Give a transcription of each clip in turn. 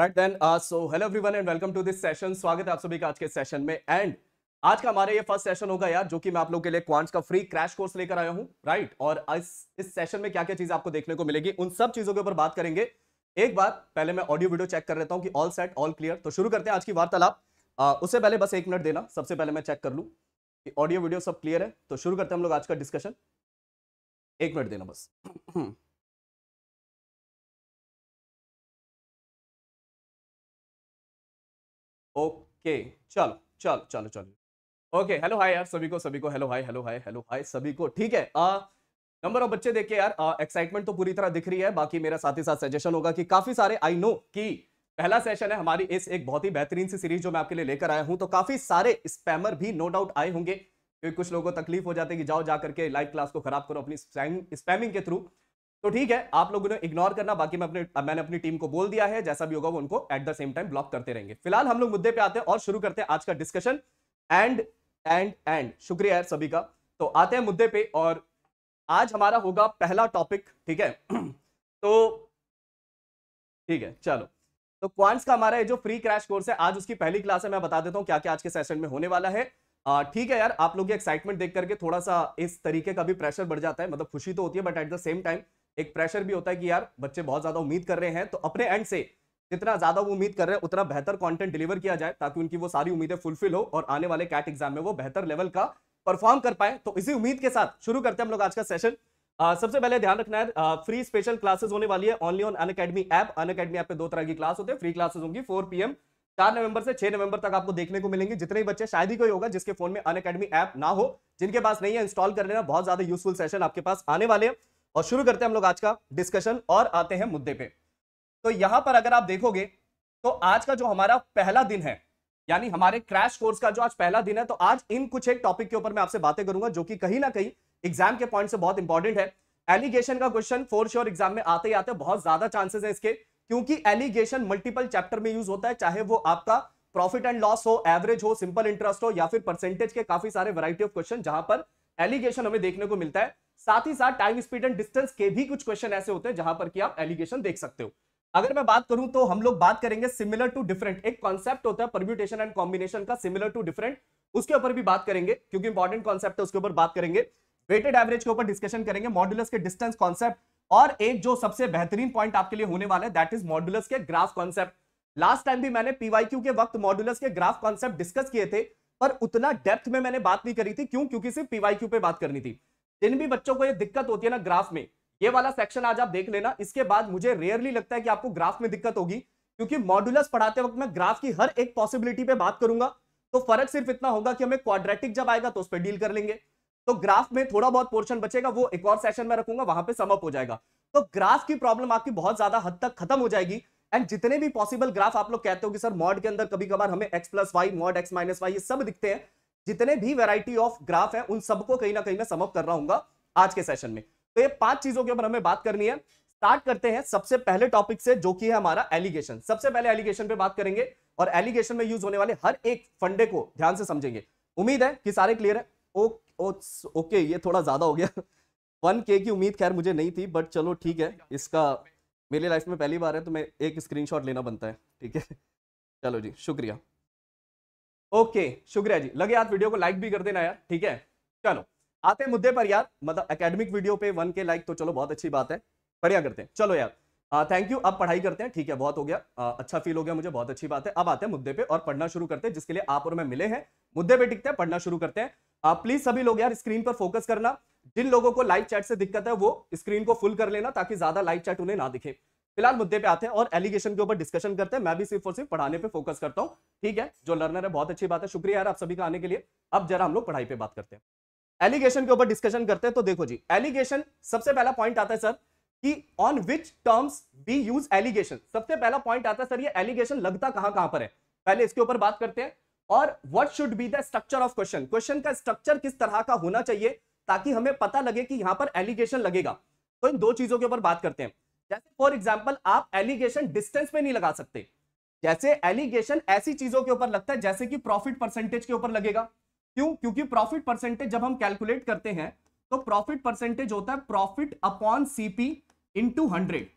Right then so hello everyone and welcome to this session स्वागत है आप सभी का आज के सेशन में. एंड आज का हमारा ये फ़र्स्ट सेशन होगा यार जो कि मैं आप लोग के लिए क्वांट्स का फ्री क्रैश कोर्स लेकर आया हूँ. राइट और इस इस सेशन में क्या क्या चीज़ें आपको देखने को मिलेगी उन सब चीज़ों के ऊपर बात करेंगे. एक बार पहले मैं ऑडियो वीडियो चेक कर लेता हूँ कि ऑल सेट ऑल क्लियर तो शुरू करते हैं आज की वार्तालाप. Uh, उससे पहले बस एक मिनट देना सबसे पहले मैं चेक कर लूँ कि ऑडियो वीडियो सब क्लियर है. तो शुरू करते हैं हम लोग आज का डिस्कशन एक मिनट देना बस. ओके चलो चलो चलो चलो। ओके हेलो हाय यार सभी को सभी को hello hi hello hi hello hi सभी को ठीक है आ, नंबर ऑफ़ बच्चे देख के यार एक्साइटमेंट तो पूरी तरह दिख रही है बाकी मेरा साथ ही साथ सजेशन होगा कि काफ़ी सारे आई नो कि पहला सेशन है हमारी इस एक बहुत ही बेहतरीन सी सीरीज़ जो मैं आपके लिए लेकर आया हूँ तो काफ़ी सारे स्पैमर भी नो डाउट आए होंगे क्योंकि कुछ लोगों को तकलीफ़ हो जाती है कि जाओ जाकर के लाइव क्लास को खराब करो अपनी स्पैमिंग के थ्रू तो ठीक है, आप लोगों ने इग्नोर करना, बाकी मैं अपने मैंने अपनी टीम को बोल दिया है, जैसा भी होगा वो उनको at the same time block करते रहेंगे। फ़िलहाल हम लोग मुद्दे पे आते हैं और शुरू करते हैं आज का डिस्कशन एंड एंड एंड शुक्रिया यार सभी का। तो आते हैं मुद्दे पे और आज हमारा होगा पहला टॉपिक ठीक है? तो ठीक है, चलो। तो क्वांट्स का हमारा जो फ्री क्रैश कोर्स है, आज उसकी पहली क्लास है, मैं बता देता हूँ क्या क्या आज के सेशन में होने वाला है। ठीक है यार, आप लोग की एक्साइटमेंट देख करके थोड़ा सा इस तरीके का भी प्रेशर बढ़ जाता है मतलब खुशी तो होती है but at the same time एक प्रेशर भी होता है कि यार बच्चे बहुत ज़्यादा उम्मीद कर रहे हैं तो अपने एंड से जितना ज़्यादा वो उम्मीद कर रहे हैं उतना बेहतर कंटेंट डिलीवर किया जाए ताकि उनकी वो सारी उम्मीदें फुलफिल हो और आने वाले कैट एग्ज़ाम में वो बेहतर लेवल का परफॉर्म कर पाए। तो इसी उम्मीद के साथ शुरू करते हैं हम लोग आज का सेशन Uh, सबसे पहले ध्यान रखना है फ्री स्पेशल क्लासेस होने वाली है only on Unacademy app Unacademy app पे दो तरह की क्लास होते हैं फ्री क्लासेस होंगी 4 पीएम चार नवंबर से छह नवंबर तक आपको देखने को मिलेंगे। जितने भी बच्चे शायद ही कोई होगा जिसके फ़ोन में अन अकेडमी ऐप ना हो जिनके पास नहीं है इंस्टॉल कर लेना बहुत ज़्यादा यूजफुल सेशन आपके पास आने वाले हैं। और शुरू करते हैं हम लोग आज का डिस्कशन और आते हैं मुद्दे पे। तो यहाँ पर अगर आप देखोगे तो आज का जो हमारा पहला दिन है, यानी हमारे क्रैश कोर्स का जो आज पहला दिन है तो आज इन कुछ एक टॉपिक के ऊपर मैं आपसे बातें करूँगा, जो कि कहीं ना कहीं एग्ज़ाम के पॉइंट से बहुत इंपॉर्टेंट है। एलिगेशन का क्वेश्चन फोर श्योर एग्ज़ाम में आते ही आते बहुत ज़्यादा चांसेस है इसके, क्योंकि एलिगेशन मल्टीपल चैप्टर में यूज़ होता है, चाहे वो आपका प्रॉफिट एंड लॉस हो एवरेज हो सिंपल इंटरेस्ट हो, या फिर परसेंटेज के काफ़ी सारे वैरायटी ऑफ़ क्वेश्चन जहाँ पर एलिगेशन हमें देखने को मिलता है। साथ ही साथ टाइम स्पीड एंड डिस्टेंस के भी कुछ क्वेश्चन ऐसे होते हैं जहाँ पर कि आप एलिगेशन देख सकते हो। अगर मैं बात करूँ तो हम लोग बात करेंगे सिमिलर टू डिफरेंट एक कॉन्सेप्ट होता है परम्यूटेशन एंड कॉम्बिनेशन का सिमिलर टू डिफरेंट उसके ऊपर भी बात करेंगे, क्योंकि इंपॉर्टेंट कॉन्सेप्ट है, उसके ऊपर बात करेंगे। वेटेड एवरेज के ऊपर डिस्कशन करेंगे मॉड्यूलस के डिस्टेंस कॉन्सेप्ट और एक जो सबसे बेहतरीन पॉइंट आपके लिए होने वाला है दैट इज़ मॉड्यूलस के ग्राफ कॉन्सेप्ट लास्ट टाइम भी मैंने पीवाईक्यू के वक्त मॉड्यूलस के ग्राफ कॉन्सेप्ट डिस्कस किए थे, पर उतना डेप्थ में मैंने बात नहीं करी थी। क्यों? क्योंकि सिर्फ़ पीवाईक्यू पे बात करनी थी। जिन भी बच्चों को ये दिक्कत होती है ना ग्राफ में। ये वाला सेक्शन आज आप देख लेना। इसके बाद मुझे रेयरली लगता है कि आपको ग्राफ में दिक्कत होगी, क्योंकि मॉड्यूलस पढ़ाते वक्त मैं ग्राफ की हर एक पॉसिबिलिटी पे बात करूँगा। तो फ़र्क सिर्फ़ इतना होगा कि हमें क्वाड्रेटिक जब आएगा तो उस पर डील कर लेंगे। तो ग्राफ में थोड़ा बहुत पोर्शन बचेगा, वो एक और सेशन में रखूँगा, वहाँ पे समअप हो जाएगा। तो ग्राफ की प्रॉब्लम आपकी बहुत ज़्यादा हद तक खत्म हो जाएगी। एंड जितने भी पॉसिबल ग्राफ आप लोग कहते हो कि, सर मॉड के अंदर कभी कभार हमें x plus y mod x minus y ये सब दिखते हैं। जितने भी वेराइटी ऑफ़ ग्राफ है उन सबको कहीं ना कहीं मैं समअप कर रहा हूँ आज के सेशन में। तो ये पाँच चीज़ों के ऊपर हमें बात करनी है। स्टार्ट करते हैं सबसे पहले टॉपिक से जो कि है हमारा एलिगेशन सबसे पहले एलिगेशन पे बात करेंगे और एलिगेशन में यूज़ होने वाले हर एक फंडे को ध्यान से समझेंगे। उम्मीद है कि सारे क्लियर है। ओ, ओ, ओके ये थोड़ा ज़्यादा हो गया। वन के की उम्मीद खैर मुझे नहीं थी बट चलो ठीक है। इसका मेरी लाइफ में पहली बार है तो मैं एक स्क्रीनशॉट लेना बनता है। ठीक है? चलो जी शुक्रिया। ओके शुक्रिया जी। लगे यार वीडियो को लाइक भी कर देना यार ठीक है? चलो आते हैं मुद्दे पर यार। मतलब एकेडमिक वीडियो पे वन के लाइक तो चलो बहुत अच्छी बात है। बढ़िया करते हैं। चलो यार थैंक यू अब पढ़ाई करते हैं ठीक है बहुत हो गया। आ, अच्छा फील हो गया मुझे बहुत अच्छी बात है। अब आते हैं मुद्दे पे और पढ़ना शुरू करते हैं जिसके लिए आप और मैं मिले हैं। मुद्दे पे टिकते हैं पढ़ना शुरू करते हैं। प्लीज़ सभी लोग यार स्क्रीन पर फोकस करना। जिन लोगों को लाइव चैट से दिक्कत है वो स्क्रीन को फुल कर लेना ताकि ज़्यादा लाइव चैट उन्हें ना दिखे। फ़िलहाल मुद्दे पे आते हैं और एलिगेशन के ऊपर डिस्कशन करते हैं। मैं भी सिर्फ़ और सिर्फ़ पढ़ाने पे फोकस करता हूँ। ठीक है? जो लर्नर है, बहुत अच्छी बात है। शुक्रिया यार आप सभी का आने के लिए। अब जरा हम लोग पढ़ाई पे बात करते हैं। एलिगेशन के ऊपर डिस्कशन करते हैं तो देखो जी एलिगेशन सबसे पहला पॉइंट आता है सर कि on which terms be use alligation सबसे पहला पॉइंट आता है सर ये एलिगेशन लगता कहाँ कहाँ पर है? पहले इसके ऊपर बात करते हैं और what should be the structure of question question का स्ट्रक्चर किस तरह का होना चाहिए ताकि हमें पता लगे कि यहाँ पर एलिगेशन लगेगा। तो इन दो चीज़ों के ऊपर बात करते हैं। जैसे फॉर एग्ज़ाम्पल आप एलिगेशन डिस्टेंस पे नहीं लगा सकते। जैसे एलिगेशन ऐसी चीज़ों के ऊपर लगता है जैसे कि प्रॉफिट परसेंटेज के ऊपर लगेगा। क्यों? क्योंकि प्रॉफिट परसेंटेज जब हम कैलकुलेट करते हैं तो प्रॉफिट परसेंटेज होता है profit upon CP into hundred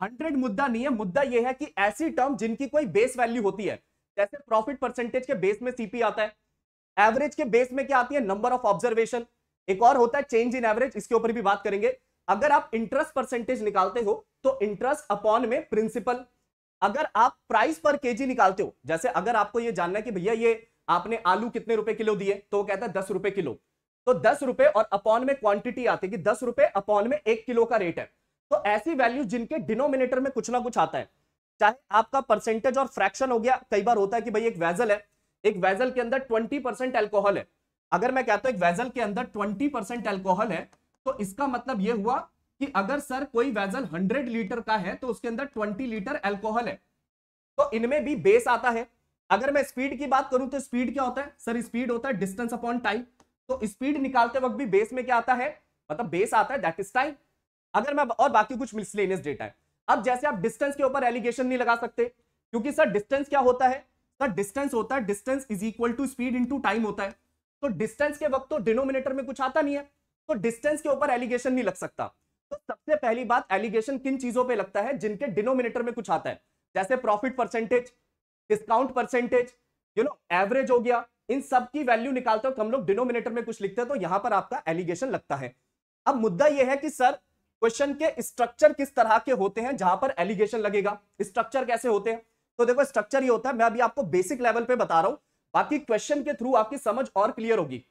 hundred मुद्दा नहीं है, मुद्दा यह है कि ऐसी टर्म जिनकी कोई बेस वैल्यू होती है, जैसे प्रॉफिट परसेंटेज के बेस में सीपी आता है एवरेज के बेस में क्या आती है? नंबर ऑफ़ ऑब्जर्वेशन एक और होता है चेंज इन एवरेज इसके ऊपर भी बात करेंगे। अगर आप इंटरेस्ट परसेंटेज निकालते हो तो इंटरेस्ट अपॉन में प्रिंसिपल अगर आप प्राइस पर केजी निकालते हो, जैसे अगर आपको ये जानना है कि भैया ये आपने आलू कितने रुपए किलो दिए तो वो कहता है दस रुपए किलो। तो दस रुपए और अपॉन में क्वांटिटी आती है कि दस रुपए अपॉन में एक किलो का रेट है। तो ऐसी वैल्यू जिनके डिनोमिनेटर में कुछ ना कुछ आता है, चाहे आपका परसेंटेज और फ्रैक्शन हो गया, कई बार होता है कि भाई एक वेजल है, एक वेजल के अंदर ट्वेंटी परसेंट एल्कोहल है। अगर मैं कहता हूँ एक वेजल के अंदर ट्वेंटी परसेंट एल्कोहल है तो इसका मतलब यह हुआ कि अगर सर कोई वेजल हंड्रेड लीटर का है तो उसके अंदर ट्वेंटी लीटर एल्कोहल है। तो इनमें भी बेस आता है। अगर मैं स्पीड की बात करूँ तो स्पीड क्या होता है? सर स्पीड होता है डिस्टेंस अपॉन टाइम तो स्पीड निकालते वक्त भी बेस में क्या आता है? मतलब बेस आता है दैट इज़ टाइम अगर मैं और बाकी कुछ मिसलेनियस डेटा है। अब जैसे आप डिस्टेंस के ऊपर एलिगेशन नहीं लगा सकते, क्योंकि सर डिस्टेंस क्या होता है? सर डिस्टेंस होता है distance is equal to speed into time होता है। तो डिस्टेंस के वक्त तो डिनोमिनेटर में कुछ आता नहीं है। तो डिस्टेंस के ऊपर एलिगेशन नहीं लग सकता। तो सबसे पहली बात एलिगेशन किन चीज़ों पे लगता है, जिनके डिनोमिनेटर में कुछ आता है? जैसे profit percentage discount percentage you know average हो गया। इन सब की वैल्यू निकालते हो हम लोग डिनोमिनेटर में कुछ लिखते हैं तो यहाँ पर आपका एलिगेशन लगता है। अब मुद्दा यह है कि सर क्वेश्चन के स्ट्रक्चर किस तरह के होते हैं, जहाँ पर एलिगेशन लगेगा? स्ट्रक्चर कैसे होते हैं? तो देखो स्ट्रक्चर ये होता है, मैं अभी आपको बेसिक लेवल पे बता रहा हूँ। बाकी क्वेश्चन के थ्रू आपकी समझ और क्लियर होगी।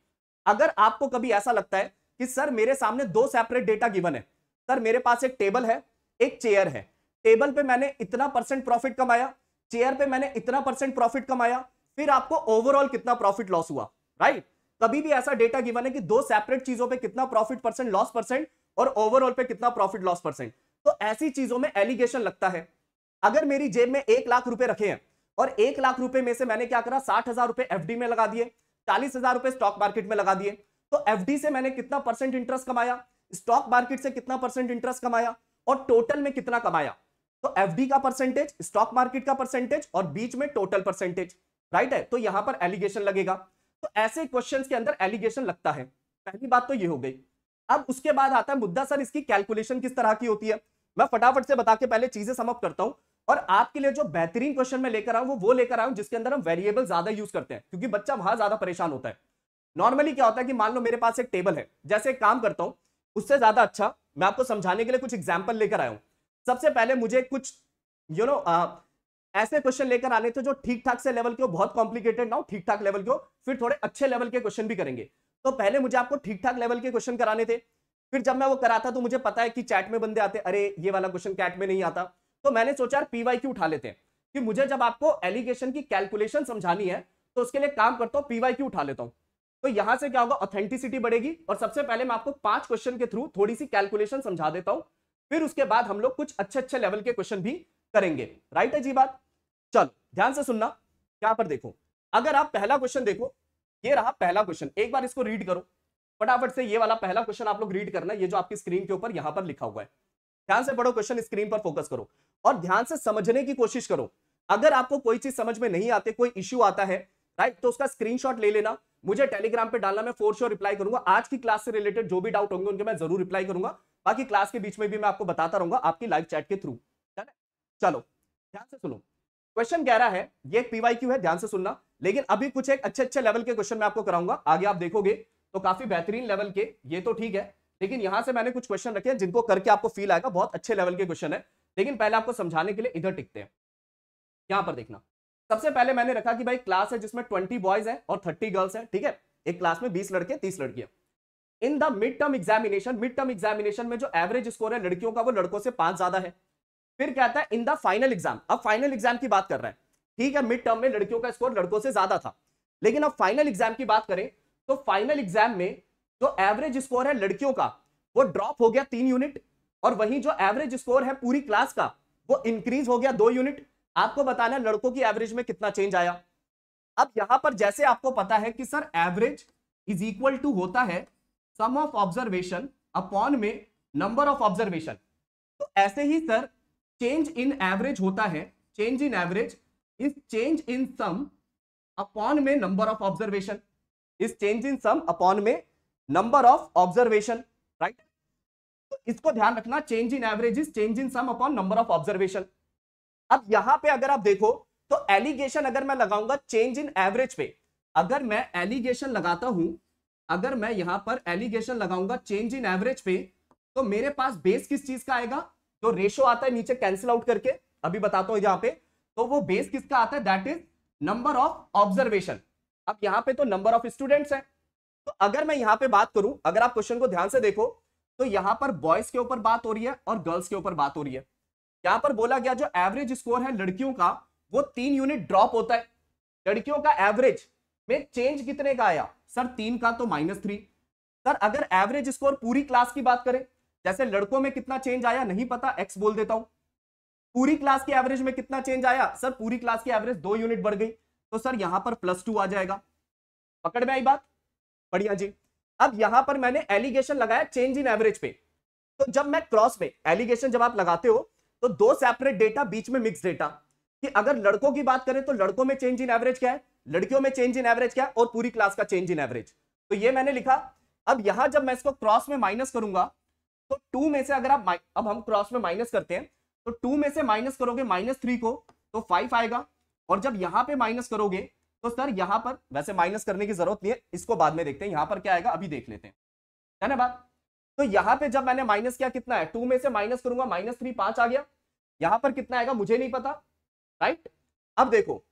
अगर आपको कभी ऐसा लगता है कि सर मेरे सामने दो सेपरेट डेटा गिवन है। सर मेरे पास एक टेबल है, एक चेयर है। टेबल पे मैंने इतना परसेंट प्रॉफिट कमाया चेयर पे मैंने इतना परसेंट प्रॉफिट कमाया, फिर आपको ओवरऑल कितना प्रॉफिट लॉस हुआ राइट कभी भी ऐसा डेटा गिवन है कि दो सेपरेट चीज़ों पे कितना प्रॉफिट परसेंट लॉस परसेंट और ओवरऑल पे कितना प्रॉफिट लॉस परसेंट तो ऐसी चीज़ों में एलिगेशन लगता है। अगर मेरी जेब में एक लाख रुपए रखे हैं, और एक लाख रुपए में से मैंने क्या करा, साठ हज़ार रुपए एफडी में लगा दिए, चालीस हज़ार रुपए स्टॉक मार्केट में लगा दिए तो एफडी से मैंने कितना परसेंट इंटरेस्ट कमाया? स्टॉक मार्केट से कितना परसेंट इंटरेस्ट कमाया? और टोटल में कितना कमाया? तो एफडी का परसेंटेज स्टॉक मार्केट का परसेंटेज और बीच में टोटल परसेंटेज राइट है? तो यहाँ पर एलिगेशन लगेगा। तो ऐसे क्वेश्चन के अंदर एलिगेशन लगता है। पहली बात तो ये हो गई। अब उसके बाद आता है मुद्दा, सर, इसकी कैलकुलेशन किस तरह की होती है? मैं फटाफट से बता के पहले चीज़ें समाप्त करता हूँ। और आपके लिए जो बेहतरीन क्वेश्चन मैं लेकर आऊँ, वो वो लेकर आऊँ जिसके अंदर हम वेरिएबल ज़्यादा यूज़ करते हैं, क्योंकि बच्चा वहाँ ज़्यादा परेशान होता है। नॉर्मली क्या होता है कि मान लो मेरे पास एक टेबल है। जैसे एक काम करता हूँ उससे ज़्यादा अच्छा मैं आपको समझाने के लिए कुछ एग्ज़ाम्पल लेकर आया हूँ। सबसे पहले मुझे कुछ यू you नो know, ऐसे क्वेश्चन लेकर आने थे जो ठीक ठाक से लेवल के हो बहुत कॉम्प्लिकेटेड ना हो ठीक ठाक लेवल के हो फिर थोड़े अच्छे लेवल के क्वेश्चन भी करेंगे। तो पहले मुझे आपको ठीक ठाक लेवल के क्वेश्चन कराने थे। फिर जब मैं वो कराता तो मुझे पता है कि चैट में बंदे आते अरे ये वाला क्वेश्चन कैट में नहीं आता। तो मैंने सोचा पीवाई क्यू उठा लेते हैं? कि मुझे जब आपको एलिगेशन की कैलकुलेशन समझानी है तो उसके लिए काम करता हूँ पीवाई क्यू उठा लेता हूँ? तो यहाँ से क्या होगा? ऑथेंटिसिटी बढ़ेगी। और सबसे पहले मैं आपको पाँच क्वेश्चन के थ्रू थोड़ी सी कैलकुलेशन समझा देता हूँ। फिर उसके बाद हम लोग कुछ अच्छे अच्छे लेवल के क्वेश्चन भी करेंगे। राइट है जी बात? चलो, ध्यान से सुनना। क्या पर देखो। अगर आप पहला क्वेश्चन देखो, ये रहा पहला क्वेश्चन एक बार इसको रीड करो। फटाफट से ये वाला पहला क्वेश्चन आप लोग रीड करना, ये जो आपकी स्क्रीन के ऊपर यहाँ पर लिखा हुआ है। ध्यान से पढ़ो क्वेश्चन स्क्रीन पर फोकस करो। और ध्यान से समझने की कोशिश करो। अगर आपको कोई चीज़ समझ में नहीं आती, कोई इश्यू आता है राइट तो उसका स्क्रीनशॉट ले लेना। मुझे टेलीग्राम पे डालना, मैं फोर श्योर रिप्लाई करूँगा। आज की क्लास से रिलेटेड जो भी डाउट होंगे, उनके मैं ज़रूर रिप्लाई करूँगा। बाकी क्लास के बीच में भी मैं आपको बताता रहूँगा आपकी लाइव चैट के थ्रू चलो? ध्यान से सुनो। क्वेश्चन कह रहा है, ये पीवाईक्यू है, ध्यान से सुनना। लेकिन अभी कुछ एक अच्छे अच्छे लेवल के क्वेश्चन मैं आपको कराऊँगा। आगे आप देखोगे तो काफ़ी बेहतरीन लेवल के, ये तो ठीक है। लेकिन यहाँ से मैंने कुछ क्वेश्चन रखे हैं जिनको करके आपको फील आएगा। बहुत अच्छे लेवल के क्वेश्चन है। लेकिन पहले आपको समझाने के लिए इधर टिकते हैं। यहाँ पर देखना। सबसे पहले मैंने रखा कि भाई क्लास है जिसमें ट्वेंटी बॉयज़ है और थर्टी गर्ल्स है, ठीक है? एक क्लास में बीस लड़के, तीस लड़कियाँ। In the mid term examination mid term examination में जो एवरेज स्कोर है लड़कियों का वो लड़कों से पाँच ज़्यादा है। फिर कहता है? इन द फाइनल एग्ज़ाम अब फाइनल एग्ज़ाम की बात कर रहा है। ठीक है मिड टर्म में लड़कियों का स्कोर लड़कों से ज़्यादा था। लेकिन अब फाइनल एग्ज़ाम की बात करें तो फाइनल एग्ज़ाम में जो एवरेज स्कोर है लड़कियों का, वो ड्रॉप हो गया तीन यूनिट और वहीं जो एवरेज स्कोर है पूरी क्लास का, वो इंक्रीज हो गया दो यूनिट आपको बताना लड़कों की एवरेज में कितना चेंज आया। अब यहाँ पर जैसे आपको पता है कि sir average is equal to होता है सम ऑफ़ ऑब्जर्वेशन अपॉन में नंबर ऑफ़ ऑब्जर्वेशन तो ऐसे ही सर चेंज इन एवरेज होता है change in average is change in sum upon में number of observation is change in sum upon में नंबर ऑफ़ ऑब्जर्वेशन राइट इसको ध्यान रखना change in average is change in sum upon number of observation अब यहाँ पे अगर आप देखो तो एलिगेशन अगर मैं लगाऊँगा चेंज इन एवरेज पे, अगर मैं एलिगेशन लगाता हूँ, अगर मैं यहाँ पर एलिगेशन लगाऊँगा चेंज इन एवरेज पे तो मेरे पास बेस किस चीज़ का आएगा? जो रेशो आता है नीचे कैंसिल आउट करके, अभी बताता हूँ यहाँ पे तो वो बेस किसका आता है? That is number of observation अब यहाँ पे तो नंबर ऑफ़ स्टूडेंट्स है। तो अगर मैं यहाँ पे बात करूँ, अगर आप क्वेश्चन को ध्यान से देखो तो यहाँ पर बॉयज़ के ऊपर बात हो रही है और गर्ल्स के ऊपर बात हो रही है। यहाँ पर बोला गया जो एवरेज स्कोर है लड़कियों का, वो तीन यूनिट ड्रॉप होता है। लड़कियों का एवरेज में चेंज कितने का आया? सर, तीन का तो माइनस थ्री सर, अगर एवरेज स्कोर पूरी क्लास की बात करें, जैसे लड़कों में कितना चेंज आया, नहीं पता एक्स बोल देता हूँ। पूरी क्लास की एवरेज में कितना चेंज आया? सर, पूरी क्लास की एवरेज दो यूनिट बढ़ गई। तो सर, यहाँ पर प्लस टू आ जाएगा। पकड़ में आई बात? बढ़िया जी। अब यहाँ पर मैंने एलिगेशन लगाया चेंज इन एवरेज पे। तो जब मैं क्रॉस में एलिगेशन जब आप लगाते हो तो दो सेपरेट डेटा बीच में मिक्स डेटा कि अगर लड़कों की बात करें तो लड़कों में चेंज इन एवरेज क्या है? लड़कियों में चेंज इन एवरेज क्या है? और पूरी क्लास का चेंज इन एवरेज तो ये मैंने लिखा। अब यहाँ जब मैं इसको क्रॉस में माइनस करूँगा तो टू में से अगर आप अब हम क्रॉस में माइनस करते हैं तो टू में से माइनस करोगे माइनस थ्री को तो फाइव आएगा। और जब यहाँ पे माइनस करोगे तो सर यहाँ पर, वैसे माइनस करने की ज़रूरत नहीं है, इसको बाद में देखते हैं, यहाँ पर क्या आएगा, अभी देख लेते हैं। है ना बात? तो यहाँ पे जब मैंने माइनस किया कितना है? टू में से माइनस करूँगा माइनस थ्री पाँच आ गया। यहाँ पर कितना आएगा मुझे नहीं पता राइट अब देखो,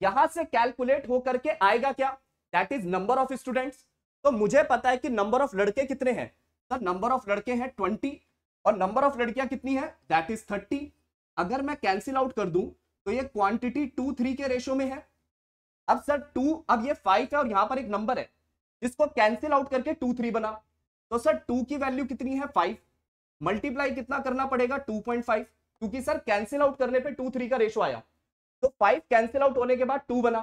यहाँ से कैलकुलेट होकर के आएगा क्या? That is number of students तो मुझे पता है कि नंबर ऑफ़ लड़के कितने हैं? सर नंबर ऑफ़ लड़के हैं ट्वेंटी और नंबर ऑफ़ लड़कियाँ कितनी है? दैट इज़ थर्टी अगर मैं कैंसिल आउट कर दूँ तो ये क्वांटिटी टू थ्री के रेशो में है। अब सर टू अब ये फाइव है और यहाँ पर एक नंबर है। जिसको कैंसिल आउट करके टू थ्री बना। तो सर टू की वैल्यू कितनी है? फाइव मल्टीप्लाई कितना करना पड़ेगा? टू पॉइंट फाइव क्योंकि सर कैंसिल आउट करने पे टू थ्री का रेशो आया। तो फाइव कैंसिल आउट होने के बाद टू बना।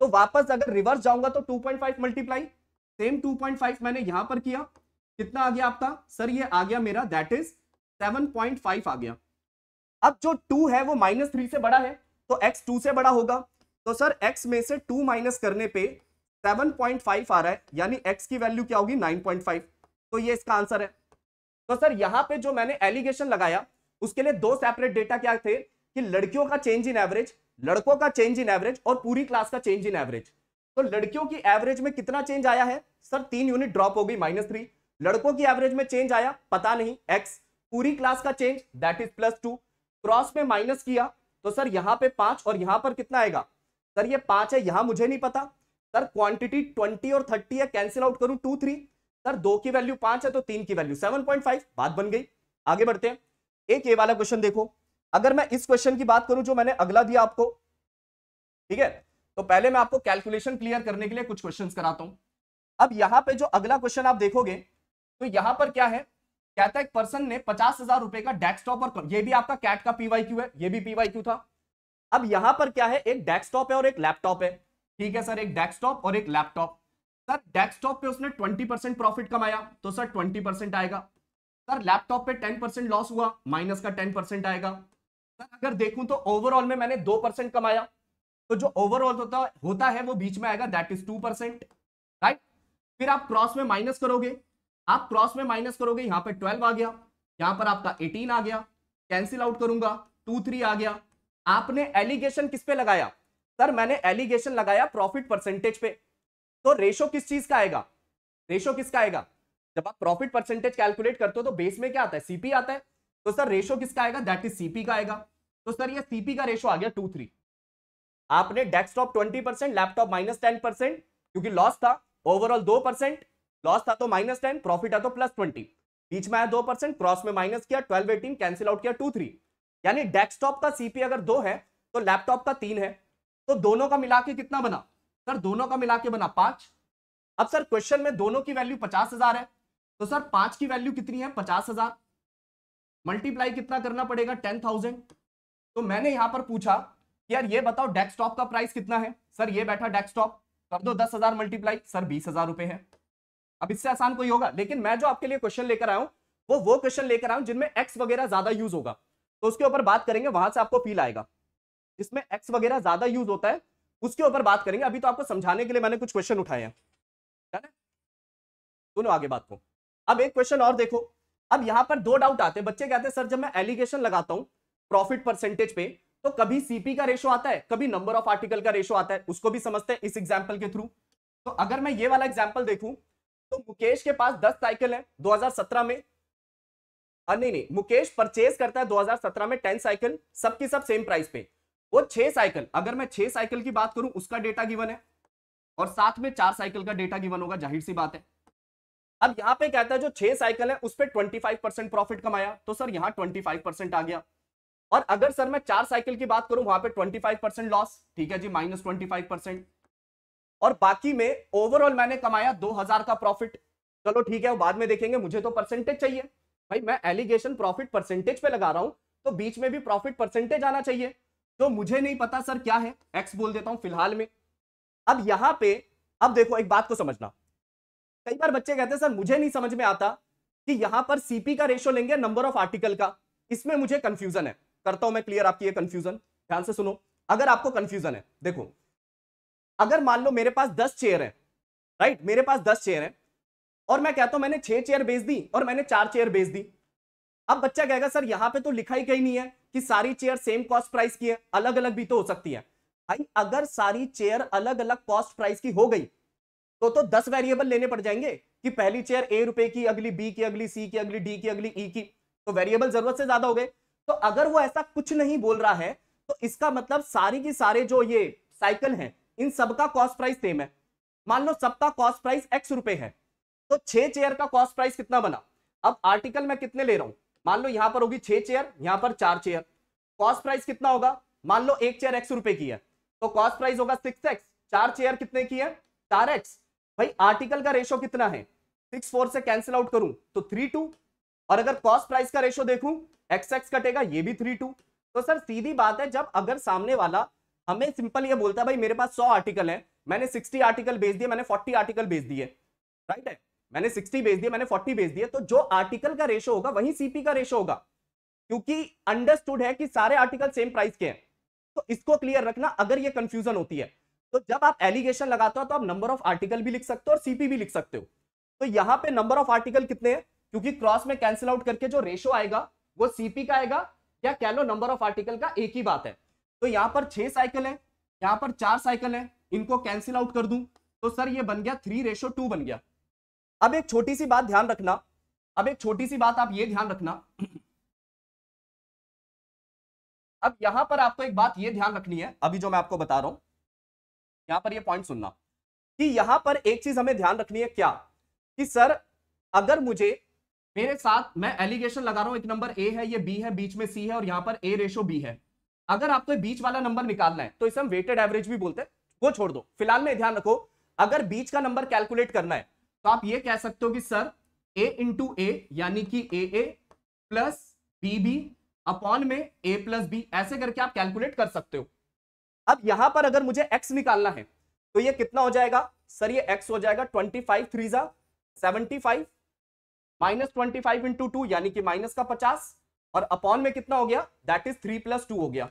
तो वापस अगर रिवर्स जाऊँगा तो two point five multiply same two point five मैंने यहाँ पर किया। कितना आ गया आपका? सर, ये आ गया मेरा that is seven point five आ गया। अब जो टू है, वो माइनस थ्री से बड़ा है तो एक्स टू से बड़ा होगा। तो सर एक्स में से टू माइनस करने पे सेवन पॉइंट फाइव आ रहा है। यानी एक्स की वैल्यू क्या होगी? नाइन पॉइंट फाइव तो ये इसका आंसर है। तो सर, यहाँ पे जो मैंने एलिगेशन लगाया उसके लिए दो सेपरेट डेटा क्या थे? कि लड़कियों का चेंज इन एवरेज लड़कों का चेंज इन एवरेज और पूरी क्लास का चेंज इन एवरेज तो लड़कियों की एवरेज में कितना चेंज आया है? सर, तीन यूनिट ड्रॉप हो गई माइनस थ्री लड़कों की एवरेज में चेंज आया, पता नहीं एक्स पूरी क्लास का change that is plus two cross में माइनस किया तो सर, यहाँ पे पाँच और यहाँ पर कितना आएगा? सर, ये पाँच है, यहाँ मुझे नहीं पता. सर क्वांटिटी ट्वेंटी और थर्टी है कैंसिल आउट करूँ टू थ्री सर, दो की वैल्यू पाँच है तो तीन की वैल्यू सेवन पॉइंट फाइव बात बन गई. आगे बढ़ते हैं. एक ये वाला क्वेश्चन देखो। अगर मैं इस क्वेश्चन की बात करूँ जो मैंने अगला दिया आपको, ठीक है? तो पहले मैं आपको कैलकुलेशन क्लियर करने के लिए कुछ क्वेश्चंस कराता हूँ। अब यहाँ पे जो अगला क्वेश्चन आप देखोगे तो यहाँ पर क्या है? कहता है पर्सन ने पचास हज़ार रुपए का डेस्कटॉप और ये भी आपका कैट का पीवाईक्यू है, ये भी पीवाईक्यू था। अब यहाँ पर क्या है? एक डेस्कटॉप है और एक लैपटॉप है। ठीक है सर एक डेस्कटॉप और एक लैपटॉप सर डेस्कटॉप पे उसने ट्वेंटी परसेंट प्रॉफिट कमाया तो सर ट्वेंटी परसेंट आएगा। सर लैपटॉप पे टेन परसेंट लॉस हुआ माइनस का टेन परसेंट आएगा। सर, अगर देखूँ तो ओवरऑल में मैंने दो परसेंट कमाया। तो जो ओवरऑल होता होता है, वो बीच में आएगा that is two percent right फिर आप क्रॉस में माइनस करोगे। आप क्रॉस में माइनस करोगे, यहाँ पर ट्वेल्व आ गया। यहाँ पर आपका एटीन आ गया। कैंसिल आउट करूँगा टू थ्री आ गया। आपने एलिगेशन किस पे लगाया? सर, मैंने एलिगेशन लगाया प्रॉफिट परसेंटेज पे। तो रेशो किस चीज़ का आएगा? रेशो किसका आएगा? जब आप प्रॉफिट परसेंटेज कैलकुलेट करते हो तो बेस में क्या आता है? सीपी आता है। तो सर रेशो किसका आएगा? दैट इज़ सीपी का आएगा। तो सर ये सीपी का रेशो आ गया टू थ्री आपने desktop twenty percent laptop minus ten percent क्योंकि लॉस था ओवरऑल दो परसेंट लॉस था तो माइनस टेन प्रॉफिट है तो प्लस ट्वेंटी बीच में आया दो परसेंट क्रॉस में माइनस किया ट्वेल्व एटीन कैंसिल आउट किया टू थ्री यानी डेस्कटॉप का सीपी अगर दो है तो लैपटॉप का तीन है। तो दोनों का मिला के कितना बना? सर दोनों का मिला के बना पाँच। अब सर क्वेश्चन में दोनों की वैल्यू पचास हज़ार है। तो सर, पाँच की वैल्यू कितनी है? पचास हज़ार। मल्टीप्लाई कितना करना पड़ेगा? Ten thousand. तो मैंने यहाँ पर पूछा कि यार, ये बताओ, डेस्कटॉप का प्राइस कितना है? सर, ये बैठा डेस्कटॉप। कर दो दस हज़ार मल्टीप्लाई। सर, बीस हज़ार रुपए है। अब इससे आसान कोई होगा? लेकिन मैं जो आपके लिए क्वेश्चन लेकर आया हूँ, वो वो क्वेश्चन लेकर आया हूँ, जिनमें एक्स वगैरह ज़्यादा यूज़ होगा। तो उसके ऊपर बात करेंगे, वहाँ से आपको फील आएगा। जिसमें एक्स वगैरह ज़्यादा यूज़ होता है, उसके ऊपर बात करेंगे। अभी तो आपको समझाने के लिए मैंने कुछ क्वेश्चन उठाए हैं। सुनो आगे बात को। अब एक क्वेश्चन और देखो। अब यहाँ पर दो डाउट आते हैं। बच्चे कहते हैं, सर, जब मैं एलिगेशन लगाता हूँ प्रॉफिट परसेंटेज पे तो कभी सीपी का रेशो आता है, कभी नंबर ऑफ़ आर्टिकल का रेशो आता है, उसको भी समझते हैं इस एग्ज़ाम्पल के थ्रू तो अगर मैं ये वाला एग्ज़ाम्पल देखूँ तो मुकेश के पास 10 साइकिल है 2017 में। नहीं नहीं, मुकेश परचेज करता है 2017 में 10 साइकिल सबकी सब सेम प्राइस पे। वो छह साइकिल अगर मैं छह साइकिल की बात करूँ, उसका डेटा गिवन है। और साथ में चार साइकिल का डेटा गिवन होगा, ज़ाहिर सी बात है। अब यहाँ पे कहता है जो छह साइकिल है, उस पर ट्वेंटी फाइव परसेंट प्रॉफिट कमाया। तो सर, यहाँ ट्वेंटी फाइव परसेंट आ गया। और अगर सर मैं चार साइकिल की बात करूँ, वहाँ पे ट्वेंटी फाइव परसेंट लॉस ठीक है जी माइनस ट्वेंटी फाइव परसेंट और बाकी में ओवरऑल मैंने कमाया दो हज़ार का प्रॉफिट चलो ठीक है बाद में देखेंगे, मुझे तो परसेंटेज चाहिए। भाई, मैं एलिगेशन प्रॉफिट परसेंटेज पे लगा रहा हूँ तो बीच में भी प्रॉफिट परसेंटेज आना चाहिए। तो मुझे नहीं पता सर क्या है एक्स बोल देता हूँ फ़िलहाल में। अब यहाँ पे, अब देखो एक बात को समझना। कई बार बच्चे कहते हैं, सर, मुझे नहीं समझ में आता कि यहाँ पर सीपी का रेशो लेंगे नंबर ऑफ़ आर्टिकल का। इसमें मुझे कंफ्यूजन है। करता हूँ मैं क्लियर आपकी ये कंफ्यूजन ध्यान से सुनो। अगर आपको कंफ्यूजन है, देखो, अगर मान लो मेरे पास दस चेयर है राइट मेरे पास दस चेयर है, और मैं कहता हूँ, मैंने छह चेयर बेच दी और मैंने चार चेयर बेच दी। अब बच्चा कहेगा, सर, यहाँ पे तो लिखा ही कहीं नहीं है कि सारी चेयर सेम कॉस्ट प्राइस की है अलग अलग भी तो हो सकती है। भाई, अगर सारी चेयर अलग अलग कॉस्ट प्राइस की हो गई तो तो दस वेरिएबल लेने पड़ जाएँगे कि पहली चेयर ए रुपए की, अगली बी की, अगली सी की, अगली डी की, अगली ई e की। तो वेरिएबल ज़रूरत से ज़्यादा हो गए। तो अगर वो ऐसा कुछ नहीं बोल रहा है तो इसका मतलब सारी की सारे जो ये साइकिल हैं, इन सबका कॉस्ट प्राइस सेम है। मान लो सबका कॉस्ट प्राइस एक्स रुपए है तो छह चेयर का कॉस्ट प्राइस कितना बना? अब आर्टिकल मैं कितने ले रहा हूँ? मान लो यहाँ पर होगी छह चेयर यहाँ पर चार चेयर कॉस्ट प्राइस कितना होगा? मान लो एक चेयर एक्स रुपए की है तो कॉस्ट प्राइस होगा सिक्स एक्स चार चेयर कितने की है? चार एक्स भाई आर्टिकल का रेशो कितना है? सिक्स फोर से कैंसिल आउट करूँ तो थ्री टू और अगर कॉस्ट प्राइस का रेशो देखूँ एक्स एक्स कटेगा, ये भी थ्री टू तो सर, सीधी बात है, जब अगर सामने वाला हमें सिंपल ये बोलता है, भाई, मेरे पास सौ आर्टिकल है, मैंने सिक्सटी आर्टिकल भेज दिए, मैंने फोर्टी आर्टिकल भेज दिए। राइट है? मैंने सिक्सटी भेज दिए, मैंने फोर्टी भेज दिए तो जो आर्टिकल का रेशो होगा, वही सीपी का रेशो होगा। क्योंकि अंडरस्टूड है कि सारे आर्टिकल सेम प्राइस के हैं। तो इसको क्लियर रखना, अगर ये कंफ्यूजन होती है। तो जब आप एलिगेशन लगाते हो तो आप नंबर ऑफ़ आर्टिकल भी लिख सकते हो और सीपी भी लिख सकते हो। तो यहाँ पे नंबर ऑफ़ आर्टिकल कितने हैं? क्योंकि क्रॉस में कैंसिल आउट करके जो रेशो आएगा, वो सीपी का आएगा, या कह लो नंबर ऑफ़ आर्टिकल का एक ही बात है। तो यहाँ पर छह साइकिल है, यहाँ पर चार साइकिल है, इनको कैंसिल आउट कर दूँ। तो सर ये बन गया थ्री रेशो टू बन गया। अब एक छोटी सी बात ध्यान रखना, अब एक छोटी सी बात आप ये ध्यान रखना। अब यहाँ पर आपको एक बात ये ध्यान रखनी है, अभी जो मैं आपको बता रहा हूँ। यहाँ पर ये पॉइंट सुनना। कि यहाँ पर एक चीज़ हमें ध्यान रखनी है क्या? कि सर, अगर मुझे, मेरे साथ मैं एलिगेशन लगा रहा हूँ, एक नंबर ए है, ये बी है, बीच में सी है और यहाँ पर ए रेशो बी है। अगर आपको बीच वाला नंबर निकालना है तो इसे हम वेटेड एवरेज भी बोलते हैं, वो छोड़ दो। फ़िलहाल में ध्यान रखो, अगर बीच का नंबर कैलकुलेट करना है तो आप ये कह सकते हो कि सर ए इंटू ए यानी कि A A plus B B upon में ए प्लस बी ऐसे करके आप कैलकुलेट कर सकते हो। अब यहाँ पर अगर मुझे एक्स निकालना है तो ये कितना हो जाएगा? सर, ये एक्स हो जाएगा ट्वेंटी फाइव थ्री जा seventy five minus twenty five into two यानी कि माइनस का पचास, और अपॉन में कितना हो गया? That is three plus two हो गया।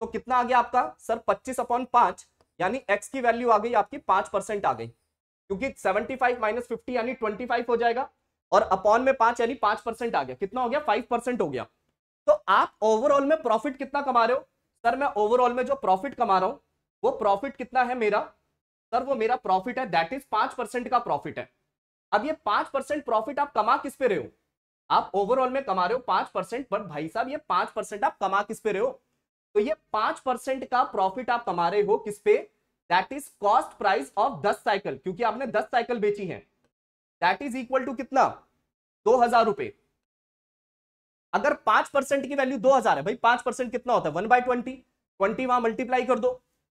तो कितना आ गया आपका? सर, पच्चीस अपॉन पाँच, यानी एक्स की वैल्यू आ गई, आपकी पाँच परसेंट आ गई। क्योंकि सेवेंटी फाइव माइनस फिफ्टी यानी ट्वेंटी फाइव हो जाएगा, और अपॉन में पाँच, यानी पाँच परसेंट आ गया। कितना हो गया? फाइव परसेंट हो गया। तो आप ओवरऑल में प्रॉफिट कितना कमा रहे हो? सर, मैं ओवरऑल में जो प्रॉफिट कमा रहा हूँ, वो प्रॉफिट कितना है मेरा? सर, वो मेरा प्रॉफिट है दैट इज़ पाँच परसेंट का प्रॉफिट है। अब ये पाँच परसेंट प्रॉफिट आप कमा किस पे रहे हो? आप ओवरऑल में कमा रहे हो पाँच परसेंट बट भाई साहब, ये पाँच परसेंट आप कमा किस पे रहे हो? तो ये पाँच परसेंट का प्रॉफिट आप कमा रहे हो किस पे? That is cost price of दस साइकिल क्योंकि आपने दस साइकिल बेची है। दैट इज़ इक्वल टू कितना? दो हज़ार रुपए। अगर पाँच परसेंट की वैल्यू दो हज़ार है, भाई पाँच परसेंट कितना होता है? वन बाई ट्वेंटी ट्वेंटी वहाँ मल्टीप्लाई कर दो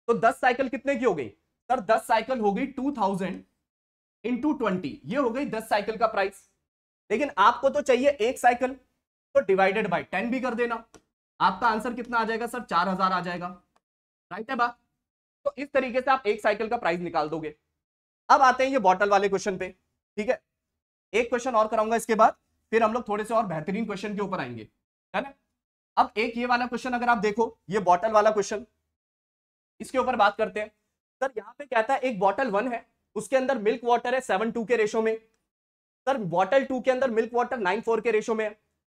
तो दस साइकिल कितने की हो गई? सर, दस साइकिल हो गई टू थाउज़ेंड इंटू ट्वेंटी ये हो गई दस साइकिल का प्राइस लेकिन आपको तो चाहिए एक साइकिल तो डिवाइडेड बाय टेन भी कर देना। आपका आंसर कितना आ जाएगा सर? चार हज़ार आ जाएगा। राइट है बात? तो इस तरीके से आप एक साइकिल का प्राइस निकाल दोगे। अब आते हैं ये बॉटल वाले क्वेश्चन पे, ठीक है? एक क्वेश्चन और कराऊँगा इसके बाद। फिर हम लोग थोड़े से और बेहतरीन क्वेश्चन के ऊपर आएँगे। है ना? अब एक ये वाला क्वेश्चन अगर आप देखो, ये बॉटल वाला क्वेश्चन इसके ऊपर बात करते हैं। सर, यहाँ पे कहता है, एक बॉटल वन है, उसके अंदर मिल्क वाटर है सेवन टू के रेशो में। सर बॉटल टू के अंदर मिल्क वाटर नाइन फोर के रेशो में है।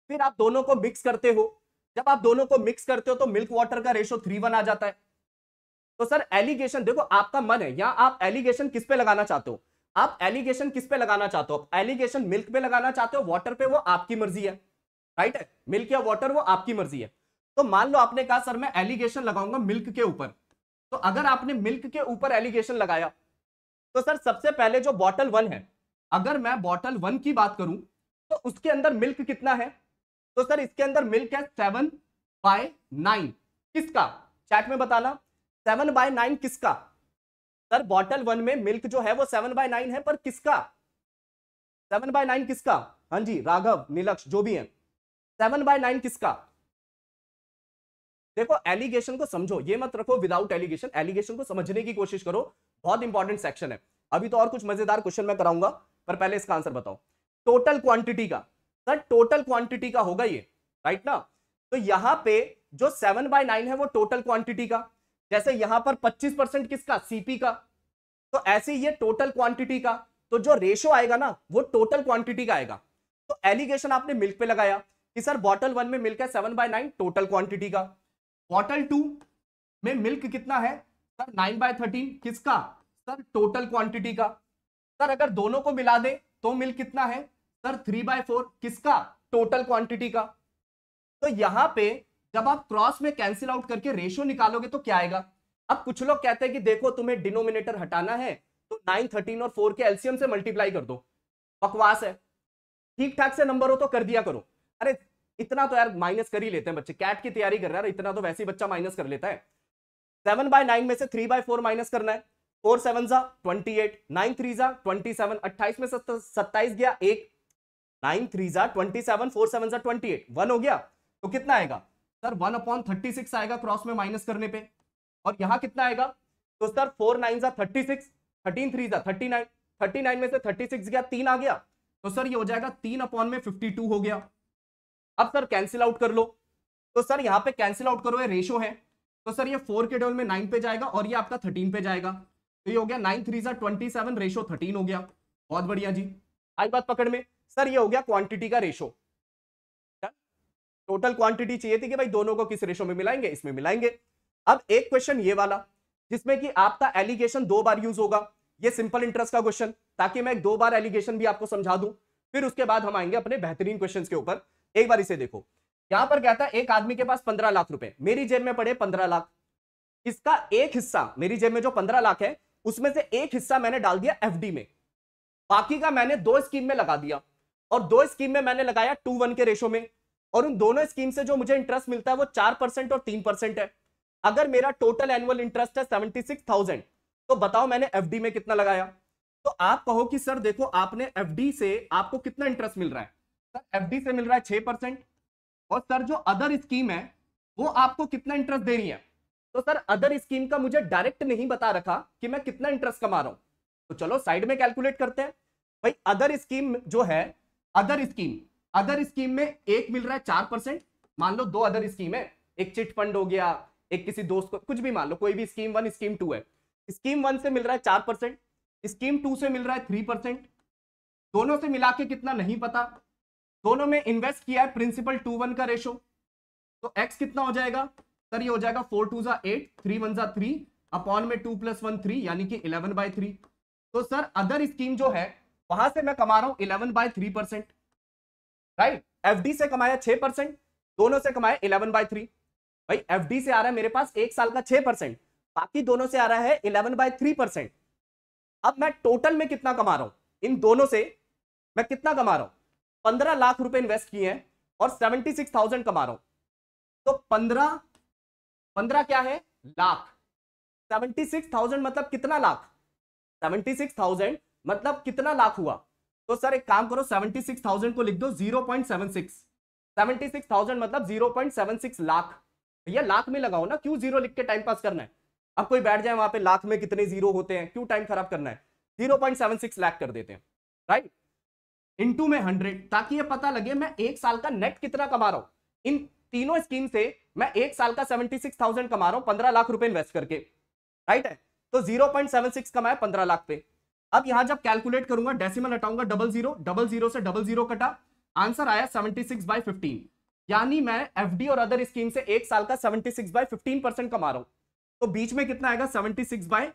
फिर आप दोनों को मिक्स करते हो। जब आप दोनों को मिक्स करते हो तो मिल्क वाटर का रेशो थ्री वन आ जाता है। तो सर एलिगेशन देखो, आपका मन है, या आप एलिगेशन किस पे लगाना चाहते हो? आप एलिगेशन किस पे लगाना चाहते हो? एलिगेशन मिल्क पे लगाना चाहते हो वाटर पे, वो आपकी मर्ज़ी है। राइट है मिल्क या वाटर वो आपकी मर्ज़ी है। तो मान लो आपने कहा, सर, मैं एलिगेशन लगाऊँगा मिल्क के ऊपर। तो अगर आपने मिल्क के ऊपर एलिगेशन लगाया तो सर, सबसे पहले जो बॉटल वन है, अगर मैं बॉटल वन की बात करूँ तो उसके अंदर मिल्क कितना है? तो सर, इसके अंदर मिल्क है सेवन बाय नाइन किसका? चैट में बताना। सेवन बाय नाइन किसका? सर बॉटल वन में मिल्क जो है वो सेवन बाय नाइन है, पर किसका? सेवन बाय नाइन किसका? हाँ जी, राघव, नीलक्ष, जो भी है। सेवन बाय नाइन किसका? देखो एलिगेशन को समझो, ये मत रखो विदाउट एलिगेशन एलिगेशन को समझने की कोशिश करो, बहुत इंपॉर्टेंट सेक्शन है। अभी तो और कुछ मज़ेदार क्वेश्चन मैं कराऊँगा, पर पहले इसका आंसर बताओ। टोटल क्वांटिटी का। सर टोटल क्वांटिटी का होगा ये राइट ना? तो यहाँ पे जो सेवन बाय नाइन है वो टोटल क्वांटिटी का। जैसे यहाँ पर पच्चीस परसेंट किसका? सीपी का। तो ऐसे ये टोटल क्वांटिटी का। तो जो रेशो आएगा ना, वो टोटल क्वांटिटी का आएगा। तो एलिगेशन आपने मिल्क पे लगाया कि सर बॉटल वन में मिल्क है seven by nine total quantity का। बॉटल टू में मिल्क कितना है? सर नाइन बाय थर्टीन किसका? सर टोटल क्वांटिटी का। सर अगर दोनों को मिला दे तो मिल्क कितना है? सर थ्री बाय फोर किसका? टोटल क्वांटिटी का। तो यहाँ पे जब आप क्रॉस में कैंसिल आउट करके रेशियो निकालोगे तो क्या आएगा? अब कुछ लोग कहते हैं कि देखो, तुम्हें डिनोमिनेटर हटाना है तो नाइन थर्टीन और फोर के एल्सियम से मल्टीप्लाई कर दो। बकवास है। ठीक ठाक से नंबर हो तो कर दिया करो। अरे, इतना तो यार माइनस कर ही लेते हैं बच्चे। कैट की तैयारी कर रहा है। इतना तो वैसे ही बच्चा माइनस कर लेता है। सेवन बाय नाइन में से थ्री बाय फोर माइनस करना है। फोर सेवन जा ट्वेंटी एट नाइन थ्री जा ट्वेंटी सेवन अट्ठाईस में सत्ताईस गया, एक। नाइन थ्री जा ट्वेंटी सेवन फोर सेवन जा ट्वेंटी एट वन हो गया तो कितना आएगा? Sir one upon thirty six आएगा क्रॉस में माइनस करने पे। और यहाँ कितना आएगा? तो सर फोर नाइन जा थर्टी सिक्स थर्टीन थ्री जा थर्टी नाइन थर्टी नाइन में से थर्टी सिक्स गया, तीन आ गया। तो सर, ये हो जाएगा तीन अपॉन में फिफ्टी टू हो गया। अब सर कैंसिल आउट कर लो। तो सर, यहाँ पे कैंसिल आउट करो, ये रेशो है। तो सर, ये फोर के डबल में नाइन पे जाएगा और ये आपका थर्टीन पे जाएगा। तो ये हो गया नाइन थ्री सा ट्वेंटी सेवन रेशो थर्टीन हो गया। बहुत बढ़िया जी। आई बात पकड़ में। सर, ये हो गया क्वांटिटी का रेशो टोटल क्वांटिटी चाहिए थी कि भाई दोनों को किस रेशो में मिलाएँगे, इसमें मिलाएँगे। अब एक क्वेश्चन ये वाला, जिसमें कि आपका एलिगेशन दो बार यूज़ होगा, ये सिंपल इंटरेस्ट का क्वेश्चन ताकि मैं दो बार एलिगेशन भी आपको समझा दूँ, फिर उसके बाद हम आएँगे अपने बेहतरीन क्वेश्चन के ऊपर। एक बार इसे देखो। यहाँ पर कहता है, एक आदमी के पास पंद्रह लाख रुपए, मेरी जेब में पड़े पंद्रह लाख। इसका एक हिस्सा, मेरी जेब में जो पंद्रह लाख है, उसमें से एक हिस्सा मैंने डाल दिया एफडी में। बाकी का मैंने दो स्कीम में लगा दिया। और दो स्कीम में मैंने लगाया टू वन के रेशो में। और उन दोनों स्कीम से जो मुझे इंटरेस्ट मिलता है वो चार परसेंट और तीन परसेंट है। अगर मेरा टोटल एनुअल इंटरेस्ट है सेवेंटी सिक्स थाउज़ेंड तो बताओ मैंने एफडी में कितना लगाया? तो आप कहो कि, सर, देखो, आपने एफडी से आपको कितना इंटरेस्ट मिल रहा है? सर एफडी से मिल रहा है छह परसेंट। और सर, जो अदर स्कीम है, वो आपको कितना इंटरेस्ट दे रही है? तो सर अदर स्कीम का मुझे डायरेक्ट नहीं बता रखा कि मैं कितना इंटरेस्ट कमा रहा हूँ। तो चलो साइड में कैलकुलेट करते हैं। भाई अदर स्कीम जो है अदर स्कीम अदर स्कीम में एक मिल रहा है चार परसेंट। मान लो दो अदर स्कीम है। एक चिट फंड हो गया, एक किसी दोस्त को, कुछ भी मान लो, कोई भी स्कीम वन स्कीम टू है। स्कीम वन से मिल रहा है चार परसेंट स्कीम टू से मिल रहा है थ्री परसेंट। दोनों से मिला के कितना नहीं पता। दोनों में इन्वेस्ट किया है प्रिंसिपल टू वन का रेशो तो एक्स कितना हो जाएगा? सर, ये हो जाएगा फोर टू जा एट थ्री वन जा थ्री अपॉन में टू प्लस वन थ्री यानी कि इलेवन बाय थ्री तो सर अदर स्कीम जो है, वहाँ से मैं कमा रहा हूँ eleven by three percent. Right FD से कमाया छह परसेंट दोनों से कमाया इलेवन बाय थ्री भाई एफडी से आ रहा है मेरे पास एक साल का छह परसेंट बाकी दोनों से आ रहा है इलेवन बाय थ्री परसेंट अब मैं टोटल में कितना कमा रहा हूँ? इन दोनों से मैं कितना कमा रहा हूँ? पंद्रह लाख रुपए इन्वेस्ट किए हैं और सेवेंटी सिक्स थाउज़ेंड कमा रहा हूँ। तो पंद्रह पंद्रह क्या है? लाख। सेवेंटी सिक्स थाउज़ेंड मतलब कितना लाख? सेवेंटी सिक्स थाउज़ेंड मतलब कितना लाख हुआ? तो सर एक काम करो सेवेंटी सिक्स थाउज़ेंड को लिख दो zero point seven six seventy six thousand मतलब zero point seven six lakh. भैया, लाख में लगाओ ना, क्यों ज़ीरो लिख के टाइम पास करना है? अब कोई बैठ जाए वहाँ पे, लाख में कितने ज़ीरो होते हैं, क्यों टाइम खराब करना है? Zero point seven six lakh कर देते हैं राइट इंटू में हंड्रेड ताकि ये पता लगे मैं एक साल का नेट कितना कमा रहा हूँ। इन तीनों स्कीम से मैं एक साल का सेवेंटी सिक्स थाउज़ेंड कमा रहा हूँ, पंद्रह लाख रुपए इन्वेस्ट करके राइट है? तो ज़ीरो पॉइंट सेवन सिक्स कमाया पंद्रह लाख पे। अब यहाँ जब कैलकुलेट करूँगा डेसिमल हटाऊँगा डबल ज़ीरो डबल ज़ीरो से डबल ज़ीरो कटा आंसर आया 76 बाई फिफ्टीन यानी मैं एफडी और अदर स्कीम से एक साल का 76 बाई फिफ्टीन परसेंट कमा रहा हूँ। तो बीच में कितना आएगा? 76 बाई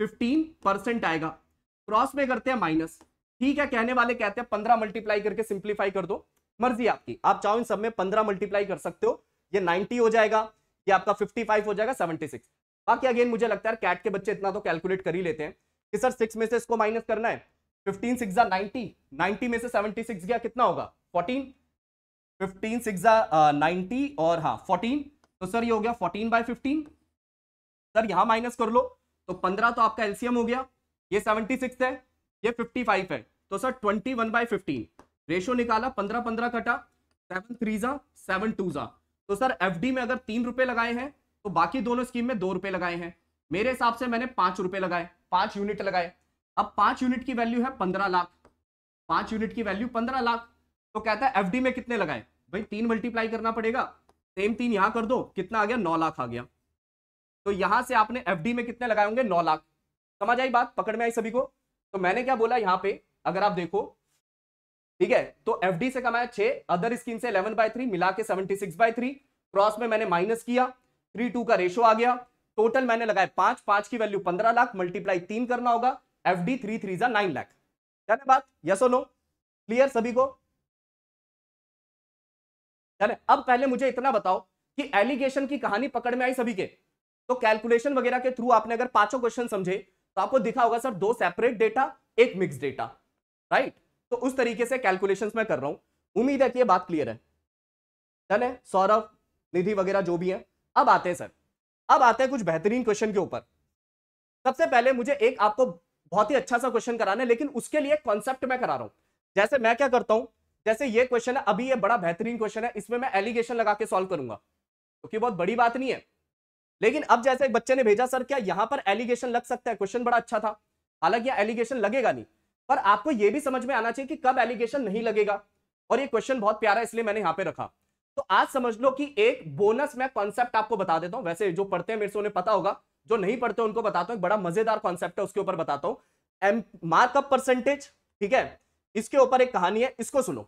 फिफ्टीन परसेंट आएगा। क्रॉस में करते हैं माइनस ठीक है, कहने वाले कहते हैं पंद्रह मल्टीप्लाई करके सिंप्लीफाई कर दो। मर्ज़ी आपकी। आप चाहो इन सब में पंद्रह मल्टीप्लाई कर सकते हो, ये नाइनटी हो जाएगा, ये आपका फिफ्टी फाइव हो जाएगा सेवेंटी सिक्स बाकी अगेन मुझे लगता है कैट के बच्चे इतना तो कैलकुलेट कर ही लेते हैं। कि सर सिक्स में से इसको माइनस करना है। फिफ्टीन सिक्स नाइनटी नाइनटी में से सेवेंटी सिक्स गया, कितना होगा? फोर्टीन फिफ्टीन सिक्स नाइनटी और हाँ फोर्टीन तो सर ये हो गया फोर्टीन बाय फिफ्टीन सर यहाँ माइनस कर लो। तो पंद्रह तो आपका एलसीएम हो गया। ये सेवेंटी सिक्स है, ये फिफ्टी फाइव है। तो sir twenty one by fifteen ratio निकाला, पंद्रह पंद्रह कटा सेवन थ्री जा सेवन टू जा तो सर एफडी में अगर तीन रुपए लगाए हैं तो बाकी दोनों स्कीम में दो रुपए लगाए हैं। मेरे हिसाब से मैंने पाँच रुपए लगाए। पाँच यूनिट लगाए। अब पाँच यूनिट की वैल्यू है पंद्रह लाख। पाँच यूनिट की वैल्यू पंद्रह लाख। तो कहता है, एफडी में कितने लगाए? भाई, तीन मल्टीप्लाई करना पड़ेगा। सेम तीन यहाँ कर दो, कितना आ गया? नौ लाख आ गया। तो यहाँ से आपने एफडी में कितने लगाए होंगे? नौ लाख। समझ आई बात? पकड़ में आई सभी को? तो मैंने क्या बोला यहाँ पे? अगर आप देखो, ठीक है? तो एफडी से कमाया छह अदर स्कीम से इलेवन बाय थ्री मिला के seventy six by three cross में मैंने माइनस किया थ्री टू का रेशो आ गया। टोटल मैंने लगाया पाँच पाँच की वैल्यू पंद्रह लाख मल्टीप्लाई तीन करना होगा एफ़ डी थ्री थ्री जा नाइन लाख क्या बात यस नो क्लियर सभी को? अब पहले मुझे इतना बताओ कि एलिगेशन की कहानी पकड़ में आई सभी के। तो कैलकुलेशन वगैरह के थ्रू आपने अगर पाँचों क्वेश्चन समझे तो आपको दिखा होगा सर, दो सेपरेट डेटा एक मिक्स डेटा राइट तो उस तरीके से कैलकुलेशंस मैं कर रहा हूँ। उम्मीद है कि ये बात क्लियर है। चले सौरभ, निधि वगैरह जो भी है, अब आते हैं, सर। अब आते हैं कुछ बेहतरीन क्वेश्चन के ऊपर। सबसे पहले मुझे एक आपको बहुत ही अच्छा सा क्वेश्चन कराना है, लेकिन उसके लिए कॉन्सेप्ट मैं करा रहा हूँ। जैसे मैं क्या करता हूँ, जैसे ये क्वेश्चन है, अभी ये बड़ा बेहतरीन क्वेश्चन है, इसमें मैं एलिगेशन लगा के सॉल्व करूँगा। क्योंकि तो बहुत बड़ी बात नहीं है। लेकिन अब जैसे एक बच्चे ने भेजा, सर, क्या यहाँ पर एलिगेशन लग सकता है? क्वेश्चन बड़ा अच्छा था। हालाँकि एलिगेशन लगेगा नहीं। पर आपको यह भी समझ में आना चाहिए कि कब एलिगेशन नहीं लगेगा। और ये क्वेश्चन बहुत प्यारा इसलिए मैंने यहाँ पे रखा। तो आज समझ लो कि एक बोनस मैं कॉन्सेप्ट आपको बता देता हूँ। वैसे जो पढ़ते हैं, मेरे से उन्हें पता होगा। जो नहीं पढ़ते उनको बताता हूँ। बड़ा मज़ेदार कॉन्सेप्ट है, उसके ऊपर बताता हूँ। एम मार्कअप परसेंटेज ठीक है? इसके ऊपर एक कहानी है, इसको सुनो।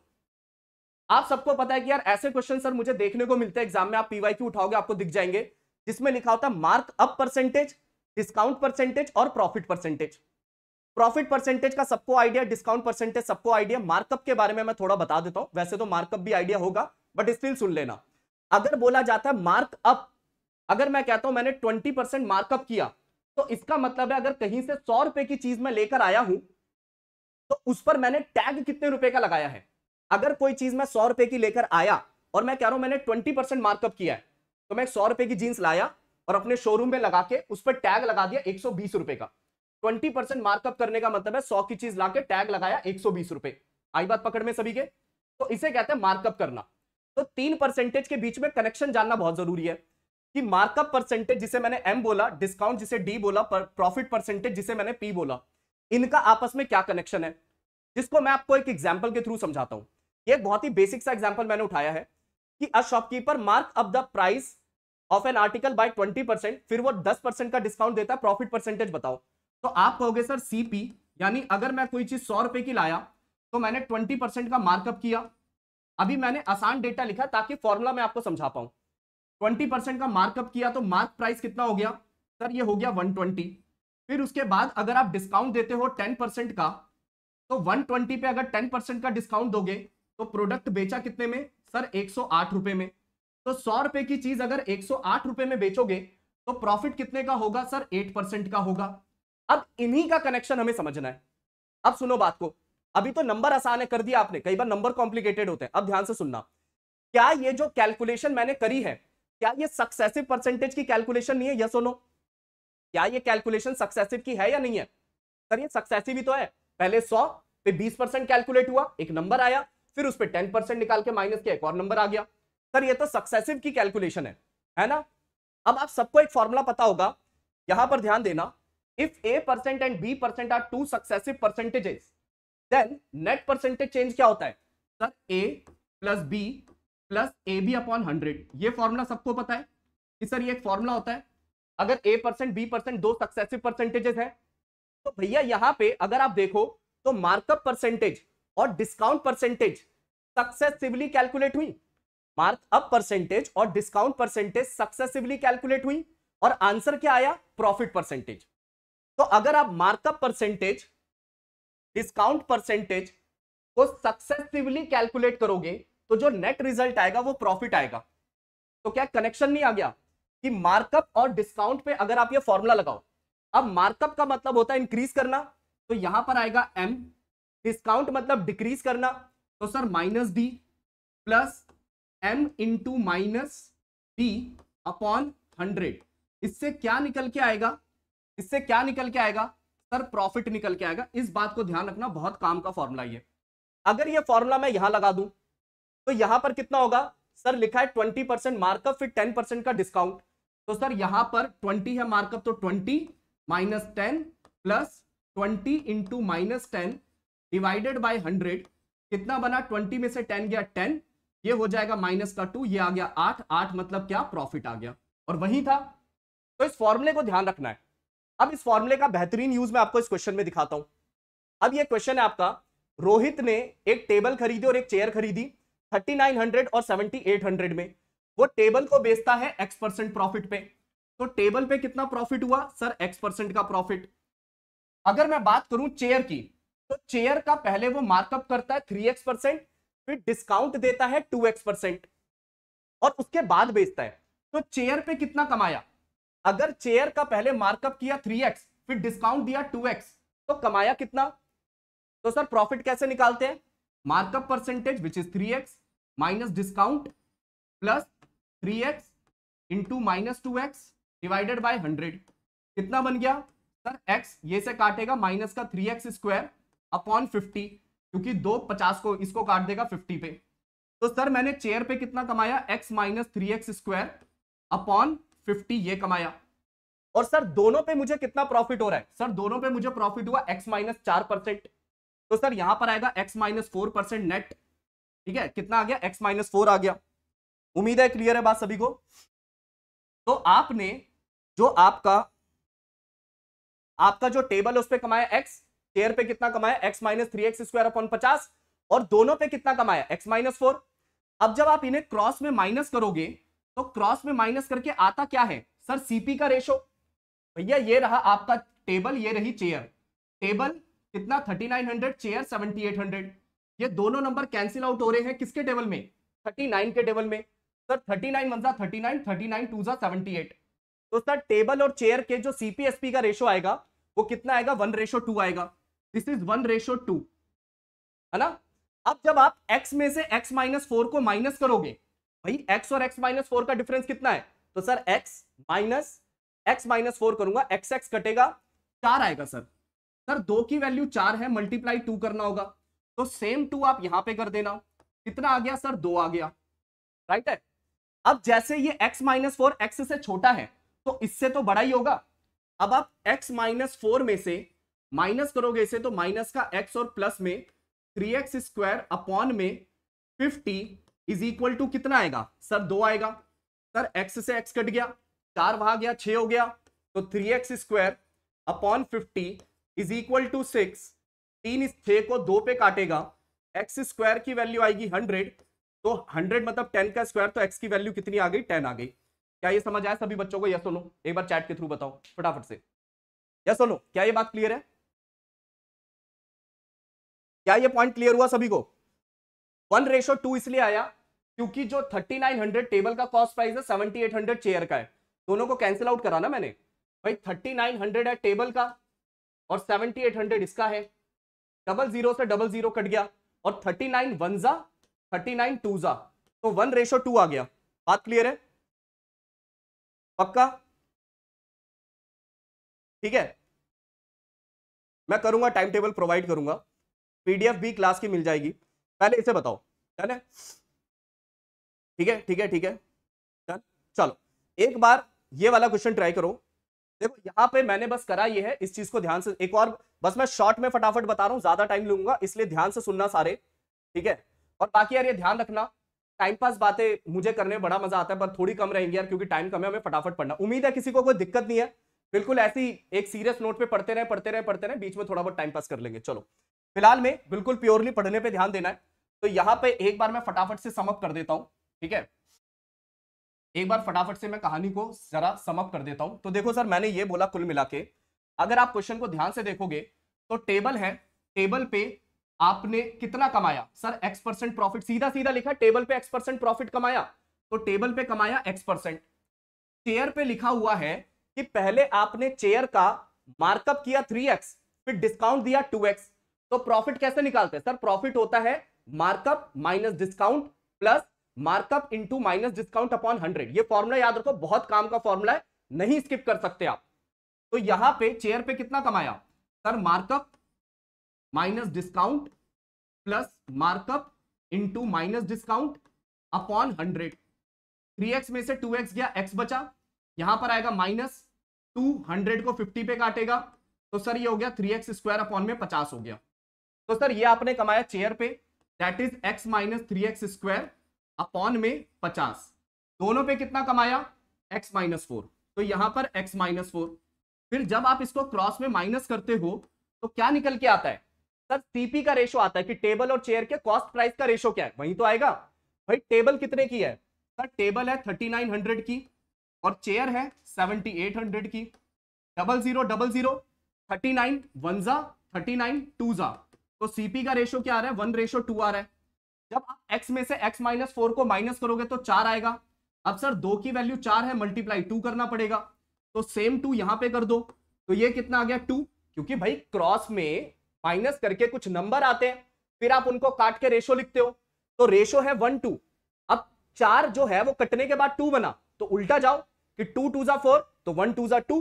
आप सबको पता है कि यार ऐसे क्वेश्चन सर मुझे देखने को मिलते हैं। एग्ज़ाम में आप पीवाई क्यू उठाओगे, आपको दिख जाएँगे। जिसमें लिखा होता है mark up percentage discount percentage और प्रॉफिट परसेंटेज प्रॉफिट परसेंटेज का सबको आइडिया डिस्काउंट परसेंटेज सबको आइडिया मार्कअप के बारे में मैं थोड़ा बता देता हूँ। वैसे तो मार्कअप भी आइडिया होगा। बट स्टिल सुन लेना। अगर बोला जाता है मार्क अप अगर मैं कहता हूँ मैंने ट्वेंटी परसेंट मार्कअप किया तो इसका मतलब है अगर कहीं से सौ रुपए की चीज़ मैं लेकर आया हूँ तो उस पर मैंने टैग कितने रुपए का लगाया है? अगर कोई चीज़ मैं सौ रुपए की लेकर आया और मैं कह रहा हूँ मैंने ट्वेंटी परसेंट मार्कअप किया है तो मैं सौ रुपए की जींस लाया और अपने शोरूम में लगा के उस पर टैग लगा दिया एक सौ बीस रुपए का। ट्वेंटी परसेंट मार्कअप करने का मतलब है सौ की चीज़ लाके टैग लगाया एक सौ बीस रुपए। आई बात पकड़ में सभी के? तो इसे कहते हैं मार्कअप करना। तो तीन परसेंटेज के बीच में कनेक्शन जानना बहुत ज़रूरी है कि मार्कअप परसेंटेज जिसे मैंने एम बोला डिस्काउंट जिसे डी बोला प्रॉफिट परसेंटेज जिसे मैंने पी बोला, इनका आपस में क्या कनेक्शन है? जिसको मैं आपको एक एग्ज़ाम्पल के थ्रू समझाता हूँ। ये बहुत ही बेसिक सा एग्ज़ाम्पल मैंने उठाया है कि a shopkeeper mark up the price of an article by twenty percent फिर वो दस परसेंट का डिस्काउंट देता है प्रॉफिट परसेंटेज बताओ। तो आप कहोगे, सर सीपी यानी अगर मैं कोई चीज़ सौ रुपए की लाया तो मैंने ट्वेंटी परसेंट का मार्कअप किया अभी मैंने आसान डेटा लिखा ताकि फॉर्मूला मैं आपको समझा पाऊँ। ट्वेंटी परसेंट का मार्कअप किया तो मार्क प्राइस कितना हो गया? सर, ये हो गया वन ट्वेंटी फिर उसके बाद अगर आप डिस्काउंट देते हो टेन परसेंट का तो वन ट्वेंटी पे अगर टेन परसेंट का डिस्काउंट दोगे तो प्रोडक्ट बेचा कितने में? सर, एक सौ आठ रुपए में। तो सौ रुपए की चीज़ अगर एक सौ आठ रुपए में बेचोगे तो प्रॉफिट कितने का होगा? सर एट परसेंट का होगा। अब इन्हीं का कनेक्शन हमें समझना है। अब सुनो बात को। अभी तो नंबर आसान है, कर दिया आपने। कई बार नंबर कॉम्प्लिकेटेड होते हैं। अब ध्यान से सुनना। क्या ये जो कैलकुलेशन मैंने करी है, क्या ये सक्सेसिव परसेंटेज की कैलकुलेशन नहीं है? यस नो क्या ये कैलकुलेशन सक्सेसिव की है या नहीं है? सर, ये सक्सेसिव ही तो है। पहले सौ पे बीस परसेंट कैलकुलेट हुआ, एक नंबर आया, फिर उस पर टेन परसेंट निकाल के माइनस किया, एक और नंबर आ गया। सर, ये तो सक्सेसिव की कैलकुलेशन है है ना? अब आप सबको एक फॉर्मूला पता होगा। यहाँ पर ध्यान देना if a percent and b percent are two successive percentages then net percentage change क्या होता है? Sir a plus b plus a b upon hundred ये फॉर्मूला सबको पता है? कि सर ये एक फॉर्मूला होता है। अगर ए परसेंट बी परसेंट दो सक्सेसिव परसेंटेजेस है तो भैया यहाँ पे अगर आप देखो तो मार्कअप परसेंटेज और डिस्काउंट परसेंटेज सक्सेसिवली कैलकुलेट हुई। मार्कअप परसेंटेज और डिस्काउंट परसेंटेज सक्सेसिवली कैलकुलेट हुई। और आंसर क्या आया? प्रॉफिट परसेंटेज तो अगर आप मार्कअप परसेंटेज डिस्काउंट परसेंटेज को सक्सेसिवली कैलकुलेट करोगे तो जो नेट रिज़ल्ट आएगा, वो प्रॉफिट आएगा। तो क्या कनेक्शन नहीं आ गया? कि मार्कअप और डिस्काउंट पे अगर आप ये फॉर्मूला लगाओ, अब मार्कअप का मतलब होता है इंक्रीज करना तो यहाँ पर आएगा एम डिस्काउंट मतलब डिक्रीज करना तो sir minus d plus m into minus d upon hundred इससे क्या निकल के आएगा? इससे क्या निकल के आएगा? सर प्रॉफिट निकल के आएगा। इस बात को ध्यान रखना, बहुत काम का फॉर्मूला ये। अगर ये फॉर्मूला मैं यहाँ लगा दूँ तो यहाँ पर कितना होगा? सर, लिखा है ट्वेंटी परसेंट मार्कअप फिर टेन परसेंट का डिस्काउंट तो सर, यहाँ पर ट्वेंटी है मार्कअप तो twenty minus ten plus twenty into minus ten divided by hundred कितना बना? ट्वेंटी में से टेन गया टेन ये हो जाएगा माइनस का टू ये आ गया आठ। आठ मतलब क्या? प्रॉफिट आ गया। और वही था। तो इस फॉर्मूले को ध्यान रखना है। अब इस फॉर्मूले का बेहतरीन यूज़ मैं आपको इस क्वेश्चन में दिखाता हूँ। अब ये क्वेश्चन है आपका, रोहित ने एक टेबल खरीदी और एक चेयर खरीदी 3900 और 7800 में। वो टेबल को बेचता है एक्स परसेंट प्रॉफिट पे। तो टेबल पे कितना प्रॉफिट हुआ? सर एक्स परसेंट का प्रॉफिट अगर मैं बात करूँ चेयर की तो चेयर का पहले वो मार्कअप करता है थ्री एक्स परसेंट फिर डिस्काउंट देता है टू एक्स परसेंट और उसके बाद बेचता है। तो चेयर पे कितना कमाया? अगर चेयर का पहले मार्कअप किया थ्री एक्स फिर डिस्काउंट दिया टू एक्स तो कमाया कितना? तो सर प्रॉफिट कैसे निकालते हैं? Markup percentage which is three x minus discount plus three x into minus two x divided by hundred कितना बन गया? सर एक्स ये से काटेगा माइनस का three x square upon fifty क्योंकि दो पचास को, इसको काट देगा फिफ्टी पे। तो सर, मैंने चेयर पे कितना कमाया? X minus three x square upon fifty ये कमाया। और सर दोनों पे मुझे कितना प्रॉफिट हो रहा है? सर दोनों पे मुझे प्रॉफिट हुआ एक्स माइनस चार परसेंट तो सर यहाँ पर आएगा x minus four percent net ठीक है? कितना आ गया? एक्स माइनस फोर आ गया। उम्मीद है क्लियर है बात सभी को? तो आपने जो आपका आपका जो टेबल है उस पर कमाया एक्स चेयर पे कितना कमाया? X minus three x square upon पचास। और दोनों पे कितना कमाया? एक्स माइनस फोर अब जब आप इन्हें क्रॉस में माइनस करोगे तो क्रॉस में माइनस करके आता क्या है? सर सीपी का रेशो भैया, ये रहा आपका टेबल ये रही चेयर टेबल कितना? 3900 चेयर 7800 ये दोनों नंबर कैंसिल आउट हो रहे हैं किसके टेबल में? 39 के टेबल में। सर 39 वन जा 39 39 टू जा 78 तो सर टेबल और चेयर के जो सीपीएसपी का रेशो आएगा, वो कितना आएगा? वन रेशो टू आएगा। This is one ratio two है ना? अब जब आप x में से x माइनस फोर को माइनस करोगे भाई, x और x माइनस फोर का डिफरेंस कितना है? तो sir, x minus x minus four करूँगा, x x कटेगा, चार आएगा सर। सर, दो की वैल्यू चार है मल्टीप्लाई टू करना होगा। तो सेम टू आप यहाँ पे कर देना। कितना आ गया सर? दो आ गया। राइट है? अब जैसे ये x माइनस फोर एक्स से छोटा है तो इससे तो बड़ा ही होगा। अब आप x माइनस फोर में से माइनस करोगे इसे तो माइनस का x और प्लस में थ्री एक्स स्क्वायर अपॉन में फिफ्टी इज़ इक्वल टू कितना आएगा? सर, दो आएगा। सर एक्स से एक्स कट गया, चार वहाँ गया, छह हो गया तो three x square upon fifty is equal to six तीन इस छह को दो पे काटेगा एक्स स्क्वायर की वैल्यू आएगी हंड्रेड तो हंड्रेड मतलब टेन का स्क्वायर तो एक्स की वैल्यू कितनी आ गई? टेन आ गई। क्या ये समझ आया सभी बच्चों को? यस सुनो एक बार चैट के थ्रू बताओ, फटाफट से। यस सुनो क्या ये बात क्लियर है? क्या ये पॉइंट क्लियर हुआ सभी को? वन रेशो टू इसलिए आया क्योंकि जो 3900 टेबल का कॉस्ट प्राइस है 7800 चेयर का है। दोनों को कैंसिल आउट करा ना मैंने। भाई 3900 है टेबल का और 7800 इसका है। डबल ज़ीरो से डबल ज़ीरो कट गया और 39 वन जा 39 टू जा। तो वन रेशो टू आ गया। बात क्लियर है? पक्का? ठीक है। मैं करूँगा टाइम टेबल प्रोवाइड करूँगा पीडीएफ भी क्लास की मिल जाएगी। पहले इसे बताओ। चल। है ठीक है ठीक है ठीक है। चल, चलो। एक बार ये वाला क्वेश्चन ट्राई करो। देखो, यहाँ पे मैंने बस करा ये है, इस चीज़ को ध्यान से। एक और, बस मैं शॉर्ट में फटाफट बता रहा हूँ, ज़्यादा टाइम लूँगा, इसलिए ध्यान से सुनना सारे। ठीक है? और बाकी यार ये ध्यान रखना टाइम पास बातें मुझे करने में बड़ा मज़ा आता है, पर थोड़ी कम रहेंगी यार, क्योंकि टाइम कम है, हमें फटाफट पढ़ना। उम्मीद है किसी को कोई दिक्कत नहीं है। बिल्कुल ऐसी एक सीरियस नोट पे पढ़ते रहे पढ़ते रहे पढ़ते रहे, बीच में थोड़ा बहुत टाइम पास कर लेंगे। चलो। फ़िलहाल में बिल्कुल प्योरली पढ़ने पे ध्यान देना है। तो यहाँ पे एक बार मैं फटाफट से समअप कर देता हूँ, ठीक है? एक बार फटाफट से मैं कहानी को जरा समअप कर देता हूँ। तो देखो सर, मैंने ये बोला कुल मिला के, अगर आप क्वेश्चन को ध्यान से देखोगे तो टेबल है टेबल पे आपने कितना कमाया? सर एक्स परसेंट प्रॉफिट सीधा सीधा लिखा टेबल पे एक्स परसेंट प्रॉफिट कमाया तो टेबल पे कमाया एक्स परसेंट चेयर पे लिखा हुआ है कि पहले आपने चेयर का मार्कअप किया थ्री एक्स फिर डिस्काउंट दिया टू एक्स तो प्रॉफिट कैसे निकालते हैं? सर प्रॉफिट होता है markup minus discount plus markup into minus discount upon hundred. ये फॉर्मूला याद रखो, बहुत काम का फॉर्मूला है, नहीं स्किप कर सकते आप। तो यहाँ पे चेयर पे कितना कमाया? Sir, markup minus discount plus markup into minus discount upon hundred. Three x में से टू एक्स गया, एक्स बचा। यहाँ पर आएगा माइनस टू हंड्रेड को फिफ्टी पे काटेगा। तो सर, ये हो गया थ्री एक्स स्क्वायर अपॉन में पचास हो गया। तो सर, ये आपने कमाया चेयर पे that is x minus three x square upon में पचास। दोनों पे कितना कमाया? एक्स माइनस फोर तो यहाँ पर एक्स माइनस फोर फिर जब आप इसको क्रॉस में माइनस करते हो तो क्या निकल के आता है? सर सीपी का रेशो आता है कि टेबल और चेयर के कॉस्ट प्राइस का रेशो क्या है? वही तो आएगा। भाई टेबल कितने की है? सर टेबल है थर्टी नाइन हंड्रेड की और चेयर है सेवेंटी एट हंड्रेड की। Double zero double zero thirty nine one जा थर्टी नाइन टू जा तो सीपी का रेशो क्या आ रहा है? वन रेशो टू आ रहा है। जब आप x में से x माइनस फोर को माइनस करोगे तो चार आएगा। अब सर दो की वैल्यू चार है मल्टीप्लाई टू करना पड़ेगा। तो सेम टू यहाँ पे कर दो। तो ये कितना आ गया? टू क्योंकि भाई क्रॉस में माइनस करके कुछ नंबर आते हैं। फिर आप उनको काट के रेशो लिखते हो। तो रेशो है वन टू अब चार जो है, वो कटने के बाद टू बना। तो उल्टा जाओ कि टू टू जा फोर तो वन टू जा टू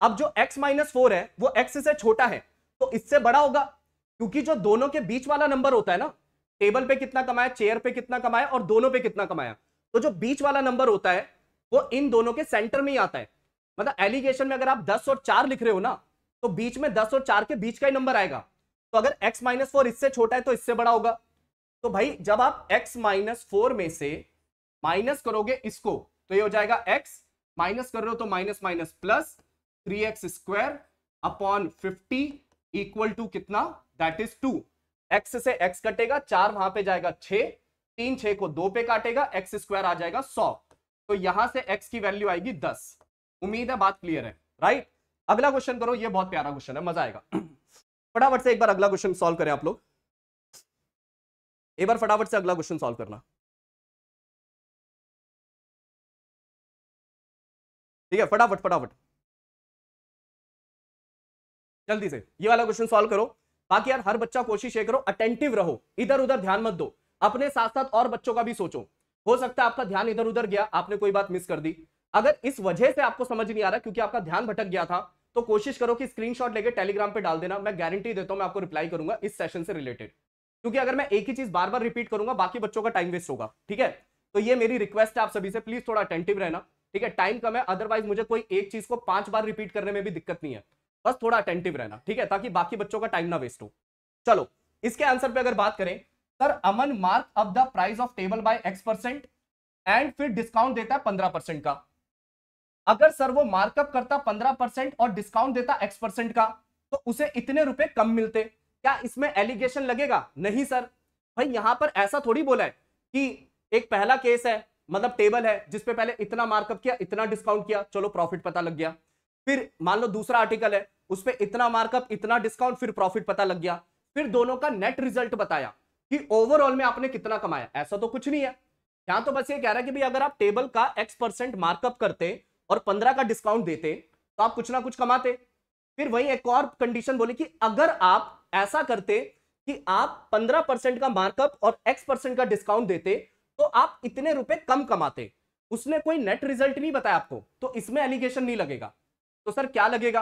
अब जो x माइनस फोर है, वो x से छोटा है। तो इससे बड़ा होगा। क्योंकि जो दोनों के बीच वाला नंबर होता है ना टेबल पे कितना कमाया चेयर पे कितना कमाया और दोनों पे कितना कमाया तो जो बीच वाला नंबर होता है, वो इन दोनों के सेंटर में ही आता है। मतलब एलिगेशन में अगर आप दस और चार लिख रहे हो ना तो बीच में दस और चार के बीच का ही नंबर आएगा। तो अगर x माइनस फोर इससे छोटा है तो इससे बड़ा होगा। तो भाई, जब आप x माइनस फोर में से माइनस करोगे इसको तो ये हो जाएगा x माइनस कर रहे हो तो minus minus plus three x square upon fifty equal to कितना? दैट इज़ टू एक्स से एक्स कटेगा, चार वहाँ पे जाएगा छ तीन छह को दो पे काटेगा एक्स स्क्वायर आ जाएगा सौ। तो यहाँ से एक्स की वैल्यू आएगी दस। उम्मीद है बात क्लियर है राइट अगला क्वेश्चन करो, ये बहुत प्यारा क्वेश्चन है, मज़ा आएगा। फटाफट से एक बार अगला क्वेश्चन सॉल्व करें आप लोग। एक बार फटाफट से अगला क्वेश्चन सॉल्व करना। ठीक है, फटाफट फटाफट। जल्दी से, ये वाला क्वेश्चन सॉल्व करो। बाकी यार, हर बच्चा कोशिश ये करो अटेंटिव रहो इधर उधर ध्यान मत दो। अपने साथ साथ और बच्चों का भी सोचो। हो सकता है आपका ध्यान इधर उधर गया, आपने कोई बात मिस कर दी। अगर इस वजह से आपको समझ नहीं आ रहा, क्योंकि आपका ध्यान भटक गया था तो कोशिश करो कि स्क्रीनशॉट लेके टेलीग्राम पे डाल देना। मैं गारंटी देता हूँ, मैं आपको रिप्लाई करूँगा इस सेशन से रिलेटेड क्योंकि अगर मैं एक ही चीज़ बार बार रिपीट करूँगा, बाकी बच्चों का टाइम वेस्ट होगा, ठीक है? तो ये मेरी रिक्वेस्ट है आप सभी से प्लीज़ थोड़ा अटेंटिव रहना, ठीक है? टाइम कम है अदरवाइज़ मुझे कोई एक चीज़ को पाँच बार रिपीट करने में भी दिक्कत नहीं है। बस थोड़ा अटेंटिव रहना, ठीक है? ताकि बाकी बच्चों का टाइम ना वेस्ट हो। चलो, इसके आंसर पे अगर बात करें, sir, Aman mark up the price of table by x percent and फिर डिस्काउंट देता है पंद्रह परसेंट का। अगर सर वो मार्कअप करता पंद्रह परसेंट और डिस्काउंट देता एक्स परसेंट का तो उसे इतने रुपए कम मिलते। क्या इसमें एलिगेशन लगेगा? नहीं, सर। भाई, यहाँ पर ऐसा थोड़ी बोला है कि एक पहला केस है मतलब टेबल है, जिसपे पहले इतना मार्कअप किया, इतना डिस्काउंट किया, चलो प्रॉफिट पता लग गया। फिर मान लो दूसरा आर्टिकल है उस पर इतना मार्कअप इतना डिस्काउंट फिर प्रॉफिट पता लग गया। फिर दोनों का नेट रिज़ल्ट बताया कि ओवरऑल में आपने कितना कमाया। ऐसा तो कुछ नहीं है। यहाँ तो बस ये कह रहा है कि भाई अगर आप टेबल का एक्स परसेंट मार्कअप करते और पंद्रह का डिस्काउंट देते तो आप कुछ ना कुछ कमाते। फिर वही एक और कंडीशन बोले कि अगर आप ऐसा करते कि आप पंद्रह परसेंट का मार्कअप और एक्स परसेंट का डिस्काउंट देते तो आप इतने रुपए कम कमाते। उसने कोई नेट रिज़ल्ट नहीं बताया आपको तो इसमें एलिगेशन नहीं लगेगा। तो सर, क्या लगेगा?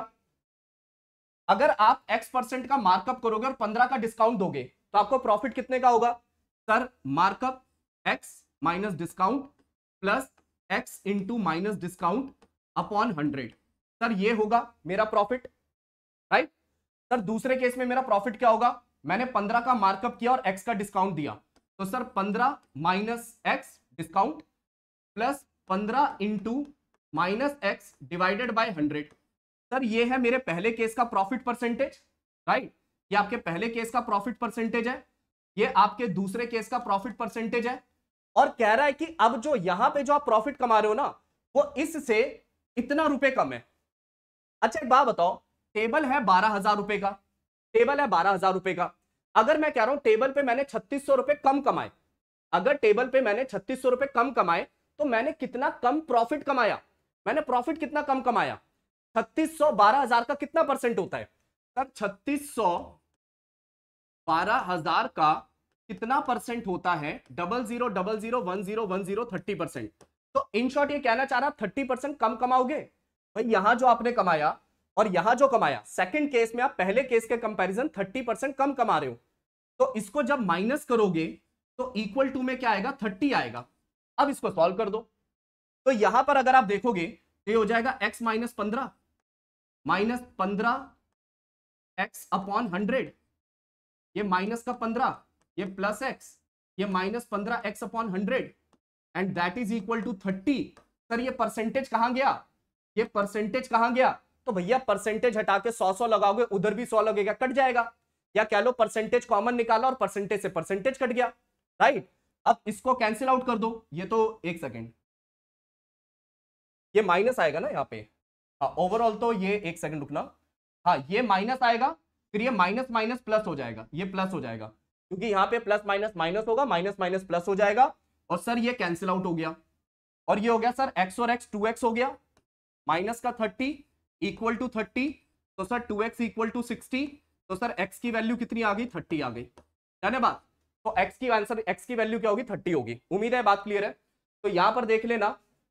अगर आप एक्स परसेंट का मार्कअप करोगे और पंद्रह का डिस्काउंट दोगे तो आपको प्रॉफिट कितने का होगा? Sir markup x minus discount plus x into minus discount upon hundred sir ये होगा मेरा प्रॉफिट राइट सर दूसरे केस में मेरा प्रॉफिट क्या होगा? मैंने पंद्रह का मार्कअप किया और एक्स का डिस्काउंट दिया। तो सर पंद्रह माइनस एक्स डिस्काउंट प्लस पंद्रह into minus x divided by hundred sir, ये है मेरे पहले केस का प्रॉफिट परसेंटेज राइट ये आपके पहले केस का प्रॉफिट परसेंटेज है, ये आपके दूसरे केस का प्रॉफिट परसेंटेज है। और कह रहा है कि अब जो यहाँ पे जो आप प्रॉफिट कमा रहे हो ना, वो इससे इतना रुपए कम है। अच्छा एक बात बताओ टेबल है बारह हज़ार रुपए का टेबल है बारह हज़ार रुपए का। अगर मैं कह रहा हूँ टेबल पे मैंने छत्तीस सौ रुपए कम कमाए, अगर टेबल पे मैंने छत्तीस सौ रुपए कम कमाए तो मैंने कितना कम प्रॉफिट कमाया? मैंने प्रॉफिट कितना कम कमाया? छत्तीस सौ बारह हज़ार का कितना परसेंट होता है? सर, छत्तीस सौ बारह हज़ार का कितना परसेंट होता है? Double zero double zero, one zero one zero, thirty percent. तो इन शॉर्ट ये कहना चाह रहा, थर्टी परसेंट कम कमाओगे? भाई, यहाँ जो आपने कमाया और यहाँ जो कमाया सेकंड केस में आप पहले केस के कंपैरिजन थर्टी परसेंट कम कमा रहे हो। तो इसको जब माइनस करोगे तो इक्वल टू में क्या आएगा? थर्टी आएगा। अब इसको सॉल्व कर दो। तो यहाँ पर अगर आप देखोगे तो ये हो जाएगा एक्स माइनस पंद्रह। माइनस पंद्रह एक्स अपॉन हंड्रेड। ये माइनस का पंद्रह, ये प्लस एक्स, ये माइनस पंद्रह x upon hundred. And that is equal to thirty sir, ये परसेंटेज कहाँ गया? ये परसेंटेज कहाँ गया? तो भैया परसेंटेज हटा के सौ सौ लगाओगे, उधर भी सौ लगेगा, कट जाएगा। या कह लो परसेंटेज कॉमन निकाला और परसेंटेज से परसेंटेज कट गया। राइट अब इसको कैंसिल आउट कर दो। ये तो एक सेकेंड ये माइनस आएगा ना यहाँ पे। ओवरऑल हाँ, तो ये एक सेकंड रुकना। हाँ ये माइनस आएगा फिर ये माइनस माइनस प्लस हो जाएगा ये प्लस हो जाएगा। क्योंकि यहाँ पे प्लस माइनस माइनस होगा माइनस माइनस प्लस हो जाएगा। और सर ये कैंसिल आउट हो गया। और ये हो गया सर एक्स और एक्स टू एक्स हो गया। माइनस का थर्टी इक्वल टू थर्टी तो sir two x equal to sixty तो सर एक्स की वैल्यू कितनी आ गई? थर्टी आ गई। धन्यवाद। तो एक्स की आंसर एक्स की वैल्यू क्या होगी? थर्टी होगी। उम्मीद है बात क्लियर है। तो यहाँ पर देख लेना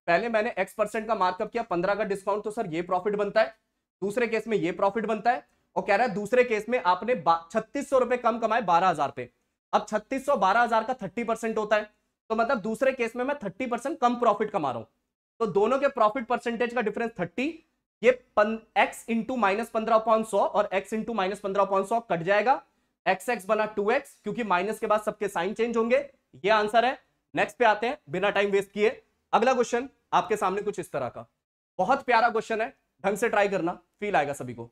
पहले मैंने एक्स परसेंट का मार्कअप किया, पंद्रह का डिस्काउंट तो सर ये प्रॉफिट बनता है। दूसरे केस में ये प्रॉफिट बनता है और कह रहा है दूसरे केस में आपने छत्तीस सौ रुपए कम कमाए बारह हज़ार पे। अब छत्तीस सौ बारह हज़ार का थर्टी परसेंट होता है तो मतलब दूसरे केस में मैं थर्टी परसेंट कम प्रॉफिट कमा रहा हूँ। तो दोनों के प्रॉफिट परसेंटेज का डिफरेंस थर्टी ये एक्स इंटू माइनस पंद्रह पॉइंट सौ और एक्स इंटू माइनस पंद्रह पॉइंट सौ कट जाएगा। एक्स एक्स बना टू एक्स क्योंकि माइनस के बाद सबके साइन चेंज होंगे। ये आंसर है। नेक्स्ट पे आते हैं, बिना टाइम वेस्ट किए। अगला क्वेश्चन आपके सामने कुछ इस तरह का। बहुत प्यारा क्वेश्चन है, ढंग से ट्राई करना फील आएगा सभी को।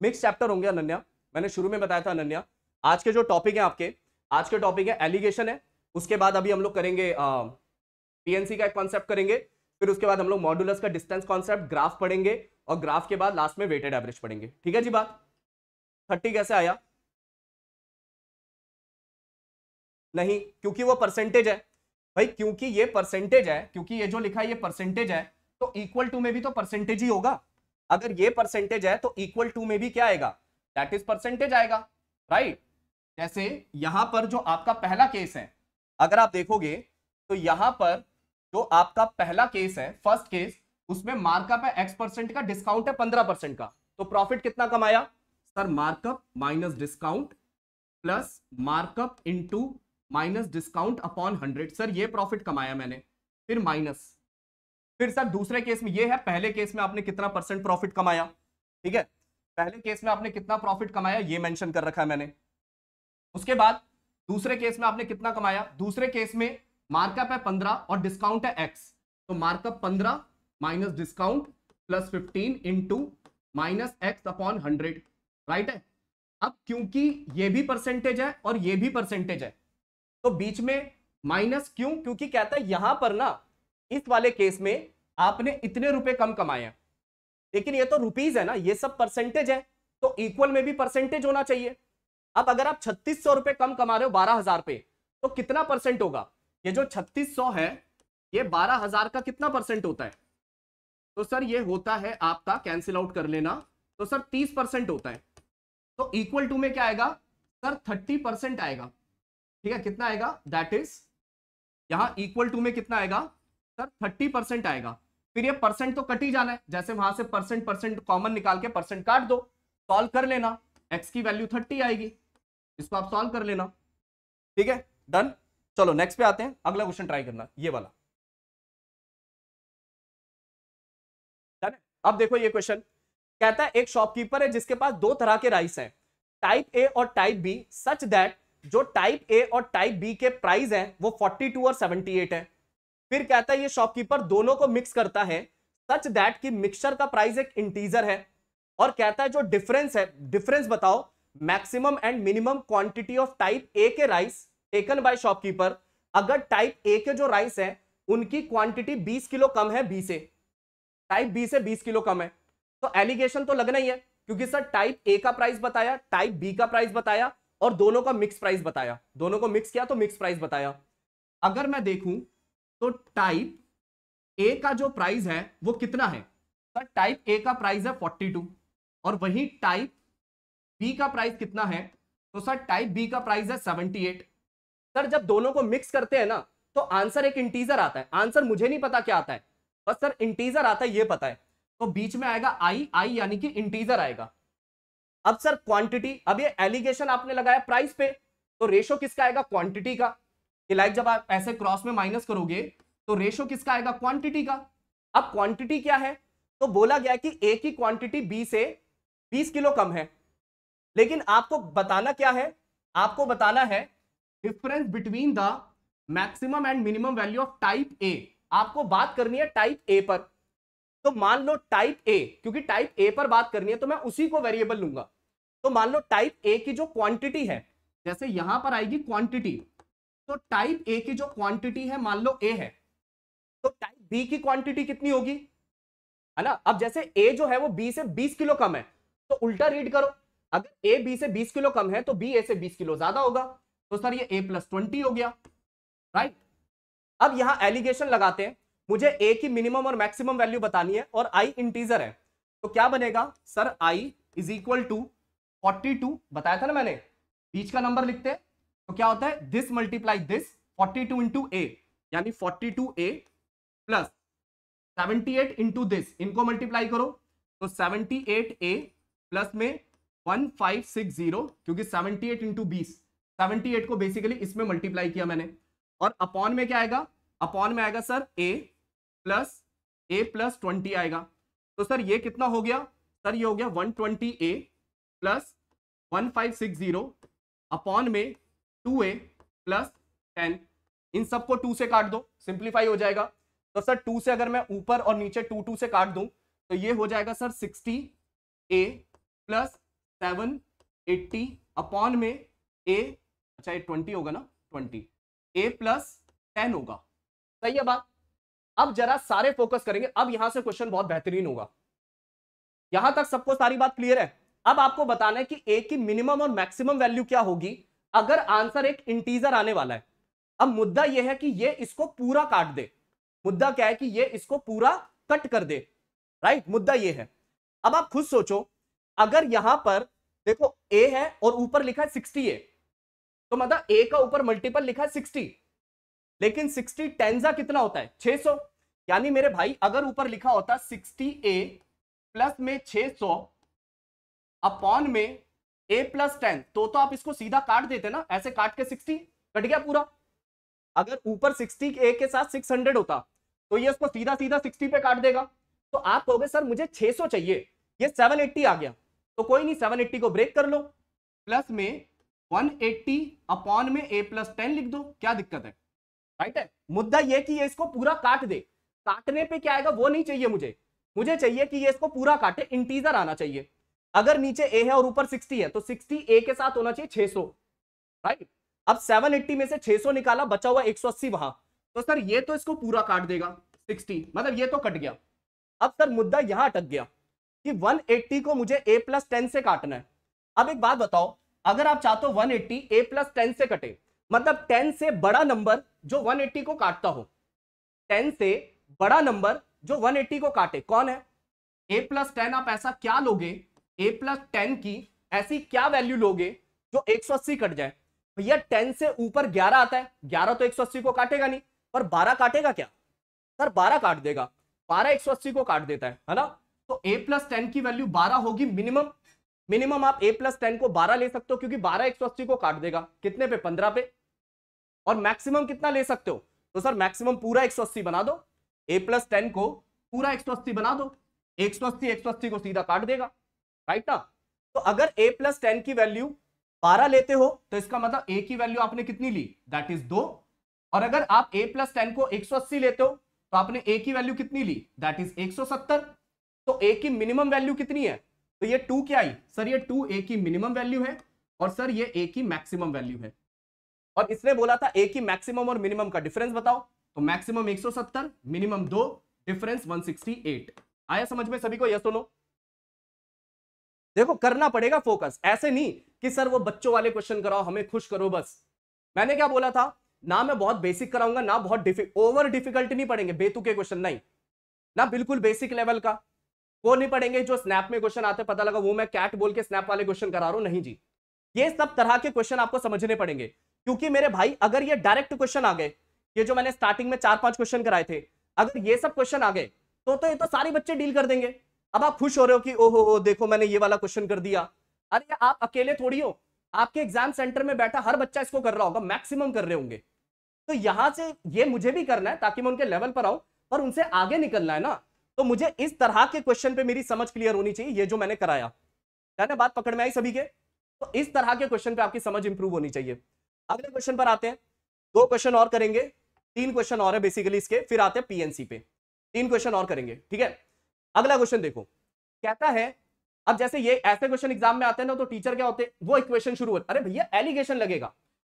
मिक्स चैप्टर होंगे अनन्या। मैंने शुरू में बताया था अनन्या। आज के जो टॉपिक है आपके, आज के टॉपिक है एलिगेशन है। उसके बाद अभी हम लोग करेंगे पीएनसी का एक कॉन्सेप्ट करेंगे। फिर उसके बाद हम लोग मॉड्यूलस का डिस्टेंस कॉन्सेप्ट ग्राफ पढ़ेंगे। और ग्राफ के बाद लास्ट में वेटेड एवरेज पढ़ेंगे। ठीक है जी बात? थर्टी कैसे आया? नहीं, क्योंकि वो परसेंटेज है। भाई, क्योंकि ये परसेंटेज है, क्योंकि ये जो लिखा है ये परसेंटेज है तो इक्वल टू में भी तो परसेंटेज ही होगा। अगर ये परसेंटेज है तो इक्वल टू में भी क्या आएगा? दैट इज़ परसेंटेज आएगा राइट जैसे यहाँ पर जो आपका पहला केस है, अगर आप देखोगे तो यहाँ पर जो आपका पहला केस है फ़र्स्ट केस उसमें मार्कअप है एक्स परसेंट का डिस्काउंट है पंद्रह परसेंट का। तो प्रॉफिट कितना कमाया? Sir markup minus discount plus markup into minus discount upon hundred sir ये प्रॉफिट कमाया मैंने। फिर माइनस फिर सर दूसरे केस में ये है, पहले केस में आपने कितना परसेंट प्रॉफिट कमाया? ठीक है? पहले केस में आपने कितना प्रॉफिट कमाया, ये मेंशन कर रखा है मैंने। उसके बाद दूसरे केस में आपने कितना कमाया? दूसरे केस में मार्कअप है पंद्रह और डिस्काउंट है एक्स तो मार्कअप पंद्रह minus discount plus fifteen into minus x upon hundred right है? अब क्योंकि ये भी परसेंटेज है और ये भी परसेंटेज है तो बीच में माइनस क्यों? क्योंकि कहता है यहाँ पर ना, इस वाले केस में आपने इतने रुपए कम कमाए हैं। लेकिन ये तो रुपीज़ है ना, ये सब परसेंटेज है तो इक्वल में भी परसेंटेज होना चाहिए। अब अगर आप छत्तीस सौ रुपए कम कमा रहे हो, बारह हज़ार पे तो कितना परसेंट होगा? ये जो छत्तीस सौ है, ये बारह हज़ार का कितना परसेंट होता है? तो सर ये होता है आपका कैंसिल आउट कर लेना। तो सर तीस परसेंट होता है। तो इक्वल टू में क्या आएगा? सर थर्टी परसेंट आएगा। ठीक है? कितना आएगा? दैट इज़ यहाँ इक्वल टू में कितना आएगा? सर थर्टी परसेंट आएगा। फिर ये परसेंट तो कट ही जाना है। जैसे वहाँ से परसेंट परसेंट कॉमन निकाल के परसेंट काट दो। सॉल्व कर लेना। एक्स की वैल्यू थर्टी आएगी। इसको आप सॉल्व कर लेना। ठीक है? डन चलो नेक्स्ट पे आते हैं। अगला क्वेश्चन ट्राई करना। ये वाला। अब देखो ये क्वेश्चन कहता है, एक शॉपकीपर है जिसके पास दो तरह के राइस हैं. टाइप ए और टाइप बी सच दैट जो टाइप ए और टाइप बी के प्राइस हैं, वो 42 और 78 है. फिर कहता है, ये शॉपकीपर दोनों को मिक्स करता है सच दैट कि मिक्सचर का प्राइस एक इंटीजर है. और कहता है, जो डिफरेंस है डिफरेंस बताओ maximum and minimum quantity of type A के राइस टेकन बाय शॉपकीपर अगर टाइप ए के जो राइस है, उनकी क्वांटिटी 20 किलो कम है बी से टाइप बी से 20 किलो कम है। तो एलिगेशन तो लगना ही है, क्योंकि सर टाइप ए का प्राइस बताया टाइप बी का प्राइस बताया और दोनों का मिक्स प्राइस बताया। दोनों को मिक्स किया तो मिक्स प्राइस बताया। अगर मैं देखूँ तो टाइप ए का जो प्राइस है, वो कितना है? सर टाइप ए का प्राइस है 42 और वही टाइप बी का प्राइस कितना है? तो सर टाइप बी का प्राइस है 78 सर जब दोनों को मिक्स करते हैं ना तो आंसर एक इंटीजर आता है। आंसर मुझे नहीं पता क्या आता है। बस सर इंटीजर आता है, ये पता है। तो बीच में आएगा आई आई यानी कि इंटीजर आएगा। अब सर क्वांटिटी अब ये एलिगेशन आपने लगाया प्राइस पे तो रेशो किसका आएगा? क्वांटिटी का। लाइक जब आप ऐसे क्रॉस में माइनस करोगे तो रेशो किसका आएगा? क्वांटिटी का। अब क्वांटिटी क्या है? तो बोला गया कि ए की क्वांटिटी बी से 20 किलो कम है। लेकिन आपको बताना क्या है? आपको बताना है difference between the maximum and minimum value of type A आपको बात करनी है टाइप ए पर। तो मान लो टाइप ए क्योंकि टाइप ए पर बात करनी है तो मैं उसी को वेरिएबल लूँगा। तो मान लो टाइप ए की जो क्वांटिटी है, जैसे यहाँ पर आएगी क्वांटिटी तो टाइप ए की जो क्वांटिटी है, मान लो ए है। तो टाइप बी की क्वांटिटी कितनी होगी? है ना? अब जैसे ए जो है, वो बी से 20 किलो कम है तो उल्टा रीड करो। अगर ए बी से 20 किलो कम है तो बी ए से 20 किलो ज़्यादा होगा। तो सर ये ए प्लस ट्वेंटी हो गया। राइट अब यहाँ एलिगेशन लगाते हैं। मुझे ए की मिनिमम और मैक्सिमम वैल्यू बतानी है और आई इंटीजर है। तो क्या बनेगा? Sir I is equal to forty two बताया था ना मैंने? बीच का नंबर लिखते हैं। तो क्या होता है? This multiply this forty two into a यानी forty two a plus seventy eight into this इनको मल्टीप्लाई करो। तो सेवेंटी एट ए प्लस में वन फाइव सिक्स ज़ीरो क्योंकि सेवेंटी एट इंटू बीस। सेवेंटी एट को बेसिकली इसमें मल्टीप्लाई किया मैंने। और अपॉन में क्या आएगा? अपॉन में आएगा sir a plus a plus twenty आएगा। तो सर ये कितना हो गया? सर ये हो गया one twenty a plus one five six zero upon में टू ए प्लस टेन इन सबको टू से काट दो सिंप्लीफाई हो जाएगा। तो सर टू से अगर मैं ऊपर और नीचे टू टू से काट दूँ तो ये हो जाएगा sir sixty a plus seven eighty upon में ए अच्छा ये ट्वेंटी होगा ना ट्वेंटी ए प्लस टेन होगा। सही है बात। अब जरा सारे फोकस करेंगे। अब यहाँ से क्वेश्चन बहुत बेहतरीन होगा। यहाँ तक सबको सारी बात क्लियर है? अब आपको बताना है कि ए की मिनिमम और मैक्सिमम वैल्यू क्या होगी? अगर आंसर एक इंटीजर आने वाला है। अब मुद्दा यह है कि ये इसको पूरा काट दे। मुद्दा क्या है कि ये इसको पूरा कट कर दे। राइट मुद्दा ये है। अब आप खुद सोचो। अगर यहाँ पर देखो ए है और ऊपर लिखा है सिक्सटी ए तो मतलब ए का ऊपर मल्टीपल लिखा है सिक्सटी लेकिन सिक्सटी टेंजा कितना होता है? छह सौ। यानी मेरे भाई, अगर ऊपर लिखा होता सिक्सटी ए प्लस में छह सौ अपॉन में ए प्लस टेन तो तो आप इसको सीधा काट देते ना, ऐसे काट के सिक्सटी कट गया पूरा। अगर ऊपर सिक्सटी ए के साथ सिक्स हंड्रेड होता तो ये उसको सीधा सीधा सिक्सटी पे काट देगा। तो आप कहोगे, सर, मुझे छह सौ चाहिए। ये सेवन एट्टी आ गया। तो कोई नहीं सेवन एट्टी को ब्रेक कर लो। प्लस में 180 अपॉन में a प्लस टेन लिख दो क्या दिक्कत है? राइट है? मुद्दा ये कि ये इसको पूरा काट दे। काटने पे क्या आएगा? वो नहीं चाहिए मुझे। मुझे चाहिए कि ये इसको पूरा काटे इंटीजर आना चाहिए। अगर नीचे a है और ऊपर 60 है तो 60 a के साथ होना चाहिए 600 राइट अब 780 में से 600 निकाला बचा हुआ 180 वहाँ। तो सर ये तो इसको पूरा काट देगा 60 मतलब ये तो कट गया। अब सर मुद्दा यहाँ अटक गया कि 180 को मुझे ए प्लस टेन से काटना है। अब एक बात बताओ अगर आप चाहते हो 180 a प्लस टेन से कटे मतलब 10 से बड़ा नंबर जो 180 को काटता हो। 10 से बड़ा नंबर जो 180 को काटे, कौन है? A प्लस टेन आप ऐसा क्या लोगे? A प्लस टेन की ऐसी क्या वैल्यू लोगे जो 180 कट जाए? भैया 10 से ऊपर 11 आता है 11 तो 180 को काटेगा नहीं। पर 12 काटेगा क्या? सर 12 काट देगा। 12 180 को काट देता है है ना? तो a प्लस की वैल्यू 12 होगी मिनिमम मिनिमम आप ए प्लस टेन को 12 ले सकते हो, क्योंकि 12 180 को काट देगा। कितने पे? 15 पे। और मैक्सिमम कितना ले सकते हो? तो सर मैक्सिमम पूरा 180 बना दो। ए प्लस टेन को पूरा 180 बना दो। 180 180 को सीधा काट देगा। राइट ना? तो अगर ए प्लस टेन की वैल्यू बारह लेते हो तो इसका मतलब ए की वैल्यू आपने कितनी ली? दैट इज़ दो। और अगर आप ए प्लस टेन को 180 लेते हो तो आपने ए की वैल्यू कितनी ली? दैट इज़ 170 तो ए की मिनिमम वैल्यू कितनी है? तो ये टू क्या आई? सर, ये टू ए की मिनिमम वैल्यू है और सर, ये ए की मैक्सिमम वैल्यू है। और इसने बोला था ए की मैक्सिमम और मिनिमम का डिफरेंस बताओ। तो मैक्सिमम 170 मिनिमम दो डिफरेंस 168 आया समझ में सभी को? यस सुनो देखो, करना पड़ेगा फोकस ऐसे नहीं कि सर, वो बच्चों वाले क्वेश्चन कराओ, हमें खुश करो बस। मैंने क्या बोला था? ना मैं बहुत बेसिक कराऊँगा, ना बहुत डिफिक ओवर डिफ़िकल्ट नहीं पढ़ेंगे, बेतुके क्वेश्चन नहीं। ना बिल्कुल बेसिक लेवल का। वो नहीं पढ़ेंगे जो स्नैप में क्वेश्चन आते पता लगा वो मैं कैट बोल के स्नैप वाले क्वेश्चन करा रहा हूँ। नहीं जी। ये सब तरह के क्वेश्चन आपको समझने पड़ेंगे। क्योंकि मेरे भाई, अगर ये डायरेक्ट क्वेश्चन आ गए, ये जो मैंने स्टार्टिंग में चार पाँच क्वेश्चन कराए थे, अगर ये सब क्वेश्चन आ गए तो तो ये तो सारे बच्चे डील कर देंगे। अब आप खुश हो रहे हो कि, ओहो, हो, देखो मैंने ये वाला क्वेश्चन कर दिया। अरे, आप अकेले थोड़ी हो। आपके एग्ज़ाम सेंटर में बैठा हर बच्चा इसको कर रहा होगा मैक्सिमम कर रहे होंगे। तो यहाँ से ये मुझे भी करना है, ताकि मैं उनके लेवल पर आऊँ, पर उनसे आगे निकलना है ना। तो मुझे इस तरह के क्वेश्चन पे मेरी समझ क्लियर होनी चाहिए, ये जो मैंने कराया। ना बात पकड़ में आई सभी के? तो इस तरह के क्वेश्चन पे आपकी समझ इंप्रूव होनी चाहिए। अगले क्वेश्चन पर आते हैं। दो क्वेश्चन और करेंगे। तीन क्वेश्चन और है बेसिकली इसके। फिर आते हैं पीएनसी पे। तीन क्वेश्चन और करेंगे। ठीक है? अगला क्वेश्चन देखो। कहता है, अब जैसे ये ऐसे क्वेश्चन एग्ज़ाम में आते हैं ना तो टीचर क्या होते हैं? वो इक्वेशन शुरू होता है। अरे भैया एलिगेशन लगेगा।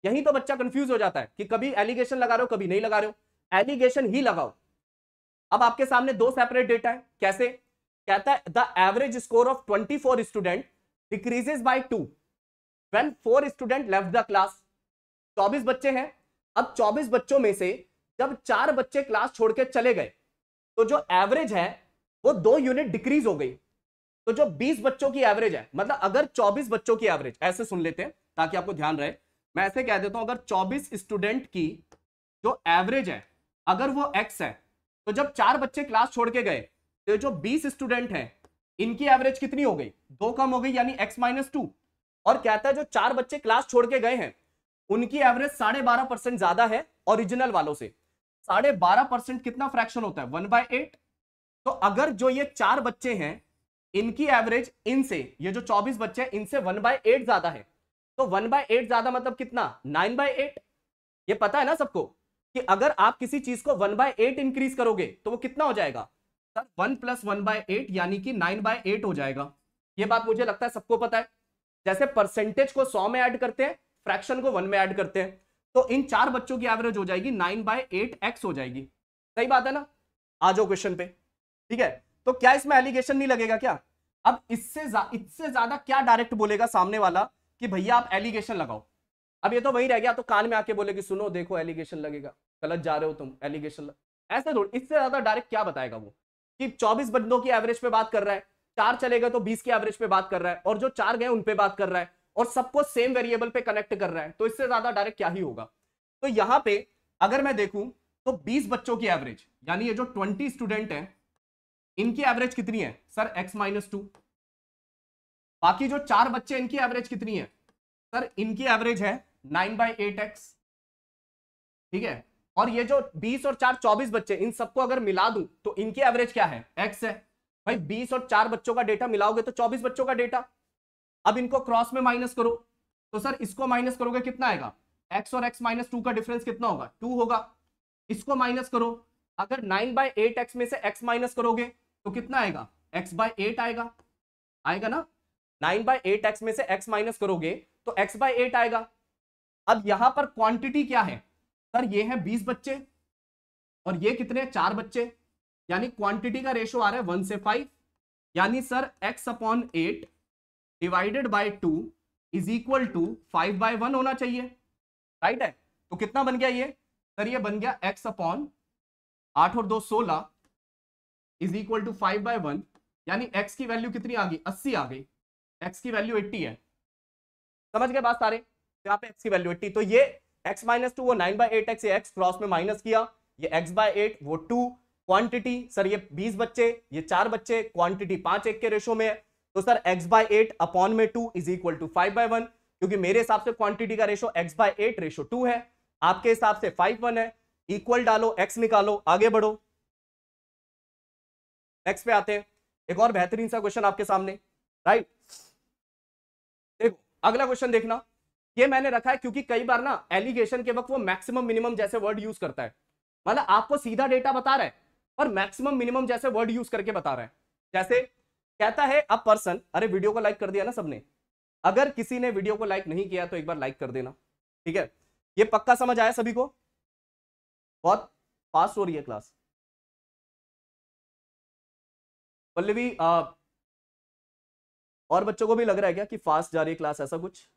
यही तो बच्चा कंफ्यूज हो जाता है कि कभी एलिगेशन लगा रहे हो, कभी नहीं लगा रहे हो। एलिगेशन ही लगाओ। अब आपके सामने दो सेपरेट डेटा है। कैसे? कहता है the average score of 24 student decreases by two when four student left the class 24 बच्चे हैं। अब 24 बच्चों में से जब चार बच्चे क्लास छोड़ के चले गए तो जो एवरेज है, वो दो यूनिट डिक्रीज हो गई। तो जो 20 बच्चों की एवरेज है मतलब अगर 24 बच्चों की एवरेज ऐसे सुन लेते हैं, ताकि आपको ध्यान रहे। मैं ऐसे कह देता हूँ, अगर 24 स्टूडेंट की जो एवरेज है, अगर वो एक्स है तो जब चार बच्चे क्लास छोड़ के गए तो जो 20 स्टूडेंट हैं, इनकी एवरेज कितनी हो गई? दो कम हो गई, यानी एक्स माइनस टू। और कहता है जो चार बच्चे क्लास छोड़ के गए हैं, उनकी एवरेज साढ़े बारह परसेंट ज़्यादा है ओरिजिनल वालों से। साढ़े बारह परसेंट कितना फ्रैक्शन होता है? One by eight. तो अगर जो ये चार बच्चे हैं, इनकी एवरेज इनसे, ये जो चौबीस बच्चे हैं, इनसे वन बाय एट ज़्यादा है। तो वन बाय एट ज़्यादा मतलब कितना? Nine by eight. ये पता है ना सबको? कि अगर आप किसी चीज़ को वन बाय एट इंक्रीज करोगे तो वो कितना हो जाएगा? Sir, one plus one by eight यानी कि नाइन बाय एट हो जाएगा। ये बात मुझे लगता है सबको पता है। जैसे परसेंटेज को सौ में ऐड करते हैं फ्रैक्शन को वन में ऐड करते हैं तो इन चार बच्चों की एवरेज हो जाएगी नाइन बाय एट एक्स हो जाएगी। सही बात है ना? आ जाओ क्वेश्चन पे। ठीक है? तो क्या इसमें एलिगेशन नहीं लगेगा क्या? अब इससे इससे ज़्यादा क्या डायरेक्ट बोलेगा सामने वाला कि भैया आप एलिगेशन लगाओ। अब ये तो वही रह गया तो कान में आके बोले कि सुनो, देखो एलिगेशन लगेगा। गलत जा रहे हो तुम एलिगेशन लग... ऐसे थोड़ी, इससे ज़्यादा डायरेक्ट क्या बताएगा वो? कि 24 बंदों की एवरेज पे बात कर रहा है, चार चले गए तो 20 की एवरेज पे बात कर रहा है, और जो चार गए उन पे बात कर रहा है, और सबको सेम वेरिएबल पे कनेक्ट कर रहा है तो इससे ज़्यादा डायरेक्ट क्या ही होगा? तो यहाँ पे अगर मैं देखूँ तो 20 बच्चों की एवरेज यानी ये जो 20 स्टूडेंट है, इनकी एवरेज कितनी है? सर एक्स माइनस टू बाकी जो चार बच्चे, इनकी एवरेज कितनी है? सर, इनकी एवरेज है नाइन बाई एट एक्स। ठीक है? और ये जो बीस और चार चौबीस बच्चे, इन सबको अगर मिला दूँ तो इनकी एवरेज क्या है? एक्स है। भाई, बीस और चार बच्चों का डेटा मिलाओगे तो चौबीस बच्चों का डेटा। अब इनको क्रॉस में माइनस करो। तो सर, इसको माइनस करोगे कितना आएगा? एक्स और एक्स माइनस टू का डिफरेंस कितना होगा? टू होगा। इसको माइनस करो। अगर नाइन बाई एट एक्स में से एक्स माइनस करोगे तो कितना आएगा? एक्स बाई एट आएगा। आएगा ना? नाइन बाई एट एक्स में से एक्स माइनस करोगे तो एक्स बाई एट आएगा। अब यहाँ पर क्वांटिटी क्या है? सर, ये है बीस बच्चे और ये कितने चार बच्चे। यानी क्वांटिटी का रेशो आ रहा है वन से फाइव यानी sir x upon eight divided by two is equal to five by one होना चाहिए। राइट है? तो कितना बन गया ये? सर, ये बन गया एक्स अपॉन आठ और दो सोलह is equal to five by one यानी एक्स की वैल्यू कितनी आ गई? अस्सी आ गई। एक्स की वैल्यू एट्टी है। समझ गए बात सारे? यहाँ पे एक्स की वैल्यू एट्टी तो ये एक्स माइनस टू वो nine by eight x x cross में माइनस किया, ये एक्स बाय एट वो टू क्वांटिटी सर ये बीस बच्चे, ये चार बच्चे क्वांटिटी पाँच एक के रेशो में है तो sir x by eight upon में two is equal to five by one क्योंकि मेरे हिसाब से क्वांटिटी का ratio x by eight ratio two है, आपके हिसाब से फाइव वन है इक्वल डालो एक्स निकालो, आगे बढ़ो। नेक्स्ट पे आते हैं, एक और बेहतरीन सा क्वेश्चन आपके सामने राइट देखो, अगला क्वेश्चन देखना ये मैंने रखा है क्योंकि कई बार ना एलिगेशन के वक्त वो मैक्सिमम मिनिमम जैसे वर्ड यूज़ करता है। मतलब आपको सीधा डेटा बता रहा है पर मैक्सिमम मिनिमम जैसे वर्ड यूज़ करके बता रहा है। जैसे कहता है अब पर्सन, अरे वीडियो को लाइक कर दिया ना सबने। अगर किसी ने वीडियो को लाइक नहीं किया तो एक बार लाइक कर देना। ठीक है? ये पक्का समझ आया सभी को? बहुत फास्ट हो रही है क्लास पल्लवी और बच्चों को भी लग रहा है क्या कि फास्ट जा रही है क्लास ऐसा कुछ?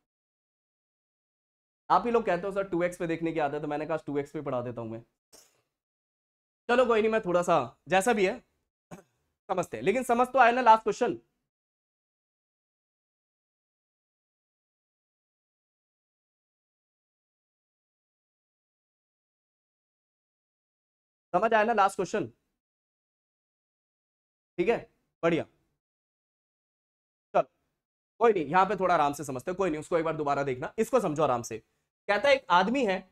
आप ही लोग कहते हो, सर टू एक्स पे देखने की आदत है तो मैंने कहा टू एक्स पे पढ़ा देता हूँ मैं। चलो, कोई नहीं, मैं थोड़ा सा, जैसा भी है, समझते हैं। लेकिन समझ तो आया ना लास्ट क्वेश्चन समझ आया ना लास्ट क्वेश्चन ठीक है? बढ़िया। चलो, कोई नहीं, यहाँ पे थोड़ा आराम से समझते कोई नहीं, उसको एक बार दोबारा देखना। इसको समझो आराम से। कहता है, एक आदमी है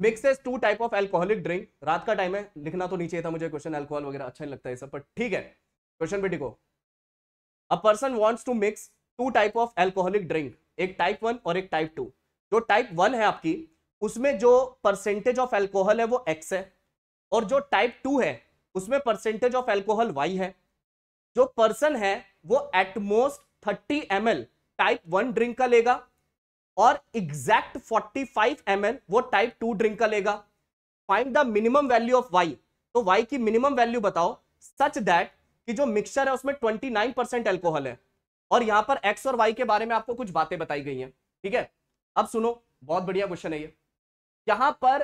mixes two type of alcoholic drink रात का टाइम है, लिखना तो नीचे था मुझे क्वेश्चन एल्कोहल वगैरह अच्छा नहीं लगता है सब पर ठीक है। क्वेश्चन पे टिको a person wants to mix two type of alcoholic drink एक टाइप वन और एक टाइप टू जो टाइप वन है आपकी, उसमें जो परसेंटेज ऑफ़ एल्कोहल है वो एक्स है, और जो टाइप टू है, उसमें परसेंटेज ऑफ़ एल्कोहल वाई है। जो पर्सन है, वो at most thirty m type one drink का लेगा और एग्जैक्ट 45 फाइव एम वो टाइप टू ड्रिंक का लेगा। Find the minimum value of y तो वाई की मिनिमम वैल्यू बताओ सच दैट कि जो मिक्सचर है उसमें 29 परसेंट एल्कोहल है। और यहाँ पर एक्स और वाई के बारे में आपको कुछ बातें बताई गई हैं। ठीक है? अब सुनो, बहुत बढ़िया क्वेश्चन है ये। यहाँ पर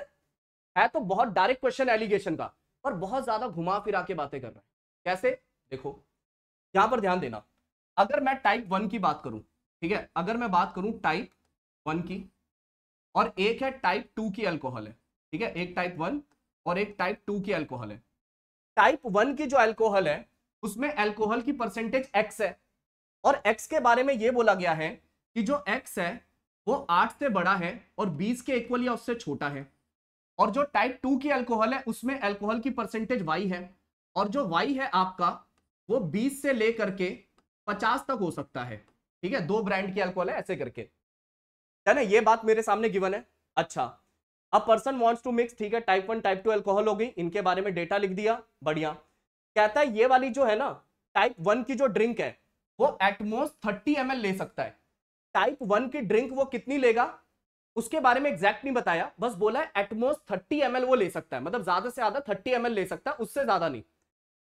है तो बहुत डायरेक्ट क्वेश्चन एलिगेशन का, पर बहुत ज़्यादा घुमा फिरा के बातें कर रहा है। कैसे? देखो, यहाँ पर ध्यान देना। अगर मैं टाइप वन की बात करूँ, ठीक है? अगर मैं बात करूँ टाइप वन की, और एक है टाइप टू की अल्कोहल है, ठीक है? एक टाइप वन और एक टाइप टू की अल्कोहल है। टाइप वन की जो अल्कोहल है, उसमें अल्कोहल की परसेंटेज एक्स है। और एक्स के बारे में यह बोला गया है कि जो एक्स है, वो आठ से बड़ा है और बीस के इक्वल या उससे छोटा है। और जो टाइप टू की अल्कोहल है, उसमें अल्कोहल की परसेंटेज वाई है। और जो वाई है आपका, वो बीस से लेकर के पचास तक हो सकता है, ठीक है? दो ब्रांड की अल्कोहल है, ऐसे करके। है ना, ये बात मेरे सामने गिवन है। अच्छा a person wants to mix ठीक है type one type two alcohol हो गई, इनके बारे में डेटा लिख दिया, बढ़िया। कहता है, ये वाली जो है ना टाइप वन की जो ड्रिंक है, वो एटमोस्ट थर्टी एम ले सकता है। टाइप वन की ड्रिंक वो कितनी लेगा? उसके बारे में एग्जैक्ट नहीं बताया, बस बोला है एटमोस्ट थर्टी एम वो ले सकता है। मतलब ज़्यादा से ज़्यादा थर्टी एम ले सकता है, उससे ज़्यादा नहीं।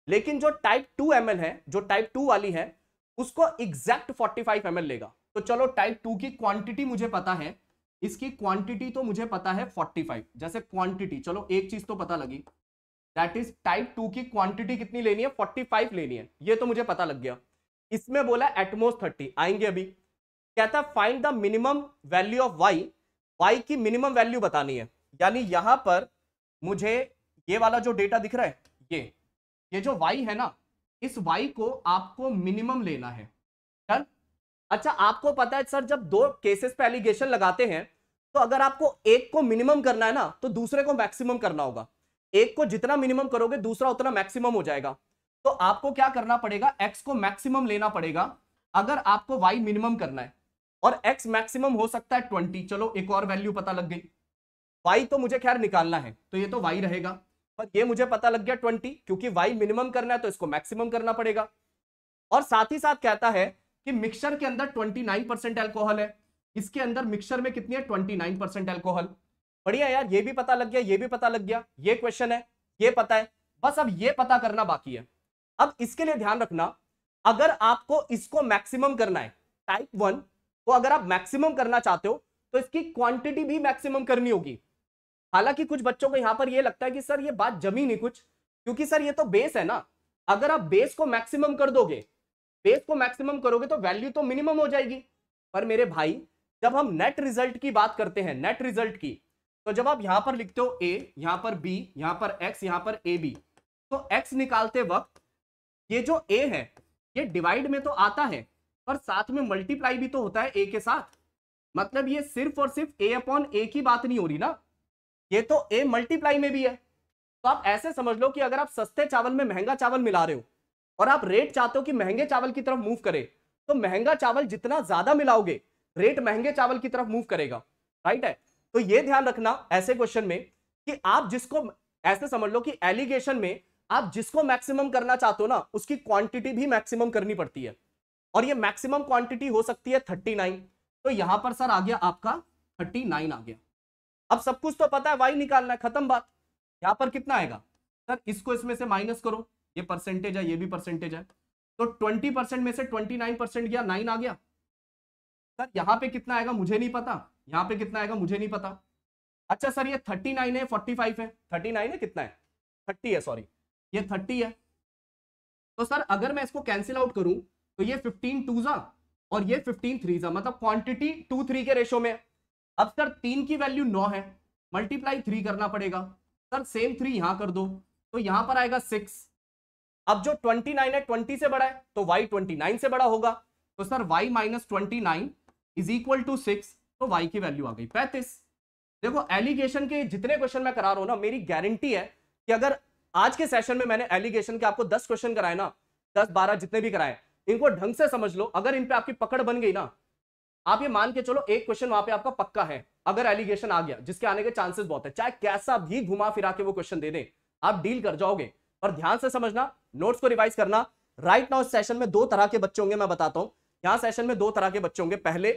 लेकिन जो टाइप टू एम है, जो टाइप टू वाली है, उसको एग्जैक्ट फोर्टी फाइव एम लेगा। तो चलो टाइप टू की क्वांटिटी मुझे पता है। इसकी क्वांटिटी तो मुझे पता है 45 जैसे क्वांटिटी चलो एक चीज़ तो पता लगी। दैट इज़ टाइप टू की क्वांटिटी कितनी लेनी है? 45 लेनी है। ये तो मुझे पता लग गया। इसमें बोला एटमोस 30 आएँगे अभी। कहता है find the minimum value of y y की मिनिमम वैल्यू बतानी है। यानी यहाँ पर मुझे ये वाला जो डेटा दिख रहा है, ये ये जो वाई है ना, इस वाई को आपको मिनिमम लेना है। अच्छा आपको पता है, सर, जब दो केसेस पे एलिगेशन लगाते हैं तो अगर आपको एक को मिनिमम करना है ना तो दूसरे को मैक्सिमम करना होगा। एक को जितना मिनिमम करोगे, दूसरा उतना मैक्सिमम हो जाएगा। तो आपको क्या करना पड़ेगा? एक्स को मैक्सिमम लेना पड़ेगा। अगर आपको वाई मिनिमम करना है, और एक्स मैक्सिमम हो सकता है ट्वेंटी चलो, एक और वैल्यू पता लग गई। वाई तो मुझे खैर निकालना है तो ये तो वाई रहेगा। पर ये मुझे पता लग गया ट्वेंटी क्योंकि वाई मिनिमम करना है तो इसको मैक्सिमम करना पड़ेगा। और साथ ही साथ कहता है कि मिक्सचर के अंदर 29 परसेंट एल्कोहल है। इसके अंदर मिक्सचर में कितनी है? 29 परसेंट एल्कोहल बढ़िया यार, ये भी पता लग गया, ये भी पता लग गया। ये क्वेश्चन है, ये पता है। बस अब ये पता करना बाकी है। अब इसके लिए ध्यान रखना, अगर आपको इसको मैक्सिमम करना है टाइप वन को अगर आप मैक्सिमम करना चाहते हो तो इसकी क्वांटिटी भी मैक्सिमम करनी होगी। हालाँकि कुछ बच्चों को यहाँ पर यह लगता है कि, सर, ये बात जमी नहीं कुछ, क्योंकि, सर, ये तो बेस है ना। अगर आप बेस को मैक्सिमम कर दोगे बेस को मैक्सिमम करोगे तो वैल्यू तो मिनिमम हो जाएगी। पर मेरे भाई, जब हम नेट रिज़ल्ट की बात करते हैं नेट रिज़ल्ट की तो जब आप यहाँ पर लिखते हो ए यहाँ पर बी यहाँ पर एक्स यहाँ पर ए बी तो एक्स निकालते वक्त ये जो ए है, ये डिवाइड में तो आता है, पर साथ में मल्टीप्लाई भी तो होता है ए के साथ। मतलब ये सिर्फ़ और सिर्फ़ ए अपॉन ए की बात नहीं हो रही ना? ये तो ए मल्टीप्लाई में भी है। तो आप ऐसे समझ लो कि अगर आप सस्ते चावल में महँगा चावल मिला रहे हो और आप रेट चाहते हो कि महँगे चावल की तरफ़ मूव करे तो महँगा चावल जितना ज़्यादा मिलाओगे रेट महँगे चावल की तरफ़ मूव करेगा राइट है? तो ये ध्यान रखना ऐसे क्वेश्चन में कि आप जिसको, ऐसे समझ लो कि एलिगेशन में आप जिसको मैक्सिमम करना चाहते हो ना, उसकी क्वांटिटी भी मैक्सिमम करनी पड़ती है। और ये मैक्सिमम क्वांटिटी हो सकती है 39 तो यहाँ पर सर आ गया आपका 39 आ गया। अब सब कुछ तो पता है वाई निकालना है? खत्म बात। यहाँ पर कितना आएगा? सर इसको इसमें से माइनस करो। ये परसेंटेज है, ये भी परसेंटेज है। तो 20 परसेंट में से 29 परसेंट गया नाइन आ गया। सर, यहाँ पे कितना आएगा, मुझे नहीं पता। यहाँ पे कितना आएगा, मुझे नहीं पता। अच्छा सर, ये 39 है 45 है। 39 है कितना है? 30 है सॉरी ये 30 है। तो सर, अगर मैं इसको कैंसिल आउट करूँ तो ये 15 टू जा और ये 15 थ्री जा। मतलब क्वांटिटी टू थ्री के रेशो में अब सर, तीन की वैल्यू नौ है। मल्टीप्लाई थ्री करना पड़ेगा। सर सेम थ्री यहाँ कर दो। तो यहाँ पर आएगा सिक्स अब जो 29 है 20 से बड़ा है तो y 29 से बड़ा होगा। तो sir, y minus twenty nine is equal to six तो y की वैल्यू आ गई पैंतीस। देखो एलिगेशन के जितने क्वेश्चन मैं करा रहा हूँ ना, मेरी गारंटी है कि अगर आज के सेशन में मैंने एलिगेशन के आपको दस क्वेश्चन कराए ना, दस, बारह जितने भी कराए, इनको ढंग से समझ लो। अगर इन पे आपकी पकड़ बन गई ना, आप ये मान के चलो, एक क्वेश्चन वहाँ पे आपका पक्का है, अगर एलिगेशन आ गया, जिसके आने के चांसेस बहुत है, चाहे कैसा भी घुमा फिरा के वो क्वेश्चन दे दे, आप डील कर जाओगे। और ध्यान से समझना नोट्स को रिवाइज करना। राइट नाउ सेशन में दो तरह के बच्चे होंगे, मैं बताता हूँ। यहाँ सेशन में दो तरह के बच्चे होंगे। पहले,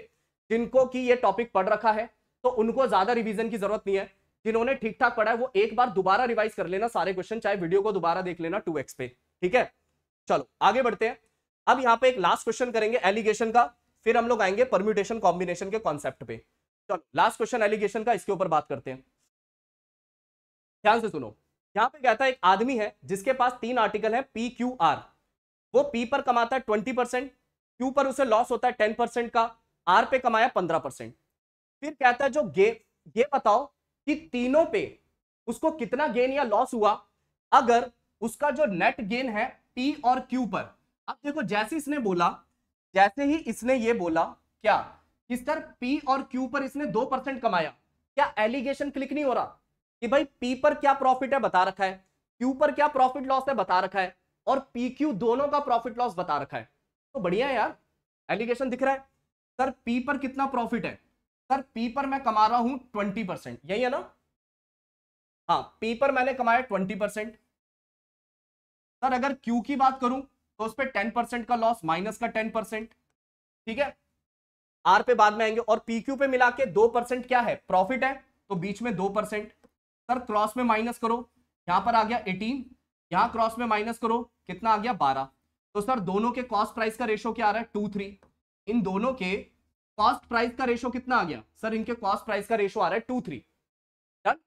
जिनको की ये टॉपिक पढ़ रखा है तो उनको ज़्यादा रिवीजन की ज़रूरत नहीं है। जिन्होंने ठीक ठाक पढ़ा है, वो एक बार दोबारा रिवाइज कर लेना सारे क्वेश्चन चाहे वीडियो को दोबारा देख लेना टू पे। ठीक है? चलो, आगे बढ़ते हैं। अब यहाँ पे एक लास्ट क्वेश्चन करेंगे एलिगेशन का। फिर हम लोग आएँगे परम्यूटेशन कॉम्बिनेशन के कॉन्सेप्ट पे। चलो लास्ट क्वेश्चन एलिगेशन का, इसके ऊपर बात करते हैं। ध्यान से सुनो। यहाँ पे कहता है, एक आदमी है जिसके पास तीन आर्टिकल है पी क्यू आर वो पी पर कमाता है ट्वेंटी परसेंट क्यू पर उसे लॉस होता है टेन परसेंट का आर पे कमाया पंद्रह परसेंट फिर कहता है, जो गे, ये बताओ कि तीनों पे उसको कितना गेन या लॉस हुआ? अगर उसका जो नेट गेन है पी और क्यू पर, अब देखो जैसे इसने बोला, जैसे ही इसने ये बोला, क्या? कि सर पी और क्यू पर इसने दो परसेंट कमाया। क्या एलिगेशन क्लिक नहीं हो रहा? कि भाई पी पर क्या प्रॉफिट है बता रखा है क्यू पर क्या प्रॉफिट लॉस है बता रखा है, और पी क्यू दोनों का प्रॉफिट लॉस बता रखा है। तो बढ़िया है यार एलिगेशन दिख रहा है। सर पी पर कितना प्रॉफिट है? सर पी पर मैं कमा रहा हूँ ट्वेंटी परसेंट यही है ना? हाँ पी पर मैंने कमाया ट्वेंटी परसेंट सर, अगर क्यू की बात करूँ तो उस पर टेन परसेंट का लॉस माइनस का टेन परसेंट ठीक है? आर पे बाद में आएँगे, और पी क्यू पे मिला के दो परसेंट क्या है? प्रॉफिट है तो बीच में दो परसेंट सर क्रॉस में माइनस करो। यहाँ पर आ गया एटीन यहाँ क्रॉस में माइनस करो। कितना आ गया? बारह। तो सर, दोनों के कॉस्ट प्राइस का रेशो क्या आ रहा है? टू थ्री इन दोनों के कॉस्ट प्राइस का रेशो कितना आ गया? सर, इनके कॉस्ट प्राइस का रेशो आ रहा है टू थ्री डन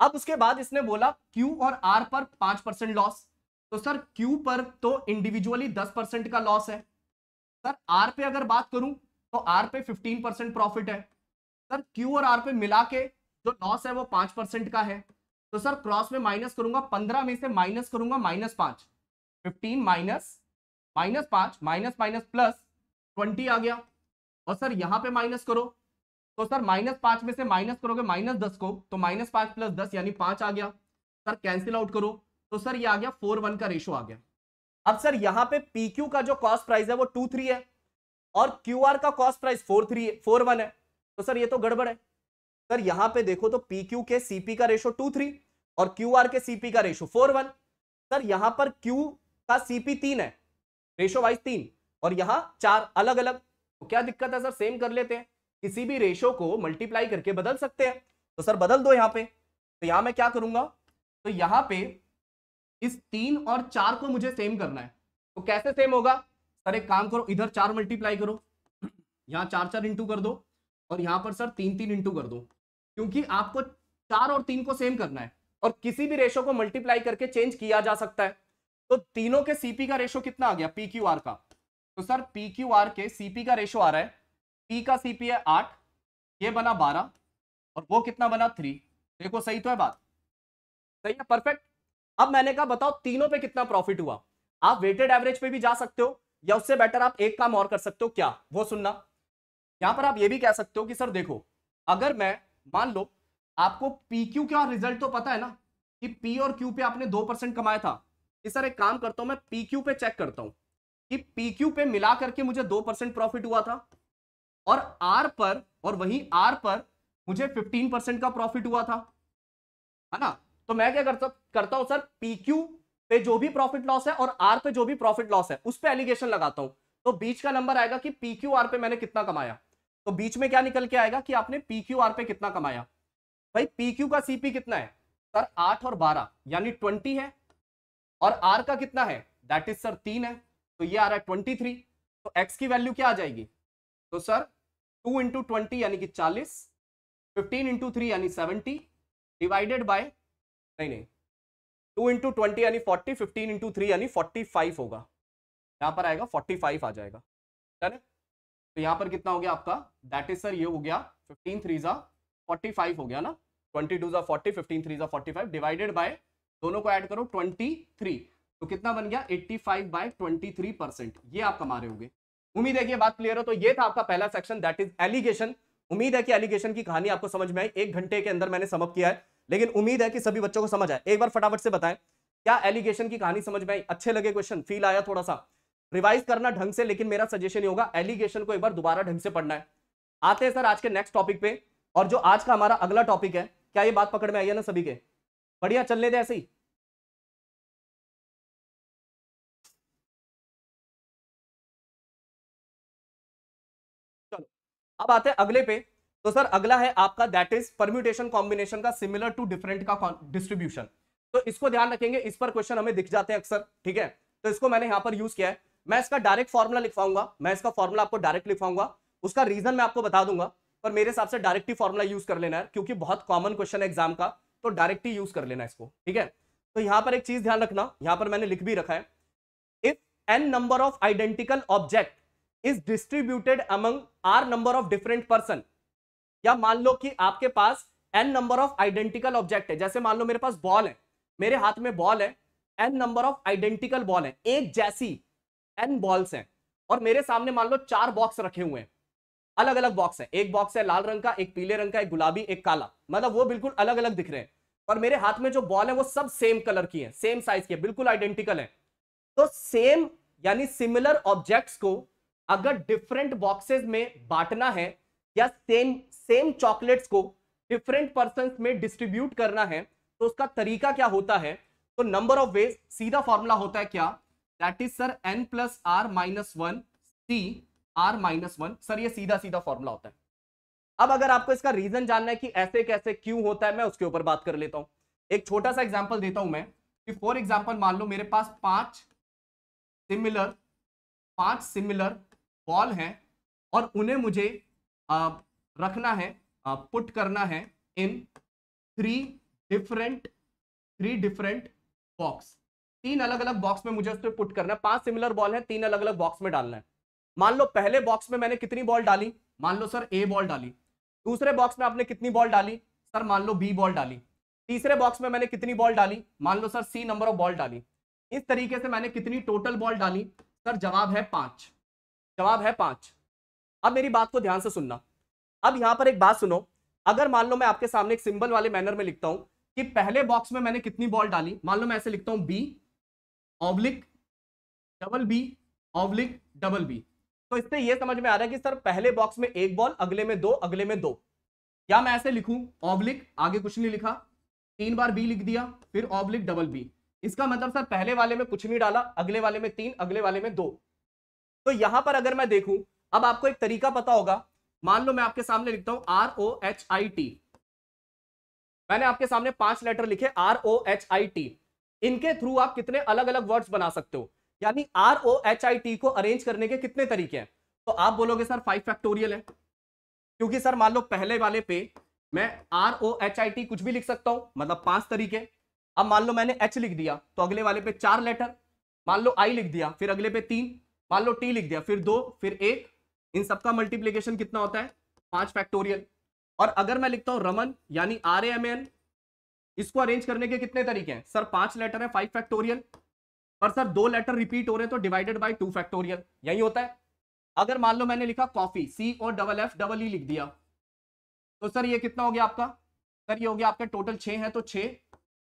अब उसके बाद इसने बोला क्यू और आर पर पाँच परसेंट लॉस तो सर क्यू पर तो इंडिविजुअली दस परसेंट का लॉस है। सर आर पे अगर बात करूँ तो आर पे फिफ्टीन परसेंट प्रॉफिट है। सर क्यू और आर पे मिला के जो लॉस है वो पाँच परसेंट का है। तो सर, क्रॉस में माइनस करूँगा, पंद्रह में से माइनस करूँगा, माइनस पाँच। फिफ्टीन माइनस माइनस पाँच, माइनस माइनस प्लस ट्वेंटी आ गया। और सर, यहाँ पे माइनस करो। तो सर, माइनस पाँच में से माइनस करोगे, माइनस दस को तो माइनस पाँच प्लस दस यानी पाँच आ गया। सर, कैंसिल आउट करो। तो सर, ये आ गया, फोर वन का रेशो आ गया। अब सर, यहाँ पे क्यू का जो कॉस्ट प्राइस है, वो टू थ्री है। और क्यू आर का कॉस्ट प्राइस फोर थ्री है फोर वन है। तो सर, ये तो गड़बड़ है। सर, यहाँ पे देखो तो पी क्यू के सीपी का रेशो टू थ्री और क्यू आर के सीपी का रेशो फोर वन सर, यहाँ पर क्यू का सीपी तीन है रेशो वाइज तीन और यहाँ चार अलग अलग तो क्या दिक्कत है सर? सेम कर लेते हैं। किसी भी रेशो को मल्टीप्लाई करके बदल सकते हैं। तो सर, बदल दो यहाँ पे। तो यहाँ मैं क्या करूँगा? तो यहाँ पे इस तीन और चार को मुझे सेम करना है। तो कैसे सेम होगा? सर, एक काम करो, इधर चार मल्टीप्लाई करो। यहाँ चार चार इंटू कर दो और यहाँ पर सर तीन तीन इंटू कर दो। क्योंकि आपको चार और तीन को सेम करना है और किसी भी रेशो को मल्टीप्लाई करके चेंज किया जा सकता है। तो तीनों के सीपी का रेशो कितना आ गया? पी क्यू आर का। तो सर पी क्यू आर के सीपी का रेशो आ रहा है। पी का सीपी है आठ, ये बना बारह और वो कितना बना थ्री देखो, सही तो है बात? सही है परफेक्ट अब मैंने कहा, बताओ तीनों पे कितना प्रॉफिट हुआ? आप वेटेड एवरेज पे भी जा सकते हो या उससे बेटर आप एक काम और कर सकते हो। क्या? वो सुनना। यहाँ पर आप ये भी कह सकते हो कि, सर, देखो, अगर मैं मान लो, आपको पी क्यू का रिज़ल्ट तो पता है ना कि पी और क्यू पे आपने दो परसेंट कमाया था। कि सर, एक काम करता हूँ, मैं पी क्यू पे चेक करता हूँ कि पी क्यू पे मिला करके मुझे दो परसेंट प्रॉफिट हुआ था और आर पर, और वही आर पर मुझे 15 परसेंट का प्रॉफिट हुआ था। है ना? तो मैं क्या करता करता हूँ, सर पीक्यू पे जो भी प्रॉफिट लॉस है और आर पे जो भी प्रॉफिट लॉस है, उस पर एलिगेशन लगाता हूँ। तो बीच का नंबर आएगा कि पी क्यू आर पे मैंने कितना कमाया। तो बीच में क्या निकल के आएगा कि आपने पी क्यू आर पे कितना कमाया? भाई पी क्यू का सीपी कितना है? सर, आठ और बारह, यानी ट्वेंटी है। और आर का कितना है? दैट इज़ सर तीन है। तो ये आ रहा है ट्वेंटी थ्री तो एक्स की वैल्यू क्या आ जाएगी? तो सर टू इंटू ट्वेंटी यानी कि चालीस फिफ्टीन इंटू थ्री यानी सेवेंटी डिवाइडेड बाय नहीं नहीं टू इंटू ट्वेंटी यानी फोर्टी फिफ्टीन इंटू थ्री यानी फोर्टी फाइव होगा। यहाँ पर आएगा फोर्टी फाइव आ जाएगा। है तो यहाँ पर कितना हो गया आपका? दैट इज़ सर ये हो गया फिफ्टीन थ्री जा फोर्टी फाइव हो गया ना? ट्वेंटी टू जा फोर्टी फिफ्टीन थ्री जा फोर्टी फाइव डिवाइडेड बाय दोनों को ऐड करो ट्वेंटी थ्री तो कितना बन गया? 85 five by twenty three percent ये आप कमा रहे होंगे। उम्मीद है कि बात क्लियर हो। तो ये था आपका पहला सेक्शन दैट इज़ एलिगेशन उम्मीद है कि एलिगेशन की कहानी आपको समझ में आई। एक घंटे के अंदर मैंने समझ किया है। लेकिन उम्मीद है कि सभी बच्चों को समझ आए। एक बार फटाफट से बताएँ, क्या एलिगेशन की कहानी समझ में आई? अच्छे लगे क्वेश्चन फील आया थोड़ा सा। रिवाइज करना ढंग से, लेकिन मेरा सजेशन ही होगा एलिगेशन को एक बार दोबारा ढंग से पढ़ना है। आते हैं सर आज के नेक्स्ट टॉपिक पे, और जो आज का हमारा अगला टॉपिक है, क्या ये बात पकड़ में आई है ना सभी के? बढ़िया, चलने दे ऐसे ही। चलो, अब आते हैं अगले पे। तो सर, अगला है आपका दैट इज़ परम्यूटेशन कॉम्बिनेशन का सिमिलर टू डिफरेंट का डिस्ट्रीब्यूशन तो इसको ध्यान रखेंगे, इस पर क्वेश्चन हमें दिख जाते हैं अक्सर, ठीक है? तो इसको मैंने यहाँ पर यूज़ किया है। मैं इसका डायरेक्ट फॉर्मुला लिखवाऊँगा, मैं इसका फॉर्मुला आपको डायरेक्ट लिखवाऊँगा, उसका रीजन मैं आपको बता दूँगा, पर मेरे हिसाब से डायरेक्ट ही फॉर्मुला यूज़ कर लेना है, क्योंकि बहुत कॉमन क्वेश्चन है एग्ज़ाम का तो डायरेक्ट यूज़ कर लेना इसको, ठीक है? तो यहाँ पर एक चीज़ ध्यान रखना, यहाँ पर मैंने लिख भी रखा है। If n number of identical object is distributed among r number of different person या मान लो कि आपके पास n number of identical object है, जैसे मान लो मेरे पास बॉल है, मेरे हाथ में बॉल है n number of identical ball है, एक जैसी एन बॉल्स हैं। और मेरे सामने मान लो चार बॉक्स रखे हुए हैं। अलग अलग बॉक्स है। एक बॉक्स है लाल रंग का, एक पीले रंग का, एक गुलाबी, एक काला। मतलब वो बिल्कुल अलग अलग दिख रहे हैं। और मेरे हाथ में जो बॉल है वो सब सेम कलर की है। सेम साइज़ की है। बिल्कुल आइडेंटिकल है। तो सेम यानी सिमिलर ऑब्जेक्ट्स को अगर डिफरेंट बॉक्सेस में बांटना है या सेम सेम चॉकलेट्स को डिफरेंट पर्सन में डिस्ट्रीब्यूट करना है तो उसका तरीका क्या होता है? तो नंबर ऑफ़ वेज सीधा फॉर्मूला होता है क्या? That is sir n plus r minus one C r minus one sir ये सीधा सीधा फॉर्मूला होता है। अब अगर आपको इसका रीजन जानना है कि ऐसे कैसे क्यों होता है मैं उसके ऊपर बात कर लेता हूँ। एक छोटा सा एग्ज़ाम्पल देता हूँ मैं कि फॉर एग्ज़ाम्पल मान लो मेरे पास पाँच सिमिलर पाँच सिमिलर बॉल हैं और उन्हें मुझे आ, रखना है आ, पुट करना है in three different three different box तीन अलग अलग बॉक्स में मुझे उसको पुट करना है। पाँच सिमिलर बॉल है, तीन अलग अलग बॉक्स में डालना है। मान लो पहले बॉक्स में मैंने कितनी बॉल डाली? मान लो सर ए बॉल डाली। दूसरे बॉक्स में आपने कितनी बॉल डाली? सर मान लो बी बॉल डाली। तीसरे बॉक्स में मैंने कितनी बॉल डाली? मान लो sir c number of ball डाली। इस तरीके से मैंने कितनी टोटल बॉल डाली? सर जवाब है पाँच। जवाब है पाँच। अब मेरी बात को ध्यान से सुनना। अब यहाँ पर एक बात सुनो। अगर मान लो मैं आपके सामने एक सिंबल वाले मैनर में लिखता हूँ कि पहले बॉक्स में मैंने कितनी बॉल डाली? मान लो मैं ऐसे लिखता हूँ B oblique double B oblique double B तो इससे यह समझ में आ रहा है कि सर पहले बॉक्स में एक बॉल अगले में दो अगले में दो। या मैं ऐसे लिखूं ऑब्लिक आगे कुछ नहीं लिखा तीन बार बी लिख दिया फिर ऑब्लिक डबल बी इसका मतलब सर पहले वाले में कुछ नहीं डाला अगले वाले में तीन अगले वाले में दो। तो यहाँ पर अगर मैं देखूँ अब आपको एक तरीका पता होगा। मान लो मैं आपके सामने लिखता हूँ R O H I T मैंने आपके सामने पाँच लेटर लिखे R O H I T इनके थ्रू आप कितने अलग अलग वर्ड्स बना सकते हो? यानी R O H I T को अरेंज करने के कितने तरीके हैं? तो आप बोलोगे, सर फाइव फैक्टोरियल है। क्योंकि, सर, मान लो पहले वाले पे मैं R O H I T कुछ भी लिख सकता हूँ मतलब पाँच तरीके। अब मान लो मैंने एच लिख दिया तो अगले वाले पे चार लेटर मान लो आई लिख दिया, फिर अगले पे तीन। मान लो टी लिख दिया, फिर दो, फिर एक। इन सबका मल्टीप्लीकेशन कितना होता है? पाँच फैक्टोरियल और अगर मैं लिखता हूँ रमन, यानी आर एम एन इसको अरेंज करने के कितने तरीके हैं? सर, पाँच लेटर है फाइव फैक्टोरियल पर सर, दो लेटर रिपीट हो रहे हैं तो डिवाइडेड बाई टू फैक्टोरियल यही होता है। अगर मान लो मैंने लिखा कॉफ़ी सी और डबल एफ़ डबल ई लिख दिया। तो सर, ये कितना हो गया आपका? सर, ये हो गया आपका टोटल छह है तो छह।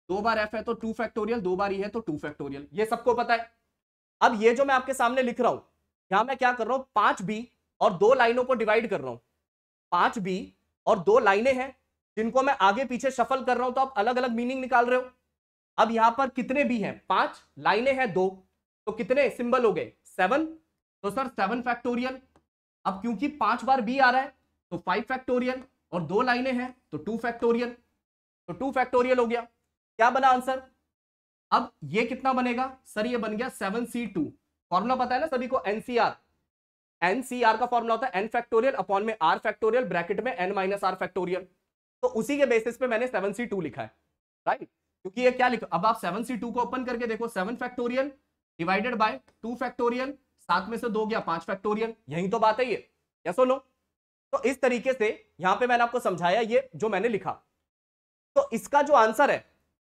दो बार एफ़ है तो टू फैक्टोरियल दो बार ई है तो टू फैक्टोरियल ये सबको पता है। अब ये जो मैं आपके सामने लिख रहा हूँ, यहाँ मैं क्या कर रहा हूँ? पाँच बी और दो लाइनों को डिवाइड कर रहा हूँ। पाँच बी और दो लाइनें हैं जिनको मैं आगे पीछे सफल कर रहा हूँ तो आप अलग अलग मीनिंग निकाल रहे हो। अब यहाँ पर कितने भी हैं? पाँच, लाइनें हैं दो। तो कितने सिंबल हो गए? सेवन तो सर सेवन फैक्टोरियल अब क्योंकि पाँच बार बी आ रहा है तो फाइव फैक्टोरियल और दो लाइनें हैं तो टू फैक्टोरियल तो टू फैक्टोरियल हो गया। क्या बना आंसर अब ये कितना बनेगा? सर ये बन गया सेवन सी टू फॉर्मुला पता है ना सभी को? एनसीआर एनसीआर का फॉर्मुला होता है एन फैक्टोरियल अपॉन में आर फैक्टोरियल ब्रैकेट में एन माइनस आर फैक्टोरियल तो उसी के बेसिस पे मैंने सेवन सी टू लिखा है। राइट क्योंकि ये क्या लिखा अब आप सेवन सी टू को ओपन करके देखो seven factorial divided by two factorial सात में से दो गया, पाँच फैक्टोरियल यही तो बात है ये। या सुनो तो इस तरीके से यहाँ पे मैंने आपको समझाया ये जो मैंने लिखा। तो इसका जो आंसर है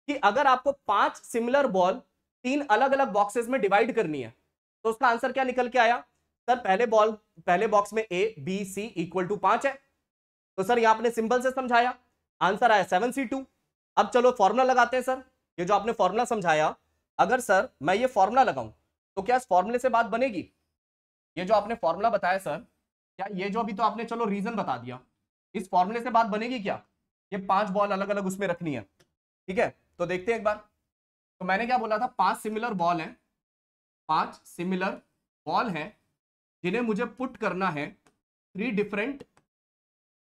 कि अगर आपको पाँच सिमिलर बॉल तीन अलग अलग बॉक्सेस में डिवाइड करनी है तो उसका आंसर क्या निकल के आया? सर पहले बॉल पहले बॉक्स में A B C equal to पाँच है। तो सर यहाँ आपने सिंबल से समझाया। आंसर आया सेवन सी टू अब चलो फॉर्मुला लगाते हैं सर ये जो आपने फॉर्मूला समझाया, अगर सर मैं ये फॉर्मुला लगाऊँ तो क्या इस फॉर्मूले से बात बनेगी? ये जो आपने फॉर्मूला बताया सर क्या ये जो अभी तो आपने, चलो रीजन बता दिया, इस फॉर्मूले से बात बनेगी क्या? ये पाँच बॉल अलग अलग उसमें रखनी है, ठीक है? तो देखते हैं एक बार। तो मैंने क्या बोला था? पाँच सिमिलर बॉल हैं, पाँच सिमिलर बॉल हैं, जिन्हें मुझे पुट करना है थ्री डिफरेंट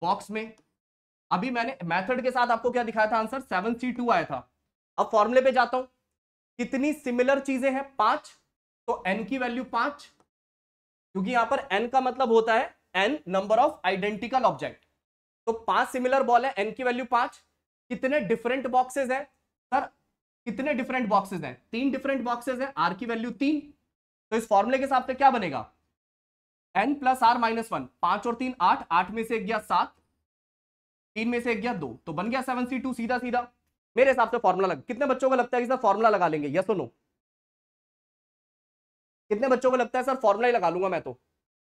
बॉक्स में। अभी मैंने मेथड के साथ आपको क्या दिखाया था आंसर सेवन सी टू आया था। अब फॉर्मूले पे जाता हूँ। कितनी सिमिलर चीज़ें हैं? पाँच। तो एन की वैल्यू पाँच। क्योंकि यहाँ पर एन का मतलब होता है N number of identical object तो पाँच सिमिलर बॉल है एन की वैल्यू पाँच। कितने डिफरेंट बॉक्सेज हैं? सर कितने डिफरेंट बॉक्सेस हैं? तीन डिफरेंट बॉक्सेज हैं आर की वैल्यू तीन। तो इस फॉर्मूले के हिसाब से क्या बनेगा? N plus R minus one पाँच और तीन, आठ। आठ में से एक गया सात। तीन में से एक गया दो। तो बन गया सेवन सी टू सीधा सीधा। मेरे हिसाब से फॉर्मुला लग कितने बच्चों को लगता है कि सर फॉर्मुला लगा लेंगे? यस नो कितने बच्चों को लगता है सर फॉर्मुला ही लगा लूँगा मैं तो?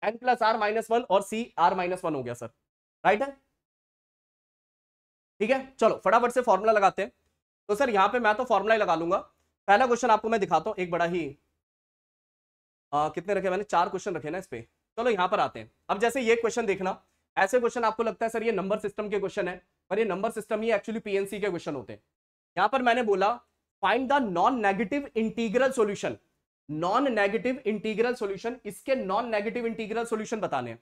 N plus R minus one और सी आर माइनस वन हो गया सर राइट है? ठीक है? चलो फटाफट से फॉर्मुला लगाते हैं। तो सर यहाँ पे मैं तो फॉर्मुला ही लगा लूँगा। पहला क्वेश्चन आपको मैं दिखाता हूँ एक बड़ा ही आ, कितने रखे मैंने? चार क्वेश्चन रखे ना इस पे। चलो यहाँ पर आते हैं। अब जैसे ये क्वेश्चन देखना ऐसे क्वेश्चन आपको लगता है, सर, ये नंबर सिस्टम के क्वेश्चन है, पर ये नंबर सिस्टम ही एक्चुअली पीएनसी के क्वेश्चन होते हैं. यहाँ पर मैंने बोला find the non negative integral solution non negative integral solution इसके नॉन नेगेटिव इंटीग्रल सॉल्यूशन बताने हैं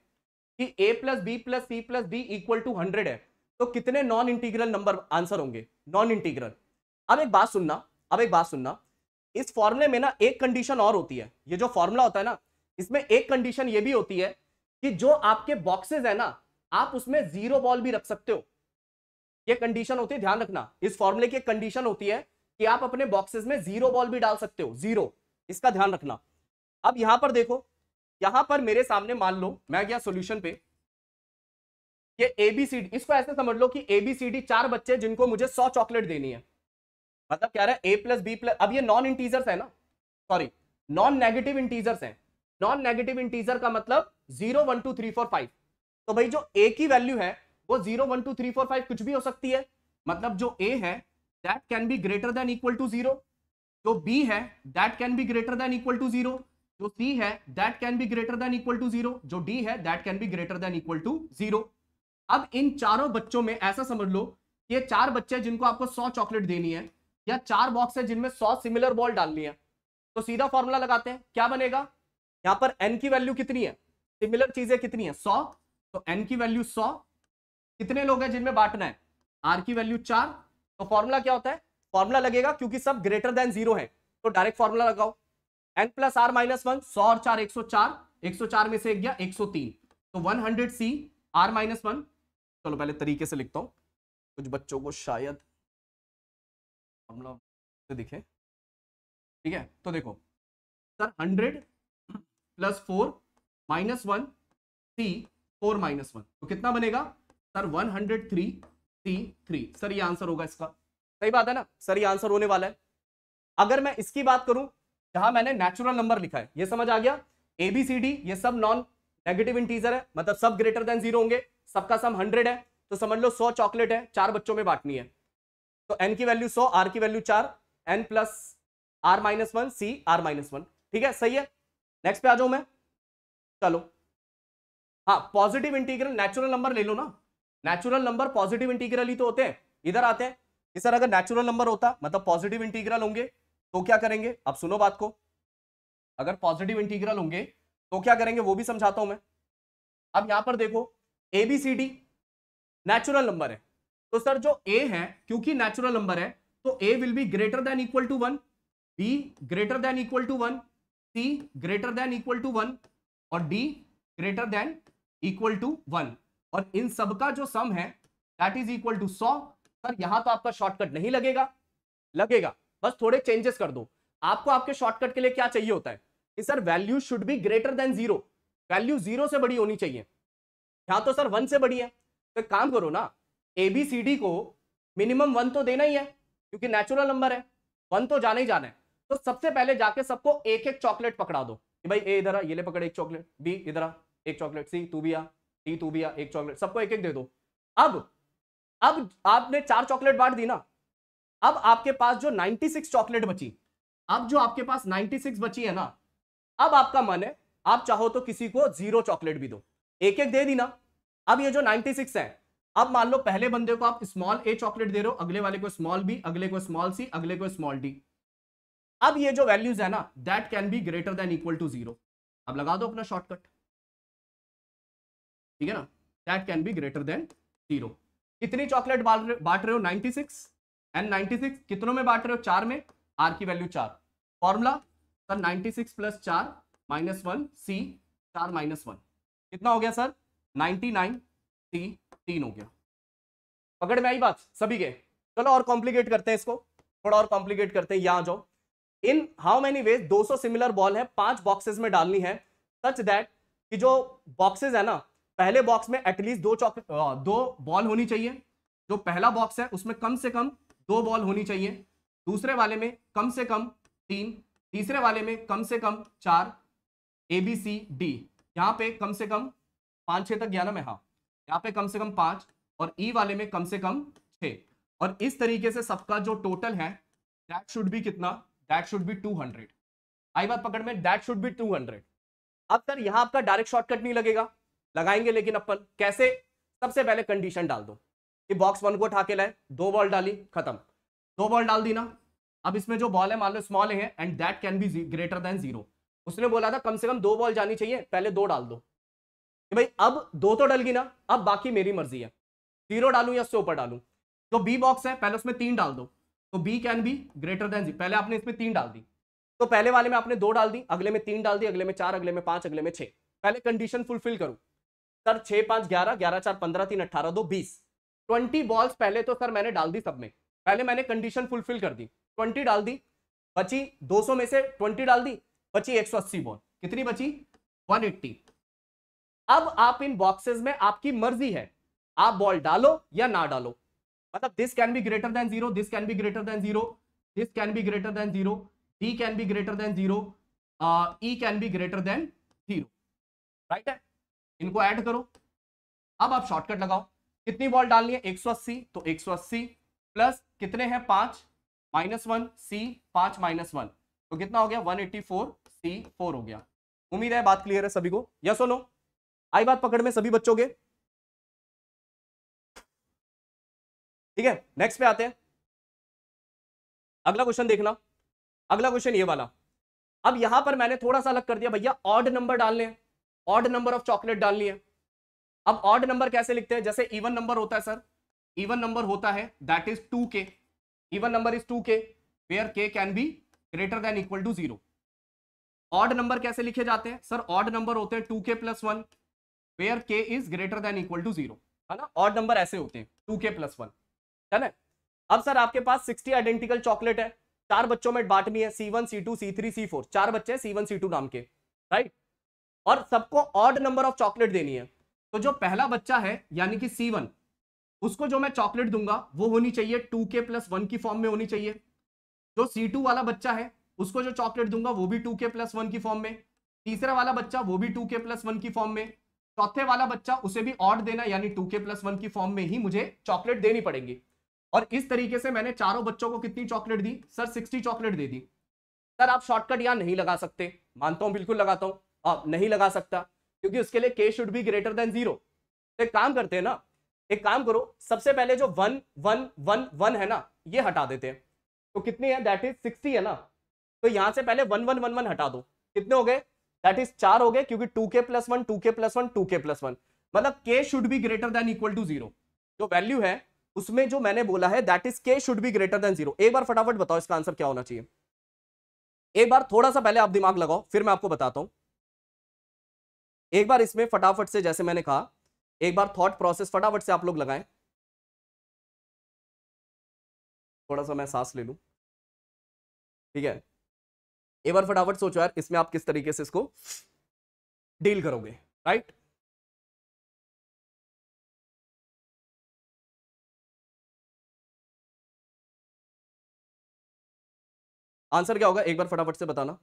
कि a plus B plus C plus D equal to hundred है। तो कितने नॉन इंटीग्रल नंबर आंसर होंगे? नॉन इंटीग्रल अब एक बात सुनना, अब एक बात सुनना। इस फॉर्मूले में ना एक कंडीशन और होती है। ये जो फॉर्मूला होता है ना, इसमें एक कंडीशन ये भी होती है कि जो आपके बॉक्सेस है ना आप उसमें ज़ीरो बॉल भी रख सकते हो। ये कंडीशन होती है, ध्यान रखना। इस फॉर्मूले की कंडीशन होती है कि आप अपने बॉक्सेस में ज़ीरो बॉल भी डाल सकते हो ज़ीरो इसका ध्यान रखना। अब यहाँ पर देखो, यहाँ पर मेरे सामने मान लो, मैं गया सोल्यूशन पे। ये एबीसीडी इसको ऐसे समझ लो कि एबीसीडी चार बच्चे जिनको मुझे सौ चॉकलेट देनी है। मतलब क्या रहा है ए प्लस बी प्लस अब ये नॉन इंटीजर्स है ना। सॉरी नॉन नेगेटिव इंटीजर्स है। नॉन नेगेटिव इंटीजर का मतलब zero one two three four five तो भाई जो ए की वैल्यू है, वो zero one two three four five कुछ भी हो सकती है। मतलब जो ए है that can be greater than equal to zero जो बी है that can be greater than equal to zero जो सी है that can be greater than equal to zero जो डी है that can be greater than equal to zero अब इन चारों बच्चों में ऐसा समझ लो ये चार बच्चे जिनको आपको सौ चॉकलेट देनी है, या चार बॉक्स है जिनमें सौ सिमिलर बॉल डालनी है। तो सीधा फॉर्मूला लगाते हैं, क्या बनेगा? यहाँ पर एन की वैल्यू कितनी है? सिमिलर चीज़ें कितनी है? सौ। तो एन की वैल्यू सौ, कितने लोग हैं जिनमें बांटना है? आर की वैल्यू चार तो फॉर्मूला क्या होता है? फॉर्मूला लगेगा क्योंकि सब ग्रेटर देन ज़ीरो है। तो डायरेक्ट फॉर्मूला लगाओ। N plus R minus one सौ और चार, एक सौ चार, एक सौ चार में से एक गया, एक सौ तीन। तो one hundred C R minus one चलो पहले तरीके से लिखता हूँ। कुछ बच्चों को शायद फॉर्मूला दिखे। ठीक है? तो देखो sir hundred plus four minus one C four minus one. तो कितना बनेगा? Sir, one hundred three C three. Sir, ये आंसर होगा इसका। सही बात है ना? सर, ये आंसर होने वाला है। अगर मैं इसकी बात करूँ, जहाँ मैंने नेचुरल नंबर लिखा है, ये समझ आ गया? एबीसीडी ये सब नॉन नेगेटिव इंटीजर है मतलब सब ग्रेटर देन ज़ीरो होंगे। सबका सम हंड्रेड है तो समझ लो, सौ चॉकलेट है, चार बच्चों में बांटनी है। तो एन की वैल्यू सौ आर की वैल्यू चार N plus R minus one C R minus one ठीक है? सही है? नेक्स्ट पे आ जाऊँ मैं। चलो। हाँ पॉजिटिव इंटीग्रल नेचुरल नंबर ले लो ना। नेचुरल नंबर पॉजिटिव इंटीग्रल ही तो होते हैं। इधर आते हैं। कि सर, अगर नेचुरल नंबर होता मतलब पॉजिटिव इंटीग्रल होंगे तो क्या करेंगे? अब सुनो बात को। अगर पॉजिटिव इंटीग्रल होंगे तो क्या करेंगे? वो भी समझाता हूँ मैं। अब यहाँ पर देखो A B C D natural number है। तो सर, जो ए है, क्योंकि नेचुरल नंबर है तो A will be greater than equal to one B greater than equal to one C greater than equal to one और D greater than equal to one और इन सब का जो सम है दैट इज़ इक्वल टू सौ। Sir, यहाँ तो आपका शॉर्टकट नहीं लगेगा। लगेगा। बस थोड़े चेंजेस कर दो। आपको आपके शॉर्टकट के लिए क्या चाहिए होता है? कि sir value should be greater than zero value zero से बड़ी होनी चाहिए। यहाँ तो सर वन से बड़ी है। तो काम करो ना एबीसीडी को मिनिमम वन तो देना ही है, क्योंकि नेचुरल नंबर है। वन तो जाना ही जाना है। तो सबसे पहले जाके सबको एक एक चॉकलेट पकड़ा दो। कि भाई, ए इधर आ, ये ले पकड़ एक चॉकलेट बी इधर आ। एक चॉकलेट सी, तू भी आ, टी, तू भी आ, एक चॉकलेट, सबको एक एक दे दो। अब अब आपने चार चॉकलेट बांट दी ना, अब आपके पास जो 96 चॉकलेट बची, अब जो आपके पास 96 बची है ना, अब आपका मन है, आप चाहो तो किसी को ज़ीरो चॉकलेट भी दो। एक एक दे दी ना, अब ये जो 96 है, अब मान लो पहले बंदे को आप स्मॉल ए चॉकलेट दे रहे हो, अगले वाले को स्मॉल बी अगले को स्मॉल सी अगले को स्मॉल डी अब ये जो वैल्यूज़ है ना that can be greater than equal to zero अब लगा दो अपना शॉर्टकट ठीक है ना? That can be greater than zero कितनी चॉकलेट बांट रहे हो 96 एंड 96 कितनों में बांट रहे हो? चार में? आर की वैल्यू चार. फॉर्मूला सर 96 प्लस चार माइनस वन सी चार माइनस वन कितना हो गया सर 99 सी तीन हो गया. पकड़ में आई बात? सभी के? चलो और कॉम्प्लिकेट करते हैं इसको. थोड़ा और कॉम्प्लिकेट करते हैं, यहाँ जाओ. In how many ways 200 similar ball है, पाँच बॉक्सेस में डालनी है सच दैट कि जो बॉक्सेस है ना पहले बॉक्स में एटलीस्ट दो चौके दो बॉल होनी चाहिए। जो पहला बॉक्स है, उसमें कम से कम दो बॉल होनी चाहिए। दूसरे वाले में कम से कम तीन, तीसरे वाले में कम से कम चार ए बी सी डी यहाँ पे कम से कम पाँच, छह तक गया ना मैं हाँ। यहाँ पे कम से कम पाँच और ई e वाले में कम से कम छ और इस तरीके से सबका जो टोटल है दैट शुड बी कितना? That should be two hundred आई बात पकड़ में that should be two hundred अब सर यहाँ आपका डायरेक्ट शॉर्टकट नहीं लगेगा। लगाएँगे, लेकिन अपन कैसे? सबसे पहले कंडीशन डाल दो। कि बॉक्स वन को उठा के लाए, दो बॉल डाली, खत्म। दो बॉल डाल दी ना। अब इसमें जो बॉल है, मान लो स्मॉल है and that can be greater than zero उसने बोला था, कम से कम दो बॉल जानी चाहिए, पहले दो डाल दो। कि भाई, अब दो तो डल गई ना, अब बाकी मेरी मर्ज़ी है। ज़ीरो डालू या उससे ऊपर डालू? तो बी बॉक्स है, पहले उसमें तीन डाल दो। तो B can be greater than जी पहले आपने इसमें तीन डाल दी। तो पहले वाले में आपने दो डाल दी, अगले में तीन डाल दी, अगले में चार, अगले में पाँच, अगले में छह। पहले कंडीशन फुलफिल करूँ। सर, छह, पाँच, ग्यारह ग्यारह, चार, पंद्रह, तीन अट्ठारह दो, बीस। ट्वेंटी बॉल्स पहले तो सर मैंने डाल दी सब में। पहले मैंने कंडीशन फुलफिल कर दी। ट्वेंटी डाल दी, बची दो सौ में से ट्वेंटी डाल दी, बची एक सौ अस्सी बॉल कितनी बची? वन एट्टी अब आप इन बॉक्सेस में आपकी मर्ज़ी है। आप बॉल डालो या ना डालो। मतलब this can be greater than zero this can be greater than zero this can be greater than zero D can be greater than zero E can be greater than zero right है? इनको add करो। अब आप shortcut लगाओ। कितनी ball डालनी है? 180 तो 180 प्लस कितने हैं? पाँच। माइनस वन, सी, पाँच माइनस वन। तो कितना हो गया? 184 सी फोर हो गया। उम्मीद है बात क्लियर है सभी को। Yes no? आई बात पकड़ में सभी बच्चों के? ठीक है नेक्स्ट पे आते हैं। अगला क्वेश्चन देखना। अगला क्वेश्चन ये वाला। अब यहाँ पर मैंने थोड़ा सा अलग कर दिया। भैया ऑड नंबर डालने हैं। ऑड नंबर ऑफ़ चॉकलेट डालनी है अब ऑड नंबर कैसे लिखते हैं? जैसे इवन नंबर होता है सर इवन नंबर होता है that is two K even number is two K where K can be greater than equal to zero odd number कैसे लिखे जाते हैं? सर ऑड नंबर होते हैं two K plus one where K is greater than equal to zero है ना? Odd number ऐसे होते हैं टू के प्लस वन है ना? अब सर आपके पास सिक्सटी आइडेंटिकल चॉकलेट है। चार बच्चों में बांटनी है C one C two C three C four चार बच्चे सी वन सी टू नाम के राइट और सबको ऑड नंबर ऑफ़ चॉकलेट देनी है। तो जो पहला बच्चा है, यानी कि सी वन उसको जो मैं चॉकलेट दूँगा, वो होनी चाहिए टू के प्लस वन की फॉर्म में होनी चाहिए। जो सी टू वाला बच्चा है, उसको जो चॉकलेट दूँगा, वो भी टू के प्लस वन की फॉर्म में। तीसरा वाला बच्चा, वो भी टू के प्लस वन की फॉर्म में। चौथे वाला बच्चा, उसे भी ऑड देना, यानी टू के प्लस वन की फॉर्म में ही मुझे चॉकलेट देनी पड़ेगी। और इस तरीके से मैंने चारों बच्चों को कितनी चॉकलेट दी? सर सिक्सटी चॉकलेट दे दी। सर आप शॉर्टकट यहाँ नहीं लगा सकते। मानता हूँ, बिल्कुल लगाता हूँ। नहीं लगा सकता, क्योंकि उसके लिए K should be greater than zero एक काम करते हैं ना, एक काम करो, सबसे पहले जो वन वन वन वन है ना, ये हटा देते हैं। तो कितनी है? दैट इज़ सिक्सटी है ना। तो यहाँ से पहले वन वन वन वन हटा दो। कितने हो गए? दैट इज़ चार हो गए, क्योंकि two K plus one two K plus one two K plus one मतलब K should be greater than equal to zero जो वैल्यू है, उसमें जो मैंने बोला है that is K should be greater than zero एक बार फटाफट बताओ, इसका आंसर क्या होना चाहिए? एक बार थोड़ा सा पहले आप दिमाग लगाओ, फिर मैं आपको बताता हूँ। एक बार इसमें फटाफट से, जैसे मैंने कहा, एक बार थॉट प्रोसेस फटाफट से आप लोग लगाएँ। थोड़ा सा मैं सांस ले लूँ। ठीक है? एक बार फटाफट सोचो यार, इसमें आप किस तरीके से इसको डील करोगे राइट आंसर क्या होगा? एक बार फटाफट से बताना।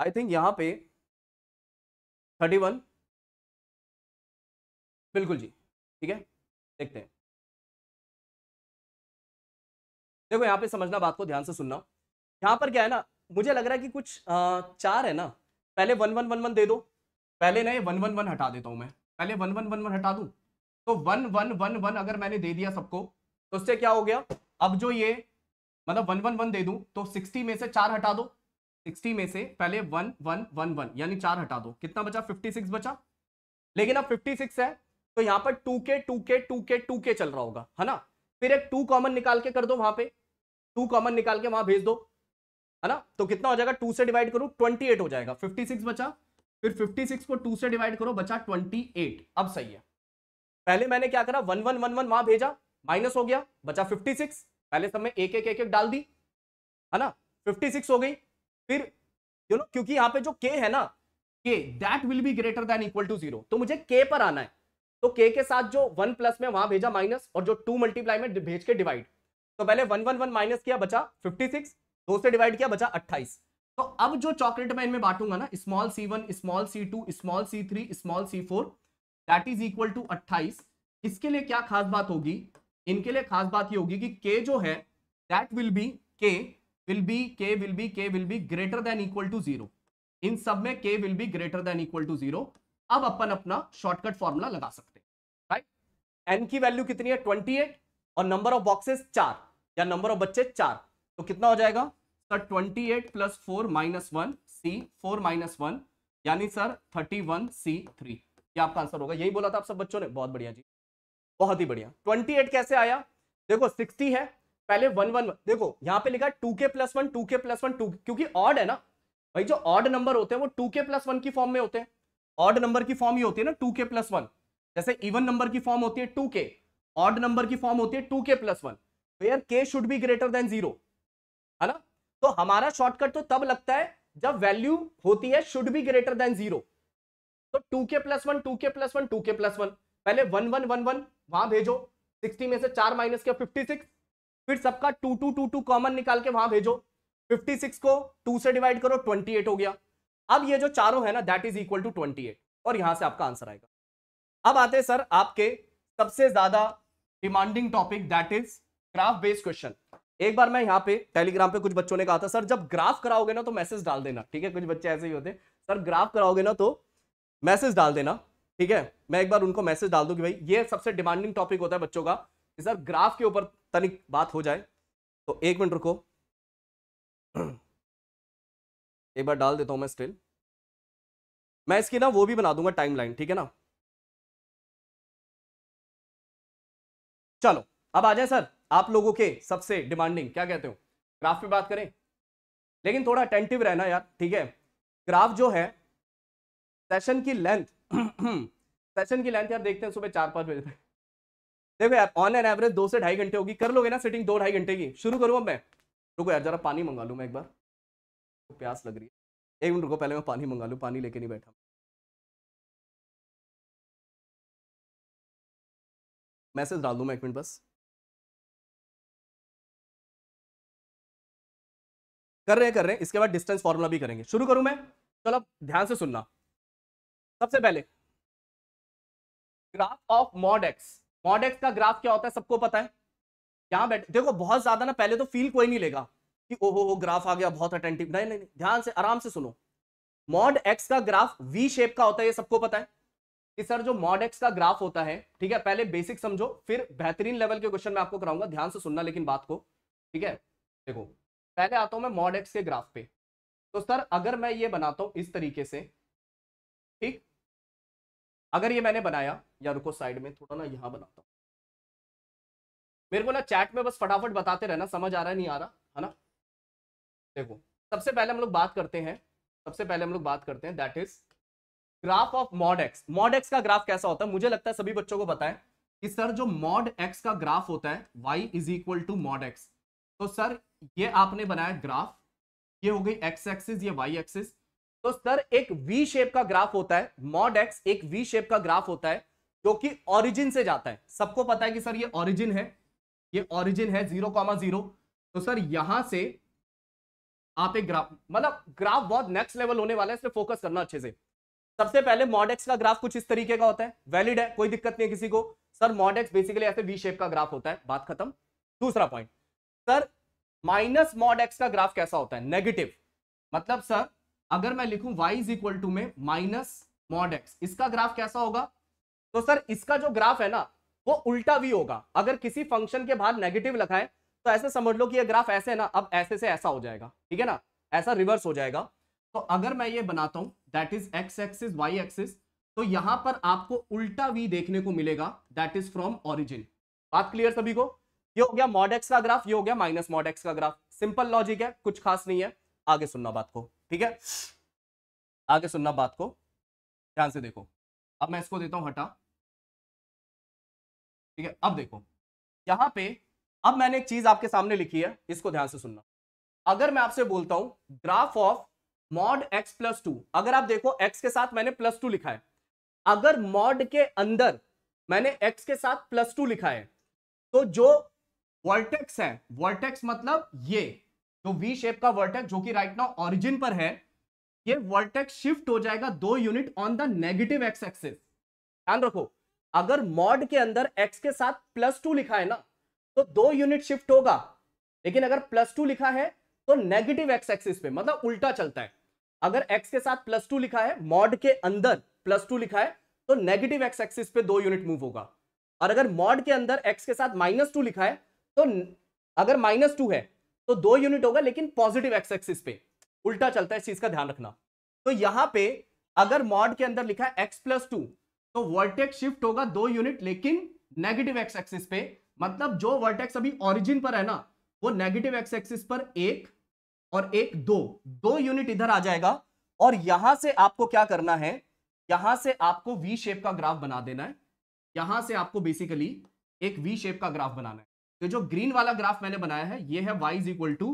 आई थिंक यहाँ पे थर्टी वन बिल्कुल जी ठीक है देखते हैं देखो यहाँ पे समझना बात को ध्यान से सुनना यहाँ पर क्या है ना मुझे लग रहा है कि कुछ आ, चार है ना पहले वन वन वन वन दे दो पहले ना ये वन वन वन हटा देता हूँ मैं पहले वन वन वन वन हटा दूँ तो वन वन वन वन अगर मैंने दे दिया सबको तो उससे क्या हो गया अब जो ये मतलब वन वन वन दे दूँ तो सिक्सटी में से चार हटा दो सिक्सटी में से पहले वन वन वन वन, यानी चार हटा दो। कितना बचा? फिफ्टी सिक्स बचा। लेकिन अब फिफ्टी सिक्स है तो यहाँ पर टू के टू के टू के टू के चल रहा होगा, है ना? फिर एक टू कॉमन निकाल के कर दो वहाँ पे। टू कॉमन निकाल के वहाँ भेज दो, है ना? तो कितना हो जाएगा? टू से डिवाइड करो ट्वेंटी हो जाएगा। फिफ्टी बचा, फिर फिफ्टी सिक्स को टू से डिवाइड करो, बचा ट्वेंटी एट अब सही है। पहले मैंने क्या करा? वन वन वन वन वहाँ भेजा माइनस हो गया, बचा फिफ्टी सिक्स पहले सब में एक एक एक एक डाल दी, है ना? फिफ्टी सिक्स हो गई फिर यू नो क्योंकि यहाँ पे जो के है ना K that will be greater than equal to zero तो मुझे के पर आना है। तो के के साथ जो वन प्लस में वहाँ भेजा माइनस और जो टू मल्टीप्लाई में भेज के डिवाइड तो पहले वन वन वन माइनस किया बचा फिफ्टी सिक्स दो से डिवाइड किया बचा अट्ठाईस। तो अब जो चॉकलेट मैं इनमें बांटूँगा ना small C one small C two small C three small C four that is equal to अट्ठाईस। इसके लिए क्या खास बात होगी? इनके लिए खास बात ये होगी कि के जो है that will be K will be K will be K will be greater than equal to zero इन सब में K will be greater than equal to zero अब अपन अपना शॉर्टकट फॉर्मूला लगा सकते हैं। राइट एन की वैल्यू कितनी है? ट्वेंटी एट और नंबर ऑफ़ बॉक्सेस चार। या नंबर ऑफ़ बच्चे चार। तो कितना हो जाएगा? Sir twenty eight plus four minus one C four minus one यानी sir thirty one C three क्या आपका आंसर होगा? यही बोला था आप सब बच्चों ने। बहुत बढ़िया जी। बहुत ही बढ़िया। ट्वेंटी एट कैसे आया? देखो सिक्सटी है। पहले वन वन देखो, यहाँ पे लिखा two K plus one, two K plus one, two क्योंकि ऑड है ना, भाई जो ऑड नंबर होते हैं वो टू के प्लस वन की फॉर्म में होते हैं। ऑड नंबर की फॉर्म ही होती है ना, टू के प्लस वन। जैसे इवन नंबर की फॉर्म होती है टू के ऑड नंबर की फॉर्म होती है टू के प्लस वन। तो यार K should be greater than zero है ना? तो हमारा शॉर्टकट तो तब लगता है जब वैल्यू होती है should be greater than zero तो two K plus one, two K plus one, two K plus one. पहले वन वन वन वन, वहाँ भेजो। सिक्सटी में से चार माइनस किया फिफ्टी सिक्स फिर सबका two two two two common निकाल के वहाँ भेजो। 56 को 2 से डिवाइड करो 28 हो गया। अब ये जो चारों है ना दैट इज़ इक्वल टू 28 और यहाँ से आपका आंसर आएगा। अब आते हैं सर आपके सबसे ज़्यादा demanding topic that is graph based question एक बार मैं यहाँ पे टेलीग्राम पे कुछ बच्चों ने कहा था, सर, जब ग्राफ कराओगे ना तो मैसेज डाल देना, ठीक है? कुछ बच्चे ऐसे ही होते सर ग्राफ कराओगे ना तो मैसेज डाल देना, ठीक है? मैं एक बार उनको मैसेज डाल दूँ कि भाई, ये सबसे डिमांडिंग टॉपिक होता है बच्चों का कि सर ग्राफ के ऊपर तनिक बात हो जाए तो एक मिनट रुको। एक बार डाल देता हूँ मैं स्टिल। मैं इसकी ना वो भी बना दूँगा टाइमलाइन ठीक है ना? चलो, अब आ जाए सर, आप लोगों के सबसे डिमांडिंग क्या कहते हो? ग्राफ पे बात करें। लेकिन थोड़ा अटेंटिव रहना यार, ठीक है? ग्राफ जो है सेशन की लेंथ सेशन की लेंथ यार देखते हैं सुबह चार पाँच बजे तक। देखो यार ऑन एन एवरेज दो से ढाई घंटे होगी। कर लोगे ना सिटिंग दो ढाई घंटे की। शुरू करूँ अब मैं? रुको यार, जरा पानी मंगा लूँ मैं एक बार। तो प्यास लग रही है। एक मिनट रुको, पहले मैं पानी मंगा लूँ, पानी लेके नहीं बैठा। मैसेज डाल दूँ मैं एक मिनट बस। कर रहे हैं, कर रहे हैं। इसके बाद डिस्टेंस फॉर्मूला भी करेंगे। शुरू करूँ मैं? चलो, ध्यान से सुनना। सबसे पहले graph of mod X mod X का ग्राफ क्या होता है सबको पता है? यहाँ बैठ, देखो बहुत ज़्यादा ना, पहले तो फील कोई नहीं लेगा कि ओहो, हो ग्राफ आ गया, बहुत अटेंटिव नहीं नहीं ध्यान से, आराम से सुनो। मॉड एक्स का ग्राफ वी शेप का होता है, ये सबको पता है? कि सर जो मॉड एक्स का ग्राफ होता है, ठीक है, पहले बेसिक समझो, फिर बेहतरीन लेवल के क्वेश्चन मैं आपको कराऊँगा, ध्यान से सुनना लेकिन बात को, ठीक है? देखो, पहले आता हूँ मैं मॉड एक्स के ग्राफ पे। तो सर अगर मैं ये बनाता हूँ इस तरीके से, ठीक? अगर ये मैंने बनाया, या रुको साइड में, थोड़ा ना यहाँ बनाता हूँ। मेरे को ना चैट में बस फटाफट बताते रहना, समझ आ रहा है, नहीं आ रहा, है ना? देखो, सबसे पहले हम लोग बात करते हैं, सबसे पहले हम लोग बात करते हैं that is graph of mod X mod X का ग्राफ कैसा होता है? मुझे लगता है सभी बच्चों को पता है कि सर, जो मॉड एक्स का ग्राफ होता है Y is equal to mod X तो सर, ये आपने बनाया ग्राफ ये हो गई एक्स एक्सिस ये वाई एक्सिस तो सर, एक वी शेप का ग्राफ होता है मॉड एक्स एक वी शेप का ग्राफ होता है, जो कि ऑरिजिन से जाता है। सबको पता है कि सर, ये ऑरिजिन है, ये ऑरिजिन है ज़ीरो कॉमा ज़ीरो तो सर, यहाँ से आप एक ग्राफ मतलब ग्राफ बहुत नेक्स्ट लेवल होने वाला है, इसलिए फोकस करना अच्छे से। सबसे पहले मॉडेक्स का ग्राफ कुछ इस तरीके का होता है। वैलिड है, कोई दिक्कत नहीं है किसी को। सर मॉडेक्स बेसिकली ऐसे वी शेप का ग्राफ होता है। बात खत्म। दूसरा पॉइंट सर माइनस मॉडेक्स का ग्राफ कैसा होता है? नेगेटिव मतलब सर अगर मैं लिखूं y इज़ इक्वल टू में माइनस मॉडेक्स इसका ग्राफ कैसा होगा? तो सर इसका जो ग्राफ है ना, वो उल्टा भी होगा। अगर किसी फ़ंक्शन के बाहर नेगेटिव लिखा है तो ऐसे समझ लो कि ये ग्राफ ऐसे है ना, अब ऐसे से ऐसा हो जाएगा। ठीक है ना? ऐसा रिवर्स हो जाएगा। तो अगर मैं ये बनाता हूँ that is X axis Y axis तो यहाँ पर आपको उल्टा वी देखने को मिलेगा। दैट इज़ फ्रॉम ऑरिजिन बात क्लियर सभी को? ये हो गया मॉडेक्स का ग्राफ ये हो गया माइनस मॉडेक्स का ग्राफ सिंपल लॉजिक है, कुछ खास नहीं है। आगे सुनना बात को। ठीक है? आगे सुनना बात को। ध्यान से देखो। अब मैं इसको देता हूँ हटा। ठीक है? अब देखो। यहाँ पे अब मैंने एक चीज़ आपके सामने लिखी है, इसको ध्यान से सुनना। अगर मैं आपसे बोलता हूँ graph of mod X plus two अगर आप देखो एक्स के साथ मैंने प्लस टू लिखा है। अगर मॉड के अंदर मैंने एक्स के साथ प्लस टू लिखा है तो जो वर्टेक्स है वर्टेक्स मतलब ये। जो वी शेप का वर्टेक्स जो कि राइट नाउ ओरिजिन पर है, ये वर्टेक्स शिफ्ट हो जाएगा दो unit on the negative X axis ध्यान रखो, अगर मॉड के अंदर एक्स के साथ प्लस टू लिखा है ना तो दो यूनिट शिफ्ट होगा। लेकिन अगर प्लस टू लिखा है तो नेगेटिव एक्स एक्सिस पे मतलब उल्टा चलता है। अगर एक्स के साथ प्लस टू लिखा है मॉड के अंदर प्लस टू लिखा है तो नेगेटिव एक्स एक्सिस पे दो यूनिट मूव होगा। और अगर मॉड के अंदर एक्स के साथ माइनस टू लिखा है तो अगर माइनस टू है तो दो यूनिट होगा, लेकिन पॉजिटिव एक्स एक्सिस पे। उल्टा चलता है, इस चीज़ का ध्यान रखना। तो यहाँ पे अगर मॉड के अंदर लिखा है एक्स प्लस टू तो वर्टेक्स शिफ्ट होगा दो यूनिट लेकिन नेगेटिव एक्स एक्सिस पे। मतलब जो वर्टेक्स अभी ओरिजिन पर है ना, वो नेगेटिव एक्स एक्सिस पर एक और एक दो। दो यूनिट इधर आ जाएगा, और यहाँ से आपको क्या करना है? यहाँ से आपको वी शेप का ग्राफ बना देना है। यहाँ से आपको बेसिकली एक वी शेप का ग्राफ बनाना है। तो जो ग्रीन वाला ग्राफ मैंने बनाया है, ये है y is equal to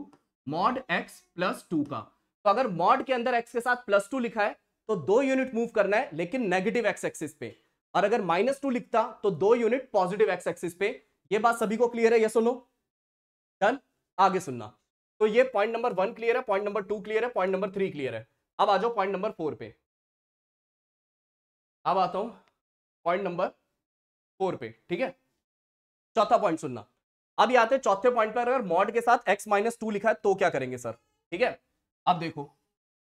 mod X plus two का। तो अगर मॉड के अंदर एक्स के साथ प्लस टू लिखा है तो दो यूनिट मूव करना है, लेकिन नेगेटिव एक्स एक्सिस पे। और अगर माइनस टू लिखता तो दो यूनिट पॉजिटिव एक्स एक्सिस पे। ये बात सभी को क्लियर है, ये सुनो। डन आगे सुनना। तो ये पॉइंट नंबर वन क्लियर है पॉइंट नंबर टू क्लियर है पॉइंट नंबर थ्री क्लियर है। अब आ जाओ पॉइंट नंबर फोर पे। अब आता हूँ पॉइंट नंबर फोर पे, ठीक है? चौथा पॉइंट सुनना। अब आते चौथे पॉइंट पर, अगर मॉड के साथ x माइनस टू लिखा है तो क्या करेंगे सर ठीक है? अब देखो,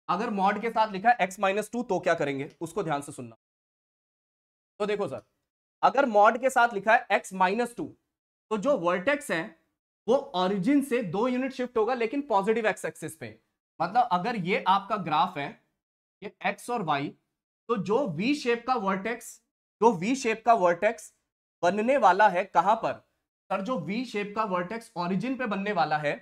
अगर मॉड के साथ लिखा है x माइनस टू तो क्या करेंगे? उसको ध्यान से सुनना। तो देखो सर अगर मॉड के साथ लिखा है x माइनस टू तो जो वर्टेक्स है, वो ओरिजिन से दो यूनिट शिफ्ट होगा, लेकिन पॉजिटिव एक्स एक्सिस पे। मतलब अगर ये आपका ग्राफ है, ये एक्स और वाई तो जो वी शेप का वर्टेक्स जो वी शेप का वर्टेक्स बनने वाला है कहाँ पर? सर, जो वी शेप का वर्टेक्स ओरिजिन पे बनने वाला है,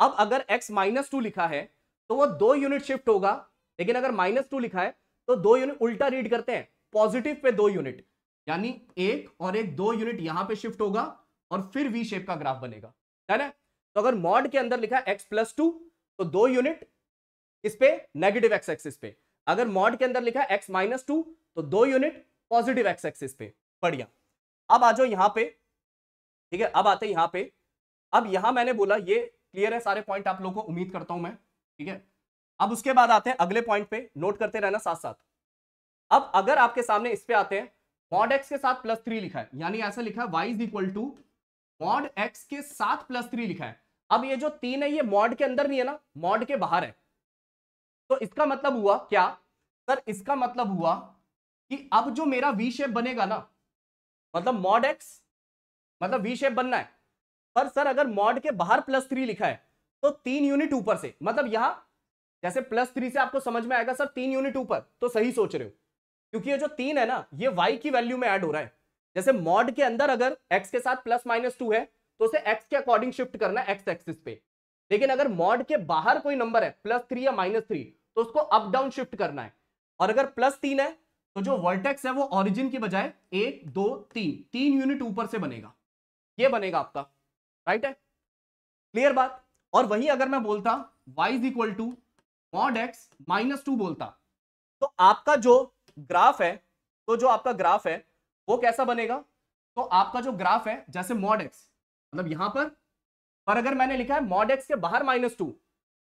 अब अगर x माइनस टू लिखा है तो वो दो यूनिट शिफ्ट होगा। लेकिन अगर माइनस टू लिखा है तो दो यूनिट उल्टा रीड करते हैं। पॉजिटिव पे दो यूनिट यानी एक और एक दो यूनिट यहाँ पे शिफ्ट होगा और फिर वी शेप का ग्राफ बनेगा। है ना? तो अगर मॉड के अंदर लिखा है एक्स प्लस टू तो दो यूनिट इस पे नेगेटिव एक्स एक्सिस पे। अगर मॉड के अंदर लिखा है एक्स माइनस टू तो दो यूनिट पॉजिटिव एक्स एक्सिस पे। बढ़िया। अब आ जाओ यहाँ पे। ठीक है, अब आते यहाँ पे। अब यहाँ मैंने बोला, ये क्लियर है सारे पॉइंट आप लोगों को उम्मीद करता हूँ मैं, ठीक है? अब उसके बाद आते हैं अगले पॉइंट पे नोट करते रहना साथ साथ अब अगर आपके सामने इस पे आते हैं मॉड एक्स के साथ प्लस थ्री लिखा है, यानी ऐसा लिखा है y is equal to mod x के साथ प्लस थ्री लिखा है। अब ये जो तीन है, ये मॉड के अंदर नहीं है ना मॉड के बाहर है। तो इसका मतलब हुआ क्या? सर, इसका मतलब हुआ कि अब जो मेरा वी शेप बनेगा ना मतलब मॉड एक्स मतलब वी शेप बनना है। पर सर, अगर मॉड के बाहर प्लस थ्री लिखा है तो तीन यूनिट ऊपर से मतलब यहाँ, जैसे प्लस थ्री से आपको समझ में आएगा सर, तीन यूनिट ऊपर तो सही सोच रहे हो। क्योंकि ये जो तीन है ना, ये वाई की वैल्यू में ऐड हो रहा है। जैसे मॉड के अंदर अगर एक्स के साथ प्लस माइनस टू है तो उसे एक्स के अकॉर्डिंग शिफ्ट करना है एक्स एक्सिस पे। लेकिन अगर मॉड के बाहर कोई नंबर है प्लस थ्री या माइनस थ्री तो उसको अप डाउन शिफ्ट करना है। और अगर प्लस तीन है तो जो वर्टेक्स है वो ऑरिजिन की बजाय एक, दो, तीन तीन यूनिट ऊपर से बनेगा। ये बनेगा आपका राइट है? क्लियर बात? और वही अगर मैं बोलता, y is equal to mod x minus two बोलता तो आपका जो ग्राफ है तो जो आपका ग्राफ है, वो कैसा बनेगा? तो आपका जो ग्राफ है, जैसे मॉड एक्स मतलब यहाँ पर पर अगर मैंने लिखा है मॉड एक्स के बाहर माइनस टू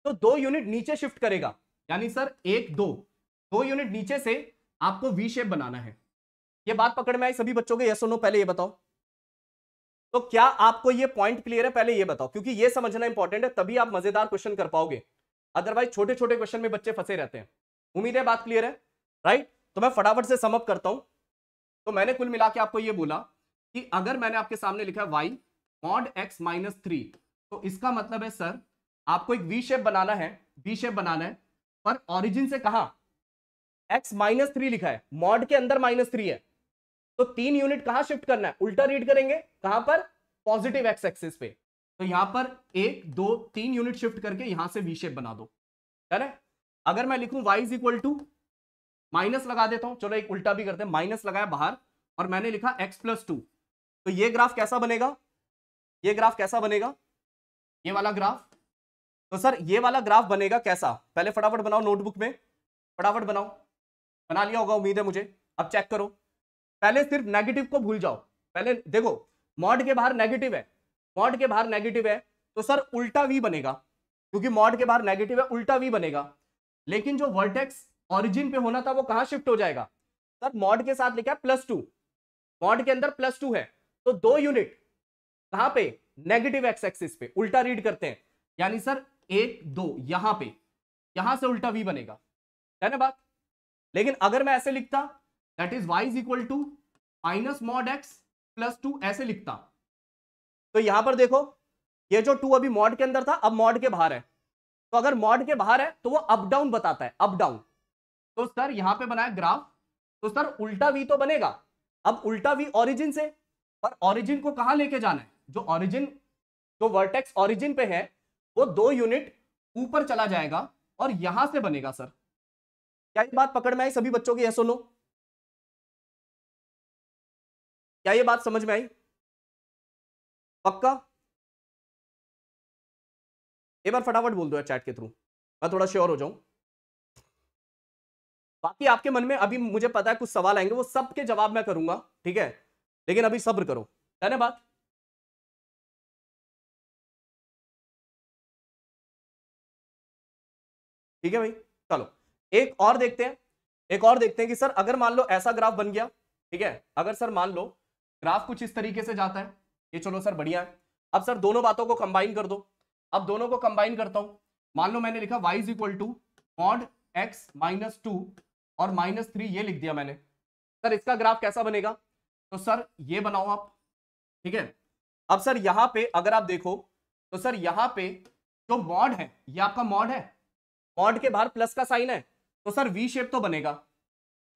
तो दो यूनिट नीचे शिफ्ट करेगा। यानी सर, एक, दो दो यूनिट नीचे से आपको वी शेप बनाना है। ये बात पकड़ में आई? सभी बच्चों के यस नो पहले ये बताओ। तो क्या आपको ये पॉइंट क्लियर है? पहले ये बताओ, क्योंकि ये समझना इंपॉर्टेंट है, तभी आप मज़ेदार क्वेश्चन कर पाओगे। अदरवाइज़ छोटे छोटे क्वेश्चन में बच्चे फंसे रहते हैं। उम्मीद है बात क्लियर है? राइट तो मैं फटाफट से समअप करता हूँ। तो मैंने कुल मिला के आपको ये बोला कि अगर मैंने आपके सामने लिखा है y mod x minus three तो इसका मतलब है सर आपको एक वी शेप बनाना है वी शेप बनाना है, पर ऑरिजिन से कहा एक्स माइनस थ्री लिखा है मॉड के अंदर माइनस थ्री है। तो तीन यूनिट कहाँ शिफ्ट करना है? उल्टा रीड करेंगे। कहाँ पर? पॉजिटिव एक्स एक्सिस पे। तो यहाँ पर एक, दो, तीन यूनिट शिफ्ट करके यहाँ से वी शेप बना दो। है अगर मैं लिखूं y is equal to minus लगा देता हूँ। चलो एक उल्टा भी करते हैं। माइनस लगाया बाहर और मैंने लिखा x प्लस टू तो ये ग्राफ कैसा बनेगा? ये ग्राफ कैसा बनेगा? ये वाला ग्राफ तो सर, ये वाला ग्राफ बनेगा कैसा? पहले फटाफट बनाओ नोटबुक में। फटाफट बनाओ। बना लिया होगा, उम्मीद है मुझे। अब चेक करो। पहले सिर्फ़ नेगेटिव को भूल जाओ। पहले देखो मॉड के बाहर नेगेटिव है। मॉड के बाहर नेगेटिव है तो सर उल्टा वी बनेगा, क्योंकि मॉड के बाहर नेगेटिव है, उल्टा वी बनेगा। लेकिन जो वर्टेक्स ऑरिजिन पे होना था, वो कहाँ शिफ्ट हो जाएगा? सर मॉड के साथ लिखा है प्लस टू मॉड के अंदर प्लस टू है तो दो यूनिट कहाँ पे? नेगेटिव एक्स एक्सिस पे। उल्टा रीड करते हैं। यानी सर एक, दो, यहाँ पे। यहाँ से उल्टा वी बनेगा। है ना बात? लेकिन अगर मैं ऐसे लिखता that is y is equal to minus mod x plus two ऐसे लिखता। तो यहाँ पर देखो, ये जो टू अभी मॉड के अंदर था, अब मॉड के बाहर है। तो अगर मॉड के बाहर है तो वो अप डाउन बताता है अप डाउन तो सर यहाँ पे बनाया ग्राफ तो सर उल्टा वी तो बनेगा। अब उल्टा वी ऑरिजिन से पर ऑरिजिन को कहाँ लेके जाना है? जो ऑरिजिन जो वर्टेक्स ऑरिजिन पे है, वो दो यूनिट ऊपर चला जाएगा, और यहाँ से बनेगा सर क्या ये बात पकड़ में आई? सभी बच्चों की यह सुनो। क्या ये बात समझ में आई? पक्का? एक बार फटाफट बोल दो चैट के थ्रू मैं थोड़ा श्योर हो जाऊँ। बाकी आपके मन में अभी मुझे पता है कुछ सवाल आएँगे, वो सबके जवाब मैं करूँगा, ठीक है? लेकिन अभी सब्र करो। बात ठीक है भाई? चलो। एक और देखते हैं। एक और देखते हैं कि, सर, अगर मान लो ऐसा ग्राफ बन गया, ठीक है? अगर सर मान लो ग्राफ कुछ इस तरीके से जाता है। ये चलो सर बढ़िया है। अब सर दोनों बातों को कंबाइन कर दो। अब दोनों को कंबाइन करता हूँ। मान लो मैंने लिखा y is equal to mod x minus two और माइनस थ्री ये लिख दिया मैंने। सर इसका ग्राफ कैसा बनेगा? तो सर ये बनाओ आप। ठीक है? अब सर यहाँ पे अगर आप देखो तो सर यहाँ पे जो मॉड है, ये आपका मॉड है। मॉड के बाहर प्लस का साइन है। तो सर वी शेप तो बनेगा।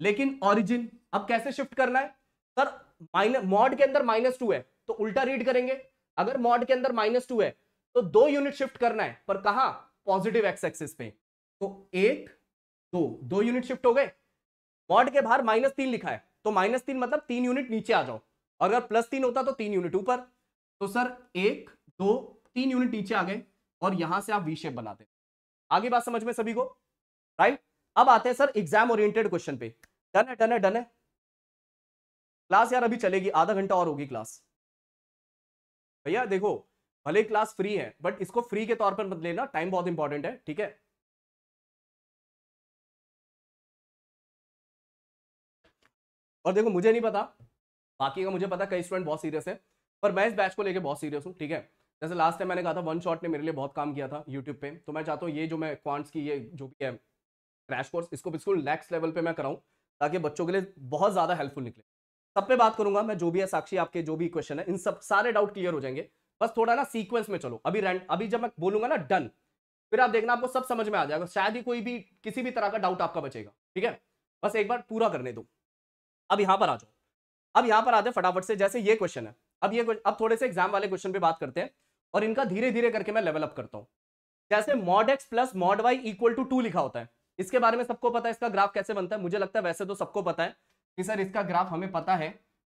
लेकिन ऑरिजिन अब कैसे शिफ्ट करना है? सर माइनस, मॉड के अंदर माइनस टू है तो उल्टा रीड करेंगे। अगर मॉड के अंदर माइनस टू है तो दो यूनिट शिफ्ट करना है, पर कहा? पॉजिटिव एक्स एक्सिस पे। तो एक, दो दो यूनिट शिफ्ट हो गए। मॉड के बाहर माइनस तीन लिखा है तो माइनस तीन मतलब तीन यूनिट नीचे आ जाओ। और अगर प्लस तीन होता तो तीन यूनिट ऊपर। तो सर, एक, दो, तीन यूनिट नीचे आ गए, और यहाँ से आप वी शेप बनाते आगे बात समझ में सभी को? राइट अब आते हैं सर एग्ज़ाम ओरिएंटेड क्वेश्चन पे। डन है डन है डन है। क्लास यार अभी चलेगी, आधा घंटा और होगी क्लास भैया देखो, भले क्लास फ्री है बट इसको फ्री के तौर पर मत लेना टाइम बहुत इंपॉर्टेंट है, ठीक है? और देखो, मुझे नहीं पता, बाकी का मुझे पता, कई स्टूडेंट बहुत सीरियस है, पर मैं इस बैच को लेकर बहुत सीरियस हूँ, ठीक है? जैसे लास्ट टाइम मैंने कहा था वन शॉट ने मेरे लिए बहुत काम किया था यूट्यूब पे। तो मैं चाहता हूँ ये जो मैं क्वांट्स की, ये जो भी है क्रैश कोर्स इसको बिल्कुल नेक्स्ट लेवल पे मैं कराऊँ, ताकि बच्चों के लिए बहुत ज़्यादा हेल्पफुल निकले। सब पे बात करूँगा मैं, जो भी है साक्षी, आपके जो भी क्वेश्चन है, इन सब सारे डाउट क्लियर हो जाएँगे। बस थोड़ा ना सीक्वेंस में चलो। अभी रैंड अभी जब मैं बोलूँगा ना डन फिर आप देखना आपको सब समझ में आ जाएगा। शायद ही कोई भी, किसी भी तरह का डाउट आपका बचेगा, ठीक है? बस एक बार पूरा करने दो। अब यहाँ पर आ जाओ। अब यहाँ पर आते फटाफट से, जैसे ये क्वेश्चन है। अब ये अब थोड़े से एग्ज़ाम वाले क्वेश्चन पे बात करते हैं और इनका धीरे धीरे करके मैं लेवल अप करता हूँ। जैसे mod x plus mod y equal to two लिखा होता है। इसके बारे में सबको पता है, इसका ग्राफ कैसे बनता है? मुझे लगता है वैसे तो सबको पता है। कि सर इसका ग्राफ हमें पता है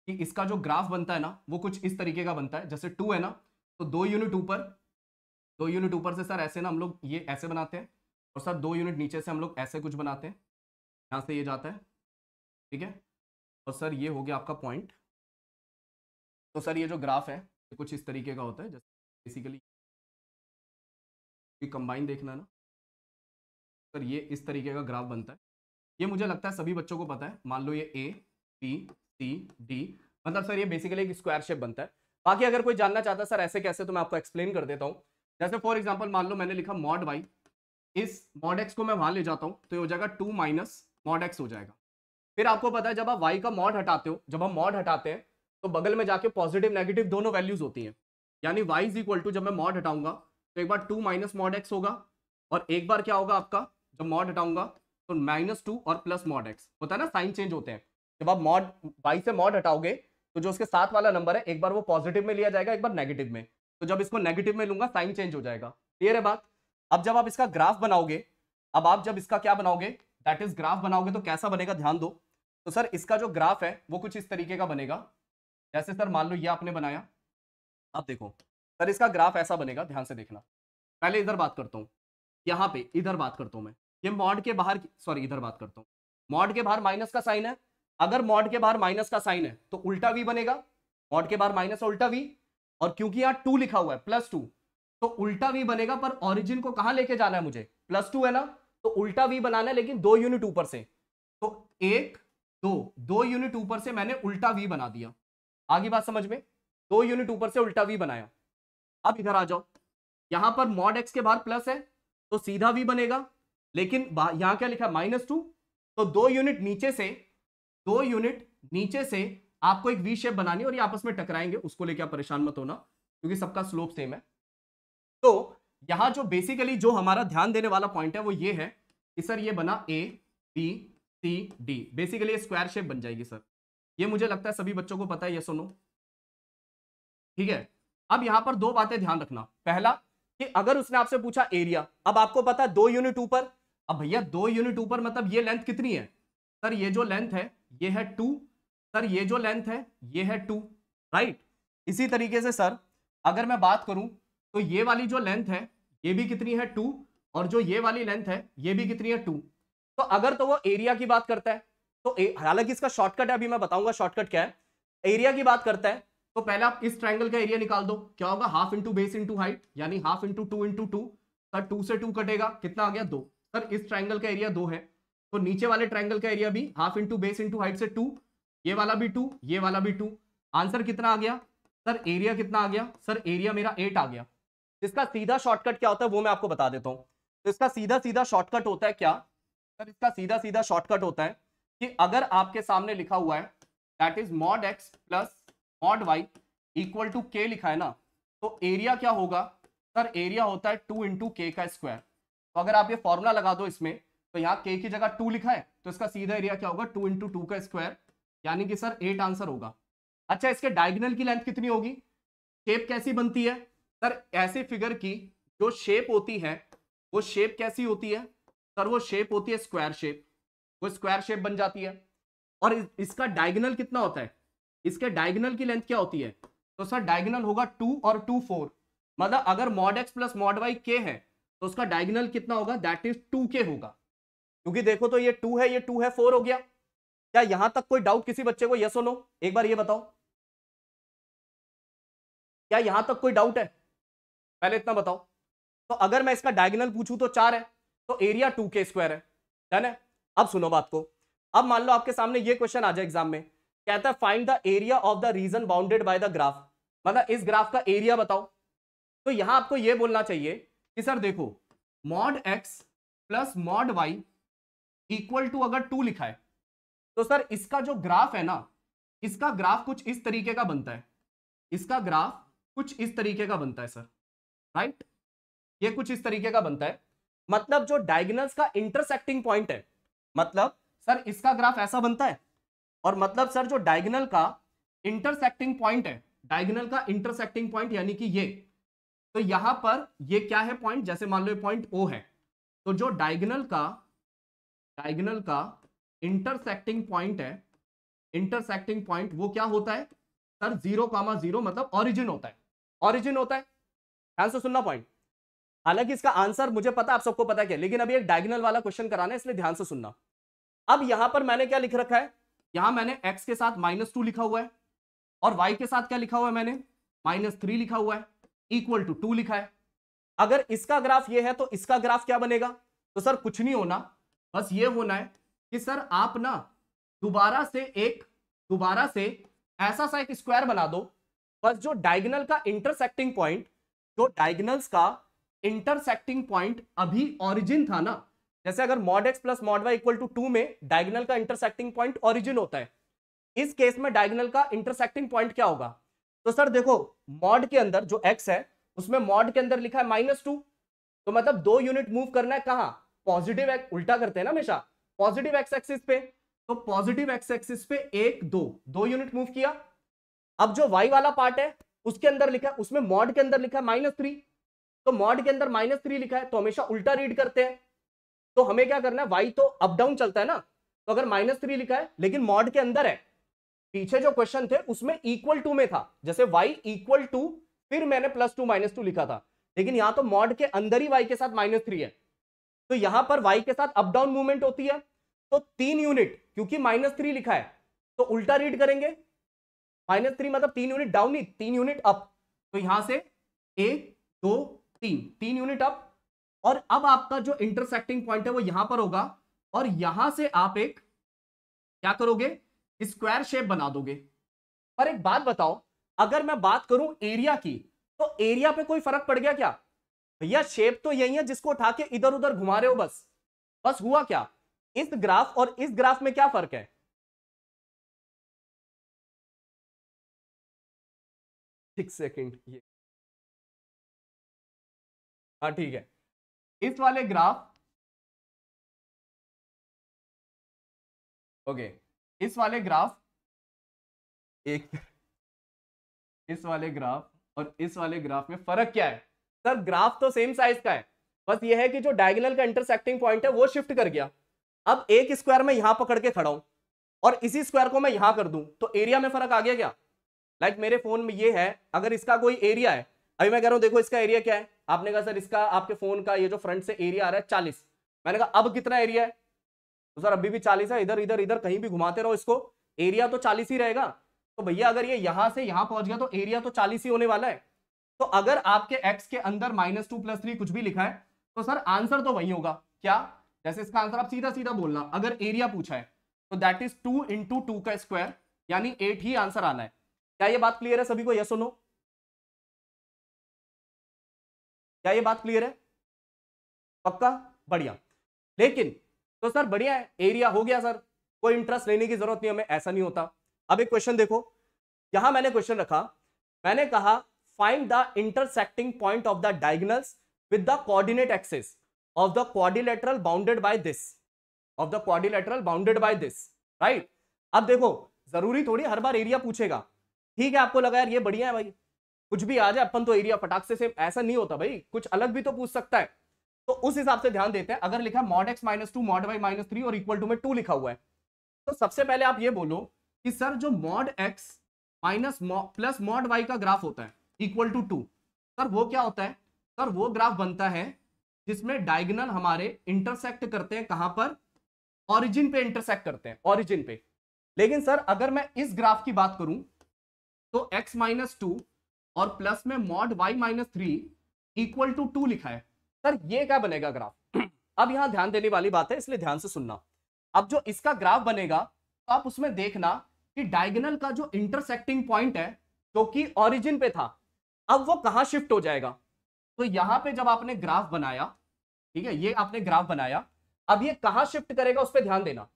कि इसका जो ग्राफ बनता है ना, वो कुछ इस तरीके का बनता है। जैसे टू है ना तो दो यूनिट ऊपर, दो यूनिट ऊपर से सर ऐसे ना हम लोग ये ऐसे बनाते हैं और सर दो यूनिट नीचे से हम लोग ऐसे कुछ बनाते हैं। यहाँ से ये जाता है, ठीक है? और सर ये हो गया आपका पॉइंट तो सर ये जो ग्राफ है, ये कुछ इस तरीके का होता है, जैसे बेसिकली कंबाइन देखना ना। सर ये इस तरीके का ग्राफ बनता है। ये मुझे लगता है सभी बच्चों को पता है। मान लो ये ए बी सी डी मतलब सर ये बेसिकली एक स्क्वायर शेप बनता है। बाकी अगर कोई जानना चाहता है, सर, ऐसे कैसे तो मैं आपको एक्सप्लेन कर देता हूँ। जैसे फॉर एग्ज़ाम्पल मान लो मैंने लिखा मॉड वाई इस मॉड एक्स को मैं वहाँ ले जाता हूँ तो ये हो जाएगा टू माइनस मॉड एक्स हो जाएगा। फिर आपको पता है, जब आप वाई का मॉड हटाते हो, जब हम मॉड हटाते हैं तो बगल में जाके पॉजिटिव नेगेटिव दोनों वैल्यूज़ होती हैं। यानी वाई इज़ इक्वल टू जब मैं मॉड हटाऊँगा तो एक बार टू माइनस मॉड एक्स होगा, और एक बार क्या होगा आपका? जब मॉड हटाऊँगा तो माइनस टू और प्लस मॉड एक्स होता है ना साइन चेंज होते हैं। जब आप मॉड वाई से मॉड हटाओगे तो जो उसके साथ वाला नंबर है, एक बार वो पॉजिटिव में लिया जाएगा, एक बार नेगेटिव में। तो जब इसको नेगेटिव में लूँगा साइन चेंज हो जाएगा। क्लियर है बात? अब जब आप इसका ग्राफ बनाओगे, अब आप जब इसका क्या बनाओगे दैट इज़ ग्राफ बनाओगे तो कैसा बनेगा, ध्यान दो। तो सर, इसका जो ग्राफ है, वो कुछ इस तरीके का बनेगा। जैसे सर, मान लो ये आपने बनाया। अब देखो, सर, इसका ग्राफ ऐसा बनेगा, ध्यान से देखना। पहले इधर बात करता हूँ। यहाँ पे इधर बात करता हूँ मैं। ये मॉड के बाहर सॉरी इधर बात करता हूँ। मॉड के बाहर माइनस का साइन है। अगर मॉड के बाहर माइनस का साइन है तो उल्टा वी बनेगा। मॉड के बाहर माइनस उल्टा वी और क्योंकि यहाँ टू लिखा हुआ है प्लस टू तो उल्टा वी बनेगा, पर ऑरिजिन को कहाँ लेके जाना है मुझे? प्लस टू है ना? तो उल्टा वी बनाना है, लेकिन दो यूनिट ऊपर से। तो एक, दो दो यूनिट ऊपर से मैंने उल्टा वी बना दिया। आगे बात समझ में? दो यूनिट ऊपर से उल्टा वी बनाया। अब इधर आ जाओ। यहाँ पर मॉड एक्स के बाहर प्लस है तो सीधा वी बनेगा। लेकिन यहाँ क्या लिखा? माइनस टू तो दो यूनिट नीचे से, दो यूनिट नीचे से आपको एक वी शेप बनानी और ये आपस में टकराएँगे, उसको लेके आप परेशान मत होना, क्योंकि सबका स्लोप सेम है। तो यहाँ जो बेसिकली जो हमारा ध्यान देने वाला पॉइंट है, वो ये है कि सर ये बना A B C D basically square shape बन जाएगी, सर। ये मुझे लगता है सभी बच्चों को पता है ये सुनो ठीक है? अब यहाँ पर दो बातें ध्यान रखना। पहला कि अगर उसने आपसे पूछा एरिया अब आपको पता है दो यूनिट ऊपर अब भैया दो यूनिट ऊपर मतलब ये लेंथ कितनी है? सर ये जो लेंथ है, ये है टू सर ये जो लेंथ है, ये है टू राइट इसी तरीके से सर अगर मैं बात करूँ तो ये वाली जो लेंथ है, ये भी कितनी है टू और जो ये वाली लेंथ है, ये भी कितनी है टू तो अगर तो वो एरिया की बात करता है तो हालाँकि इसका शॉर्टकट है, अभी मैं बताऊँगा शॉर्टकट क्या है. एरिया की बात करता है तो पहले आप इस ट्राइंगल का एरिया निकाल दो. क्या होगा? Half into base into height यानी half into two into two sir two से टू कटेगा. कितना आ गया? दो. सर, इस ट्राइंगल का एरिया दो है। तो नीचे वाले ट्राइंगल का एरिया भी half into base into height से टू ये वाला भी टू ये वाला भी टू आंसर कितना आ गया? सर एरिया कितना आ गया? सर एरिया मेरा एट आ गया। इसका सीधा शॉर्टकट क्या होता है वो मैं आपको बता देता हूँ। तो इसका सीधा सीधा शॉर्टकट होता है क्या? सर, इसका सीधा सीधा शॉर्टकट होता है कि अगर आपके सामने लिखा हुआ है that is mod x plus mod y equal to के लिखा है ना तो एरिया क्या होगा? सर एरिया होता है टू इंटू के का स्क्वायर तो अगर आप ये फॉर्मूला लगा दो इसमें तो यहाँ के की जगह टू लिखा है तो इसका सीधा एरिया क्या होगा? टू इंटू टू का स्क्वायर यानी कि सर एट आंसर होगा। अच्छा इसके डायगनल की लेंथ कितनी होगी? शेप कैसी बनती है? सर ऐसे फिगर की जो शेप होती है, वो शेप कैसी होती है? सर वो शेप होती है स्क्वायर शेप वो स्क्वायर शेप बन जाती है। और इसका डायगनल कितना होता है? इसके डायगनल की लेंथ क्या होती है? तो सर डायगनल होगा टू और टू फोर मतलब अगर mod x plus mod y के है तो उसका डायगनल कितना होगा? दैट इज़ टू के होगा। क्योंकि देखो तो ये टू है, ये टू है फोर हो गया। क्या यहाँ तक कोई डाउट किसी बच्चे को? यस नो एक बार ये बताओ। क्या यहाँ तक कोई डाउट है? पहले इतना बताओ। तो अगर मैं इसका डायगोनल पूछूँ तो चार है। तो एरिया टू के स्क्वायर है। डन है? अब सुनो बात को। अब मान लो आपके सामने ये क्वेश्चन आ जाए एग्ज़ाम में। कहता है find the area of the region bounded by the graph मतलब इस ग्राफ का एरिया बताओ। तो यहाँ आपको यह बोलना चाहिए कि सर देखो mod x plus mod y equal to अगर टू लिखा है तो सर इसका जो ग्राफ है ना, इसका ग्राफ कुछ इस तरीके का बनता है। इसका ग्राफ कुछ इस तरीके का बनता है, सर। राइट ये कुछ इस तरीके का बनता है। मतलब जो डायगनल्स का इंटरसेक्टिंग पॉइंट है मतलब सर इसका ग्राफ ऐसा बनता है। और मतलब सर जो डायगनल का इंटरसेक्टिंग पॉइंट है डायगनल का इंटरसेक्टिंग पॉइंट यानी कि ये तो यहाँ पर ये क्या है पॉइंट जैसे मान लो पॉइंट ओ है। तो जो डायगनल का डायगनल का इंटरसेक्टिंग पॉइंट है इंटरसेक्टिंग पॉइंट वो क्या होता है? सर ज़ीरो कामा ज़ीरो मतलब ऑरिजिन होता है। ऑरिजिन होता है। ध्यान से सुनना पॉइंट हालाँकि इसका आंसर मुझे पता, आप सबको पता क्या लेकिन अभी एक डायगनल वाला क्वेश्चन कराना है, इसलिए ध्यान से सुनना। अब यहाँ पर मैंने क्या लिख रखा है? यहाँ मैंने x के साथ माइनस टू लिखा हुआ है। और y के साथ क्या लिखा हुआ है मैंने? माइनस थ्री लिखा हुआ है। इक्वल टू टू लिखा है। अगर इसका ग्राफ ये है तो इसका ग्राफ क्या बनेगा? तो सर, कुछ नहीं होना। बस ये होना है कि सर, आप ना दोबारा से एक, दोबारा से ऐसा सा एक स्क्वायर बना दो। बस जो डायगनल का इंटरसेक्टिंग पॉइंट जो डायगनल्स का इंटरसेक्टिंग पॉइंट अभी ओरिजिन था ना, जैसे अगर mod x plus mod y equal to two में डायगनल का इंटरसेक्टिंग पॉइंट ओरिजिन होता है, इस केस में डायगनल का इंटरसेक्टिंग पॉइंट क्या होगा? तो सर देखो मॉड के अंदर जो एक्स है, उसमें मॉड के अंदर लिखा है माइनस टू तो मतलब दो यूनिट मूव करना है कहा? पॉजिटिव एक्स उल्टा करते हैं ना हमेशा? पॉजिटिव एक्स एक्सिस पे. तो पॉजिटिव एक्स एक्सिस पे एक, दो. दो यूनिट मूव किया. अब जो वाई वाला पार्ट है, उसके अंदर लिखा है, उसमें मॉड के अंदर लिखा है माइनस थ्री तो मॉड के अंदर माइनस थ्री लिखा है तो हमेशा उल्टा रीड करते हैं. तो हमें क्या करना है वाई तो अप डाउन चलता है ना? तो अगर माइनस थ्री लिखा है, लेकिन मॉड के अंदर है पीछे जो क्वेश्चन थे, उसमें इक्वल टू में था। जैसे वाई इक्वल टू फिर मैंने प्लस टू माइनस टू लिखा था। लेकिन यहाँ तो मॉड के अंदर ही वाई के साथ माइनस थ्री है। तो यहाँ पर वाई के साथ अप डाउन मूवमेंट होती है। तो तीन यूनिट क्योंकि माइनस थ्री लिखा है तो उल्टा रीड करेंगे। माइनस थ्री मतलब तीन यूनिट डाउन ही, तीन यूनिट अप तो यहाँ से एक, दो, तीन तीन यूनिट अप और अब आपका जो इंटरसेक्टिंग पॉइंट है, वो यहाँ पर होगा। और यहाँ से आप एक, क्या करोगे? स्क्वायर शेप बना दोगे। पर एक बात बताओ, अगर मैं बात करूँ एरिया की तो एरिया पे कोई फ़र्क पड़ गया क्या? भैया, शेप तो यही है जिसको उठा के इधर उधर घुमा रहे हो बस। बस हुआ क्या? इस ग्राफ और इस ग्राफ में क्या फ़र्क है? ये। हाँ ठीक है। इस वाले ग्राफ ओके। इस वाले ग्राफ एक इस वाले ग्राफ और इस वाले ग्राफ में फ़र्क क्या है? सर ग्राफ तो सेम साइज़ का है। बस ये है कि जो डायगोनल का इंटरसेक्टिंग पॉइंट है वो शिफ्ट कर गया। अब एक स्क्वायर में यहाँ पकड़ के खड़ा हूँ और इसी स्क्वायर को मैं यहाँ कर दूँ तो एरिया में फ़र्क आ गया क्या? लाइक like मेरे फ़ोन में ये है अगर इसका कोई एरिया है अभी मैं कह रहा हूँ देखो इसका एरिया क्या है? आपने कहा सर इसका आपके फ़ोन का ये जो फ्रंट से एरिया आ रहा है चालीस। मैंने कहा अब कितना एरिया है? तो सर अभी भी चालीस है, इधर इधर इधर, कहीं भी घुमाते रहो इसको। एरिया तो चालीस ही रहेगा। तो भैया, अगर ये यहाँ से यहाँ पहुँच गया तो एरिया तो चालीस ही होने वाला है। तो अगर आपके एक्स के अंदर माइनस टू प्लस थ्री कुछ भी लिखा है तो सर, आंसर तो वही होगा। क्या? जैसे इसका आंसर आप सीधा सीधा बोलना। अगर एरिया पूछा है तो that is two into two का स्क्वायर यानी एट ही आंसर आना है। क्या ये बात क्लियर है सभी को? यस सुनो क्या ये बात क्लियर है? पक्का? बढ़िया। लेकिन तो सर, बढ़िया है। एरिया हो गया सर। कोई इंटरेस्ट लेने की ज़रूरत नहीं, हमें ऐसा नहीं होता। अब एक क्वेश्चन देखो। यहाँ मैंने क्वेश्चन रखा। मैंने कहा find the intersecting point of the diagonals with the coordinate axis of the quadrilateral bounded by this of the quadrilateral bounded by this right अब देखो, ज़रूरी थोड़ी हर बार एरिया पूछेगा। ठीक है, आपको लगा यार ये बढ़िया है भाई। कुछ भी आ जाए, अपन तो एरिया फटाक से ऐसा नहीं होता भाई। कुछ अलग भी तो पूछ सकता है। तो उस हिसाब से ध्यान देते हैं। अगर लिखा mod x minus two mod y minus three और इक्वल टू में टू लिखा हुआ है तो सबसे पहले आप ये बोलो कि सर जो mod x minus plus mod y का ग्राफ होता है इक्वल टू टू सर वो क्या होता है? सर वो ग्राफ बनता है जिसमें डायगनल हमारे इंटरसेक्ट करते हैं कहाँ पर? ऑरिजिन पे इंटरसेक्ट करते हैं ऑरिजिन पे। लेकिन सर, अगर मैं इस ग्राफ की बात करूँ तो x माइनस टू और प्लस में mod y minus three equal to two लिखा है। सर, ये क्या बनेगा ग्राफ? अब यहाँ ध्यान देने वाली बात है, इसलिए ध्यान से सुनना। अब जो इसका ग्राफ बनेगा तो आप उसमें देखना कि डायगोनल का जो इंटरसेक्टिंग पॉइंट है, जो कि ओरिजिन पे था, अब वो कहाँ शिफ्ट हो जाएगा? तो यहाँ पे जब आपने ग्राफ बनाया, ठीक है, ये आपने ग्राफ बनाया, अब ये कहाँ शिफ्ट करेगा उस पर ध्यान देना।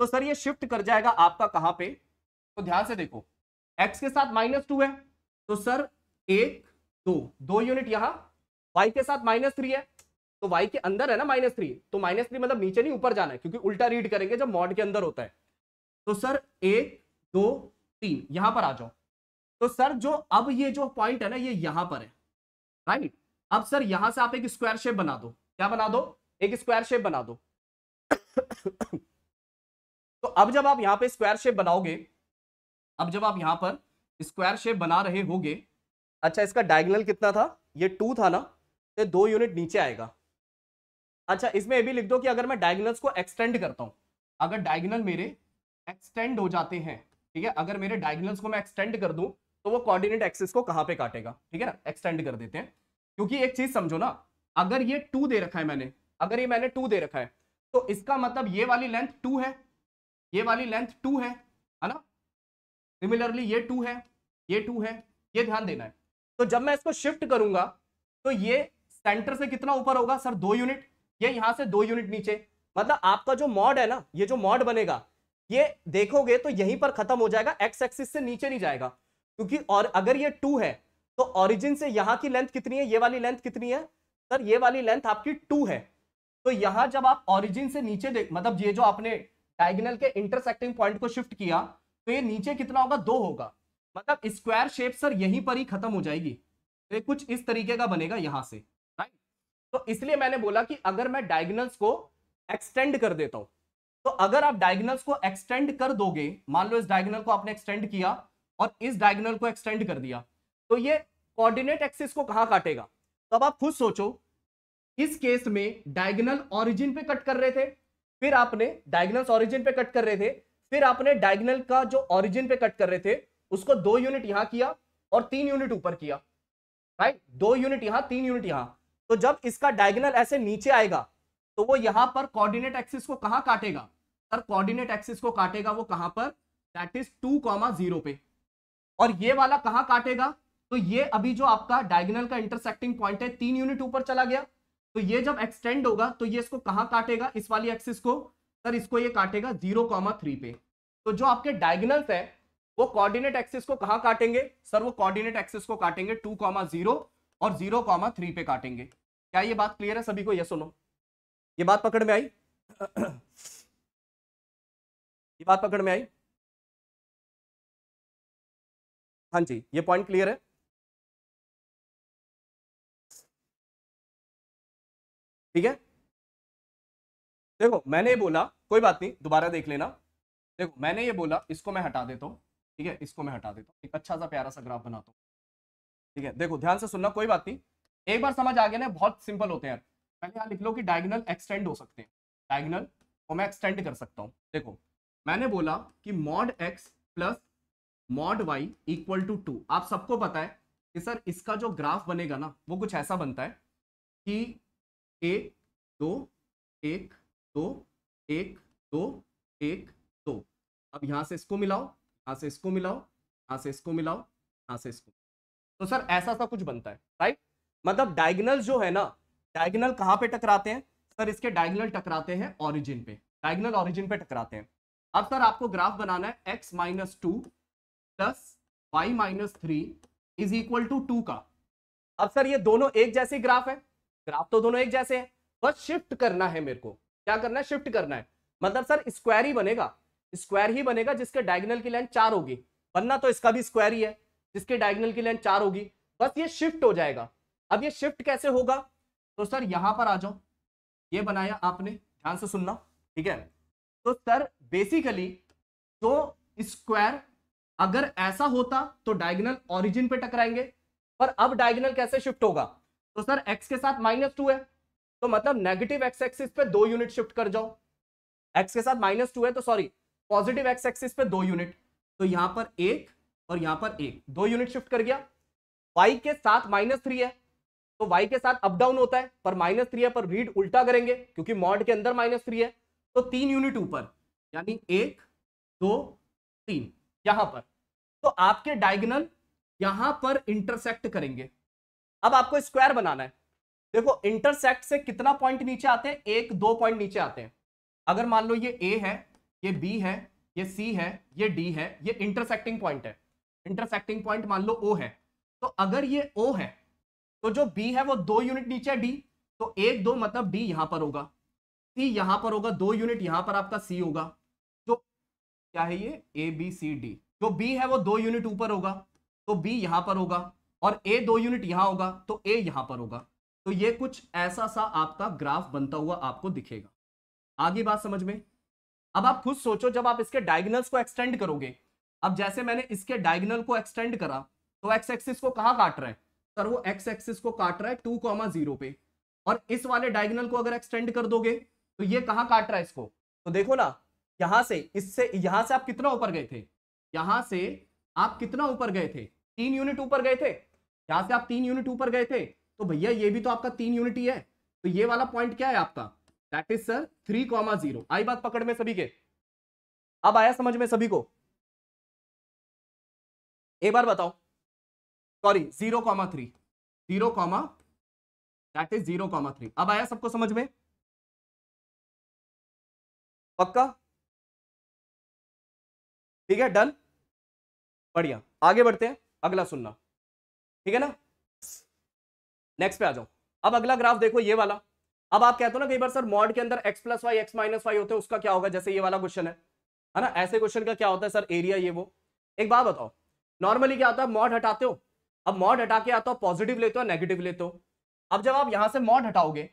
तो सर, ये शिफ्ट कर जाएगा आपका कहाँ पे? तो ध्यान से देखो एक्स के साथ माइनस टू है तो सर, एक, दो दो यूनिट यहाँ y के साथ माइनस थ्री है। तो वाई के अंदर है ना माइनस थ्री तो माइनस थ्री मतलब नीचे नहीं, ऊपर जाना है, क्योंकि उल्टा रीड करेंगे जब मॉड के अंदर होता है। तो सर एक दो, तीन, यहाँ पर आ जाओ। तो सर जो अब ये जो पॉइंट है ना, ये यहाँ पर है। राइट अब सर यहाँ से आप एक स्क्वायर शेप बना दो। क्या बना दो? एक स्क्वायर शेप बना दो। तो अब जब आप यहाँ पे स्क्वायर शेप बनाओगे, अब जब आप यहाँ पर स्क्वायर शेप बना रहे होगे अच्छा इसका डायगोनल कितना था? ये टू था ना? तो दो यूनिट नीचे आएगा। अच्छा इसमें ये भी लिख दो कि अगर मैं डायगोनल्स को एक्सटेंड करता हूँ, अगर डायगनल मेरे एक्सटेंड हो जाते हैं, ठीक है? अगर मेरे डायगोनल्स को मैं एक्सटेंड कर दूँ तो वो कोऑर्डिनेट एक्सिस को कहाँ पे काटेगा? ठीक है ना? एक्सटेंड कर देते हैं। क्योंकि एक चीज़ समझो ना, अगर ये टू दे रखा है मैंने, अगर ये मैंने टू दे रखा है तो इसका मतलब ये वाली लेंथ टू है, ये वाली लेंथ टू है है ना? सिमिलरली ये टू है, ये टू है, ये ध्यान देना है। तो जब मैं इसको शिफ्ट करूँगा तो ये सेंटर से कितना ऊपर होगा? सर, दो यूनिट। ये यहाँ से दो यूनिट नीचे। मतलब आपका जो मॉड है ना, ये जो मॉड बनेगा, ये देखोगे तो यहीं पर खत्म हो जाएगा, एक्स एक्सिस से नीचे नहीं जाएगा। क्योंकि और अगर ये टू है तो ओरिजिन से यहाँ की लेंथ कितनी है? ये वाली लेंथ कितनी है? सर, ये वाली लेंथ आपकी टू है। तो यहाँ जब आप ओरिजिन से नीचे देख मतलब ये जो आपने डायगनल के इंटरसेक्टिंग पॉइंट को शिफ्ट किया तो ये नीचे कितना होगा? दो होगा। मतलब स्क्वायर शेप सर यहीं पर ही खत्म हो जाएगी। तो कुछ इस तरीके का बनेगा यहाँ से। तो इसलिए मैंने बोला कि अगर मैं डायगोनल्स को एक्सटेंड कर देता हूँ तो अगर आप डायगोनल्स को एक्सटेंड कर दोगे, मान लो इस डायगोनल को आपने एक्सटेंड किया और इस डायगोनल को एक्सटेंड कर दिया तो ये कोऑर्डिनेट एक्सिस को कहाँ काटेगा? तो आप खुद सोचो, इस केस में डायगोनल ओरिजिन पे कट कर रहे थे, फिर आपने डायगोनल्स ओरिजिन पे कट कर रहे थे, फिर आपने डायगोनल का जो ओरिजिन पे कट कर रहे थे, उसको दो यूनिट यहाँ किया और तीन यूनिट ऊपर किया। राइट दो यूनिट यहाँ, तीन यूनिट यहाँ। तो जब इसका डायगोनल ऐसे नीचे आएगा तो वो यहाँ पर कोऑर्डिनेट एक्सिस को कहाँ काटेगा? सर कोऑर्डिनेट एक्सिस को काटेगा वो कहाँ पर? That is two comma zero पे। और ये वाला कहाँ काटेगा? तो ये अभी जो आपका डायगोनल का इंटरसेक्टिंग पॉइंट है, तीन यूनिट ऊपर चला गया। तो ये जब एक्सटेंड होगा तो ये इसको कहाँ काटेगा? इस वाली एक्सिस को। सर, इसको ये काटेगा ज़ीरो कॉमा थ्री पे। तो जो आपके डायगोनल्स है, वो कोऑर्डिनेट एक्सिस को कहाँ काटेंगे? सर, वो कोऑर्डिनेट एक्सिस को काटेंगे टू कॉमा ज़ीरो और ज़ीरो कॉमा थ्री पे काटेंगे। क्या ये बात क्लियर है? सभी को ये सुनो ये बात पकड़ में आई? ये बात पकड़ में आई? हाँ जी, ये पॉइंट क्लियर है? ठीक है? देखो, मैंने ये बोला, कोई बात नहीं, दोबारा देख लेना। देखो, मैंने ये बोला, इसको मैं हटा देता हूँ, ठीक है? इसको मैं हटा देता हूँ। एक अच्छा सा प्यारा सा ग्राफ बनाता हूँ। ठीक है? देखो, ध्यान से सुनना, कोई बात नहीं। एक बार समझ आ गया ना, बहुत सिंपल होते हैं। पहले यहाँ लिख लो कि डायगनल एक्सटेंड हो सकते हैं। डायगनल को मैं एक्सटेंड कर सकता हूँ। देखो, मैंने बोला कि mod x plus mod y equal to two आप सबको पता है कि सर इसका जो ग्राफ बनेगा ना, वो कुछ ऐसा बनता है कि एक दो एक दो एक दो एक दो। अब यहाँ से इसको मिलाओ, यहाँ से इसको मिलाओ, यहाँ से इसको मिलाओ, यहाँ से इसको तो सर ऐसा सा कुछ बनता है राइट मतलब डायगोनल जो है ना डायगोनल कहाँ पे टकराते हैं? सर, इसके डायगोनल टकराते हैं ऑरिजिन पे। डायगोनल ऑरिजिन पे टकराते हैं। अब सर, आपको ग्राफ बनाना है x minus two plus y minus three is equal to two का। अब सर, ये दोनों एक जैसे ग्राफ है। ग्राफ तो दोनों एक जैसे हैं। बस शिफ्ट करना है मेरे को। क्या करना है? शिफ्ट करना है। मतलब सर स्क्वायर ही बनेगा। स्क्वायर ही बनेगा जिसके डायगोनल की लेंथ चार होगी। बनना तो इसका भी स्क्वायर ही है, जिसके डायगोनल की लेंथ चार होगी। बस ये शिफ्ट हो जाएगा। अब ये शिफ्ट कैसे होगा? तो सर यहाँ पर आ जाओ ये बनाया आपने, ध्यान से सुनना, ठीक है? तो सर बेसिकली तो स्क्वायर अगर ऐसा होता तो डायगोनल ओरिजिन पे टकराएँगे, पर अब डायगोनल कैसे शिफ्ट होगा? तो सर एक्स के साथ माइनस टू है तो मतलब नेगेटिव एक्स एक्सिस पे दो यूनिट शिफ्ट कर जाओ। एक्स के साथ माइनस टू है तो सॉरी पॉजिटिव एक्स एक्सिस पे दो यूनिट तो यहाँ पर एक और यहाँ पर एक, दो यूनिट शिफ्ट कर गया। वाई के साथ माइनस थ्री है तो वाई के साथ अप डाउन होता है, पर माइनस थ्री है, पर रीड उल्टा करेंगे, क्योंकि मॉड के अंदर माइनस थ्री है। तो तीन यूनिट ऊपर, यानी एक, दो, तीन, यहाँ पर। तो आपके डायगनल यहाँ पर इंटरसेक्ट करेंगे। अब आपको स्क्वायर बनाना है। देखो इंटरसेक्ट से कितना पॉइंट नीचे आते हैं? एक, दो पॉइंट नीचे आते हैं। अगर मान लो ये ए है, ये बी है, ये सी है, ये डी है, ये इंटरसेक्टिंग पॉइंट है। इंटरसेक्टिंग पॉइंट मान लो ओ है। तो अगर ये ओ है तो जो बी है वो दो यूनिट नीचे है डी तो एक, दो मतलब डी यहाँ पर होगा। सी यहाँ पर होगा, दो यूनिट यहाँ पर आपका सी होगा। जो क्या है ये? ए बी सी डी जो बी है वो दो यूनिट ऊपर होगा तो बी यहाँ पर होगा और ए दो यूनिट यहाँ होगा तो ए यहाँ पर होगा। तो ये कुछ ऐसा सा आपका ग्राफ बनता हुआ आपको दिखेगा। आगे बात समझ में? अब आप खुद सोचो, जब आप इसके डायगनल्स को एक्सटेंड करोगे, अब जैसे मैंने इसके डायगनल को एक्सटेंड करा तो एक्स एक्सिस को कहाँ काट रहे है? सर वो एक्स एक्सिस को काट रहा है टू कॉमा ज़ीरो पे। और इस वाले डायगनल को अगर एक्सटेंड कर दोगे तो ये कहाँ काट रहा है इसको? तो देखो ना, यहाँ से, इससे, यहाँ से आप कितना ऊपर गए थे? यहाँ से आप कितना ऊपर गए थे? तीन यूनिट ऊपर गए थे। यहाँ से आप तीन यूनिट ऊपर गए थे। तो भैया, ये भी तो आपका तीन यूनिट ही है। तो ये वाला पॉइंट क्या है आपका? That is sir three comma zero आई बात पकड़ में सभी के? अब आया समझ में सभी को? एक बार बताओ। Sorry zero comma three zero comma that is zero comma three अब आया सबको समझ में? पक्का? ठीक है डन बढ़िया। आगे बढ़ते हैं, अगला सुनना। ठीक है ना? नेक्स्ट पे आ जाओ। अब अगला ग्राफ देखो, ये वाला। अब आप कहते हो ना, कई बार सर मॉड के अंदर x plus y x minus y होते हैं, उसका क्या होगा? जैसे ये वाला क्वेश्चन है। है ना? ऐसे क्वेश्चन का क्या होता है सर एरिया ये वो। एक बात बताओ। नॉर्मली क्या होता है? मॉड हटाते हो। अब मॉड हटा के आता हो पॉजिटिव लेते हो नेगेटिव लेते हो। अब जब आप यहाँ से मॉड हटाओगे,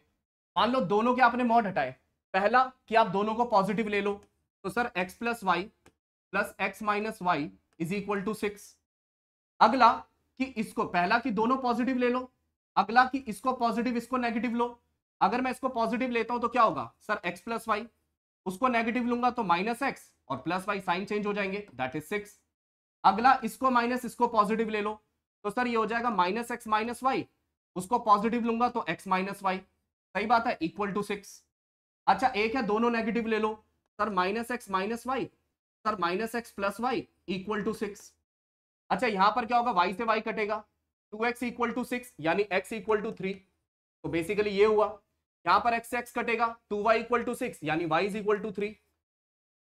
मान लो दोनों के आपने मॉड हटाए। पहला कि आप दोनों को पॉजिटिव ले लो। तो sir x plus y plus x minus y is equal to six अगला कि इसको, पहला कि दोनों पॉजिटिव ले लो। अगला कि इसको पॉजिटिव इसको नेगेटिव लो। अगर मैं इसको पॉजिटिव लेता हूँ तो क्या होगा? सर एक्स प्लस वाई उसको नेगेटिव लूँगा तो माइनस एक्स और प्लस वाई साइन चेंज हो जाएँगे। दैट इज़ सिक्स अगला, इसको माइनस इसको पॉजिटिव ले लो। तो सर ये हो जाएगा माइनस एक्स माइनस वाई, उसको पॉजिटिव लूँगा तो एक्स माइनस वाई। सही बात है इक्वल टू सिक्स अच्छा एक है, दोनों नेगेटिव ले लो। Sir minus x minus y, sir minus x plus y equal to six अच्छा यहाँ पर क्या होगा वाई से वाई कटेगा। Two x equal to six यानी एक्स इक्वल टू थ्री तो बेसिकली ये हुआ। यहाँ पर एक्स एक्स कटेगा two y equal to six यानी y is equal to three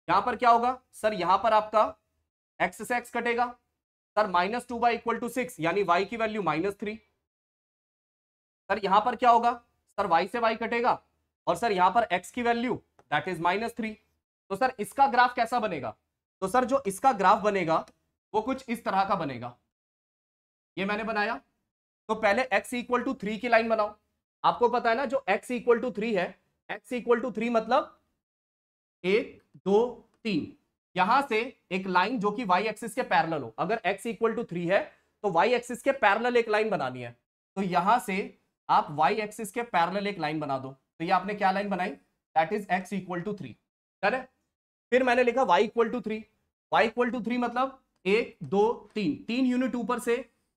यहाँ पर क्या होगा, सर यहाँ पर आपका एक्स से एक्स कटेगा। Sir, minus two y equal to six, यानी वाई की वैल्यू माइनस थ्री। सर, यहाँ पर क्या होगा? सर वाई से वाई कटेगा, और सर, यहाँ पर एक्स की value that is minus three तो सर, इसका ग्राफ कैसा बनेगा? तो सर, जो इसका ग्राफ बनेगा, वो कुछ इस तरह का बनेगा। ये मैंने बनाया। तो पहले x इक्वल टू थ्री की लाइन बनाओ। आपको पता है ना, जो x इक्वल टू थ्री है, x इक्वल टू थ्री मतलब एक, दो, तीन। यहाँ से एक लाइन जो कि वाई एक्सिस के पैरेलल हो। अगर x इक्वल टू थ्री है तो y एक्सिस के पैरेलल एक लाइन बनानी है। तो यहाँ से आप y एक्सिस के पैरेलल एक लाइन बना दो। तो ये आपने क्या लाइन बनाई? That is x equal to three है? फिर मैंने लिखा y equal to three y equal to three मतलब एक, दो, तीन। तीन यूनिट ऊपर से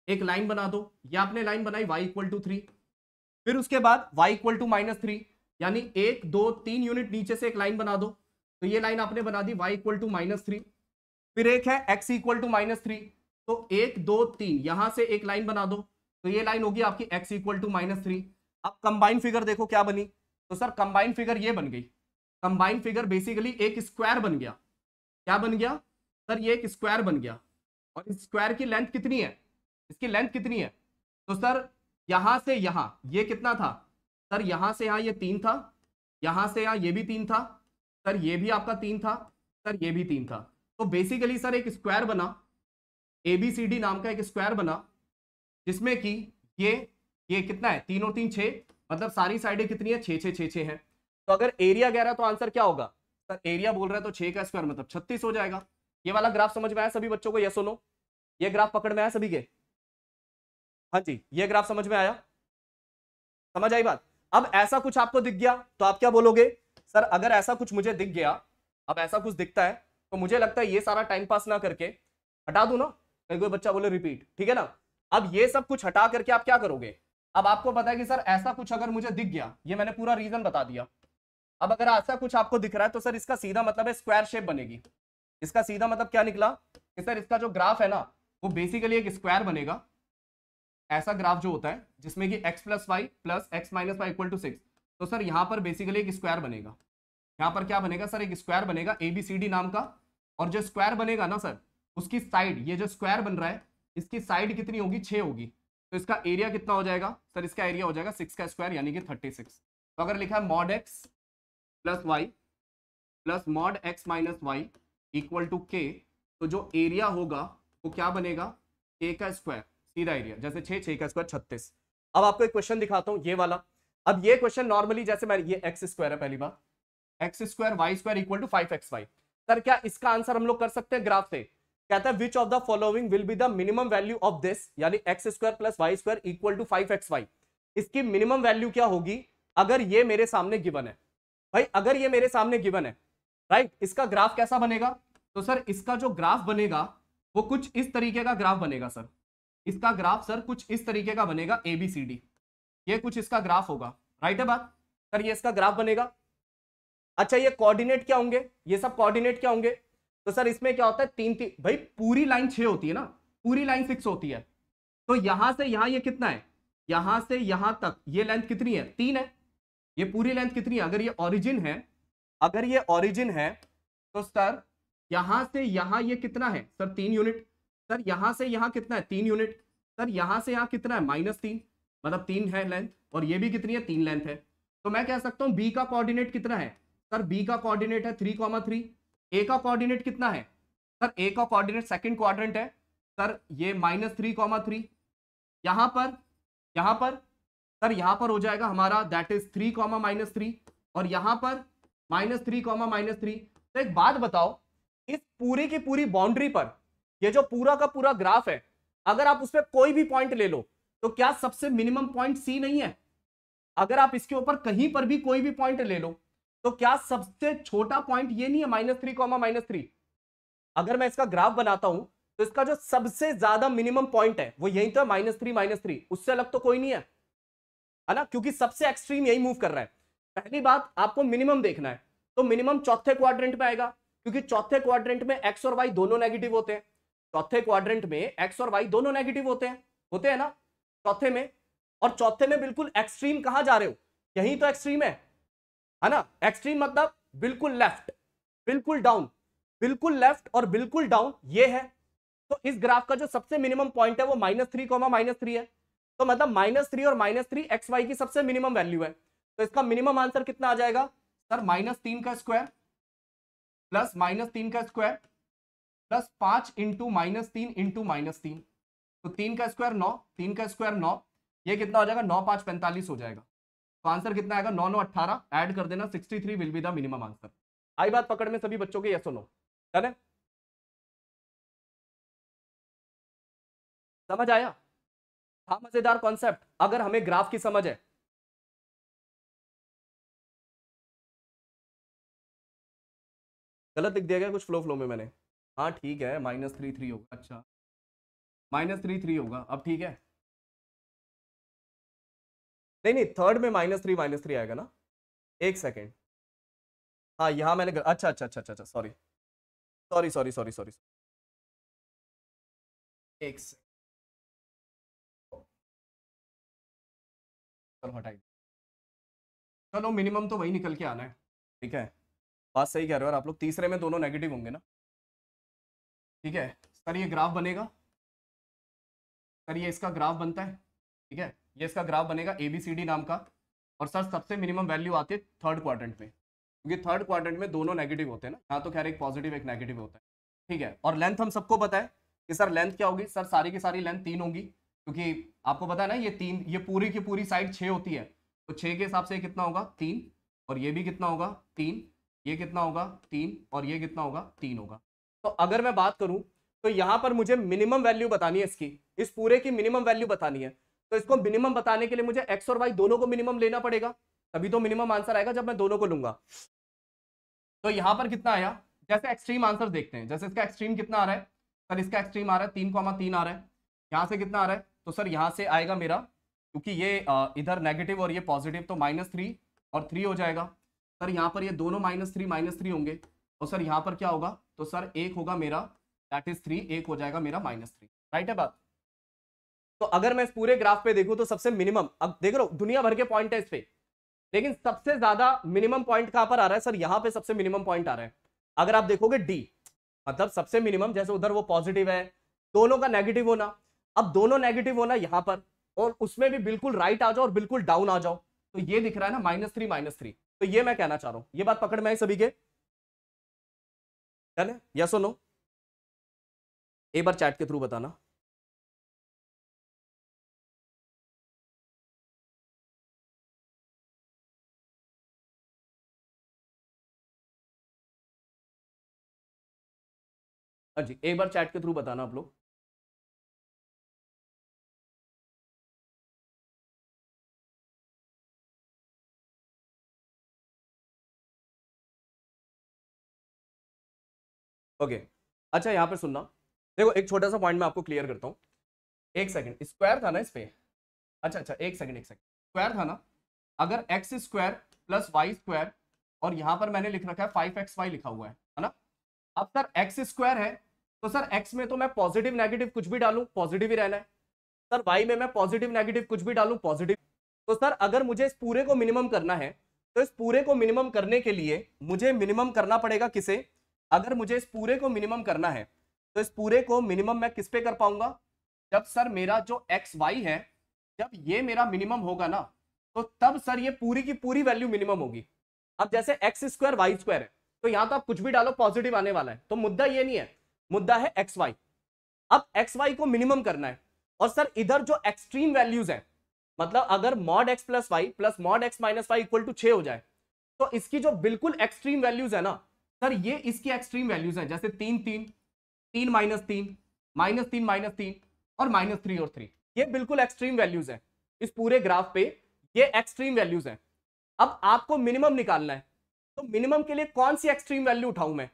एक लाइन बना दो। या आपने लाइन बनाई वाई इक्वल टू थ्री फिर उसके बाद y equal to minus three यानी एक, दो, तीन यूनिट नीचे से एक लाइन बना दो। तो ये लाइन आपने बना दी y equal to minus three फिर एक है x equal to minus three तो एक, दो, तीन, यहाँ से एक लाइन बना दो। तो ये लाइन होगी आपकी x equal to minus three अब कंबाइन फिगर देखो क्या बनी। तो सर कंबाइन फिगर ये बन गई। कंबाइन फिगर बेसिकली एक स्क्वायर बन गया। क्या बन गया? सर ये एक स्क्वायर बन गया। और स्क्वायर की लेंथ कितनी है? इसकी लेंथ कितनी है? तो सर यहाँ से यहाँ, ये कितना था? सर यहाँ से यहाँ ये तीन था। यहाँ से यहाँ ये भी तीन था। सर, ये भी आपका तीन था। सर, ये भी तीन था। तो बेसिकली सर, एक स्क्वायर बना। ए बी सी डी नाम का एक स्क्वायर बना, जिसमें कि ये ये कितना है? तीन और तीन छः मतलब सारी साइडें कितनी है? छः छः छः हैं। तो अगर एरिया कह रहा है तो आंसर क्या होगा? सर एरिया बोल रहा है तो छः का स्क्वायर मतलब छत्तीस हो जाएगा। ये वाला ग्राफ समझ में आया सभी बच्चों को? ये सुनो ये ग्राफ पकड़ में आया सभी के? हाँ जी, ये ग्राफ समझ में आया? समझ आई बात? अब ऐसा कुछ आपको दिख गया तो आप क्या बोलोगे? सर, अगर ऐसा कुछ मुझे दिख गया, अब ऐसा कुछ दिखता है तो मुझे लगता है ये सारा टाइम पास ना करके हटा दू ना। कोई बच्चा बोले रिपीट ठीक है ना? अब ये सब कुछ हटा करके आप क्या करोगे? अब आपको पता है कि सर, ऐसा कुछ अगर मुझे दिख गया, ये मैंने पूरा रीजन बता दिया। अब अगर ऐसा कुछ आपको दिख रहा है तो सर, इसका सीधा मतलब है स्क्वायर शेप बनेगी। इसका सीधा मतलब क्या निकला? कि सर, इसका जो ग्राफ है ना, वो बेसिकली एक स्क्वायर बनेगा। ऐसा ग्राफ जो होता है, जिसमें कि x plus y plus x minus y equal to six तो सर यहाँ पर बेसिकली एक स्क्वायर बनेगा। यहाँ पर क्या बनेगा सर? एक स्क्वायर बनेगा ए बी सी डी नाम का। और जो स्क्वायर बनेगा ना सर, उसकी साइड ये जो स्क्वायर बन रहा है, इसकी साइड कितनी होगी? छः होगी। तो इसका एरिया कितना हो जाएगा? सर इसका एरिया हो जाएगा सिक्स का स्क्वायर यानी कि थर्टी सिक्स तो अगर लिखा है mod x plus y plus mod x minus y equal to के तो जो एरिया होगा, वो क्या बनेगा? के का स्क्वायर सीधा एरिया जैसे छः छः का स्क्वायर छत्तीस। अब आपको एक क्वेश्चन दिखाता हूँ, ये वाला। अब ये क्वेश्चन नॉर्मली जैसे मैं, ये एक्स स्क्वायर है पहली बार। X square y square equal to five x y sir क्या इसका आंसर हम लोग कर सकते हैं ग्राफ से? कहता है which of the following will be the minimum value of this यानी x square plus y square equal to five x y इसकी मिनिमम वैल्यू क्या होगी? अगर ये मेरे सामने गिवन है। भाई, अगर ये मेरे सामने गिवन है राइट इसका ग्राफ कैसा बनेगा? तो सर इसका जो ग्राफ बनेगा, वो कुछ इस तरीके का ग्राफ बनेगा सर इसका ग्राफ सर कुछ इस तरीके का बनेगा ए बी सी डी ये कुछ इसका ग्राफ होगा। राइट है बात? सर, ये इसका ग्राफ बनेगा। अच्छा ये कोऑर्डिनेट क्या होंगे? ये सब कोऑर्डिनेट क्या होंगे? तो सर, इसमें क्या होता है? तीन तीन भाई, पूरी लाइन छह होती है ना? पूरी लाइन सिक्स होती है। तो यहाँ से यहाँ ये कितना है? यहाँ से यहाँ तक ये लेंथ कितनी है? तीन है। ये पूरी लेंथ कितनी है? अगर ये ऑरिजिन है, अगर ये ऑरिजिन है तो सर, यहाँ से यहाँ ये कितना है? सर, तीन यूनिट सर, यहाँ से यहाँ कितना है? तीन यूनिट सर, यहाँ से यहाँ कितना है? माइनस तीन। मतलब तीन है लेंथ और ये भी कितनी है? तीन लेंथ है। तो मैं कह सकता हूँ बी का कोऑर्डिनेट कितना है? सर बी का कोऑर्डिनेट है थ्री कॉमा थ्री ए का कोऑर्डिनेट कितना है? सर ए का कोऑर्डिनेट सेकंड क्वाड्रेंट है। सर, ये माइनस थ्री कॉमा थ्री यहाँ पर यहाँ पर, सर, यहाँ पर हो जाएगा हमारा that is three comma minus three और यहाँ पर minus three comma minus three तो एक बात बताओ, इस पूरी की पूरी बाउंड्री पर, ये जो पूरा का पूरा ग्राफ है, अगर आप उस पर कोई भी पॉइंट ले लो तो क्या सबसे मिनिमम पॉइंट सी नहीं है? अगर आप इसके ऊपर कहीं पर भी कोई भी पॉइंट ले लो तो क्या सबसे छोटा पॉइंट ये नहीं है minus three comma minus three अगर मैं इसका ग्राफ बनाता हूँ तो इसका जो सबसे ज़्यादा मिनिमम पॉइंट है, वो यही तो है माइनस थ्री माइनस थ्री उससे अलग तो कोई नहीं है। है ना? क्योंकि सबसे एक्सट्रीम यही मूव कर रहा है। पहली बात, आपको मिनिमम देखना है। तो मिनिमम चौथे क्वाड्रेंट में आएगा, क्योंकि चौथे क्वाड्रेंट में एक्स और वाई दोनों नेगेटिव होते हैं। चौथे क्वाड्रेंट में एक्स और वाई दोनों नेगेटिव होते हैं। होते हैं ना? चौथे में, और चौथे में बिल्कुल एक्सट्रीम कहाँ जा रहे हो? यही तो एक्सट्रीम है है ना? एक्सट्रीम मतलब बिल्कुल लेफ़्ट बिल्कुल डाउन बिल्कुल लेफ़्ट और बिल्कुल डाउन ये है। तो इस ग्राफ का जो सबसे मिनिमम पॉइंट है, वो minus three comma minus three है। तो मतलब माइनस थ्री और माइनस थ्री एक्स वाई की सबसे मिनिमम वैल्यू है। तो इसका मिनिमम आंसर कितना आ जाएगा? सर माइनस तीन का स्क्वायर प्लस माइनस तीन का स्क्वायर प्लस पाँच इंटू माइनस तीन इंटू माइनस तीन। तो तीन का स्क्वायर नौ, तीन का स्क्वायर नौ, ये कितना हो जाएगा? नौ, पाँच, पैंतालीस हो जाएगा। तो आंसर कितना आएगा? नौ नौ, अट्ठारह। ऐड कर देना sixty three will be the minimum answer आई बात पकड़ में सभी बच्चों के यस नो डन है समझ आया? था मज़ेदार कॉन्सेप्ट अगर हमें ग्राफ की समझ है। गलत लिख दिया गया कुछ फ्लो फ्लो में मैंने। हाँ ठीक है माइनस थ्री थ्री होगा। अच्छा। माइनस थ्री थ्री होगा। अब ठीक है। नहीं नहीं थर्ड में माइनस थ्री माइनस थ्री आएगा ना। एक सेकेंड। हाँ यहाँ मैंने अच्छा अच्छा अच्छा अच्छा sorry sorry sorry sorry sorry एक चलो हटाई चलो मिनिमम तो वही निकल के आना है। ठीक है। बात सही कह रहे हो और आप लोग तीसरे में दोनों नेगेटिव होंगे ना। ठीक है। सर ये ग्राफ बनेगा। सर, ये इसका ग्राफ बनता है, ठीक है? ये इसका ग्राफ बनेगा ए बी सी डी नाम का, और सर, सबसे मिनिमम वैल्यू आती है थर्ड क्वाड्रेंट में, क्योंकि थर्ड क्वाड्रेंट में दोनों नेगेटिव होते हैं ना। यहाँ तो खैर एक पॉजिटिव एक नेगेटिव होता है, ठीक है? और लेंथ हम सबको पता है कि सर लेंथ क्या होगी? सर, सारी की सारी लेंथ तीन होगी, क्योंकि आपको पता है ना, ये तीन, ये पूरी की पूरी साइड छः होती है तो छः के हिसाब से कितना होगा? तीन, और ये भी कितना होगा? तीन, ये कितना होगा? तीन, और ये कितना होगा? तीन होगा। तो अगर मैं बात करूँ तो यहाँ पर मुझे मिनिमम वैल्यू बतानी है इसकी। इस पूरे की मिनिमम वैल्यू बतानी है। तो इसको मिनिमम बताने के लिए मुझे एक्स और वाई दोनों को मिनिमम लेना पड़ेगा। तभी तो मिनिमम आंसर आएगा जब मैं दोनों को लूँगा। तो यहाँ पर कितना आया? जैसे एक्सट्रीम आंसर देखते हैं। जैसे इसका एक्सट्रीम कितना आ रहा है? सर, इसका एक्सट्रीम आ रहा है। तीन कॉमा तीन आ रहा है। यहाँ से कितना आ रहा है? तो सर, यहाँ से आएगा मेरा, क्योंकि ये इधर नेगेटिव और ये पॉजिटिव तो माइनस थ्री और थ्री हो जाएगा। सर, यहाँ पर ये दोनों माइनस थ्री माइनस थ्री होंगे। और सर, यहाँ पर क्या होगा? तो सर, एक होगा मेरा दैट इज़ थ्री एक हो जाएगा मेरा माइनस थ्री राइट है बात? तो अगर मैं इस पूरे ग्राफ पे देखूँ तो सबसे मिनिमम अब देख रहा दुनिया भर के पॉइंट है इस पे। लेकिन सबसे ज़्यादा मिनिमम पॉइंट कहाँ पर आ रहा है? सर, यहाँ पे सबसे मिनिमम पॉइंट आ रहा है। अगर आप देखोगे डी मतलब सबसे मिनिमम जैसे उधर वो पॉजिटिव है, दोनों का नेगेटिव होना। अब दोनों नेगेटिव होना यहाँ पर, और उसमें भी बिल्कुल राइट आ जाओ और बिल्कुल डाउन आ जाओ। तो ये दिख रहा है ना माइनस थ्री माइनस थ्री तो ये मैं कहना चाह रहा हूँ, ये बात पकड़ में आई सभी के? यस नो एक बार चैट के थ्रू बताना। हाँ जी, एक बार चैट के थ्रू बताना आप लोग। ओके अच्छा यहाँ पे सुनना। देखो, एक छोटा सा पॉइंट मैं आपको क्लियर करता हूँ। एक सेकंड स्क्वायर था ना इस पे? अच्छा अच्छा एक सेकंड एक सेकंड स्क्वायर था ना? अगर x square plus y square और यहाँ पर मैंने लिख रखा है फाइव एक्स वाई लिखा हुआ है है ना? अब सर एक्स स्क्वायर है तो सर एक्स में तो मैं पॉजिटिव नेगेटिव कुछ भी डालूं पॉजिटिव ही रहना है। सर वाई में मैं पॉजिटिव नेगेटिव कुछ भी डालूं पॉजिटिव तो सर अगर मुझे इस पूरे को मिनिमम करना है तो इस पूरे को मिनिमम करने के लिए मुझे मिनिमम करना पड़ेगा किसे? अगर मुझे इस पूरे को मिनिमम करना है तो इस पूरे को मिनिमम मैं किस पे कर पाऊँगा? जब सर मेरा जो एक्स वाई है, जब ये मेरा मिनिमम होगा ना तो तब सर ये पूरी की पूरी वैल्यू मिनिमम होगी। अब जैसे एक्स स्क्वायर वाई स्क्वायर है तो यहाँ तो आप कुछ भी डालो पॉजिटिव आने वाला है। तो मुद्दा ये नहीं है, मुद्दा है एक्स वाई अब एक्स वाई को मिनिमम करना है, और सर इधर जो एक्सट्रीम वैल्यूज़ है मतलब अगर mod x plus y plus mod x minus y equal to छह हो जाए तो इसकी जो बिल्कुल एक्सट्रीम वैल्यूज़ है ना सर ये इसकी एक्सट्रीम वैल्यूज़ है, जैसे तीन तीन तीन माइनस तीन माइनस तीन माइनस तीन और माइनस थ्री और थ्री। ये बिल्कुल एक्सट्रीम वैल्यूज़ हैं। इस पूरे ग्राफ पे ये एक्सट्रीम वैल्यूज़ हैं। अब आपको मिनिमम निकालना है। तो मिनिमम के लिए कौन सी एक्सट्रीम वैल्यू उठाऊं मैं?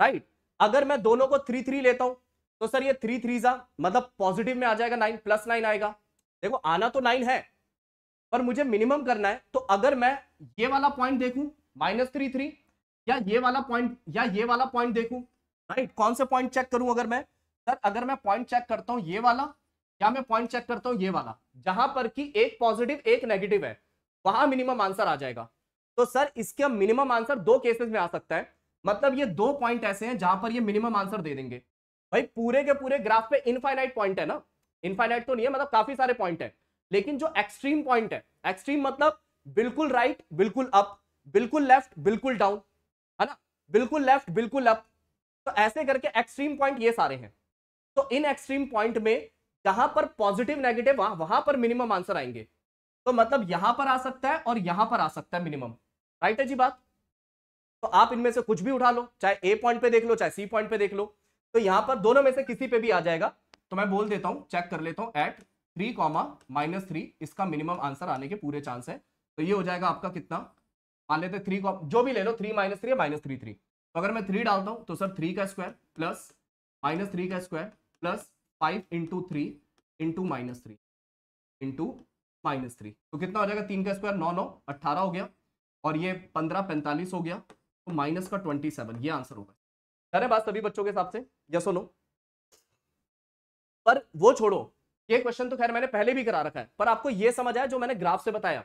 राइट अगर मैं दोनों को थ्री थ्री लेता हूँ तो सर ये थ्री थ्री जा मतलब पॉजिटिव में आ जाएगा नाइन प्लस नाइन आएगा। देखो, आना तो नाइन है, पर मुझे मिनिमम करना है। तो अगर मैं ये वाला पॉइंट देखूँ माइनस थ्री थ्री या ये वाला पॉइंट या ये वाला पॉइंट देखूँ राइट कौन से पॉइंट चेक करूँ अगर मैं? सर अगर मैं पॉइंट चेक करता हूँ ये वाला, या मैं पॉइंट चेक करता हूँ ये वाला, जहाँ पर कि एक पॉजिटिव एक नेगेटिव है, वहाँ मिनिमम आंसर आ जाएगा। तो सर इसका मिनिमम आंसर दो केसेस में आ सकता है। मतलब ये दो पॉइंट ऐसे हैं जहाँ पर ये मिनिमम आंसर दे देंगे। भाई, पूरे के पूरे ग्राफ पे इनफाइनाइट पॉइंट है ना? इनफाइनाइट तो नहीं है मतलब काफ़ी सारे पॉइंट है। लेकिन जो एक्सट्रीम पॉइंट है एक्सट्रीम मतलब बिल्कुल राइट बिल्कुल अप बिल्कुल लेफ़्ट बिल्कुल डाउन है ना? बिल्कुल लेफ़्ट बिल्कुल अप तो ऐसे करके एक्सट्रीम पॉइंट ये सारे हैं। तो इन एक्सट्रीम पॉइंट में जहाँ पर पॉजिटिव नेगेटिव वहाँ वहाँ पर मिनिमम आंसर आएँगे। तो मतलब यहाँ पर आ सकता है और यहाँ पर आ सकता है मिनिमम राइट है जी बात? तो आप इनमें से कुछ भी उठा लो, चाहे ए पॉइंट पे देख लो, चाहे सी पॉइंट पे देख लो तो यहाँ पर दोनों में से किसी पे भी आ जाएगा। तो मैं बोल देता हूँ चेक कर लेता हूँ at three comma minus three इसका मिनिमम आंसर आने के पूरे चांस है। तो ये हो जाएगा आपका कितना? मान लेते थ्री जो भी ले लो three minus three minus three three अगर मैं थ्री डालता हूँ तो सर थ्री का स्क्वायर प्लस माइनस थ्री का square plus five into three into minus three into minus three तो कितना हो जाएगा तीन का स्क्वायर नौ नौ, अट्ठारह हो गया। और ये पंद्रह, पैंतालीस हो गया। तो माइनस का ट्वेंटी सेवन ये आंसर होगा। अरे बात सभी बच्चों के हिसाब से? यस नो पर वो छोड़ो, ये क्वेश्चन तो खैर मैंने पहले भी करा रखा है। पर आपको ये समझ आया जो मैंने ग्राफ से बताया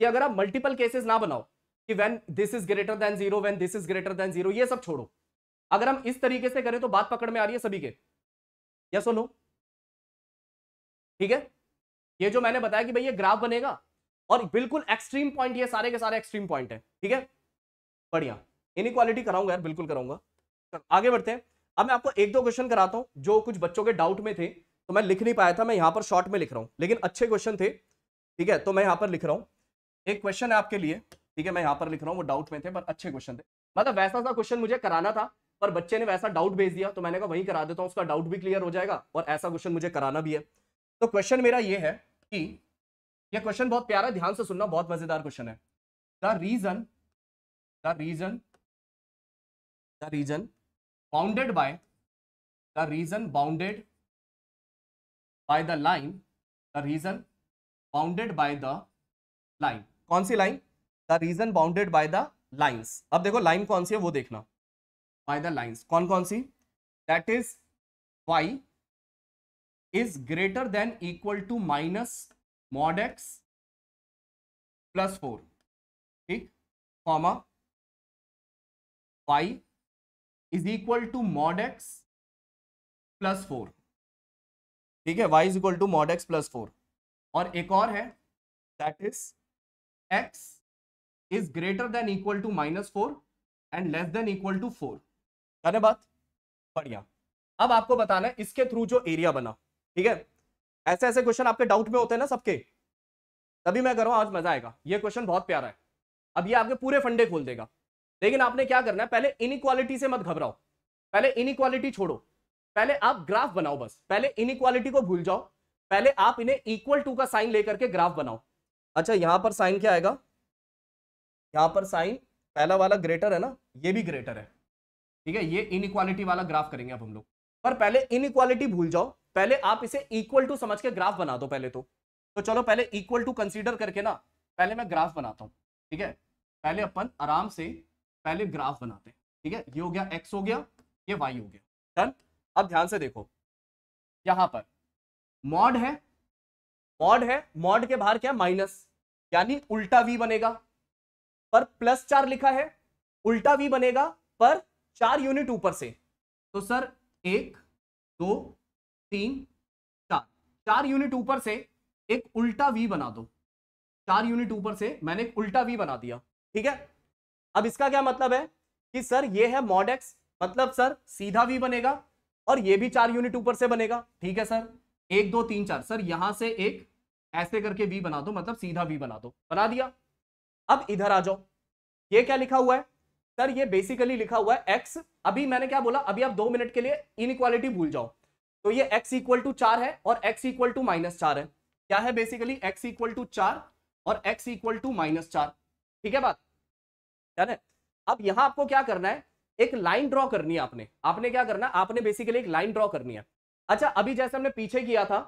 कि अगर आप मल्टीपल केसेस ना बनाओ कि when this is greater than zero when this is greater than zero ये सब छोड़ो। अगर हम इस तरीके से करें तो बात पकड़ में आ रही है सभी के। यस नो ठीक है? ये जो मैंने बताया कि भाई ये ग्राफ बनेगा, और बिल्कुल एक्सट्रीम पॉइंट ये सारे के सारे एक्सट्रीम पॉइंट है, ठीक है? बढ़िया। इनक्वालिटी कराऊँगा यार, बिल्कुल कराऊँगा। आगे बढ़ते हैं। अब मैं आपको एक दो क्वेश्चन कराता हूँ, जो कुछ बच्चों के डाउट में थे तो मैं लिख नहीं पाया था, मैं यहाँ पर शॉर्ट में लिख रहा हूँ। लेकिन अच्छे क्वेश्चन थे, ठीक है? तो मैं यहाँ पर लिख रहा हूँ। एक क्वेश्चन है आपके लिए। ठीक है, मैं यहाँ पर लिख रहा हूँ, वो डाउट में थे, पर अच्छे क्वेश्चन थे। मतलब वैसा सा क्वेश्चन मुझे कराना था, पर बच्चे ने वैसा डाउट भेज दिया तो मैंने कहा, वही करा देता हूँ, उसका डाउट भी क्लियर हो जाएगा, और ऐसा क्वेश्चन मुझे कराना भी है। तो क्वेश्चन मेरा ये है कि यह क्वेश्चन बहुत प्यारा ध्यान से सुनना, बहुत मज़ेदार क्वेश्चन है। The region the region the region bounded by the region bounded by the line the region bounded by the line कौन सी line the region bounded by the lines अब देखो, लाइन कौन सी है वो देखना। बाय द लाइंस कौन कौन सी? That is y is greater than equal to minus mod x plus four ठीक? Comma y is equal to mod x plus four ठीक है? Y is equal to mod x plus four और एक और है। That is x is greater than equal to minus four and less than equal to four है बात? बढ़िया। अब आपको बताना है, इसके थ्रू जो एरिया बना, ठीक है? ऐसे ऐसे क्वेश्चन आपके डाउट में होते हैं ना सबके। तभी मैं कर आज मज़ा आएगा। ये क्वेश्चन बहुत प्यारा है। अब ये आपके पूरे फंडे खोल देगा। लेकिन आपने क्या करना है, पहले इनइक्वालिटी से मत घबराओ। पहले इनइक्वालिटी छोड़ो। पहले आप ग्राफ बनाओ बस। पहले इनइक्वालिटी को भूल जाओ। पहले आप इन्हें इक्वल टू का साइन लेकर के ग्राफ बनाओ। अच्छा यहाँ पर साइन क्या आएगा? यहाँ पर साइन, पहला वाला ग्रेटर है ना, ये भी ग्रेटर है। ठीक है, ये इनइक्वालिटी वाला ग्राफ करेंगे अब हम लोग। पर पहले इनइक्वालिटी भूल जाओ, पहले आप इसे इक्वल टू समझ के ग्राफ बना दो पहले तो। तो चलो पहले इक्वल टू कंसीडर करके ना, पहले मैं ग्राफ बनाता हूँ। ठीक है, पहले अपन आराम से पहले ग्राफ बनाते हैं। ठीक है, ये हो गया एक्स हो गया, ये वाई हो गया। डन अब ध्यान से देखो। यहाँ पर मॉड है मॉड है मॉड के बाहर क्या माइनस यानी उल्टा वी बनेगा। पर प्लस चार लिखा है, उल्टा वी बनेगा पर चार यूनिट ऊपर से। तो सर एक, दो, तीन, चार। चार यूनिट ऊपर से एक उल्टा वी बना दो। चार यूनिट ऊपर से मैंने एक उल्टा वी बना दिया। ठीक है? अब इसका क्या मतलब है कि सर ये है मॉड एक्स मतलब सर सीधा वी बनेगा और ये भी चार यूनिट ऊपर से बनेगा। ठीक है सर एक, दो, तीन, चार। सर यहाँ से एक ऐसे करके वी बना दो मतलब सीधा वी बना दो। बना दिया? अब इधर आ जाओ। ये क्या लिखा हुआ है? सर, ये बेसिकली लिखा हुआ है एक्स अभी मैंने क्या बोला? अभी आप दो मिनट के लिए इनइक्वालिटी भूल जाओ। तो ये एक्स इक्वल टू चार है और एक्स इक्वल टू माइनस चार है। क्या है बेसिकली एक्स इक्वल टू चार और एक्स इक्वल टू माइनस चार। ठीक है बात? है? अब यहाँ आपको क्या करना है? एक लाइन ड्रॉ करनी है आपने। आपने क्या करना है? आपने बेसिकली एक लाइन ड्रॉ करनी है। अच्छा अभी जैसे हमने पीछे किया था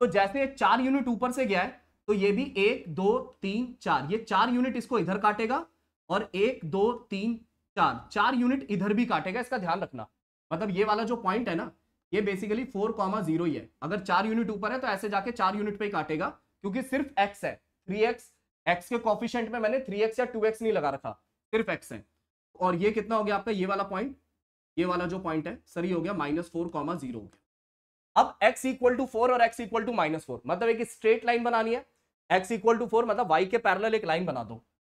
तो जैसे चार यूनिट ऊपर से गया है तो ये भी एक, दो, तीन, चार। ये चार यूनिट इसको इधर काटेगा और एक, दो, तीन, चार। चार यूनिट इधर भी काटेगा, इसका ध्यान रखना। मतलब ये वाला जो पॉइंट है ना, ये बेसिकली फोर कॉमा ज़ीरो ही है। अगर चार यूनिट ऊपर है तो ऐसे जाके चार यूनिट पे ही काटेगा, क्योंकि सिर्फ़ एक्स है। थ्री एक्स एक्स के कॉफिशियंट में मैंने थ्री एक्स या टू एक्स नहीं लगा रखा। सिर्फ़ एक्स है। और ये कितना हो गया आपका? ये वाला पॉइंट ये वाला जो पॉइंट है ये हो गया माइनस फोर कॉमा ज़ीरो हो गया। अब x इक्वल टू फोर और x equal to minus four मतलब एक स्ट्रेट लाइन बनानी है। X इक्वल टू फोर मतलब वाई के पैरल एक लाइन बना दो।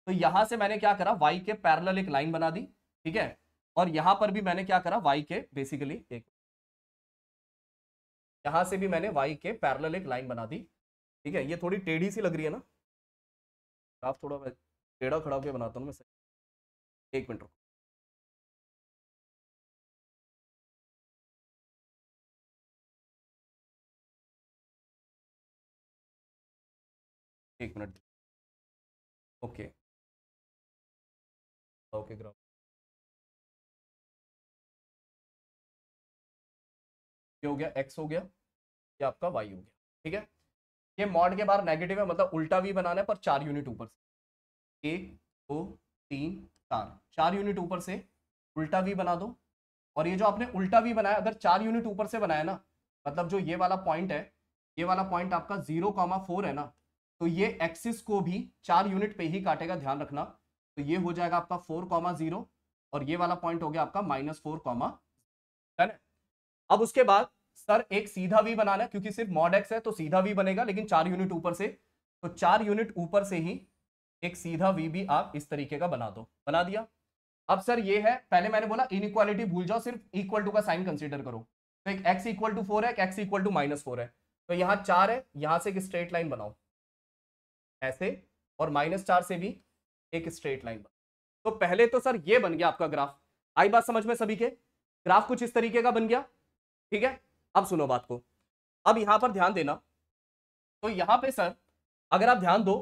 तो यहाँ से मैंने क्या करा? वाई के पैरल एक लाइन बना दी, ठीक है? और यहाँ पर भी मैंने क्या करा? वाई के बेसिकली एक यहाँ से भी मैंने वाई के पैरल एक लाइन बना दी, ठीक है? ये थोड़ी टेढ़ी सी लग रही है ना? आप थोड़ा मैं टेढ़ा खड़ा होकर बनाता हूँ मैं एक मिनट रुको। एक मिनट ओके। ओके ग्राफ ये हो गया एक्स हो गया, ये आपका वाई हो गया, ठीक है? ये मॉड के बाहर नेगेटिव है मतलब उल्टा भी बनाना है, पर चार यूनिट ऊपर से। एक, दो, तीन, चार। चार यूनिट ऊपर से उल्टा भी बना दो, और ये जो आपने उल्टा भी बनाया, अगर चार यूनिट ऊपर से बनाया ना मतलब जो ये वाला पॉइंट है, ये वाला पॉइंट आपका ज़ीरो कॉमा फोर है ना तो ये एक्सिस को भी चार यूनिट पे ही काटेगा, ध्यान रखना। तो ये हो जाएगा आपका फोर कॉमा ज़ीरो और ये वाला पॉइंट हो गया आपका माइनस फोर कॉमा है ना? अब उसके बाद सर एक सीधा वी बनाना, क्योंकि सिर्फ़ मॉड एक्स है तो सीधा वी बनेगा, लेकिन चार यूनिट ऊपर से तो चार यूनिट ऊपर से ही एक सीधा वी भी आप इस तरीके का बना दो। बना दिया। अब सर ये है, पहले मैंने बोला इनइक्वालिटी भूल जाओ, सिर्फ़ इक्वल टू का साइन कंसिडर करो। तो एक एक्स इक्वल टू फोर है x equal to minus four है। तो यहाँ चार है, यहाँ से एक स्ट्रेट लाइन बनाओ। ऐसे और माइनस चार से भी एक स्ट्रेट लाइन तो पहले तो सर ये बन गया आपका ग्राफ। आई बात समझ में सभी के? ग्राफ कुछ इस तरीके का बन गया। ठीक है? अब सुनो बात को। अब यहाँ पर ध्यान देना। तो यहाँ पे सर अगर आप ध्यान दो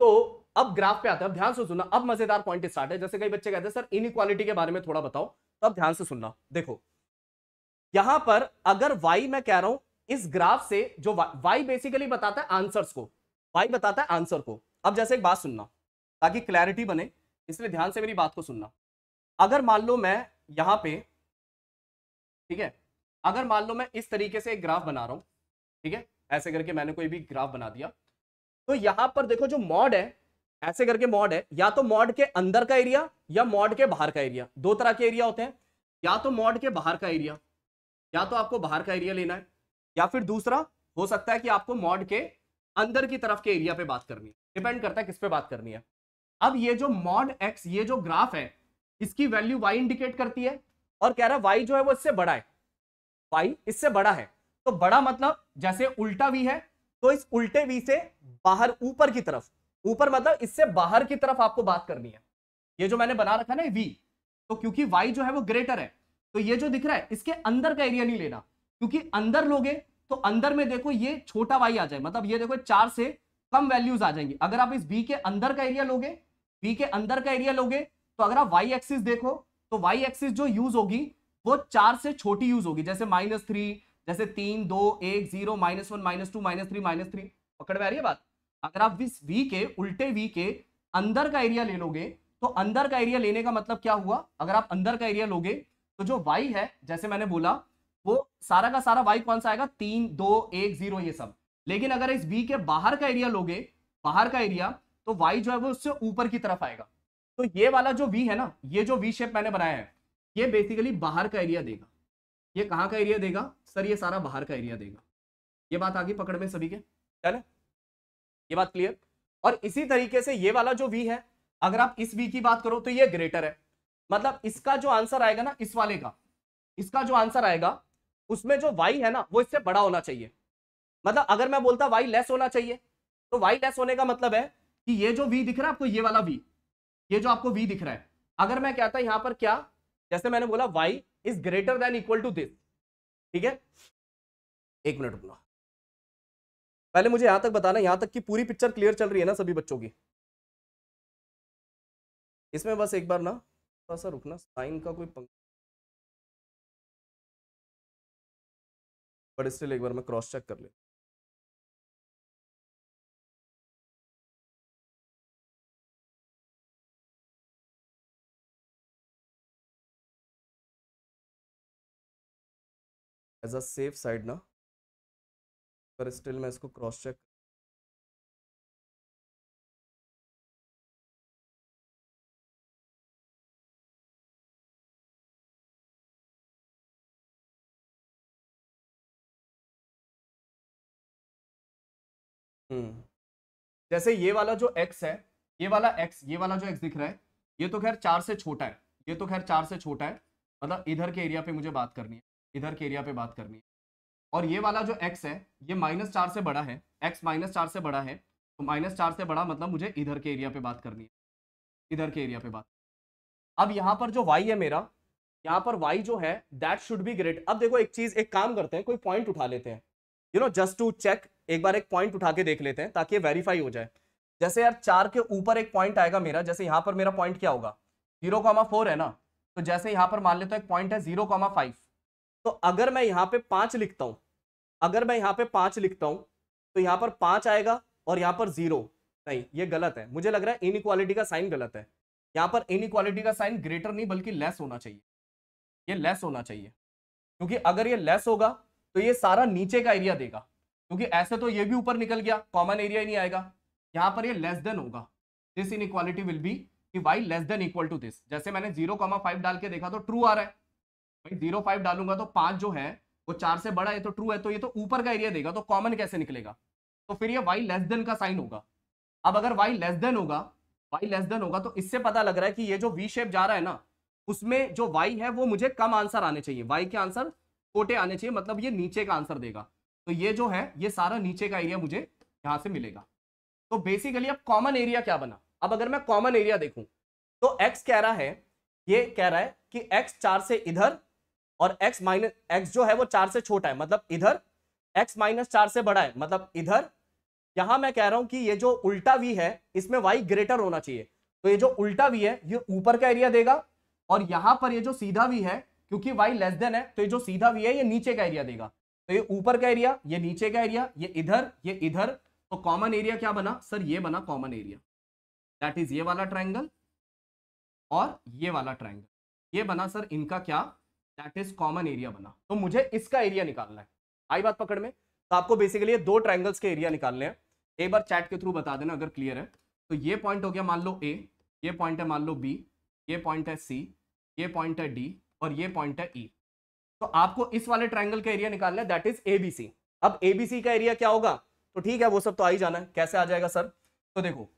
तो अब ग्राफ पे आता है। ध्यान से सुनना। अब मज़ेदार पॉइंट स्टार्ट है। जैसे कई बच्चे कहते हैं, सर इनइक्वालिटी के बारे में थोड़ा बताओ। तो अब ध्यान से सुनना। देखो, यहाँ पर अगर वाई मैं कह रहा हूँ, इस ग्राफ से जो वाई बेसिकली बताता है आंसर्स को। वाई बताता है आंसर को। अब जैसे एक बात सुनना, ताकि क्लैरिटी बने, इसलिए ध्यान से मेरी बात को सुनना। अगर मान लो मैं यहाँ पे, ठीक है, अगर मान लो मैं इस तरीके से एक ग्राफ बना रहा हूँ, ठीक है, ऐसे करके मैंने कोई भी ग्राफ बना दिया तो यहाँ पर देखो जो मॉड है, ऐसे करके मॉड है, या तो मॉड के अंदर का एरिया या मॉड के बाहर का एरिया दो तरह के एरिया होते हैं। या तो मॉड के बाहर का एरिया या तो आपको बाहर का एरिया लेना है, या फिर दूसरा, हो सकता है कि आपको मॉड के अंदर की तरफ़ के एरिया पे बात करनी है। डिपेंड करता है किस पे बात करनी है। अब ये जो मॉड एक्स ये जो ग्राफ है, इसकी वैल्यू वाई इंडिकेट करती है और कह रहा है वाई जो है वो इससे बड़ा है। वाई इससे बड़ा है। तो बड़ा मतलब जैसे उल्टा वी है तो इस उल्टे वी से बाहर ऊपर की तरफ़, ऊपर मतलब इससे बाहर की तरफ़ आपको बात करनी है। ये जो मैंने बना रखा ना वी तो क्योंकि वाई जो है वो ग्रेटर है तो ये जो दिख रहा है, इसके अंदर का एरिया नहीं लेना, क्योंकि अंदर लोगे तो अंदर में देखो ये छोटा वाई आ जाए मतलब ये देखो चार से कम वैल्यूज़ आ जाएँगी। अगर आप इस बी के अंदर का एरिया लोगे बी के अंदर का एरिया लोगे तो अगर आप वाई एक्सिस देखो तो वाई एक्सिस जो यूज़ होगी, वो चार से छोटी यूज़ होगी। जैसे माइनस थ्री जैसे तीन, दो, एक zero minus one minus two minus three minus three पकड़ में आ रही है बात? अगर आप इस वी के, उल्टे वी के अंदर का एरिया ले लोगे तो अंदर का एरिया लेने का मतलब क्या हुआ? अगर आप अंदर का एरिया लोगे तो जो वाई है, जैसे मैंने बोला वो सारा का सारा वाई कौन सा आएगा? तीन, दो, एक, ज़ीरो, ये सब। लेकिन अगर इस वी के बाहर का एरिया लोगे, बाहर का एरिया तो वाई जो है वो उससे ऊपर की तरफ़ आएगा। तो ये वाला जो वी है ना, ये जो वी शेप मैंने बनाया है, ये बेसिकली बाहर का एरिया देगा। ये कहाँ का एरिया देगा? सर ये सारा बाहर का एरिया देगा। ये बात आगे पकड़ में सभी के? चले? ये बात क्लियर और इसी तरीके से ये वाला जो वी है, अगर आप इस वी की बात करो तो ये ग्रेटर है। मतलब इसका जो आंसर आएगा ना, इस वाले का, इसका जो आंसर आएगा उसमें जो वाई है ना, वो इससे बड़ा होना चाहिए। मतलब अगर मैं बोलता वाई लेस होना चाहिए तो वाई लेस होने का मतलब है कि ये जो वी दिख रहा है आपको, ये वाला वी ये जो आपको वी दिख रहा है। अगर मैं कहता यहाँ पर क्या, जैसे मैंने बोला y is greater than equal to this ठीक है? एक मिनट रुकना। पहले मुझे यहाँ तक बताना, यहाँ तक की पूरी पिक्चर क्लियर चल रही है ना सभी बच्चों की। इसमें बस एक बार ना, थोड़ा सा रुकना, साइन का कोई पंख बट स्टिल एक बार मैं क्रॉस चेक कर ले। एज अ सेफ़ साइड ना, पर स्टिल मैं इसको क्रॉस चेक जैसे ये वाला जो x है, ये वाला x, ये वाला जो x दिख रहा है, ये तो खैर चार से छोटा है, ये तो खैर चार से छोटा है मतलब इधर के एरिया पे मुझे बात करनी है, इधर के एरिया पे बात करनी है। और ये वाला जो x है, ये माइनस चार से बड़ा है, x माइनस चार से बड़ा है तो माइनस चार से बड़ा मतलब मुझे इधर के एरिया पे बात करनी है, इधर के एरिया पे बात। अब यहाँ पर जो वाई है मेरा, यहाँ पर वाई जो है दैट शुड बी ग्रेट अब देखो एक चीज़, एक काम करते हैं, कोई पॉइंट उठा लेते हैं। You know just to check एक बार एक पॉइंट उठा के देख लेते हैं ताकि वेरीफाई हो जाए। जैसे यार चार के ऊपर एक पॉइंट आएगा मेरा, जैसे यहाँ पर मेरा पॉइंट क्या होगा? ज़ीरो कॉमा फोर है ना? तो जैसे यहाँ पर मान लेते एक पॉइंट है ज़ीरो कॉमा फाइव तो अगर मैं यहाँ पे पाँच लिखता हूँ, अगर मैं यहाँ पे पाँच लिखता हूँ तो यहाँ पर पाँच आएगा और यहाँ पर ज़ीरो नहीं, ये गलत है। मुझे लग रहा है इनइक्वालिटी का साइन गलत है। यहाँ पर इनइक्वालिटी का साइन ग्रेटर नहीं, बल्कि लेस होना चाहिए। ये लेस होना चाहिए। क्योंकि अगर ये लेस होगा तो ये सारा नीचे का एरिया देगा। क्योंकि ऐसे तो ये भी ऊपर निकल गया कॉमन एरिया ही नहीं आएगा। यहाँ पर ये लेस देन होगा। This inequality will be कि y less than equal to this जैसे मैंने ज़ीरो कॉमा फाइव डाल के देखा तो ट्रू आ रहा है। भाई ज़ीरो फाइव डालूँगा तो पाँच जो है, वो चार से बड़ा है तो ट्रू है तो ये तो ऊपर का एरिया देगा तो कॉमन कैसे निकलेगा? तो फिर ये वाई लेस देन का साइन होगा। अब अगर वाई लेस देन होगा वाई लेस देन होगा तो इससे पता लग रहा है कि ये जो वी शेप जा रहा है ना, उसमें जो वाई है, वो मुझे कम आंसर आने चाहिए। वाई के आंसर छोटे आने चाहिए मतलब ये नीचे का आंसर देगा। तो ये जो है, ये सारा नीचे का एरिया मुझे यहाँ से मिलेगा। तो बेसिकली अब कॉमन एरिया क्या बना? अब अगर मैं कॉमन एरिया देखूँ तो एक्स कह रहा है, ये कह रहा है कि एक्स चार से इधर और एक्स माइनस एक्स जो है वो चार से छोटा है मतलब इधर एक्स माइनस चार से बड़ा है मतलब इधर। यहाँ मैं कह रहा हूँ कि ये जो उल्टा v है, इसमें वाई ग्रेटर होना चाहिए। तो ये जो उल्टा v है, ये ऊपर का एरिया देगा और यहाँ पर ये जो सीधा v है, क्योंकि वाई लेस देन है तो ये जो सीधा v है, ये नीचे का एरिया देगा। तो ये ऊपर का एरिया ये नीचे का एरिया ये इधर ये इधर तो कॉमन एरिया क्या बना? सर, ये बना कॉमन एरिया दैट इज़ ये वाला ट्राइंगल और ये वाला ट्राइंगल ये बना सर इनका क्या? दैट इज़ कॉमन एरिया बना। तो मुझे इसका एरिया निकालना है। आई बात पकड़ में? तो आपको बेसिकली दो ट्राइंगल्स के एरिया निकालने हैं। एक बार चैट के थ्रू बता देना अगर क्लियर है। तो ये पॉइंट हो गया मान लो ए ये पॉइंट है मान लो बी ये पॉइंट है सी ये पॉइंट है डी और ये पॉइंट है ई e. तो आपको इस वाले ट्राइंगल का एरिया निकालना है दैट इज़ एबीसी अब एबीसी का एरिया क्या होगा? तो ठीक है, वो सब तो आ ही जाना है। कैसे आ जाएगा सर तो देखो,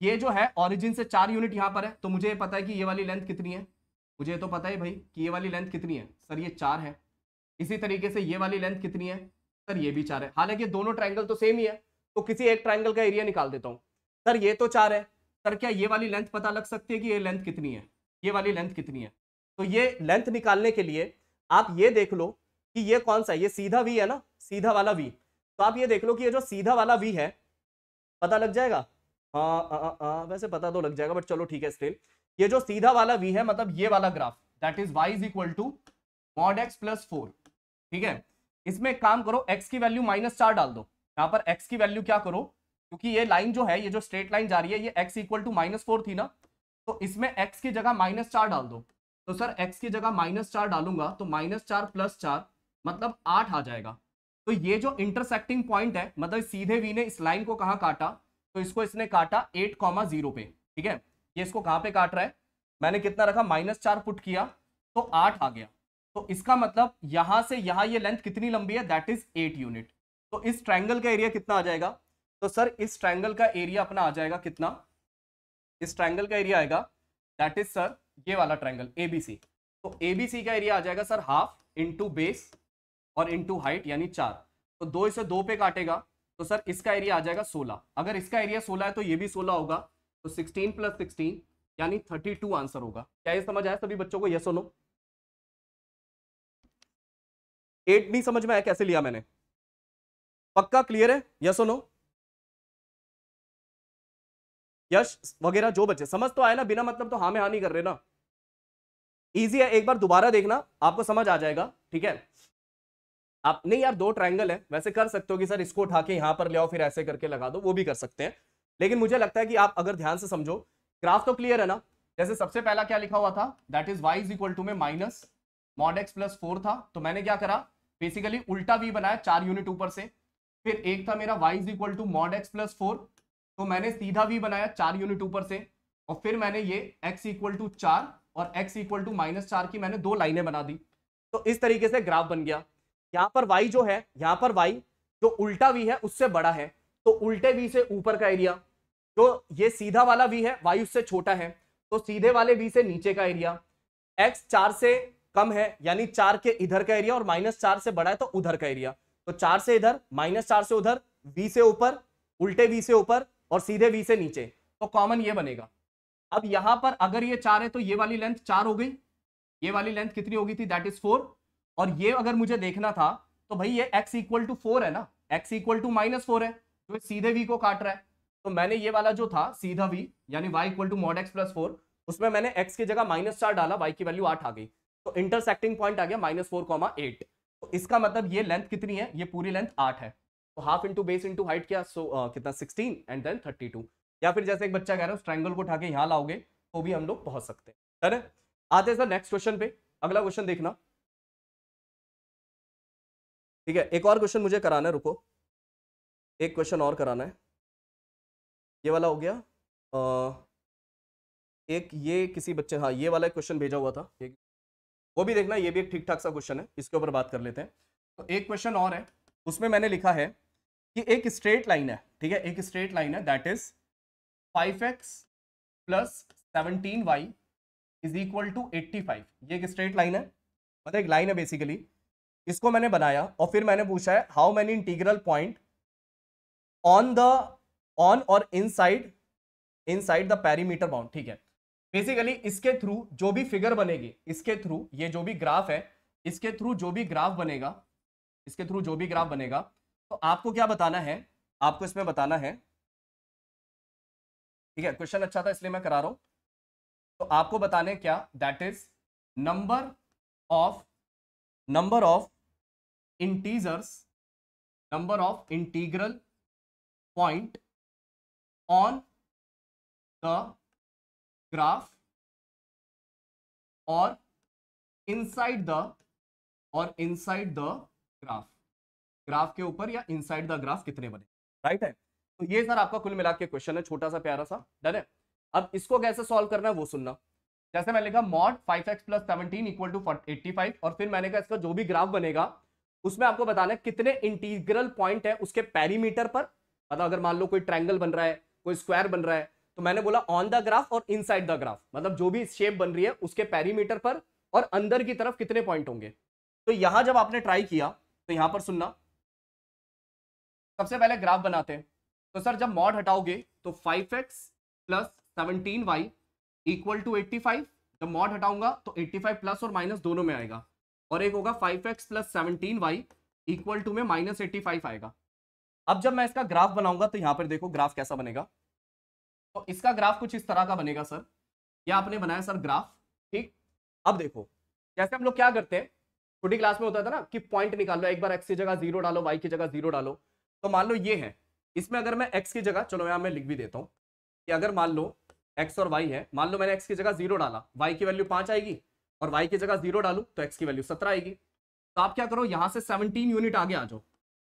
ये जो है ऑरिजिन से चार यूनिट यहाँ पर है तो मुझे पता है कि ये वाली लेंथ कितनी है। मुझे तो पता है भाई कि ये वाली लेंथ कितनी है। सर ये चार है। इसी तरीके से ये वाली लेंथ कितनी है? सर ये भी चार है। हालाँकि दोनों ट्राइंगल तो सेम ही है तो किसी एक ट्राइंगल का एरिया निकाल देता हूँ। सर ये तो चार है। सर क्या ये वाली लेंथ पता लग सकती है कि ये लेंथ कितनी है? ये वाली लेंथ कितनी है? तो ये लेंथ निकालने के लिए आप ये देख लो कि ये कौन सा है? ये सीधा वी है ना? सीधा वाला वी तो आप ये देख लो कि ये जो सीधा वाला वी है पता लग जाएगा? हाँ, हाँ, हाँ वैसे पता तो लग जाएगा बट चलो ठीक है स्टिल ये जो सीधा वाला वी है मतलब ये वाला graph that is y is equal to mod x plus four ठीक है? इसमें काम करो एक्स की वैल्यू माइनस चार डाल दो। यहाँ पर एक्स की वैल्यू क्या करो? क्योंकि ये लाइन जो है ये जो स्ट्रेट लाइन जा रही है ये x equal to minus four थी ना? तो इसमें एक्स की जगह माइनस चार डाल दो। तो सर एक्स की जगह माइनस चार डालूँगा तो माइनस चार प्लस चार मतलब आठ आ जाएगा। तो ये जो इंटरसेक्टिंग पॉइंट है मतलब सीधे वी ने इस लाइन को कहा काटा तो इसको इसने काटा एट कॉमा ज़ीरो पे, ठीक है? ये इसको कहाँ पे काट रहा है? मैंने कितना रखा? माइनस चार पुट किया तो आठ आ गया। तो इसका मतलब यहाँ से यहाँ ये लेंथ कितनी लंबी है? दैट इज़ एट यूनिट तो इस ट्रायंगल का एरिया कितना आ जाएगा? तो सर इस ट्रायंगल का एरिया अपना आ जाएगा कितना? इस ट्रायंगल का एरिया आएगा दैट इज़ सर ये वाला ट्रायंगल एबीसी तो एबीसी का एरिया आ जाएगा सर हाफ़ इंटू बेस और इंटू हाइट यानी चार. तो दो इसे दो पे काटेगा तो सर इसका एरिया आ जाएगा सोलह. अगर इसका एरिया सोलह है तो ये भी सोलह होगा. तो सिक्सटीन प्लस सिक्सटीन यानी थर्टी टू आंसर होगा. क्या ये समझ आया सभी बच्चों को? ये सुनो एट नहीं समझ में आया कैसे लिया मैंने? पक्का क्लियर है? यस नो यश वगैरह जो बच्चे समझ तो आए ना, बिना मतलब तो हाँ में हाँ नहीं कर रहे ना? इजी है, एक बार दोबारा देखना, आपको समझ आ जाएगा, ठीक है? आप, नहीं यार, दो ट्रायंगल है, वैसे कर सकते हो कि सर इसको उठा के यहाँ पर ले आओ, फिर ऐसे करके लगा दो, वो भी कर सकते हैं। लेकिन मुझे लगता है कि आप अगर ध्यान से समझो ग्राफ तो क्लियर है ना? जैसे सबसे पहला क्या लिखा हुआ था? That is y is equal to में minus mod x plus four था तो मैंने क्या करा? बेसिकली उल्टा वी बनाया, चार यूनिट ऊपर से। फिर एक था मेरा y is equal to mod x plus four तो मैंने सीधा वी बनाया, चार यूनिट ऊपर से, और फिर मैंने ये एक्स इक्वल टू चार और एक्स इक्वल टू माइनस चार की मैंने दो लाइनें बना दी। तो इस तरीके से ग्राफ बन गया। यहाँ पर वाई जो है, यहाँ पर वाई जो उल्टा वी है, उससे बड़ा है। तो उल्टे वी से ऊपर का एरिया जो ये सीधा वाला वी है वाई उससे छोटा है। तो सीधे वाले वी से नीचे का एरिया एक्स चार से कम है, यानी चार के इधर का एरिया और माइनस चार से बड़ा है तो उधर का एरिया तो चार से इधर माइनस चार से उधर वी से ऊपर, उल्टे वी से ऊपर और सीधे वी से नीचे। तो कॉमन ये बनेगा। अब यहाँ पर अगर ये चार है तो ये वाली लेंथ चार हो गई। ये वाली लेंथ कितनी होगी थी? दैट इज़ फोर और ये अगर मुझे देखना था तो भाई ये x इक्वल टू फोर है ना? x equal to minus four है तो सीधे v को काट रहा है। तो मैंने ये वाला जो था सीधा v यानी y equal to mod x plus four उसमें मैंने x की जगह माइनस चार डाला y की वैल्यू आठ आ गई। तो इंटरसेक्टिंग पॉइंट आ गया माइनस फोर कॉमा एट तो इसका मतलब ये लेंथ कितनी है? ये पूरी लेंथ आठ है। तो half into base into height क्या? सो so, uh, कितना? Sixteen and then thirty two या फिर जैसे एक बच्चा कह रहा है उस को उठा के यहाँ लाओगे तो भी हम लोग पहुँच सकते हैं। है आते हैं सर नेक्स्ट क्वेश्चन पे। अगला क्वेश्चन देखना। ठीक है एक और क्वेश्चन मुझे कराना है रुको। एक क्वेश्चन और कराना है। ये वाला हो गया। आ, एक ये किसी बच्चे हाँ ये वाला क्वेश्चन भेजा हुआ था। एक वो भी देखना ये भी एक ठीक ठाक सा क्वेश्चन है। इसके ऊपर बात कर लेते हैं। तो एक क्वेश्चन और है। उसमें मैंने लिखा है कि एक स्ट्रेट लाइन है। ठीक है एक स्ट्रेट लाइन है that is five x plus seventeen y is equal to eighty five ये एक स्ट्रेट लाइन है। मतलब एक लाइन है बेसिकली इसको मैंने बनाया और फिर मैंने पूछा है how many integral point on the on और inside inside the perimeter bound ठीक है। बेसिकली इसके थ्रू जो भी फिगर बनेगी, इसके थ्रू ये जो भी ग्राफ है, इसके थ्रू जो भी ग्राफ बनेगा, इसके थ्रू जो भी ग्राफ बनेगा तो आपको क्या बताना है? आपको इसमें बताना है ठीक है, क्वेश्चन अच्छा था, इसलिए मैं करा रहा हूँ। तो आपको बताने क्या? That is number of number of integers number of integral point on the graph और इनसाइड द और इनसाइड द ग्राफ ग्राफ के ऊपर या इनसाइड द ग्राफ कितने बने? राइट है? तो ये सर आपका कुल मिला के क्वेश्चन है छोटा सा प्यारा सा डन है? अब इसको कैसे सॉल्व करना है वो सुनना। जैसे मैंने लिखा mod five x plus seventeen equal to eighty five और फिर मैंने कहा इसका जो भी ग्राफ बनेगा, उसमें आपको बताना है कितने इंटीग्रल पॉइंट है उसके पैरीमीटर पर। मतलब अगर मान लो कोई ट्रायंगल बन रहा है, कोई स्क्वायर बन रहा है तो मैंने बोला ऑन द ग्राफ और इनसाइड द ग्राफ मतलब जो भी शेप बन रही है उसके पैरीमीटर पर और अंदर की तरफ़ कितने पॉइंट होंगे। तो यहाँ जब आपने ट्राई किया तो यहाँ पर सुनना। सबसे पहले ग्राफ बनाते हैं। तो सर, जब मॉड हटाओगे तो five x plus seventeen y equal to eighty five जब मॉड हटाऊँगा तो एट्टी फाइव प्लस और माइनस दोनों में आएगा। और एक होगा five x plus seventeen y equal to में माइनस एट्टी फाइव आएगा। अब जब मैं इसका ग्राफ बनाऊँगा तो यहाँ पर देखो ग्राफ कैसा बनेगा। तो इसका ग्राफ कुछ इस तरह का बनेगा, सर। यह आपने बनाया, सर ग्राफ ठीक? अब देखो, जैसे हम लोग क्या करते हैं, छोटी क्लास में होता था ना, कि पॉइंट निकाल लो, एक बार एक्स की जगह ज़ीरो डालो वाई की जगह ज़ीरो डालो। तो मान लो ये है। इसमें अगर मैं एक्स की जगह, चलो यहाँ मैं लिख भी देता हूँ, कि अगर मान लो एक्स और वाई है, मान लो मैंने एक्स की जगह ज़ीरो डाला वाई की वैल्यू पाँच आएगी और वाई की जगह ज़ीरो डालू तो एक्स की वैल्यू सत्रह आएगी। तो आप क्या करो, यहाँ से सेवनटीन यूनिट आगे आ जाओ।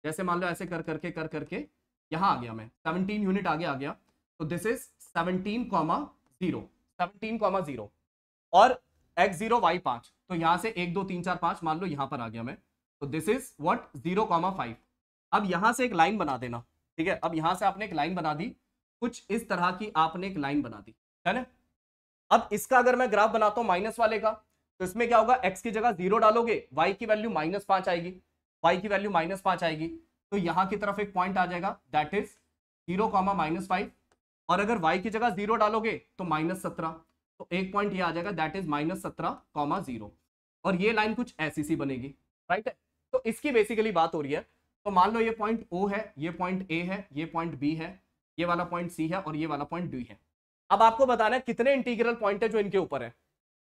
जैसे मान लो ऐसे कर करके कर करके, यहाँ आ गया मैं। सेवनटीन यूनिट आगे आ गया। तो this is seventeen comma zero seventeen comma zero और एक्स ज़ीरो वाई पाँच। तो यहाँ से एक, दो, तीन, चार, पाँच, मान लो यहाँ पर आ गया मैं। तो this is what zero comma five अब यहाँ से एक लाइन बना देना। ठीक है? अब यहाँ से आपने एक लाइन बना दी। कुछ इस तरह की आपने एक लाइन बना दी, है ना? अब इसका अगर मैं ग्राफ बनाता हूँ माइनस वाले का तो इसमें क्या होगा? एक्स की जगह ज़ीरो डालोगे वाई की वैल्यू माइनस पाँच आएगी वाई की वैल्यू माइनस पाँच आएगी तो यहाँ की तरफ़ एक पॉइंट आ जाएगा that is zero comma minus five और अगर वाई की जगह ज़ीरो डालोगे तो माइनस सत्रह। तो एक पॉइंट ये आ जाएगा दैट इज़ माइनस सत्रह कॉमा ज़ीरो और ये लाइन कुछ ऐसी सी बनेगी राइट तो इसकी बेसिकली बात हो रही है तो मान लो ये पॉइंट ओ है, ये पॉइंट ए है, ये पॉइंट बी है, ये वाला पॉइंट सी है और ये वाला पॉइंट डी है। अब आपको बताना है कितने इंटीग्रल पॉइंट है जो इनके ऊपर है।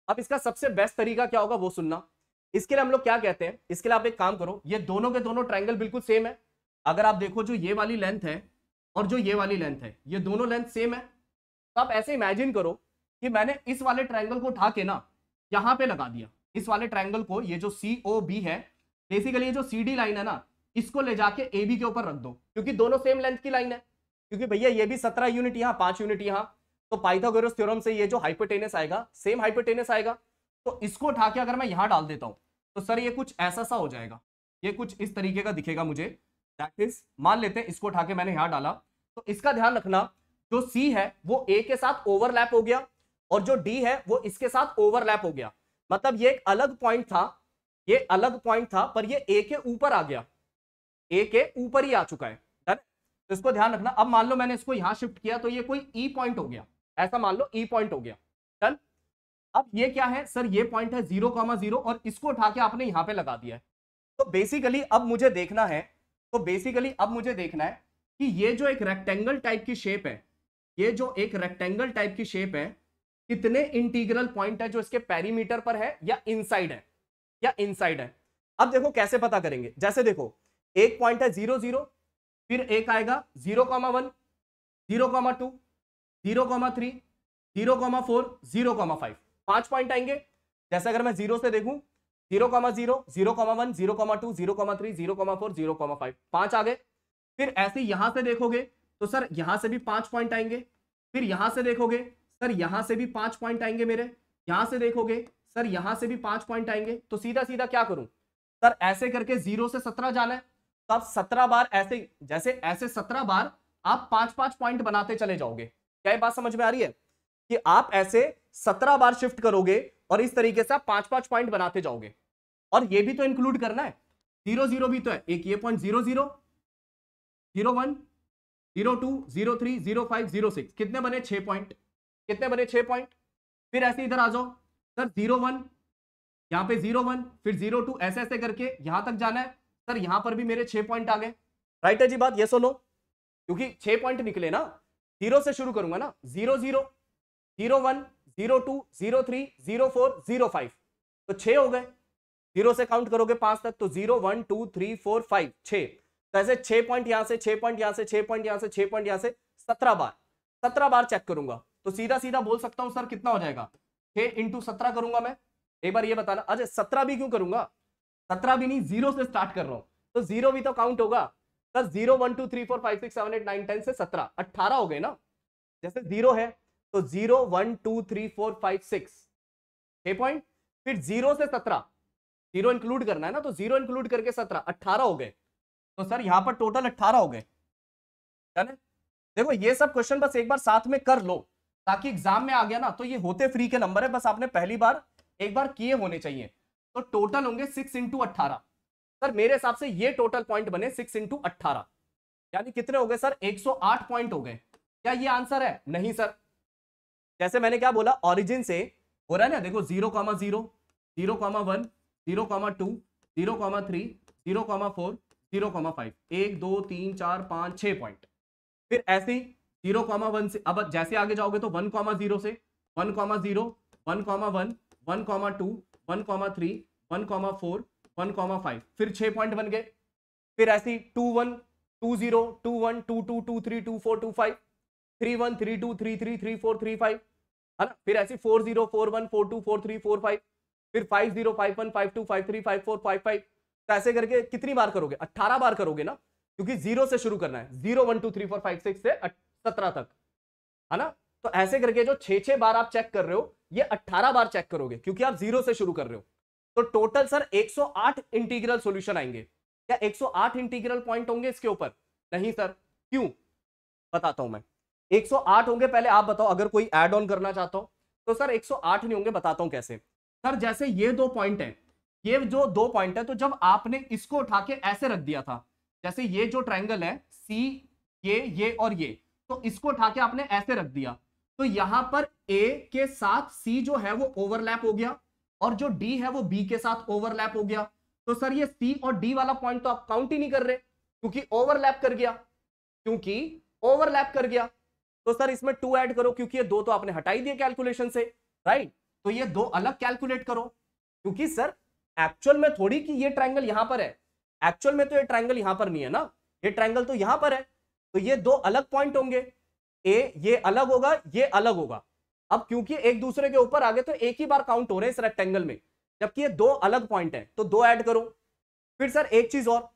अब इसका सबसे बेस्ट तरीका क्या होगा वो सुनना। इसके लिए हम लोग क्या कहते हैं, इसके लिए आप एक काम करो, ये दोनों के दोनों ट्रायंगल बिल्कुल सेम है। अगर आप देखो जो ये वाली लेंथ है और जो ये वाली लेंथ है, ये दोनों लेंथ सेम है। तो आप ऐसे इमेजिन करो कि मैंने इस वाले ट्राइंगल को उठा के ना यहाँ पे लगा दिया। इस वाले ट्रायंगल को ये जो सी ओ बी है बेसिकली ये जो सी डी लाइन है ना इसको ले जाके ए बी के ऊपर रख दो, क्योंकि दोनों सेम लेंथ की लाइन है। क्योंकि भैया, ये भी सत्रह यूनिट यहाँ, पाँच यूनिट यहाँ तो पाइथागोरस थ्योरम से ये जो हाइपोटेनस आएगा सेम हाइपोटेनस आएगा। तो इसको उठा के अगर मैं यहाँ डाल देता हूँ तो सर ये कुछ ऐसा सा हो जाएगा। ये कुछ इस तरीके का दिखेगा मुझे। दैट इज़ मान लेते हैं इसको उठा के मैंने यहाँ डाला। तो इसका ध्यान रखना, जो सी है, वो ए के साथ ओवरलैप हो गया, और जो डी है, वो इसके साथ ओवरलैप हो गया। मतलब ये एक अलग पॉइंट था, ये अलग पॉइंट था, पर ये ए के ऊपर आ गया। ए के ऊपर ही आ चुका है। तो इसको ध्यान रखना। अब मान लो मैंने इसको यहाँ शिफ्ट किया तो ये कोई ई e पॉइंट हो गया। ऐसा मान लो ई e पॉइंट हो गया। डन अब ये क्या है? सर, ये पॉइंट है ज़ीरो कॉमा ज़ीरो और इसको उठा के आपने यहाँ पे लगा दिया है। तो बेसिकली अब मुझे देखना है तो बेसिकली अब मुझे देखना है कि ये जो एक रेक्टेंगल टाइप की शेप है, ये जो एक रेक्टेंगल टाइप की शेप है, कितने इंटीग्रल पॉइंट है जो इसके पेरीमीटर पर है या इनसाइड है? या इनसाइड है? अब देखो कैसे पता करेंगे। जैसे देखो एक पॉइंट है ज़ीरो ज़ीरो फिर एक आएगा zero comma one zero comma two zero comma three zero comma four zero comma five पाँच पॉइंट आएँगे जैसे अगर मैं ज़ीरो से देखूँ zero comma zero zero comma one zero comma two zero comma three zero comma four zero comma five पाँच आ गए फिर ऐसे यहाँ से देखोगे तो सर यहाँ से भी पाँच पॉइंट आएँगे फिर यहाँ से देखोगे सर यहाँ से भी पाँच पॉइंट आएँगे मेरे यहाँ से देखोगे सर यहाँ से भी पाँच पॉइंट आएँगे तो सीधा सीधा क्या करूँ सर ऐसे करके ज़ीरो से सत्रह जाना है तो आप सत्रह बार ऐसे, जैसे, ऐसे सत्रह बार आप पाँच पाँच पॉइंट बनाते चले जाओगे। क्या ये बात समझ में आ रही है? कि आप ऐसे सत्रह बार शिफ्ट करोगे और इस तरीके से आप पाँच पाँच पॉइंट बनाते जाओगे। और ये भी तो इंक्लूड करना है। ज़ीरो ज़ीरो भी तो है। एक ये point zero zero zero one zero two zero three zero five zero six कितने बने? छह पॉइंट कितने बने? छह पॉइंट फिर ऐसे इधर आ जाओ। सर ज़ीरो वन यहाँ पे ज़ीरो वन फिर ज़ीरो टू ऐसे ऐसे करके यहाँ तक जाना है। सर यहाँ पर भी मेरे छह पॉइंट आ गए। राइट है जी बात ये सुनो क्योंकि छह पॉइंट निकले ना ज़ीरो से शुरू करूँगा ना zero zero zero one zero two zero three zero four zero five. तो छह हो गए। ज़ीरो से काउंट करोगे पाँच तक तो zero one two three four five छह। तो ऐसे छह पॉइंट यहाँ से छह पॉइंट यहाँ से छह पॉइंट यहाँ से छह पॉइंट यहाँ से सत्रह बार। सत्रह बार चेक करूँगा। तो सीधा सीधा बोल सकता हूँ सर कितना हो जाएगा? छह इंटू सत्रह करूँगा मैं। एक बार ये बताना। अच्छा सत्रह भी क्यों करूँगा? सत्रह भी नहीं ज़ीरो से स्टार्ट कर रहा हूँ। तो ज़ीरो भी तो काउंट होगा। Sir zero one two three four five six seven eight nine ten से सत्रह। अट्ठारह हो गए ना? जैसे ज़ीरो है तो zero one two three four five six छह पॉइंट फिर ज़ीरो से सत्रह। ज़ीरो इंक्लूड करना है ना तो ज़ीरो इंक्लूड करके सत्रह। अट्ठारह हो गए। तो सर, यहाँ पर टोटल अट्ठारह हो गए। देखो, ये सब क्वेश्चन बस एक बार साथ में कर लो, ताकि एग्ज़ाम में आ गया ना तो ये होते फ्री के नंबर है। बस आपने पहली बार, एक बार किए होने चाहिए। तो टोटल होंगे सिक्स इंटू अट्ठारह सर, मेरे हिसाब से ये टोटल पॉइंट बने सिक्स इंटू अट्ठारह यानी कितने हो गए सर? 108 पॉइंट हो गए। क्या ये आंसर है? नहीं सर। जैसे मैंने क्या बोला ओरिजिन से हो रहा है ना? देखो zero comma zero zero comma one zero comma two zero comma three zero comma four zero comma five एक, दो, तीन, चार, पाँच, छह पॉइंट फिर ऐसे ही ज़ीरो कॉमा वन से, अब जैसे आगे जाओगे तो वन कॉमा ज़ीरो से one comma zero one comma one one comma two one comma three, one comma four, one comma five. फिर छह पॉइंट बन गए। फिर ऐसी two one, two zero, two one, two two two three, two four, two five. Three one, three two, three three three four, three five. है ना? फिर ऐसी four zero, four one, four two, four three, four five. फिर five zero, five one, five two, five three, five four, five five. तो ऐसे करके कितनी बार करोगे? अट्ठारह बार करोगे ना? क्योंकि ज़ीरो से शुरू करना है। Zero, one, two, three, four, five, six से सत्रह तक। है ना? तो ऐसे करके जो छह छह बार आप चेक कर रहे हो ये अट्ठारह बार चेक करोगे, क्योंकि आप ज़ीरो से शुरू कर रहे हो। तो टोटल सर 108 इंटीग्रल सॉल्यूशन आएँगे। क्या 108 इंटीग्रल पॉइंट होंगे इसके ऊपर? नहीं सर। क्यों? बताता हूँ मैं। 108 होंगे पहले आप बताओ, अगर कोई एड ऑन करना चाहता हो तो सर 108 नहीं होंगे, बताता हूँ कैसे। सर जैसे ये दो पॉइंट है, ये जो दो पॉइंट है तो जब आपने इसको उठा के ऐसे रख दिया था, जैसे ये जो ट्राइंगल है सी ये ये और ये तो इसको उठा के आपने ऐसे रख दिया। तो यहाँ पर ए के साथ सी जो है वो ओवरलैप हो गया और जो डी है वो बी के साथ ओवरलैप हो गया। तो सर, ये सी और डी वाला पॉइंट तो आप काउंट ही नहीं कर रहे, क्योंकि ओवरलैप कर गया, क्योंकि ओवरलैप कर गया। तो सर, इसमें टू ऐड करो, क्योंकि ये दो तो आपने हटाई दिए कैलकुलेशन से राइट तो ये दो अलग कैलकुलेट करो, क्योंकि सर एक्चुअल में थोड़ी कि ये ट्रायंगल यहाँ पर है। एक्चुअल में तो ये ट्रायंगल यहाँ पर नहीं है ना, ये ट्रायंगल तो यहाँ पर है। तो ये दो अलग पॉइंट होंगे। ए ये अलग होगा, ये अलग होगा। अब क्योंकि एक दूसरे के ऊपर आगे तो एक ही बार काउंट हो रहे हैं इस रेक्टेंगल में, जबकि ये दो अलग पॉइंट है तो दो ऐड करो। फिर सर एक चीज़ और,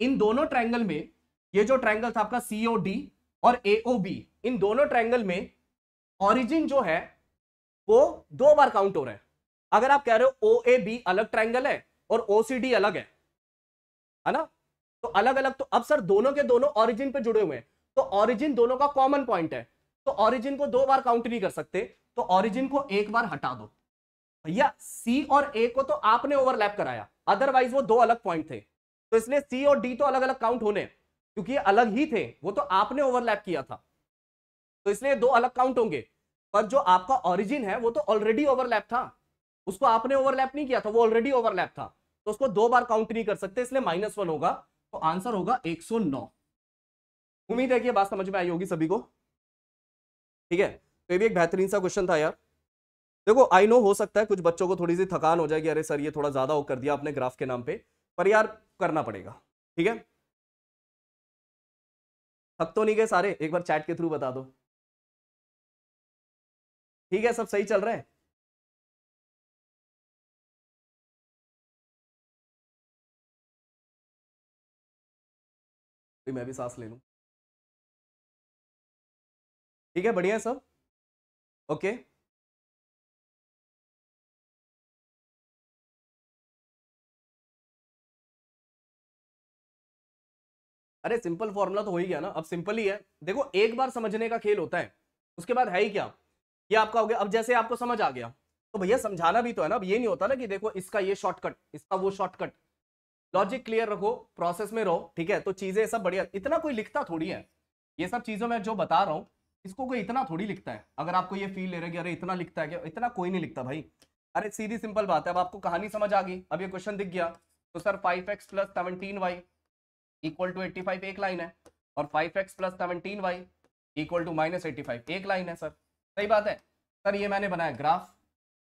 इन दोनों ट्रायंगल में, ये जो ट्रायंगल था आपका सीओ डी और एओ बी इन दोनों ट्रायंगल में ऑरिजिन जो है, वो दो बार काउंट हो रहा है। अगर आप कह रहे हो ओ ए बी अलग ट्रायंगल है और ओ सी डी अलग है है ना? तो अलग अलग तो अब सर दोनों के दोनों ऑरिजिन पे जुड़े हुए हैं। तो ऑरिजिन दोनों का कॉमन पॉइंट है। तो ऑरिजिन को दो बार काउंट नहीं कर सकते तो ऑरिजिन को एक बार हटा दो। भैया सी और ए को तो आपने ओवरलैप कराया अदरवाइज़ वो दो अलग पॉइंट थे। तो इसलिए सी और डी तो अलग अलग काउंट होने, क्योंकि ये अलग ही थे, वो तो आपने ओवरलैप किया था। तो इसलिए दो अलग काउंट होंगे, पर जो आपका ऑरिजिन है, वो तो ऑलरेडी ओवरलैप था। उसको आपने ओवरलैप नहीं किया था, वो ऑलरेडी ओवरलैप था। तो उसको दो बार काउंट नहीं कर सकते, इसलिए माइनस वन होगा तो आंसर होगा 109 उम्मीद है कि बात समझ में आई होगी सभी को। ठीक है? तो ये भी एक बेहतरीन सा क्वेश्चन था यार। देखो आई नो हो सकता है कुछ बच्चों को थोड़ी सी थकान हो जाएगी, अरे सर ये थोड़ा ज़्यादा हो कर दिया आपने ग्राफ के नाम पे, पर यार करना पड़ेगा। ठीक है? थक तो नहीं गए सारे? एक बार चैट के थ्रू बता दो। ठीक है, सब सही चल रहा है? मैं भी सांस ले लूँ। ठीक है, बढ़िया सब। ओके। अरे, सिंपल फॉर्मूला तो हो ही गया ना, अब सिंपल ही है। देखो, एक बार समझने का खेल होता है, उसके बाद है ही क्या? ये आपका हो गया, अब जैसे आपको समझ आ गया। तो भैया, समझाना भी तो है ना, अब ये नहीं होता ना कि देखो, इसका ये शॉर्टकट इसका वो शॉर्टकट लॉजिक क्लियर रखो प्रोसेस में रहो, ठीक है? तो चीज़ें सब बढ़िया, इतना कोई लिखता थोड़ी है। ये सब चीज़ों में जो बता रहा हूँ इसको कोई इतना थोड़ी लिखता है? अगर आपको ये फील ले रहे कि अरे इतना लिखता है क्या? इतना कोई नहीं लिखता भाई। अरे सीधी सिंपल बात है, अब आपको कहानी समझ आ गई। अब ये क्वेश्चन दिख गया। तो sir five x plus seventeen y equal to eighty five एक लाइन है। और five x plus seventeen y equal to minus eighty five एक लाइन है सर सही बात है? सर ये मैंने बनाया ग्राफ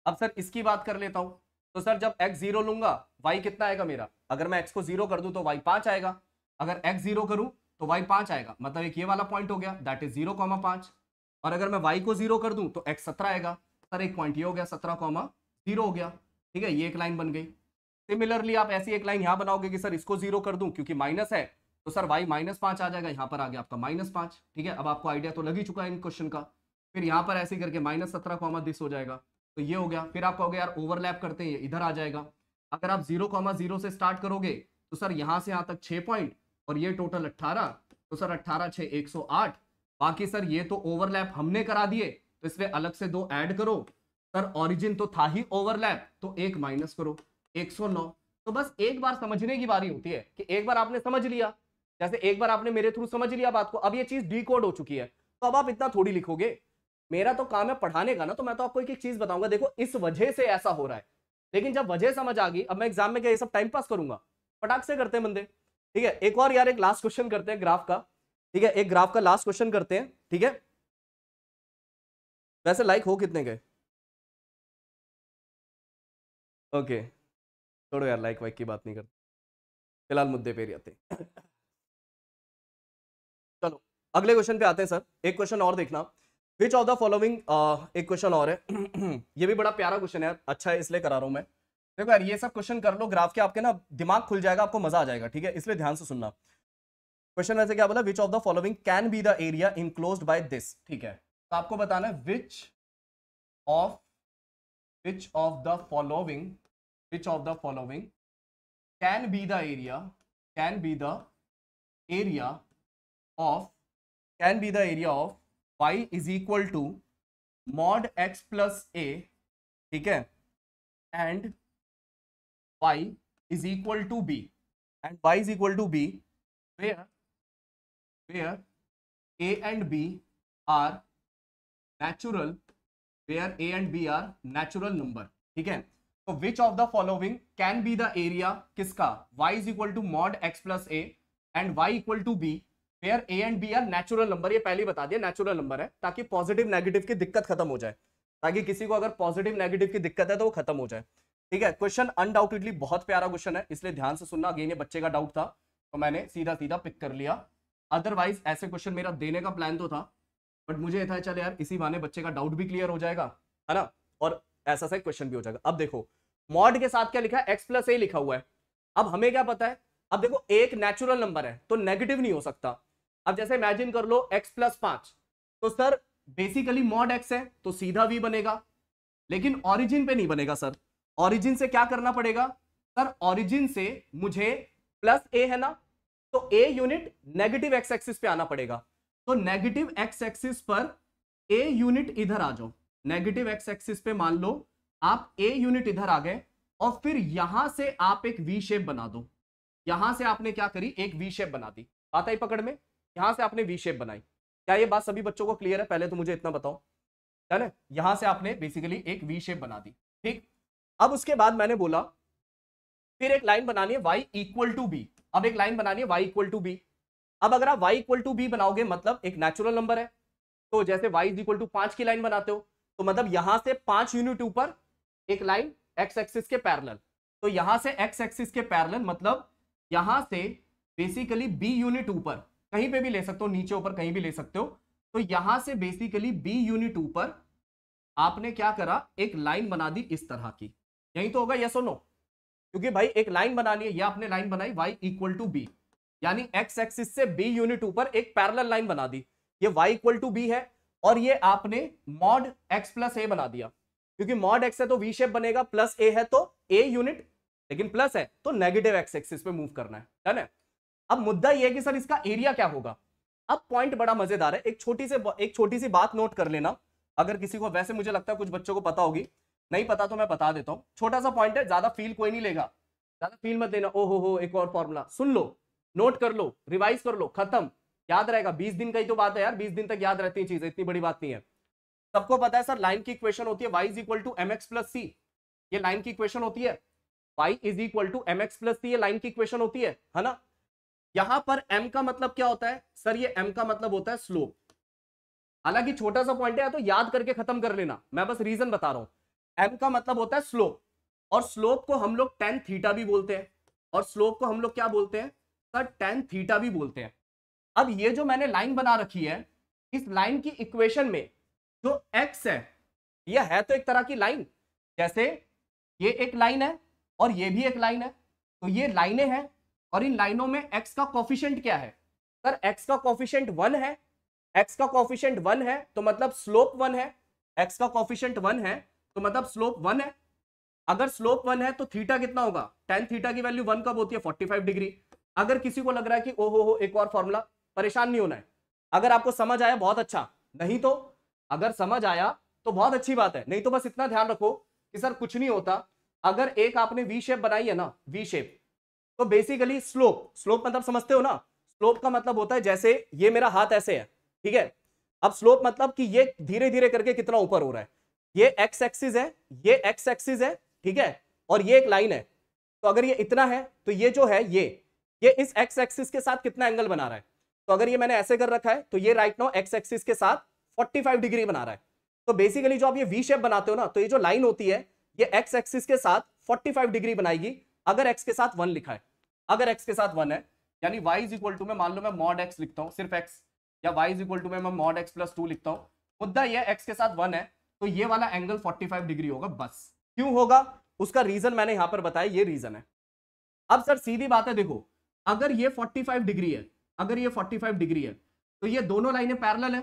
अब सर इसकी बात कर लेता हूँ। तो सर जब एक्स ज़ीरो लूँगा वाई कितना आएगा मेरा? अगर मैं एक्स को ज़ीरो कर दूँ तो वाई पाँच आएगा। अगर एक्स ज़ीरो करूँ तो वाई पाँच आएगा। मतलब एक ये वाला पॉइंट हो गया दैट इज़ ज़ीरो कॉमा पाँच। और अगर मैं वाई को ज़ीरो कर दूँ तो एक्स सत्रह आएगा। सर, एक पॉइंट ये हो गया, सत्रह कॉमा ज़ीरो हो गया। ठीक है, ये एक लाइन बन गई। सिमिलरली आप ऐसी एक लाइन यहाँ बनाओगे कि, सर, इसको ज़ीरो कर दूँ, क्योंकि माइनस है। तो सर वाई माइनस पाँच आ जाएगा। यहाँ पर आ गया आपका माइनस पाँच। ठीक है, अब आपको आइडिया तो लग ही चुका है इन क्वेश्चन का। फिर यहाँ पर ऐसे करके माइनस सत्रह कॉमा दिस हो जाएगा। तो ये हो गया। फिर आप कहोगे, यार ओवरलैप करते हैं इधर आ जाएगा। अगर आप ज़ीरो कॉमा ज़ीरो से स्टार्ट करोगे तो सर, यहाँ से यहाँ तक छह पॉइंट और ये टोटल अट्ठारह तो सर अट्ठारह छह एक सौ आठ। बाकी सर ये तो ओवरलैप हमने करा दिए तो इसमें अलग से दो ऐड करो। सर ओरिजिन तो था ही ओवरलैप तो एक माइनस करो 109 तो बस एक बार समझने की बारी होती है कि एक बार आपने समझ लिया। जैसे एक बार आपने मेरे थ्रू समझ लिया बात को, अब ये चीज़ डिकोड हो चुकी है। तो अब आप इतना थोड़ी लिखोगे। मेरा तो काम है पढ़ाने का ना तो मैं तो आपको एक एक चीज़ बताऊँगा। देखो, इस वजह से ऐसा हो रहा है। लेकिन जब वजह समझ आ गई, अब मैं एग्ज़ाम में क्या, ये सब टाइम पास करूँगा? पटाख से करते हैं बंदे। ठीक है, एक और यार, एक लास्ट क्वेश्चन करते हैं ग्राफ का। ठीक है, एक ग्राफ का लास्ट क्वेश्चन करते हैं, ठीक है? वैसे लाइक हो कितने गए ओके छोड़ो यार लाइक वाइक की बात नहीं करते। फ़िलहाल मुद्दे पे ही आते चलो, अगले क्वेश्चन पे आते हैं सर एक क्वेश्चन और देखना। विच ऑफ़ द फॉलोइंग एक क्वेश्चन और है। ये भी बड़ा प्यारा क्वेश्चन है अच्छा है, इसलिए करा रहा हूँ मैं। देखो यार, ये सब क्वेश्चन कर लो ग्राफ के आपके ना दिमाग खुल जाएगा, आपको मज़ा आ जाएगा, ठीक है? इसलिए ध्यान से सुनना। क्वेश्चन ऐसे क्या बोला? Which of the following can be the area enclose by this ठीक है तो आपको बताना है which of which of the following which of the following can be the area can be the area of can be the area of y is equal to mod x plus a, ठीक है? And y is equal to b. And y is equal to b, where where a and b are natural, where a and b are natural number. ठीक है? तो which of the following can be the area किसका? y is equal to mod x plus A and y equal to B where A and B are natural number ये पहले बता दिया natural number है, ताकि पॉजिटिव नेगेटिव की दिक्कत खत्म हो जाए। ताकि किसी को अगर पॉजिटिव नेगेटिव की दिक्कत है तो वो खत्म हो जाए। ठीक है? क्वेश्चन अनडाउटेडली बहुत प्यारा क्वेश्चन है। इसलिए ध्यान से सुनना। अगेन, ये बच्चे का डाउट था तो मैंने सीधा सीधा पिक कर लिया। अदरवाइज़ ऐसे क्वेश्चन मेरा देने का प्लान तो था बट मुझे था, चल यार, इसी बहाने बच्चे का डाउट भी क्लियर हो जाएगा, है ना? और ऐसा सा क्वेश्चन भी हो जाएगा। अब देखो मॉड के साथ क्या लिखा है? एक्स प्लस ए लिखा हुआ है। अब हमें क्या पता है? अब देखो, एक नेचुरल नंबर है तो नेगेटिव नहीं हो सकता। अब जैसे इमेजिन कर लो एक्स प्लस पाँच। तो सर बेसिकली मॉड एक्स है तो सीधा वी बनेगा। लेकिन ऑरिजिन पे नहीं बनेगा सर ऑरिजिन से क्या करना पड़ेगा? सर ऑरिजिन से मुझे प्लस ए है ना? तो A unit negative x axis पे आना पड़ेगा। तो नेगेटिव एक्स एक्सिस पर ए यूनिट इधर आ जाओ। नेगेटिव एक्स एक्सिस पे मान लो, आप ए यूनिट इधर आ गए और फिर यहाँ से आप एक वी शेप बना दो। यहाँ से आपने क्या करी? एक वी शेप बना दी। बात आई पकड़ में? यहाँ से आपने वी शेप बनाई। क्या ये बात सभी बच्चों को क्लियर है? पहले तो मुझे इतना बताओ। है ना? यहाँ से आपने बेसिकली एक वी शेप बना दी। ठीक? अब उसके बाद मैंने बोला, फिर एक लाइन बनानी है वाई इक्वल टू बी अब एक लाइन बनानी है वाई इक्वल टू बी अब अगर आप वाई इक्वल टू बी बनाओगे मतलब एक नेचुरल नंबर है। तो जैसे वाई इज़ इक्वल टू पाँच की लाइन बनाते हो तो मतलब यहाँ से पाँच यूनिट ऊपर एक लाइन एक्स एक्सिस के पैरेलल तो यहाँ से एक्स एक्सिस के पैरेलल मतलब यहाँ से बेसिकली बी यूनिट ऊपर, कहीं पे भी ले सकते हो, नीचे ऊपर कहीं भी ले सकते हो। तो यहाँ से बेसिकली बी यूनिट ऊपर आपने क्या करा, एक लाइन बना दी इस तरह की। यही तो होगा यस और नो क्योंकि भाई एक लाइन बनानी है या आपने लाइन बनाई वाई इक्वल टू बी यानी एक्स एक्सिस से बी यूनिट ऊपर एक पैरेलल लाइन बना दी। ये वाई इक्वल टू बी है, और ये आपने मॉड एक्स प्लस ए बना दिया। क्योंकि मॉड एक्स है तो वी शेप बनेगा प्लस ए है तो ए यूनिट लेकिन प्लस है तो नेगेटिव एक्स एक्सिस पे मूव करना है। है? ना अब मुद्दा यह है कि सर इसका एरिया क्या होगा? अब पॉइंट बड़ा मज़ेदार है। एक छोटी से, एक छोटी सी बात नोट कर लेना। अगर किसी को, वैसे मुझे लगता है कुछ बच्चों को पता होगी नहीं पता तो मैं बता देता हूँ। छोटा सा पॉइंट है, ज़्यादा फील कोई नहीं लेगा। ज़्यादा फील मत देना। ओ हो एक और फॉर्मूला सुन लो नोट कर लो रिवाइज कर लो, खत्म। याद रहेगा, बीस दिन का ही तो बात है यार, बीस दिन तक याद रहती है चीज़ें, इतनी बड़ी बात नहीं है। सबको पता है सर लाइन की इक्वेशन होती है y is equal to M x plus C ये लाइन की इक्वेशन होती है। y is equal to M x plus ये लाइन की इक्वेशन होती है है ना? यहाँ पर m का मतलब क्या होता है? सर, ये m का मतलब होता है स्लोप हालाँकि छोटा सा पॉइंट है तो याद करके खत्म कर लेना। मैं बस रीजन बता रहा हूँ। M का मतलब होता है स्लोप और स्लोप को हम लोग टेन थीटा भी बोलते हैं। और स्लोप को हम लोग क्या बोलते हैं? सर टेन थीटा भी बोलते हैं। अब ये जो मैंने लाइन बना रखी है, इस लाइन की इक्वेशन में जो एक्स है यह है तो एक तरह की लाइन जैसे ये एक लाइन है और ये भी एक लाइन है। तो ये लाइनें हैं और इन लाइनों में एक्स का कॉफिशियंट क्या है? सर एक्स का कॉफिशेंट वन है। एक्स का कॉफिशेंट वन है तो मतलब स्लोप वन है। एक्स का कॉफिशियंट वन है तो मतलब स्लोप वन है। अगर स्लोप वन है तो थीटा कितना होगा? टेन थीटा की वैल्यू वन कब होती है? फोर्टी फाइव डिग्री अगर किसी को लग रहा है कि ओहो हो, एक और फॉर्मूला परेशान नहीं होना है। अगर आपको समझ आया, बहुत अच्छा। नहीं तो अगर समझ आया तो बहुत अच्छी बात है। नहीं तो बस इतना ध्यान रखो कि सर कुछ नहीं होता। अगर एक आपने वी शेप बनाई है ना वी शेप तो बेसिकली स्लोप स्लोप मतलब समझते हो ना? स्लोप का मतलब होता है जैसे ये मेरा हाथ ऐसे है, ठीक है? अब स्लोप मतलब कि ये धीरे धीरे करके कितना ऊपर हो रहा है। ये एक्स एक्सिस है, ये एक्स एक्सिस है, ठीक है? और ये एक लाइन है। तो अगर ये इतना है तो ये जो है, ये। ये इस एक्स एक्सिस के साथ कितना एंगल बना रहा है? तो अगर ये मैंने ऐसे कर रखा है तो ये राइट नाउ एक्स एक्सिस के साथ 45 डिग्री बना रहा है। तो बेसिकली जो आप ये वी शेप बनाते हो ना तो ये जो लाइन होती है, ये एक्स एक्सिस के साथ 45 डिग्री बनाएगी, अगर एक्स के साथ वन लिखा है। अगर एक्स के साथ वन है, यानी वाई इज़ इक्वल टू मैं मान लो मैं मॉड एक्स लिखता हूँ, सिर्फ़ एक्स या वाई इज़ इक्वल टू मैं मॉड एक्स प्लस टू लिखता हूँ। मुद्दा ये एक्स के साथ वन है तो ये वाला एंगल 45 डिग्री होगा, बस। क्यों होगा? उसका रीजन मैंने यहाँ पर बताया, ये रीजन है। अब सर, सीधी बात है, देखो, अगर ये 45 डिग्री है, अगर ये 45 डिग्री है तो ये दोनों लाइनें पैरेलल है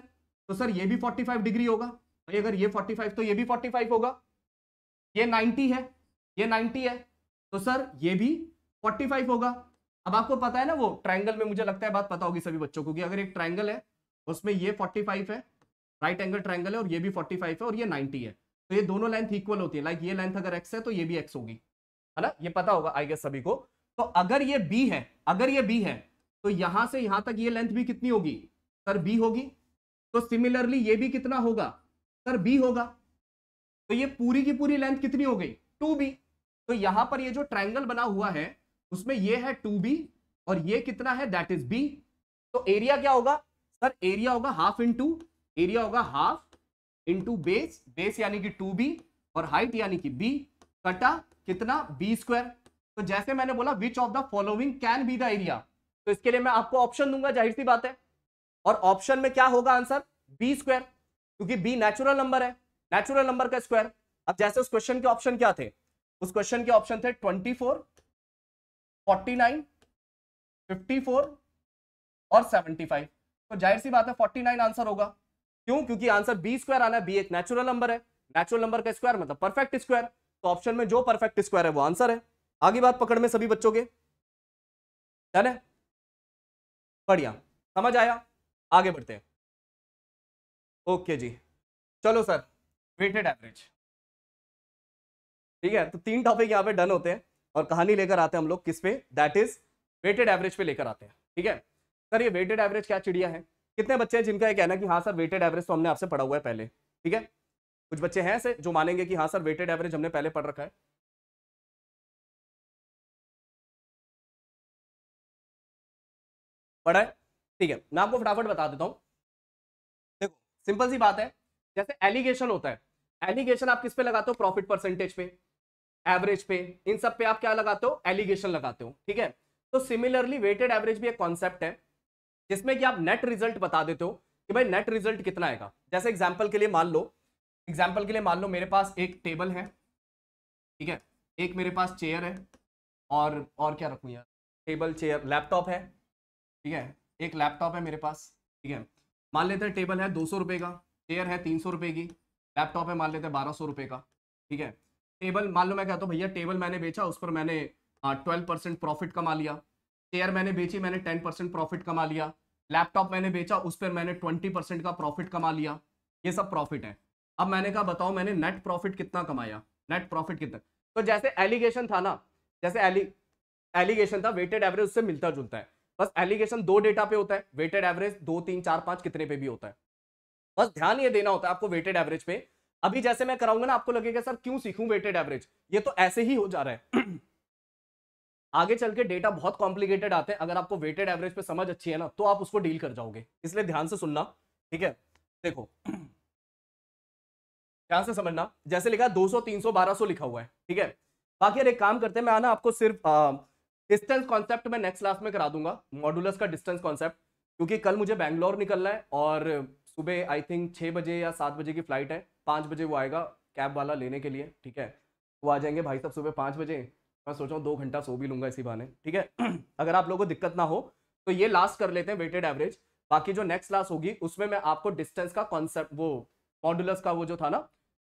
तो सर, ये भी 45 डिग्री होगा। अगर ये 45 तो ये भी 45 होगा। ये 90 है, ये 90 है तो सर, ये भी 45 होगा। अब आपको पता है ना, वो ट्रायंगल में मुझे लगता है, बात पता होगी सभी बच्चों को, कि अगर एक ट्रायंगल है, उसमें ये 45 है राइट एंगल ट्रायंगल है और ये भी 45 है और ये 90 है। तो ये दोनों लेंथ इक्वल होती है। लाइक ये लेंथ अगर एक्स है तो ये भी एक्स होगी। है ना? ये पता होगा आई गेस सभी को। तो अगर ये बी है, अगर ये बी है तो यहाँ से यहाँ तक ये लेंथ भी कितनी होगी? सर बी होगी। तो सिमिलरली ये भी कितना होगा? सर बी होगा। तो ये पूरी की पूरी लेंथ कितनी हो गई? टू बी तो यहाँ पर ये जो ट्रायंगल बना हुआ है, उसमें ये है टू बी और ये कितना है? दैट इज़ बी तो एरिया क्या होगा? सर एरिया होगा हाफ़ इंटू एरिया होगा हाफ़ इंटू बेस बेस यानी कि टू बी और हाइट यानी कि बी कटा कितना? बी स्क्वायर तो जैसे मैंने बोला which of the following can be the area तो इसके लिए मैं आपको ऑप्शन दूँगा, ज़ाहिर सी बात है। और ऑप्शन में क्या होगा आंसर बी स्क्वायर क्योंकि बी नेचुरल नंबर है। नेचुरल नंबर का स्क्वायर अब जैसे उस क्वेश्चन के ऑप्शन क्या थे? उस क्वेश्चन के ऑप्शन थे twenty four forty nine fifty four और सेवेंटी फाइव तो ज़ाहिर सी बात है फोर्टी नाइन आंसर होगा। क्यों? क्योंकि आंसर बी स्क्वायर आना है बी एक नेचुरल नंबर है। नेचुरल नंबर का स्क्वायर मतलब परफेक्ट स्क्वायर तो ऑप्शन में जो परफेक्ट स्क्वायर है वो आंसर है। आगे बात पकड़ में सभी बच्चों के। डन है? बढ़िया। समझ आया? आगे बढ़ते हैं। ओके जी। चलो सर। वेटेड एवरेज ठीक है? तो तीन टॉपिक यहाँ पे डन होते हैं और कहानी लेकर आते हैं हम लोग। किस पे? दैट इज़ वेटेड एवरेज पे लेकर आते हैं। ठीक है? सर ये वेटेड एवरेज क्या चिड़िया है? कितने बच्चे हैं जिनका ये कहना कि हाँ सर वेटेड एवरेज तो हमने आपसे पढ़ा हुआ है पहले, ठीक है? कुछ बच्चे हैं ऐसे जो मानेंगे कि हाँ सर वेटेड एवरेज हमने पहले पढ़ रखा है। पढ़ा है? ठीक है, मैं आपको फटाफट बता देता हूँ। देखो सिंपल सी बात है, जैसे एलिगेशन होता है एलिगेशन आप किस पे लगाते हो? प्रॉफिट परसेंटेज पे एवरेज पे, इन सब पे आप क्या लगाते हो? एलिगेशन लगाते हो, ठीक है? तो सिमिलरली वेटेड एवरेज भी एक कॉन्सेप्ट है जिसमें कि आप नेट रिज़ल्ट बता देते हो कि भाई नेट रिज़ल्ट कितना आएगा। जैसे एग्ज़ाम्पल के लिए मान लो एग्ज़ाम्पल के लिए मान लो मेरे पास एक टेबल है, ठीक है? एक मेरे पास चेयर है, और और क्या रखूँ यार? टेबल चेयर लैपटॉप है, ठीक है? एक लैपटॉप है मेरे पास, ठीक है? मान लेते हैं टेबल है दो सौ रुपये का चेयर है तीन सौ रुपये की लैपटॉप है मान लेते हैं बारह सौ रुपये का, ठीक है? टेबल मान लो मैं कहता हूँ, भैया टेबल मैंने बेचा, उस पर मैंने ट्वेल्व परसेंट प्रॉफिट कमा लिया। चेयर मैंने बेची, मैंने टेन परसेंट प्रॉफिट कमा लिया। लैपटॉप मैंने बेचा, उस पर मैंने ट्वेंटी परसेंट का प्रॉफिट कमा लिया। ये सब प्रॉफिट है। अब मैंने कहा, बताओ, मैंने नेट प्रॉफिट कितना कमाया? नेट प्रॉफिट कितना? तो जैसे एलिगेशन था ना, जैसे एलि एलिगेशन था वेटेड एवरेज उससे मिलता जुलता है। बस एलिगेशन दो डेटा पे होता है वेटेड एवरेज दो, तीन, चार, पाँच कितने पे भी होता है। बस ध्यान ये देना होता है आपको वेटेड एवरेज पे। अभी जैसे मैं कराऊँगा ना, आपको लगेगा, सर, क्यों सीखूं वेटेड एवरेज ये तो ऐसे ही हो जा रहा है। आगे चल के डेटा बहुत कॉम्प्लिकेटेड आते हैं। अगर आपको वेटेड एवरेज पे समझ अच्छी है ना तो आप उसको डील कर जाओगे। इसलिए ध्यान से सुनना, ठीक है? देखो। ध्यान से समझना। जैसे लिखा 200 300 1200 लिखा हुआ है, ठीक है? बाकी एक काम करते हैं, मैं आना आपको सिर्फ़ डिस्टेंस कॉन्सेप्ट में नेक्स्ट क्लास में करा दूँगा। मॉडुलस का डिस्टेंस कॉन्सेप्ट क्योंकि कल मुझे बैंगलोर निकलना है और सुबह आई थिंक छः बजे या सात बजे की फ़्लाइट है। पाँच बजे वो आएगा कैब वाला लेने के लिए, ठीक है? वो आ जाएँगे भाई साहब सुबह पाँच बजे। मैं सोच रहा हूँ दो घंटा सो भी लूँगा इसी बहाने, ठीक है? अगर आप लोगों को दिक्कत ना हो तो ये लास्ट कर लेते हैं वेटेड एवरेज बाकी जो नेक्स्ट क्लास होगी, उसमें मैं आपको डिस्टेंस का कॉन्सेप्ट वो मॉडुलस का वो जो था ना,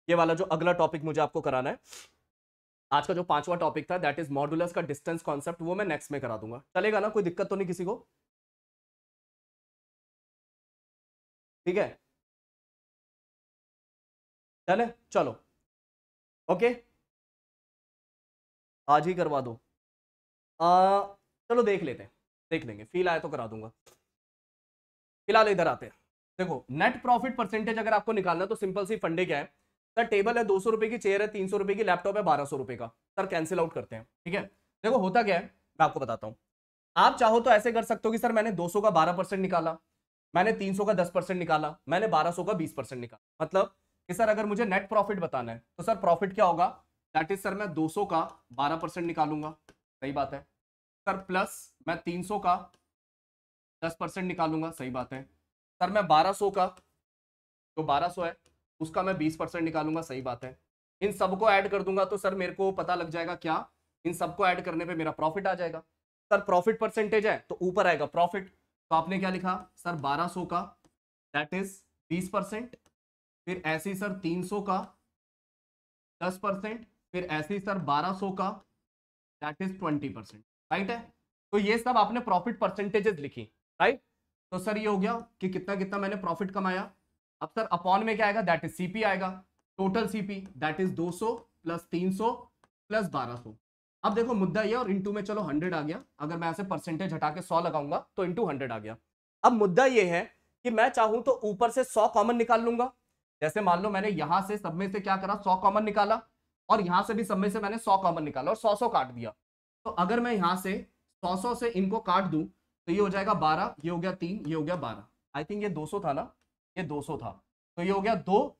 ये वाला जो अगला टॉपिक मुझे आपको कराना है। आज का जो पांचवा टॉपिक था दैट इज़ मॉडुलस का डिस्टेंस कॉन्सेप्ट वो मैं नेक्स्ट में करा दूँगा। चलेगा ना? कोई दिक्कत तो नहीं किसी को? ठीक है? चले, चलो। ओके? आज ही करवा दो। आ, चलो देख लेते हैं। देख लेंगे। फील आए तो करा दूँगा। फ़िलहाल इधर आते हैं। देखो नेट प्रॉफिट परसेंटेज अगर आपको निकालना तो सिंपल सी फंडे क्या है? सर टेबल है दो सौ रुपए की चेयर है तीन सौ रुपए की लैपटॉप है बारह सौ रुपए का। सर कैंसिल आउट करते हैं। ठीक है? देखो होता क्या है? मैं आपको बताता हूँ। आप चाहो तो ऐसे कर सकते हो कि सर मैंने 200 का 12 परसेंट निकाला मैंने 300 का 10 परसेंट निकाला मैंने 1200 का 20 परसेंट निकाला। मतलब कि सर अगर मुझे नेट प्रॉफिट बताना है तो सर प्रॉफिट क्या होगा? दैट इज़ सर मैं 200 का 12 परसेंट निकालूँगा। सही बात है। सर प्लस मैं 300 का 10 परसेंट निकालूँगा। सही बात है। सर मैं 1200 का जो 1200 है, उसका मैं 20 परसेंट निकालूँगा। सही बात है। इन सबको ऐड कर दूँगा तो सर मेरे को पता लग जाएगा क्या? इन सबको ऐड करने पे मेरा प्रॉफिट आ जाएगा। सर प्रॉफिट परसेंटेज है तो ऊपर आएगा प्रॉफिट तो आपने क्या लिखा? सर 1200 का दैट इज़ 20 परसेंट फिर ऐसे सर 300 का 10 परसेंट फिर ऐसे ही सर 1200 का दैट इज़ 20 परसेंट राइट है? तो ये सब आपने प्रॉफिट परसेंटेजेस लिखी राइट तो सर ये हो गया कि कितना कितना मैंने प्रॉफिट कमाया। अब सर अपॉन में क्या आएगा? दैट इज़ सीपी आएगा। Total CP that is 200 plus 300 plus 1200 अब देखो मुद्दा ये और इंटू में चलो 100 आ गया। अगर मैं ऐसे परसेंटेज हटा के 100 लगाऊँगा तो इंटू हंड्रेड आ गया। अब मुद्दा ये है कि मैं चाहूँ तो ऊपर से 100 कॉमन निकाल लूँगा। जैसे मान लो मैंने यहाँ से सब में से क्या करा? 100 कॉमन निकाला। और यहाँ से भी सब में से मैंने सौ कॉमन निकाला और सौ सौ काट दिया। तो अगर मैं यहाँ से सौ सौ से इनको काट दूँ तो ये हो जाएगा बारह, ये हो गया तीन, ये हो गया बारह। आई थिंक ये दो सौ था ना? ये दो सौ था। तो ये हो गया दो,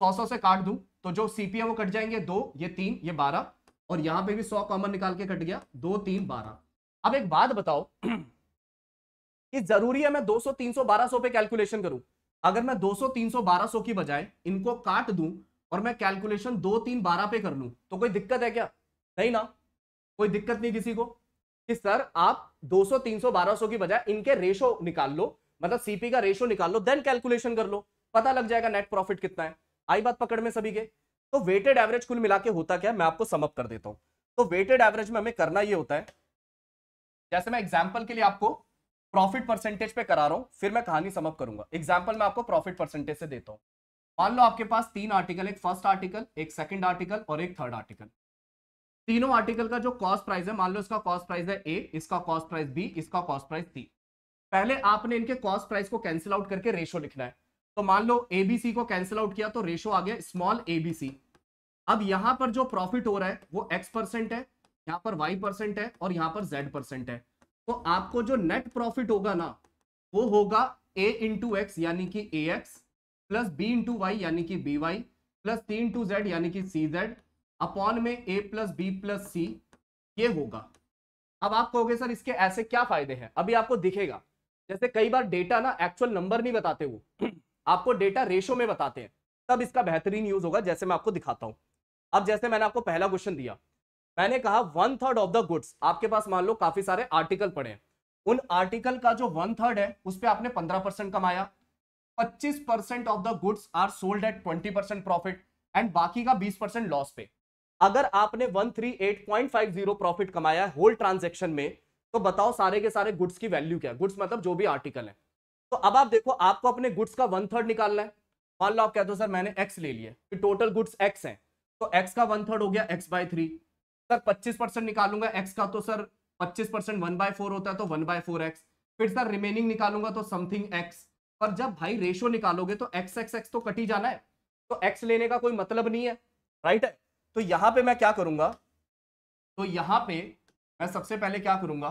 सौ सौ से काट दू तो जो सीपीएम वो कट जाएँगे दो, ये तीन, ये बारह, और यहाँ पे भी सौ कॉमन निकाल के कट गया, दो, तीन, बारह। अब एक बात बताओ, कि ज़रूरी है मैं 200 300 1200 पे कैलकुलेशन करूँ? अगर मैं 200 300 1200 की बजाय इनको काट दूँ और मैं कैलकुलेशन दो, तीन, बारह पे कर लूँ तो कोई दिक्कत है क्या? नहीं ना। कोई दिक्कत नहीं किसी को कि सर, आप 200 300 1200 की बजाय इनके रेशो निकाल लो मतलब सीपी का रेशो निकाल लो देन कैलकुलेशन कर लो। पता लग जाएगा नेट प्रॉफिट कितना है। आई बात पकड़ में सभी के। तो वेटेड एवरेज कुल मिला के होता क्या मैं आपको समअप कर देता हूँ। तो वेटेड एवरेज में हमें करना ये होता है, जैसे मैं एग्ज़ाम्पल के लिए आपको प्रॉफिट परसेंटेज पे करा रहा हूँ, फिर मैं कहानी समअप करूँगा। एग्ज़ाम्पल मैं आपको प्रॉफिट परसेंटेज से देता हूँ। मान लो आपके पास तीन आर्टिकल एक फ़र्स्ट आर्टिकल एक सेकंड आर्टिकल और एक थर्ड आर्टिकल तीनों आर्टिकल का जो कॉस्ट प्राइस है, मान लो इसका कॉस्ट प्राइस है ए इसका कॉस्ट प्राइस बी इसका कॉस्ट प्राइस सी पहले आपने इनके कॉस्ट प्राइस को कैंसिल आउट करके रेशो लिखना है। तो मान लो एबीसी को कैंसिल आउट किया तो रेशो आ गया स्मॉल एबीसी अब यहाँ पर जो प्रॉफिट हो रहा है, वो एक्स परसेंट है, यहाँ पर वाई परसेंट है और यहाँ पर जेड परसेंट है। तो आपको जो नेट प्रॉफिट होगा ना, वो होगा ए इंटू एक्स यानी कि A x plus B into y यानी कि B y, plus C into z यानी कि सी जेड, अपॉन में A plus B plus C, ये होगा। अब आप कहोगे, सर, इसके ऐसे क्या फ़ायदे हैं? अभी आपको दिखेगा। जैसे कई बार डेटा ना एक्चुअल नंबर नहीं बताते वो। आपको डेटा रेशो में बताते हैं। तब इसका बेहतरीन यूज़ होगा, जैसे मैं आपको दिखाता हूँ। अब जैसे मैंने आपको पहला क्वेश्चन दिया। मैंने कहा one third of the goods आपके पास मान लो काफ़ी सारे आर्टिकल पड़े हैं। उन आर्टिकल का जो वन थर्ड है, उस पर आपने पंद्रह परसेंट कमाया। पच्चीस percent of the goods are sold at twenty percent profit and बाकी का बीस परसेंट लॉस पे। अगर आपने 138.50 प्रॉफिट कमाया है होल ट्रांजेक्शन में तो बताओ सारे के सारे गुड्स की वैल्यू क्या है। गुड्स मतलब जो भी आर्टिकल है। तो अब आप देखो, आपको अपने गुड्स का वन थर्ड निकालना है। मान लो आप कहते हो, सर, मैंने एक्स ले लिया कि टोटल गुड्स एक्स है। तो एक्स का वन थर्ड हो गया एक्स बाय थ्री सर, पच्चीस परसेंट निकालूँगा एक्स का तो सर, पच्चीस परसेंट वन बाय फोर होता है तो वन बाय फोर एक्स फिर सर रिमेनिंग निकालूँगा तो समथिंग एक्स पर जब भाई रेशो निकालोगे तो एक्स एक्स एक्स तो कटी जाना है। तो एक्स लेने का कोई मतलब नहीं है राइट है? तो यहाँ पे मैं क्या करूँगा? तो यहाँ पे मैं सबसे पहले क्या करूँगा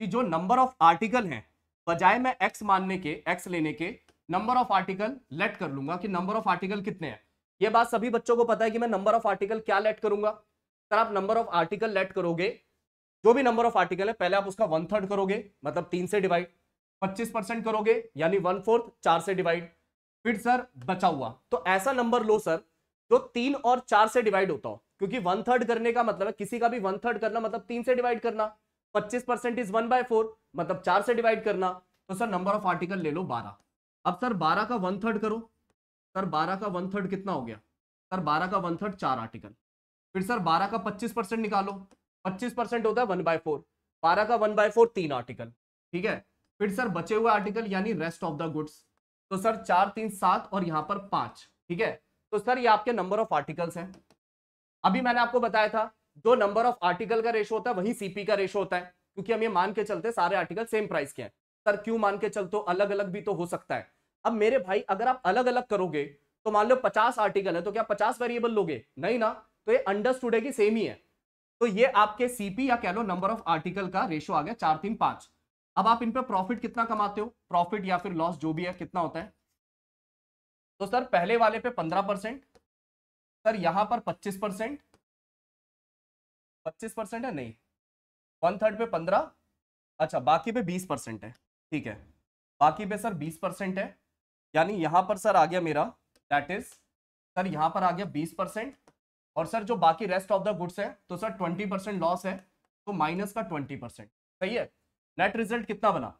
कि जो नंबर ऑफ़ आर्टिकल हैं, बजाय मैं एक्स मानने के एक्स लेने के नंबर ऑफ़ आर्टिकल लेट कर लूँगा कि नंबर ऑफ़ आर्टिकल कितने हैं। ये बात सभी बच्चों को पता है कि मैं नंबर ऑफ़ आर्टिकल क्या लेट करूँगा। सर, आप नंबर ऑफ़ आर्टिकल लेट करोगे, जो भी नंबर ऑफ़ आर्टिकल है, पहले आप उसका वन थर्ड करोगे मतलब तीन से डिवाइड पच्चीस परसेंट करोगे, यानी वन फोर्थ चार से डिवाइड फिर सर, बचा हुआ। तो ऐसा नंबर लो सर, जो तीन और चार से डिवाइड होता हो। क्योंकि वन थर्ड करने का मतलब है, किसी का भी वन थर्ड करना मतलब तीन से डिवाइड करना। पच्चीस percent is one by four मतलब चार से डिवाइड करना। तो सर नंबर ऑफ़ आर्टिकल ले लो, बारह। अब सर, बारह का वन थर्ड करो। सर, बारह का वन थर्ड कितना हो गया? सर, बारह का वन थर्ड चार आर्टिकल फिर सर, बारह का पच्चीस निकालो। पच्चीस होता है वन बाय फोर का वन बाय फोर आर्टिकल ठीक है? फिर सर बचे हुए आर्टिकल यानी रेस्ट ऑफ़ द गुड्स तो सर चार, तीन, सात और यहाँ पर पाँच, ठीक है? तो सर ये आपके नंबर ऑफ़ आर्टिकल्स हैं। अभी मैंने आपको बताया था, जो नंबर ऑफ़ आर्टिकल का रेशो होता है, वही सीपी का रेशो होता है, क्योंकि हम ये मान के चलते सारे आर्टिकल सेम प्राइस के हैं। सर क्यों मान के चलते अलग अलग भी तो हो सकता है। अब मेरे भाई, अगर आप अलग अलग करोगे तो मान लो पचास आर्टिकल है तो क्या पचास वेरिएबल लोगे? नहीं ना? तो ये अंडरस्टूड है कि सेम ही है। तो ये आपके सीपी या कह लो नंबर ऑफ़ आर्टिकल का रेशो आ गया चार, तीन, पाँच। अब आप इन पर प्रॉफिट कितना कमाते हो? प्रॉफिट या फिर लॉस जो भी है, कितना होता है? तो सर, पहले वाले पे पंद्रह परसेंट, सर, यहाँ पर पच्चीस परसेंट। पच्चीस परसेंट है? नहीं। वन थर्ड पे पंद्रह। अच्छा बाकी पे बीस परसेंट है। ठीक है। बाकी पे सर बीस परसेंट है। यानी यहाँ पर सर आ गया मेरा दैट इज़ सर, यहाँ पर आ गया बीस परसेंट। और सर, जो बाकी रेस्ट ऑफ़ द गुड्स है तो सर ट्वेंटी परसेंट लॉस है तो माइनस का ट्वेंटी परसेंट। सही है? नेट रिज़ल्ट कितना बना?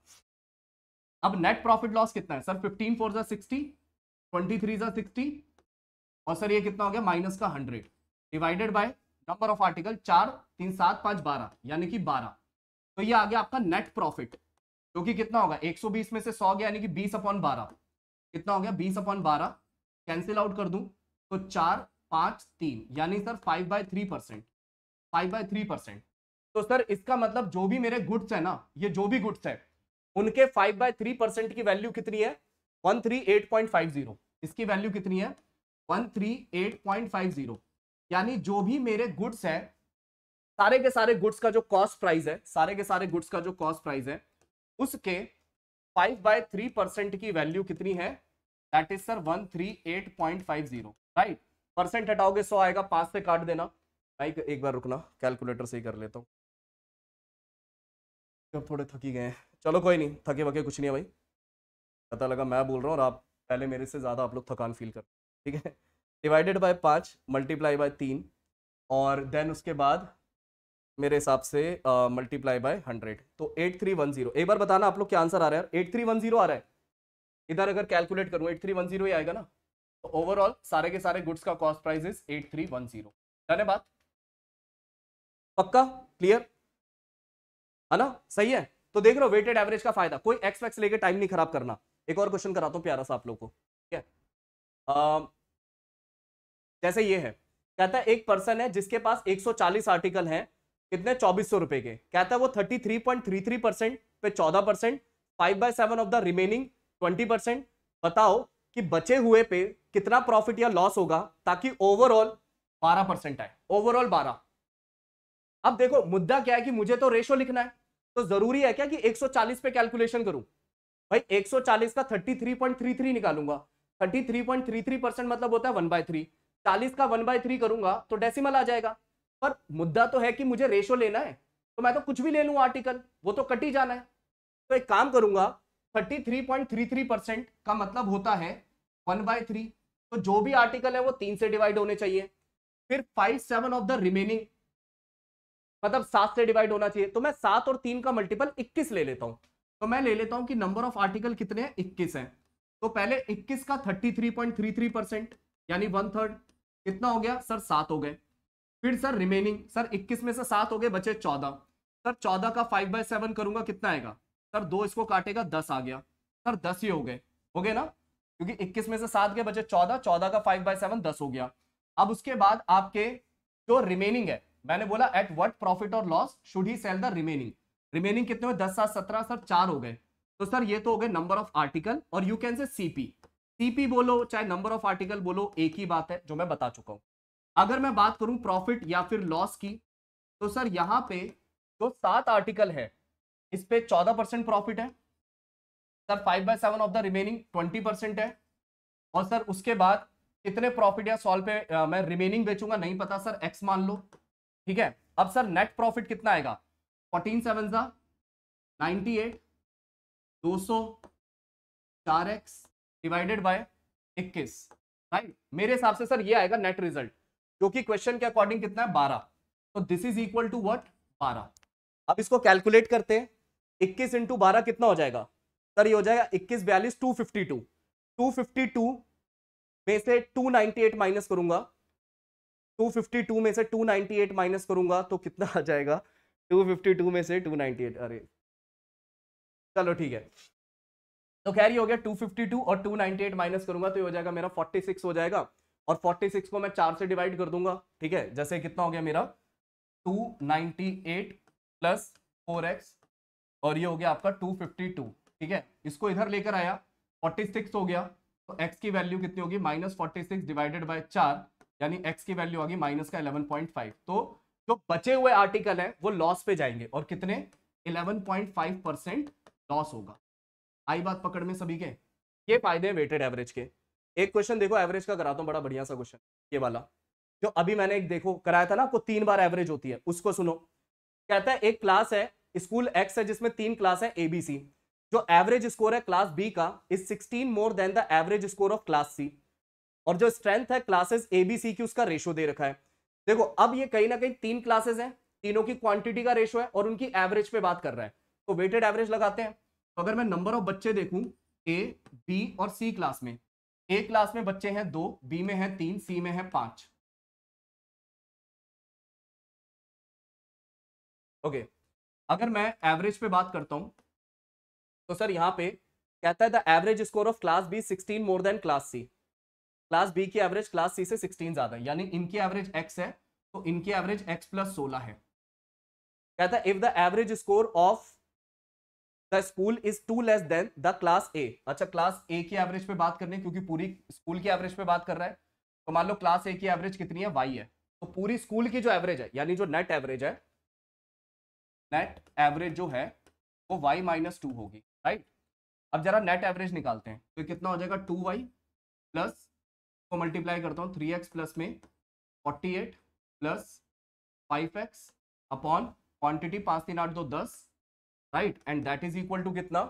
अब नेट प्रॉफिट लॉस कितना है? सर फिफ्टीन फोर जा सिक्सटी ट्वेंटी थ्री जा सिक्सटी और सर, ये कितना हो गया? माइनस का hundred divided by number of article चार, तीन, सात, पाँच, बारह, यानी कि बारह. तो ये आ गया आपका नेट प्रॉफिट जो कि कितना होगा? 120 में से 100 गया, यानी कि 20 अपॉन बारह. कितना हो गया? 20 अपॉन बारह. कैंसिल आउट कर दूँ तो चार, पाँच, तीन, यानी sir five by three percent five by three percent तो सर, इसका मतलब जो भी मेरे गुड्स है ना, ये जो भी गुड्स है, उनके फाइव बाय थ्री परसेंट की वैल्यू कितनी है? One three eight point five zero इसकी वैल्यू कितनी है? One three eight point five zero यानी जो भी मेरे गुड्स है, सारे के सारे गुड्स का जो कॉस्ट प्राइस है, सारे के सारे गुड्स का जो कॉस्ट प्राइस है, उसके फाइव बाय थ्री परसेंट की वैल्यू कितनी है? That is sir one three eight point five zero right percent हटाओगे, सौ आएगा, पाँच से काट देना। भाई एक बार रुकना कैलकुलेटर से ही कर लेता हूँ। अब थोड़े थकी गए हैं। चलो कोई नहीं, थके वके कुछ नहीं है भाई। पता लगा मैं बोल रहा हूँ और आप पहले मेरे से ज़्यादा आप लोग थकान फील कर ठीक है? डिवाइडेड बाय पाँच मल्टीप्लाई बाय तीन और देन उसके बाद मेरे हिसाब से मल्टीप्लाई बाय हंड्रेड तो एट थ्री वन ज़ीरो एक बार बताना आप लोग क्या आंसर आ रहा है? एट थ्री वन ज़ीरो आ रहा है। इधर अगर कैलकुलेट करूँ एट थ्री वन ज़ीरो ही आएगा ना? तो ओवरऑल सारे के सारे गुड्स का cost price is eight three one zero धन्यवाद पक्का? क्लियर है ना? सही है? तो देख लो वेटेड एवरेज का फ़ायदा। कोई एक्स वैक्स लेके टाइम नहीं खराब करना। एक और क्वेश्चन कराता हूँ प्यारा सा आप लोग को, ठीक है? जैसे ये है। कहता है, एक पर्सन है जिसके पास 140 आर्टिकल हैं, कितने? चौबीस सौ रुपए के। कहता है, वो 33.33 परसेंट पे 14 percent five by seven of the remaining 20 percent बताओ कि बचे हुए पे कितना प्रॉफिट या लॉस होगा, ताकि ओवरऑल 12 परसेंट आए। ओवरऑल 12 अब देखो, मुद्दा क्या है कि मुझे तो रेशो लिखना है तो ज़रूरी है क्या कि 140 पे कैलकुलेशन करूँ? भाई 140 का 33.33 निकालूँगा। 33.33 परसेंट मतलब होता है वन बाय थ्री चालीस का वन बाय थ्री करूँगा तो डेसिमल आ जाएगा। पर मुद्दा तो है कि मुझे रेशो लेना है तो मैं तो कुछ भी ले लू आर्टिकल वो तो कट ही जाना है। तो एक काम करूँगा 33.33 परसेंट का मतलब होता है वन बाय तो जो भी आर्टिकल है वो तीन से डिवाइड होने चाहिए। फिर five seven of the remaining मतलब सात से डिवाइड होना चाहिए। तो मैं सात और तीन का मल्टीपल इक्कीस ले लेता हूँ। तो मैं ले लेता हूँ कि नंबर ऑफ़ आर्टिकल कितने हैं? इक्कीस है। तो पहले इक्कीस का thirty three point three three percent यानी वन थर्ड कितना हो गया? सर, सात हो गए। फिर सर रिमेनिंग सर 21 में से सात हो गए, बचे 14 सर 14 का 5 बाय सेवन करूँगा, कितना आएगा? सर, दो इसको काटेगा 10 आ गया। सर 10 ही हो गए। हो गए ना? क्योंकि 21 में से सात गए, बचे 14 14 का 5 बाय सेवन दस हो गया। अब उसके बाद आपके जो रिमेनिंग है मैंने बोला एट वट प्रॉफिट और loss should he sell the remaining remaining कितने हुए? दस सात सत्रह सर चार हो गए। तो सर ये तो हो गए नंबर ऑफ़ आर्टिकल और you can say CP CP बोलो चाहे नंबर ऑफ़ आर्टिकल बोलो एक ही बात है जो मैं बता चुका हूँ। अगर मैं बात करूँ प्रॉफिट या फिर लॉस की तो सर यहाँ पे जो सात आर्टिकल है इस पे चौदह परसेंट प्रॉफिट है। Sir five by seven of the remaining twenty percent है। और सर उसके बाद कितने प्रॉफिट या सॉल्व पे आ, मैं रिमेनिंग बेचूँगा नहीं पता। सर एक्स मान लो। ठीक है? अब सर नेट प्रॉफिट कितना आएगा? फोर्टीन सेवन जा नाइनटी एट दो सौ चार एक्स डिवाइडेड बाय इक्कीस। राइट मेरे हिसाब से सर ये आएगा नेट रिज़ल्ट जो कि क्वेश्चन के अकॉर्डिंग कितना है? बारह। तो this is equal to what बारह। अब इसको कैलकुलेट करते हैं। इक्कीस इंटू बारह कितना हो जाएगा? सर ये हो जाएगा इक्कीस बयालीस two fifty two two fifty two में से टू नाइनटी एट माइनस करूँगा। 252 में से 298 माइनस करूँगा तो कितना आ जाएगा? 252 में से 298 अरे। चलो ठीक है। तो खैर ये हो गया 252 और 298 माइनस करूँगा तो ये हो जाएगा मेरा 46 हो जाएगा और 46 को मैं चार से डिवाइड कर दूँगा, ठीक है? जैसे कितना हो गया मेरा? 298 प्लस फोर और ये हो गया आपका 252 ठीक है? इसको इधर लेकर आया 46 हो गया तो x की वैल्यू कितनी होगी? माइनस फोर्टी डिवाइडेड बाई चार यानी x की वैल्यू आ गई माइनस का 11.5 तो जो बचे हुए आर्टिकल है, वो लॉस पे जाएँगे और कितने? 11.5 परसेंट लॉस होगा। आई बात पकड़ में सभी के? ये फ़ायदे वेटेड एवरेज के। एक क्वेश्चन देखो एवरेज का कराता हूँ, बड़ा बढ़िया सा क्वेश्चन ये वाला। जो अभी मैंने एक देखो, कराया था ना, आपको तीन बार एवरेज होती है, उसको सुनो। कहता है, एक क्लास है स्कूल एक्स है, जिसमें तीन क्लास है एबीसी जो एवरेज स्कोर है क्लास बी का is 16 more than the average score of class C और जो स्ट्रेंथ है क्लासेस एबीसी की उसका रेशो दे रखा है। देखो, अब ये कहीं ना कहीं तीन क्लासेस हैं, तीनों की क्वांटिटी का रेशो है और उनकी एवरेज पे बात कर रहा है। तो वेटेड एवरेज लगाते हैं। तो अगर मैं नंबर ऑफ़ बच्चे देखूँ ए बी और सी क्लास में ए क्लास में बच्चे हैं दो बी में है तीन सी में है पाँच। ओके अगर मैं एवरेज पे बात करता हूँ तो सर यहाँ पे कहता है the average score of class B sixteen more than class C class B की एवरेज क्लास सी से 16 ज़्यादा है, यानी इनकी एवरेज एक्स है तो इनकी एवरेज एक्स प्लस सोलह है। कहता है if the average score of the school is two less than the class A अच्छा क्लास ए की एवरेज पे बात करनी क्योंकि पूरी स्कूल की एवरेज पे बात कर रहा है तो मान लो क्लास ए की एवरेज कितनी है वाई है तो पूरी स्कूल की जो एवरेज है, यानी जो नेट एवरेज है नेट एवरेज जो है, वो वाई माइनस टू होगी राइट अब जरा नेट एवरेज निकालते हैं तो कितना हो जाएगा टू वाई प्लस को मल्टीप्लाई करता हूँ थ्री एक्स प्लस में forty eight plus five X upon quantity पाँच तीन आठ दो दस right and that is equal to कितना?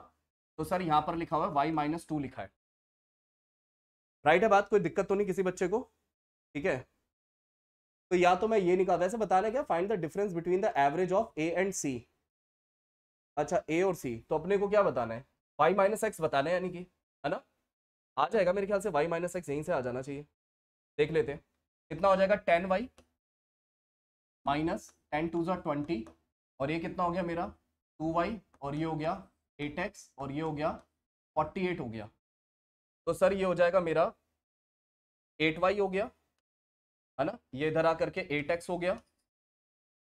तो सर यहाँ पर लिखा हुआ है वाई माइनस टू लिखा है। राइट है बात? कोई दिक्कत तो नहीं किसी बच्चे को? ठीक है? तो या तो मैं ये निकाल, वैसे बताना क्या? Find the difference between the average of A and C अच्छा ए और सी तो अपने को क्या बताना है? वाई माइनस एक्स बताना है यानी कि, है ना? आ जाएगा मेरे ख्याल से वाई माइनस एक्स यहीं से आ जाना चाहिए। देख लेते हैं। कितना हो जाएगा ten Y minus ten two ज़ा ट्वेंटी और ये कितना हो गया मेरा? टू वाई और ये हो गया एट एक्स और ये हो गया फोर्टी एट हो गया। तो सर ये हो जाएगा मेरा एट वाई हो गया। है ना? ये इधर आ करके एट एक्स हो गया।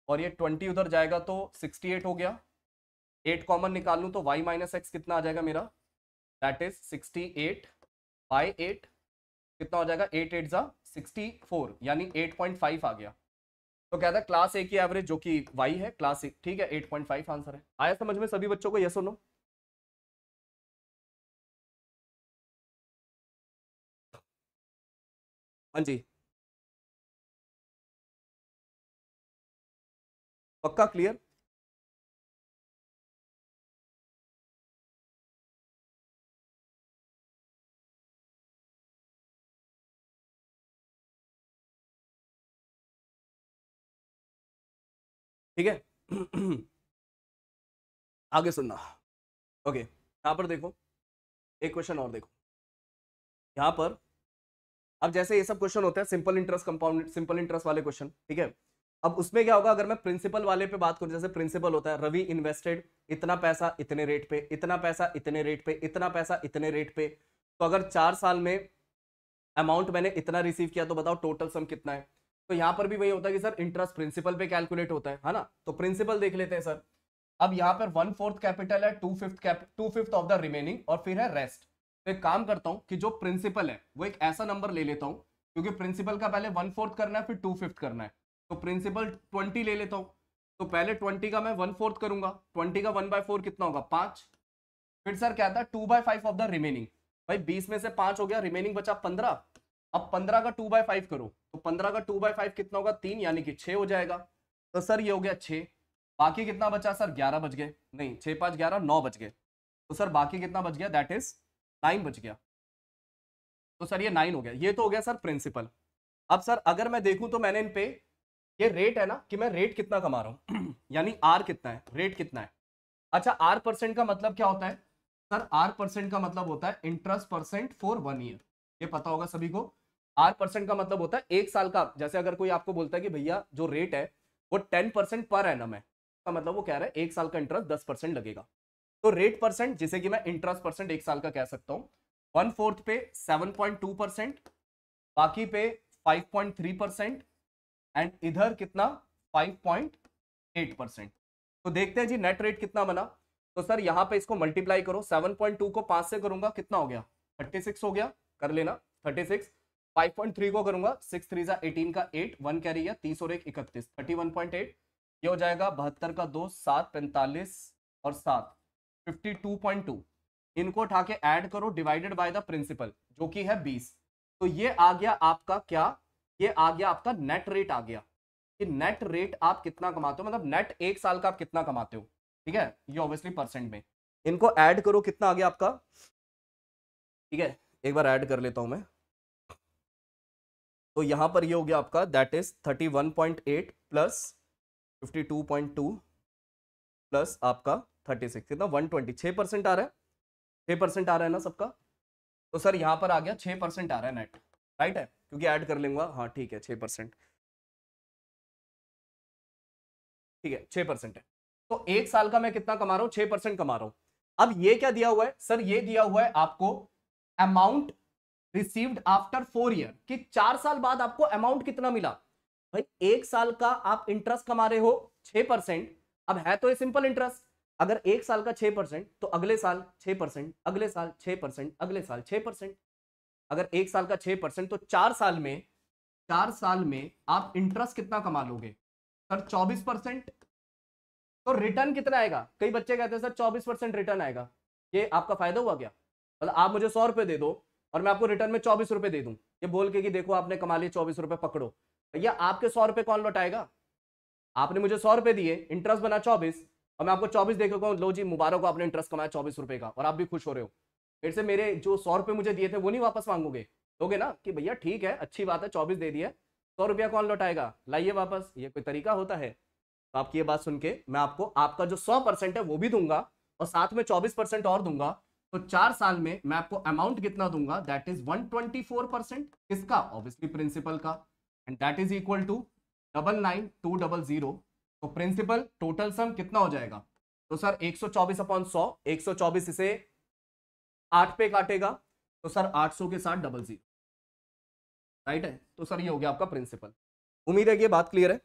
और ये ट्वेंटी उधर जाएगा तो सिक्सटी एट हो गया। एट कॉमन निकाल लूँ तो वाई माइनस एक्स कितना आ जाएगा मेरा? That is sixty eight by eight, कितना हो जाएगा? एट एट ज़ा सिक्सटी फोर, यानी एट पॉइंट फाइव आ गया। तो कहता है क्लास ए की एवरेज जो कि वाई है क्लास ए ठीक है? एट पॉइंट फाइव आंसर है। आया समझ में सभी बच्चों को? यस नो हाँ जी। पक्का क्लियर ठीक है? आगे सुनना। ओके यहाँ पर देखो, एक क्वेश्चन और देखो। यहाँ पर, अब जैसे ये सब क्वेश्चन होते हैं simple interest compound simple interest वाले क्वेश्चन ठीक है? अब उसमें क्या होगा, अगर मैं प्रिंसिपल वाले पे बात करूँ, जैसे प्रिंसिपल होता है, रवि इन्वेस्टेड इतना पैसा इतने रेट पे, इतना पैसा इतने रेट पे, इतना पैसा इतने रेट पे तो अगर चार साल में अमाउंट मैंने इतना रिसीव किया तो बताओ टोटल सम कितना है? तो यहाँ पर भी वही होता है कि सर इंटरेस्ट प्रिंसिपल पे कैलकुलेट होता है है ना? तो प्रिंसिपल देख लेते हैं, सर। अब यहाँ पर वन फोर्थ कैपिटल है two fifth two fifth of the remaining और फिर है रेस्ट तो एक काम करता हूँ कि जो प्रिंसिपल है, वो एक ऐसा नंबर ले लेता हूँ, क्योंकि प्रिंसिपल का पहले वन फोर्थ करना है, फिर टू फिफ्थ करना है। तो प्रिंसिपल ट्वेंटी ले लेता हूँ। तो पहले ट्वेंटी का मैं वन फोर्थ करूँगा। ट्वेंटी का वन बाय फोर कितना होगा? पाँच। फिर सर क्या था? Two by five of the remaining भाई, बीस में से पाँच हो गया रिमेनिंग बचा पंद्रह। अब पंद्रह का टू बाय फाइव करो। तो पंद्रह का टू बाय फाइव कितना होगा? तीन, यानी कि छह हो जाएगा। तो सर, ये हो गया छह। बाकी कितना बचा सर? ग्यारह बच गए। नहीं, छह, पाँच, ग्यारह, नौ बच गए। तो सर, बाकी कितना बच गया? दैट इज़ नाइन बच गया। तो सर, ये नाइन हो गया। ये तो हो गया सर प्रिंसिपल अब सर, अगर मैं देखूँ तो मैंने इन पे ये रेट है ना, कि मैं रेट कितना कमा रहा हूँ? यानी आर कितना है? रेट कितना है? अच्छा आर परसेंट का मतलब क्या होता है? सर आर परसेंट का मतलब होता है interest percent for one year ये पता होगा सभी को। आर परसेंट का मतलब होता है एक साल का। जैसे अगर कोई आपको बोलता है कि भैया जो रेट है, वो टेन परसेंट पर एनम है। का मतलब वो कह रहा है एक साल का इंटरेस्ट दस परसेंट लगेगा। तो रेट परसेंट जिसे कि मैं इंटरेस्ट परसेंट एक साल का कह सकता हूँ वन फोर्थ पे सेवन पॉइंट टू परसेंट बाकी पे five point three percent and इधर कितना? फाइव पॉइंट एट परसेंट तो देखते हैं जी नेट रेट कितना बना। तो सर, यहाँ पे इसको मल्टीप्लाई करो। सेवन पॉइंट टू को पाँच से करूँगा, कितना हो गया? थर्टी सिक्स हो गया। कर लेना thirty six five point three को करूँगा सिक्स थ्री जा एटीन का एट वन कैरी है तीस और एक इकतीस. थर्टी वन पॉइंट एट ये हो जाएगा बहत्तर का दो, सात, पैंतालीस और सात. फिफ्टी टू पॉइंट टू इनको उठा के ऐड करो डिवाइडेड बाय द प्रिंसिपल जो कि है बीस. तो ये आ गया आपका क्या? ये आ गया आपका नेट रेट आ गया. कि नेट रेट आप कितना कमाते हो? मतलब नेट एक साल का आप कितना कमाते हो? ठीक है? ये ऑब्वियसली परसेंट में. इनको ऐड करो, कितना आ गया आपका? ठीक है? एक बार ऐड कर लेता हूँ मैं। तो यहाँ पर ये हो गया आपका that is thirty one point eight plus fifty two point two plus आपका थर्टी सिक्स कितना? वन ट्वेंटी छह परसेंट आ रहा है। छह परसेंट आ रहा है ना सबका? तो सर यहाँ पर आ गया, छह परसेंट आ रहा है नेट राइट है? क्योंकि ऐड कर लेंगे। हाँ ठीक है, छह परसेंट ठीक है, छह परसेंट है। तो एक साल का मैं कितना कमा रहा हूँ? छह परसेंट कमा रहा हूँ। अब ये क्या दिया हुआ है? सर ये दिया हुआ है आपको amount received after four year कि चार साल बाद आपको अमाउंट कितना मिला? भाई, एक साल का आप इंटरेस्ट कमा रहे हो छह परसेंट, अब है तो ये सिंपल इंटरेस्ट अगर एक साल का छह परसेंट तो अगले साल छह परसेंट, अगले साल छह परसेंट, अगले साल छह परसेंट। अगर एक साल का छह परसेंट तो चार साल में, चार साल में आप इंटरेस्ट कितना कमा लोगे? सर, चौबीस परसेंट। तो रिटर्न कितना आएगा? कई बच्चे कहते हैं, सर, चौबीस परसेंट रिटर्न आएगा। ये आपका फ़ायदा हुआ क्या? मतलब आप मुझे सौ रुपए दे दो और मैं आपको रिटर्न में चौबीस रुपए दे दूँ। ये बोल के कि देखो आपने कमा लिए चौबीस रुपए, पकड़ो। भैया, आपके सौ रुपए कौन लौटाएगा? आपने मुझे सौ रुपए दिए इंटरेस्ट बना चौबीस, और मैं आपको चौबीस देखे कहूँ, लो जी, मुबारक को आपने इंटरेस्ट कमाया चौबीस रुपए का, और आप भी खुश हो रहे हो। फिर से मेरे जो सौ रुपए मुझे दिए थे, वो नहीं वापस मांगोगे? दोगे ना कि भैया, ठीक है, अच्छी बात है, चौबीस दे दिया, सौ रुपया कौन लौटाएगा? लाइए वापस, ये कोई तरीका होता है? तो आपकी ये बात सुन के मैं आपको, आपका जो सौ परसेंट है, वो भी दूँगा, और साथ में चौबीस परसेंट और दूँगा तो चार साल में मैं आपको अमाउंट कितना दूँगा? That is one twenty four percent किसका? ऑब्वियसली प्रिंसिपल का। And that is equal to double nine two double zero तो प्रिंसिपल टोटल सम कितना हो जाएगा? तो सर 124 सौ चौबीस अपॉन सौ, एक सौ चौबीस इसे आठ पे काटेगा। तो सर 800 के साथ डबल ज़ीरो राइट है? तो सर ये हो गया आपका प्रिंसिपल उम्मीद है कि बात क्लियर है।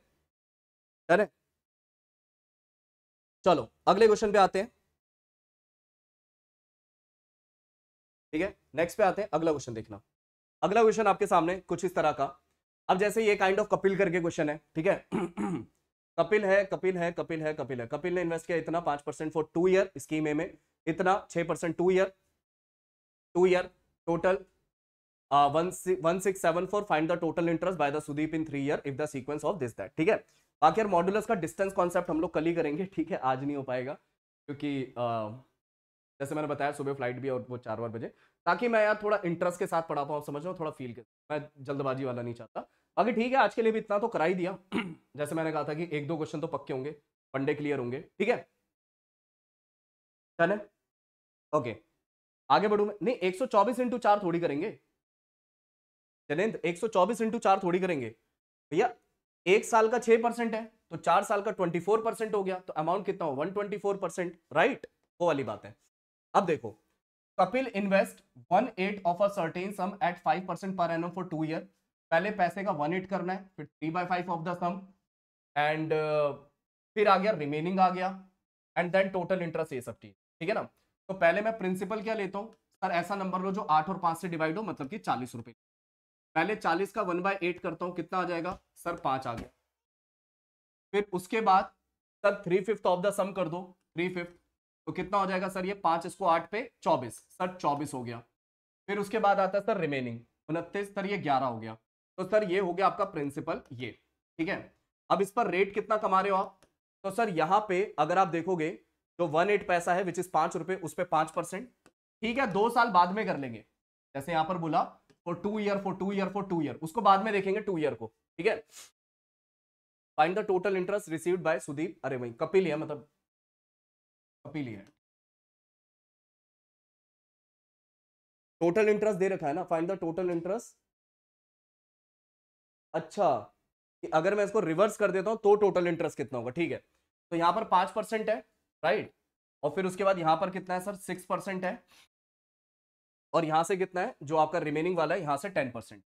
चलो, अगले क्वेश्चन पे आते हैं। ठीक है? नेक्स्ट पे आते हैं, अगला क्वेश्चन देखना। अगला क्वेश्चन आपके सामने कुछ इस तरह का। अब जैसे ये काइंड ऑफ़ कपिल करके क्वेश्चन है, ठीक है? कपिल है कपिल है कपिल है कपिल है। कपिल ने इन्वेस्ट किया इतना, पाँच percent for two year scheme A में। इतना, छह percent two year two year total one six seven four find the total interest by the Sudeep in three year if the sequence of this that ठीक है? बाकी यार modulus का distance concept हम लोग कल ही करेंगे, ठीक है? आज नहीं हो पाएगा, क्योंकि जैसे मैंने बताया, सुबह फ़्लाइट भी और वो चार बार बजे। ताकि मैं यार थोड़ा इंटरेस्ट के साथ पढ़ा पाऊँ, समझ लो थोड़ा फील के मैं जल्दबाजी वाला नहीं चाहता। बाकी ठीक है, आज के लिए भी इतना तो करा ही दिया। जैसे मैंने कहा था कि एक दो क्वेश्चन तो पक्के होंगे वनडे क्लियर होंगे। ठीक है? है ओके आगे बढ़ू मैं? नहीं, एक सौ चौबीस इंटू चार थोड़ी करेंगे। जनेंद्र एक सौ चौबीस इंटू चार थोड़ी करेंगे। भैया, एक साल का छह परसेंट है तो चार साल का ट्वेंटी फोर परसेंट हो गया तो अमाउंट कितना हो? One twenty four percent right वो वाली बात है। अब देखो, Kapil invest one eight of a certain sum eight five percent per annum for two year पहले पैसे का वन एट करना है, फिर three by five of the sum and फिर आ गया रिमेनिंग आ गया एंड देन टोटल इंटरेस्ट ये सब चीज़, ठीक है ना? तो पहले मैं प्रिंसिपल क्या लेता हूँ? सर ऐसा नंबर लो जो आठ और पाँच से डिवाइड हो मतलब कि चालीस रुपए। पहले चालीस का वन बाय एट करता हूँ, कितना आ जाएगा? सर पाँच आ गया। फिर उसके बाद sir three fifth of the sum कर दो थ्री फिफ्थ तो कितना हो जाएगा सर ये पाँच इसको आठ पे चौबीस। सर चौबीस हो गया। फिर उसके बाद आता है सर रिमेनिंग उनतीस, सर ये ग्यारह हो गया। तो सर ये हो गया आपका प्रिंसिपल ये। ठीक है? अब इस पर रेट कितना कमा रहे हो आप? तो सर यहाँ पे अगर आप देखोगे जो वन एट पैसा है विच इज़ पाँच रुपए, उस पर पाँच परसेंट ठीक है? दो साल बाद में कर लेंगे। जैसे यहाँ पर बोला for two year for two year for two year उसको बाद में देखेंगे टू ईयर को। ठीक है? Find the total interest received by Sudeep अरे वही, कपिल है मतलब है। टोटल इंटरेस्ट दे रखा है ना? फाइंड द टोटल इंटरेस्ट अच्छा कि अगर मैं इसको रिवर्स कर देता हूँ तो टोटल इंटरेस्ट कितना होगा? ठीक है। तो यहाँ पर पाँच परसेंट है राइट और फिर उसके बाद यहाँ पर कितना है, सर? सिक्स परसेंट है। और यहाँ से कितना है, जो आपका रिमेनिंग वाला है, यहाँ से टेन परसेंट।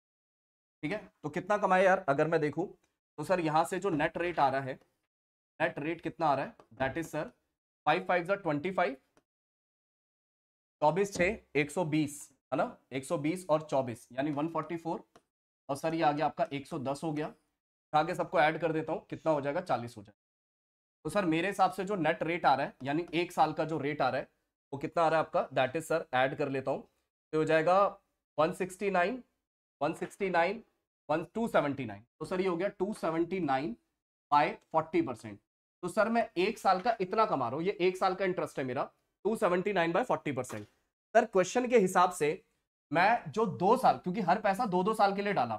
ठीक है? तो कितना कमाए यार, अगर मैं देखूँ तो सर यहाँ से जो नेट रेट आ रहा है नेट रेट कितना आ रहा है? That is sir five five जो ट्वेंटी फाइव चौबीस छः एक सौ बीस, है ना? एक सौ बीस और चौबीस, यानी वन फोर्टी फोर और सर, ये आ गया आपका एक सौ दस हो गया। आगे सबको ऐड कर देता हूँ, कितना हो जाएगा? चालीस हो जाएगा। तो सर, मेरे हिसाब से जो नेट रेट आ रहा है, यानी एक साल का जो रेट आ रहा है, वो कितना आ रहा है आपका? दैट इज़ सर ऐड कर लेता हूँ। तो हो जाएगा 169 169 वन टू सेवेंटी नाइन तो सर, ये हो गया 279 बाय 40 परसेंट तो सर मैं एक साल का इतना कमा रहा हूँ, ये एक साल का इंटरेस्ट है मेरा 279 बाय 40 परसेंट सर क्वेश्चन के हिसाब से मैं जो दो साल, क्योंकि हर पैसा दो दो साल के लिए डाला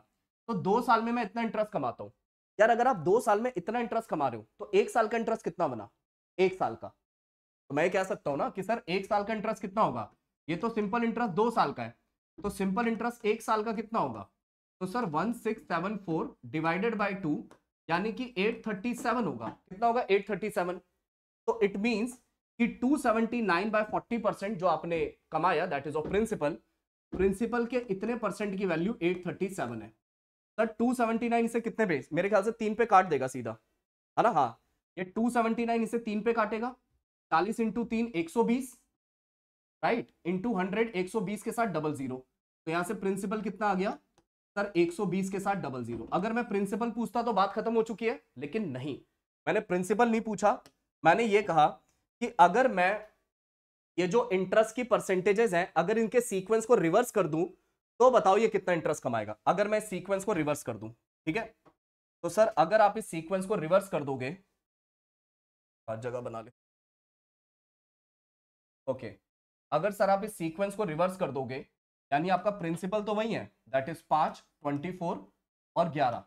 तो दो साल में मैं इतना इंटरेस्ट कमाता हूँ। यार अगर आप दो साल में इतना इंटरेस्ट कमा रहे हो तो एक साल का इंटरेस्ट कितना बना? एक साल का। तो मैं कह सकता हूँ ना कि सर एक साल का इंटरेस्ट कितना होगा? ये तो सिंपल इंटरेस्ट दो साल का है। तो सिंपल इंटरेस्ट एक साल का कितना होगा? तो sir one six seven four divided by two यानी कि एट थर्टी सेवन होगा। कितना होगा? Eight thirty seven. तो इट मीन्स कि two seventy nine by forty percent जो आपने कमाया that is of principal principal के इतने परसेंट की वैल्यू एट थर्टी सेवन है। सर 279 इसे कितने पे? मेरे ख्याल से तीन पे काट देगा सीधा। है ना? हाँ। ये 279 इसे तीन पे काटेगा। 40 इंटू तीन, एक राइट इंटू हंड्रेड एक के साथ डबल ज़ीरो तो यहाँ से प्रिंसिपल कितना आ गया? सर 120 के साथ डबल ज़ीरो अगर मैं प्रिंसिपल पूछता तो बात खत्म हो चुकी है, लेकिन नहीं। मैंने प्रिंसिपल नहीं पूछा। मैंने ये कहा कि अगर मैं ये जो इंटरेस्ट की परसेंटेजेस हैं, अगर इनके सीक्वेंस को रिवर्स कर दूँ तो बताओ ये कितना इंटरेस्ट कमाएगा। अगर मैं सीक्वेंस को रिवर्स कर दूँ, ठीक है? तो सर, अगर आप इस सीक्वेंस को रिवर्स कर दोगे जगह बना ले। ओके। अगर सर, आप इस सीक्वेंस को रिवर्स कर दोगे यानी आपका प्रिंसिपल तो वही है दैट इज़ पाँच ट्वेंटी फोर और ग्यारह।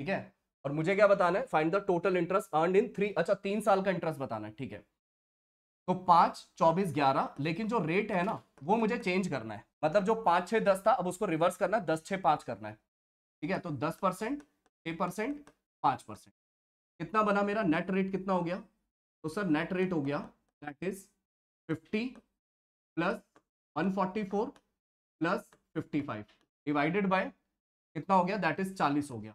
ठीक है? और मुझे क्या बताना है? Find the total interest earn in three अच्छा तीन साल का इंटरेस्ट बताना है, ठीक है? तो पाँच, चौबीस, ग्यारह, लेकिन जो रेट है ना, वो मुझे चेंज करना है। मतलब जो पाँच, छह, दस था, अब उसको रिवर्स करना है, दस, छह, पाँच करना है। ठीक है? तो दस परसेंट, छह परसेंट, पाँच परसेंट। कितना बना मेरा? नेट रेट कितना हो गया? तो सर नेट रेट हो गया that is fifty plus one forty four plus fifty five divided by कितना हो गया? दैट इज़ चालीस हो गया।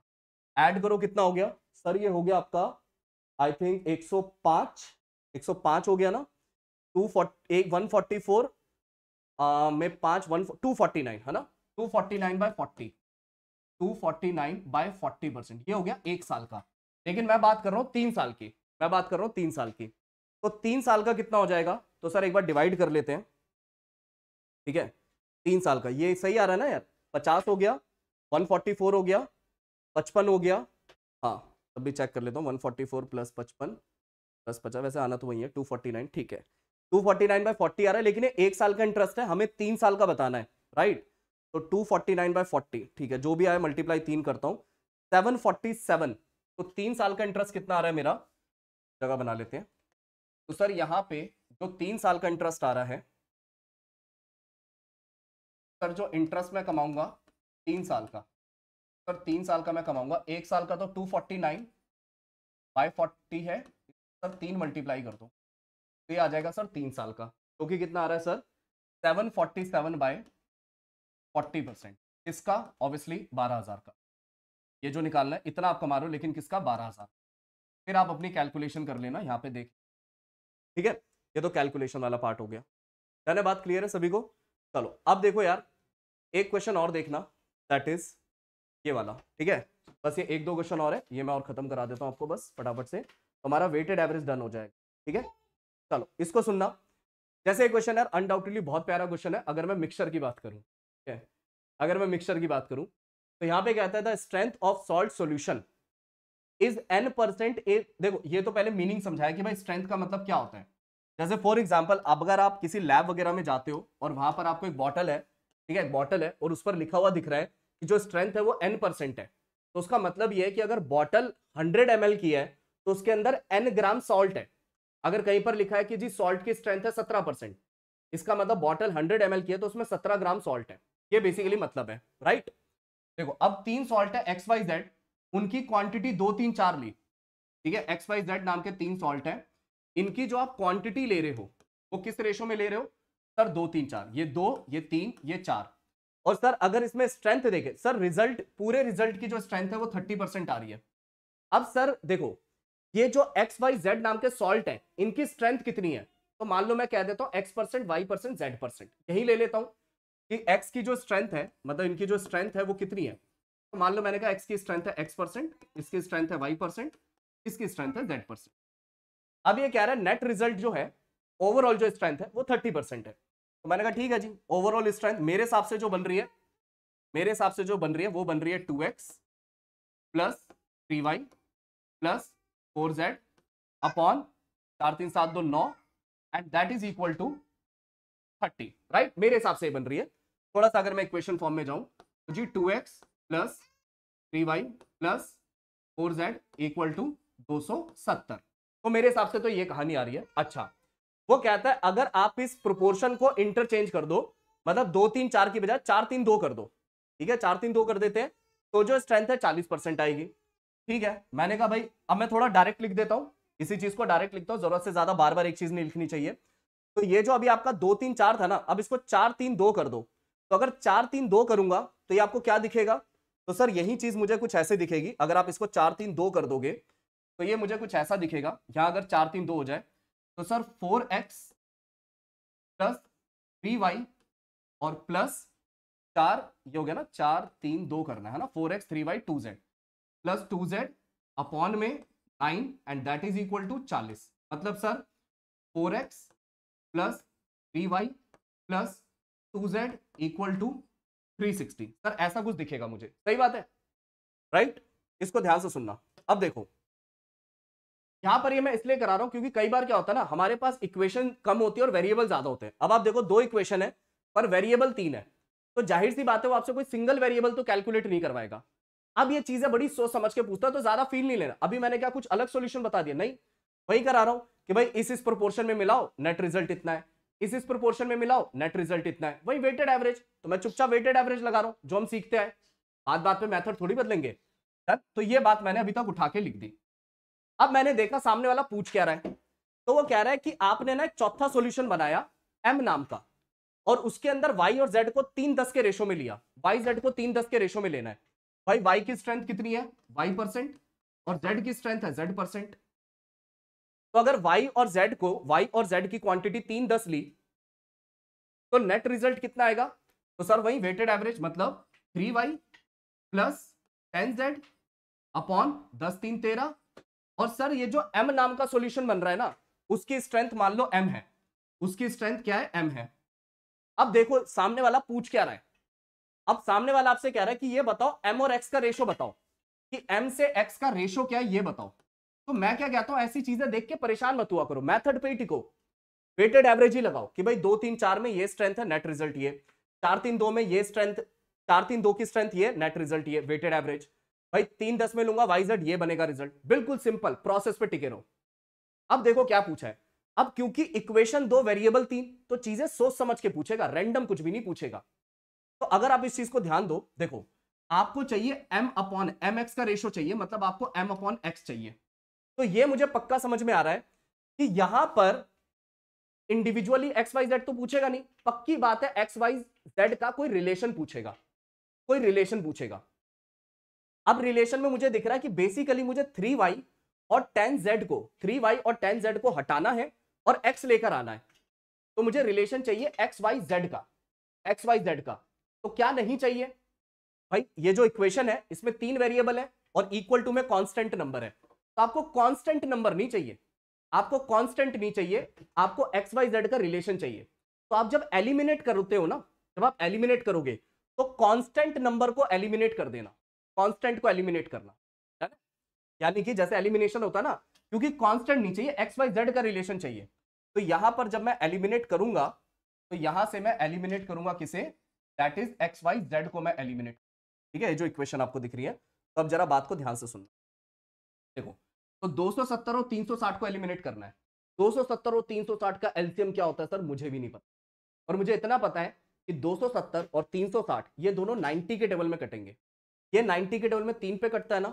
ऐड करो कितना हो गया? सर ये हो गया आपका आई थिंक एक सौ पाँच, एक सौ पाँच हो गया ना? Two forty one forty four में पाँच, वन टू फोर्टी नाइन है ना? Two forty nine by forty two forty nine by forty percent ये हो गया एक साल का। लेकिन मैं बात कर रहा हूँ तीन साल की, मैं बात कर रहा हूँ तीन साल की। तो तीन साल का कितना हो जाएगा? तो सर एक बार डिवाइड कर लेते हैं। ठीक है? तीन साल का। ये सही आ रहा है ना यार? पचास हो गया वन फोर्टी फोर हो गया, पचपन हो गया। हाँ तब भी चेक कर लेता हूँ वन फोर्टी फोर प्लस पचपन प्लस पचास, वैसे आना तो वही है टू फोर्टी नाइन ठीक है। Two forty nine by forty आ रहा है, लेकिन ये एक साल का इंटरेस्ट है, हमें तीन साल का बताना है राइट तो two forty nine by forty ठीक है, जो भी आया मल्टीप्लाई तीन करता हूँ। सेवन फोर्टी सेवन तो तीन साल का इंटरेस्ट कितना आ रहा है मेरा? जगह बना लेते हैं। तो सर, यहाँ पे जो तीन साल का इंटरेस्ट आ रहा है सर, जो इंटरेस्ट मैं कमाऊँगा, तीन साल का। सर, तीन साल का मैं कमाऊँगा। एक साल का तो two forty nine by forty है। सर, तीन मल्टीप्लाई कर दो। तो ये आ जाएगा सर तीन साल का। क्योंकि तो कितना आ रहा है sir? Seven forty seven by forty percent किसका? ऑब्वियसली बारह हज़ार का। ये जो निकालना है, इतना आप कमा रहे हो, लेकिन किसका? बारह हज़ार। फिर आप अपनी कैलकुलेशन कर लेना, यहाँ पे देख। ठीक है? ये तो कैलकुलेशन वाला पार्ट हो गया। बात क्लियर है सभी को? चलो, अब देखो यार, एक क्वेश्चन और देखना दैट इज़ ये वाला, ठीक है? बस ये एक दो क्वेश्चन और है, ये मैं और खत्म करा देता हूँ आपको बस, फटाफट से। हमारा वेटेड एवरेज डन हो जाएगा, ठीक है? चलो, इसको सुनना। जैसे एक क्वेश्चन है अनडाउटेडली बहुत प्यारा क्वेश्चन है, अगर मैं मिक्सचर की बात करूँ, ठीक है? अगर मैं मिक्सचर की बात करूँ तो यहाँ पे कहता है the strength of salt solution is N percent देखो, ये तो पहले मीनिंग समझाया कि भाई स्ट्रेंथ का मतलब क्या होता है। जैसे फॉर एग्ज़ाम्पल अब अगर आप किसी लैब वगैरह में जाते हो और वहाँ पर आपको एक बॉटल है, ठीक है, एक बॉटल है और उस पर लिखा हुआ दिख रहा है कि जो स्ट्रेंथ है वो एन परसेंट है। तो उसका मतलब ये है कि अगर बॉटल हंड्रेड एम की है तो उसके अंदर एन ग्राम सॉल्ट है। अगर कहीं पर लिखा है कि जी सॉल्ट की स्ट्रेंथ है सत्रह परसेंट इसका मतलब बॉटल हंड्रेड एम की है तो उसमें सत्रह ग्राम सॉल्ट है। ये बेसिकली मतलब है राइट देखो, अब तीन सॉल्ट है एक्स वाई जेड उनकी क्वांटिटी दो तीन चार ली, ठीक है? एक्स वाई जेड नाम के तीन सॉल्ट है। इनकी जो आप क्वांटिटी ले रहे हो, वो किस रेशो में ले रहे हो? सर, दो तीन चार। ये दो, ये तीन, ये चार। और सर, अगर इसमें स्ट्रेंथ देखे, सर रिज़ल्ट पूरे रिज़ल्ट की जो स्ट्रेंथ है वो थर्टी परसेंट आ रही है। अब सर, देखो, ये जो एक्स वाई जेड नाम के सॉल्ट है, इनकी स्ट्रेंथ कितनी है? तो मान लो मैं कह देता हूँ X percent Y percent Z percent यही ले लेता हूँ कि एक्स की जो स्ट्रेंथ है मतलब इनकी जो स्ट्रेंथ है वो कितनी है? तो मान लो मैंने कहा एक्स की स्ट्रेंथ है एक्स परसेंट इसकी स्ट्रेंथ है वाई परसेंट इसकी स्ट्रेंथ है जेड परसेंट अब ये कह रहा है नेट रिज़ल्ट जो है ओवरऑल जो स्ट्रेंथ है, वो थर्टी परसेंट है। तो मैंने कहा, ठीक है जी ओवरऑल स्ट्रेंथ मेरे हिसाब से जो बन रही है, मेरे हिसाब से जो बन रही है, वो बन रही है two X plus three Y plus four Z upon चार तीन सात दो नौ and that is equal to thirty right मेरे हिसाब से बन रही है। थोड़ा सा अगर मैं इक्वेशन फॉर्म में जाऊँ तो जी two X plus three Y plus four Z equal to दो सौ सत्तर। तो मेरे हिसाब से तो ये कहानी आ रही है। अच्छा वो कहता है, अगर आप इस प्रोपोर्शन को इंटरचेंज कर दो मतलब दो तीन चार की बजाय चार तीन दो कर दो, ठीक है, चार तीन दो कर देते हैं तो जो स्ट्रेंथ है चालीस परसेंट आएगी, ठीक है। मैंने कहा, भाई, अब मैं थोड़ा डायरेक्ट लिख देता हूँ, इसी चीज़ को डायरेक्ट लिखता हूँ, ज़रूरत से ज़्यादा बार बार एक चीज़ नहीं लिखनी चाहिए। तो ये जो अभी आपका दो तीन चार था ना, अब इसको चार तीन दो कर दो। तो अगर चार तीन दो करूँगा तो ये आपको क्या दिखेगा? तो सर, यही चीज़ मुझे कुछ ऐसे दिखेगी, अगर आप इसको चार तीन दो कर दोगे तो ये मुझे कुछ ऐसा दिखेगा। यहाँ अगर चार तीन दो हो जाए तो sir four X plus three Y और प्लस चार, ये हो गया ना, चार तीन दो करना है ना? Four X three Y two Z plus two Z upon में nine and that is equal to चालीस। मतलब sir four X plus three Y plus two Z equal to three sixty. Sir ऐसा कुछ दिखेगा मुझे। सही बात है? राइट? right? इसको ध्यान से सुनना। अब देखो। यहाँ पर ये मैं इसलिए करा रहा हूँ क्योंकि कई बार क्या होता है ना, हमारे पास इक्वेशन कम होती है और वेरिएबल ज़्यादा होते हैं। अब आप देखो, दो इक्वेशन है, पर वेरिएबल तीन है। तो ज़ाहिर सी बात है, वो आपसे कोई सिंगल वेरिएबल तो कैलकुलेट नहीं करवाएगा। अब ये चीज़ें बड़ी सोच समझ के पूछता है तो ज़्यादा फील नहीं लेना। अभी मैंने क्या, कुछ अलग सोल्यूशन बता दिया? नहीं। वही करा रहा हूँ कि भाई, इस इस प्रोपोर्शन में मिलाओ नेट रिज़ल्ट इतना है। इस इस प्रोपोर्शन में मिलाओ नेट रिज़ल्ट इतना है। वही वेटेड एवरेज तो मैं चुपचाप वेटेड एवरेज लगा रहा हूँ, जो हम सीखते हैं। बात बात पे मेथड थोड़ी बदलेंगे। तो ये बात मैंने अभी तक उठा के लिख दी। अब मैंने देखा सामने वाला पूछ क्या रहा है? तो वो कह रहा है कि आपने ना एक चौथा सोल्यूशन बनाया एम नाम का। और उसके अंदर वाई और जेड को तीन दस के रेशो में लिया। वाई जेड को तीन दस के रेशो में लेना है। भाई वाई की स्ट्रेंथ कितनी है? वाई परसेंट और जेड की स्ट्रेंथ है जेड परसेंट तो अगर y और z को, y और z की क्वांटिटी तीन दस ली तो नेट रिज़ल्ट कितना आएगा? तो सर, वही वेटेड एवरेज मतलब three Y plus ten Z upon दस तीन तेरह और सर, ये जो m नाम का सॉल्यूशन बन रहा है ना, उसकी स्ट्रेंथ मान लो एम है। उसकी स्ट्रेंथ क्या है? M है। अब देखो, सामने वाला पूछ क्या रहा है? अब सामने वाला आपसे कह रहा है कि ये बताओ, m और x का रेशो बताओ। कि m से x का रेशो क्या है, ये बताओ। तो मैं क्या कहता हूँ, ऐसी चीज़ें देख के परेशान मत हुआ करो। मैथड पे ही टिको। वेटेड एवरेज ही लगाओ कि भाई दो, तीन, चार में ये स्ट्रेंथ है नेट रिज़ल्ट ये। चार, तीन, दो में ये स्ट्रेंथ चार, तीन, दो की स्ट्रेंथ ये नेट रिज़ल्ट ये वेटेड एवरेज भाई, तीन दस में लूँगा वाईजेड ये बनेगा रिज़ल्ट बिल्कुल सिंपल प्रोसेस पे टिके रहो। अब देखो क्या पूछा है। अब क्योंकि इक्वेशन दो वेरिएबल तीन तो चीज़ें सोच समझ के पूछेगा रैंडम कुछ भी नहीं पूछेगा। तो अगर आप इस चीज़ को ध्यान दो, देखो, आपको चाहिए एम अपॉन एम एक्स का रेशो चाहिए मतलब आपको एम अपॉन एक्स चाहिए। तो ये मुझे पक्का समझ में आ रहा है कि यहाँ पर इंडिविजुअली एक्स वाई जेड तो पूछेगा नहीं। पक्की बात है एक्स वाई जेड का कोई रिलेशन पूछेगा। कोई रिलेशन पूछेगा। अब रिलेशन में मुझे दिख रहा है कि बेसिकली मुझे थ्री वाई और टेन जेड को थ्री वाई और टेन जेड को हटाना है और एक्स लेकर आना है। तो मुझे रिलेशन चाहिए एक्स वाई जेड का एक्स वाई जेड का। तो क्या नहीं चाहिए? भाई, ये जो इक्वेशन है, इसमें तीन वेरिएबल है और इक्वल टू में कांस्टेंट नंबर है। तो आपको कांस्टेंट नंबर नहीं चाहिए। आपको कांस्टेंट नहीं चाहिए, आपको एक्स वाई जेड का रिलेशन चाहिए। तो आप जब एलिमिनेट करते हो ना, जब आप एलिमिनेट करोगे तो कांस्टेंट नंबर को एलिमिनेट कर देना। कांस्टेंट को एलिमिनेट करना यानी कि जैसे एलिमिनेशन होता ना, क्योंकि कांस्टेंट नहीं चाहिए एक्स वाई जेड का रिलेशन चाहिए। तो यहाँ पर जब मैं एलिमिनेट करूँगा तो यहाँ से मैं एलिमिनेट करूँगा किसे? That is X Y Z को मैं एलिमिनेट ठीक है? जो इक्वेशन आपको दिख रही है तो अब जरा बात को ध्यान से सुनना। देखो तो 270 और 360 को एलिमिनेट करना है। 270 और 360 का एलसीएम क्या होता है, सर? मुझे भी नहीं पता। और मुझे इतना पता है कि 270 और 360 ये दोनों 90 के टेबल में कटेंगे। ये 90 के टेबल में तीन पे कटता है ना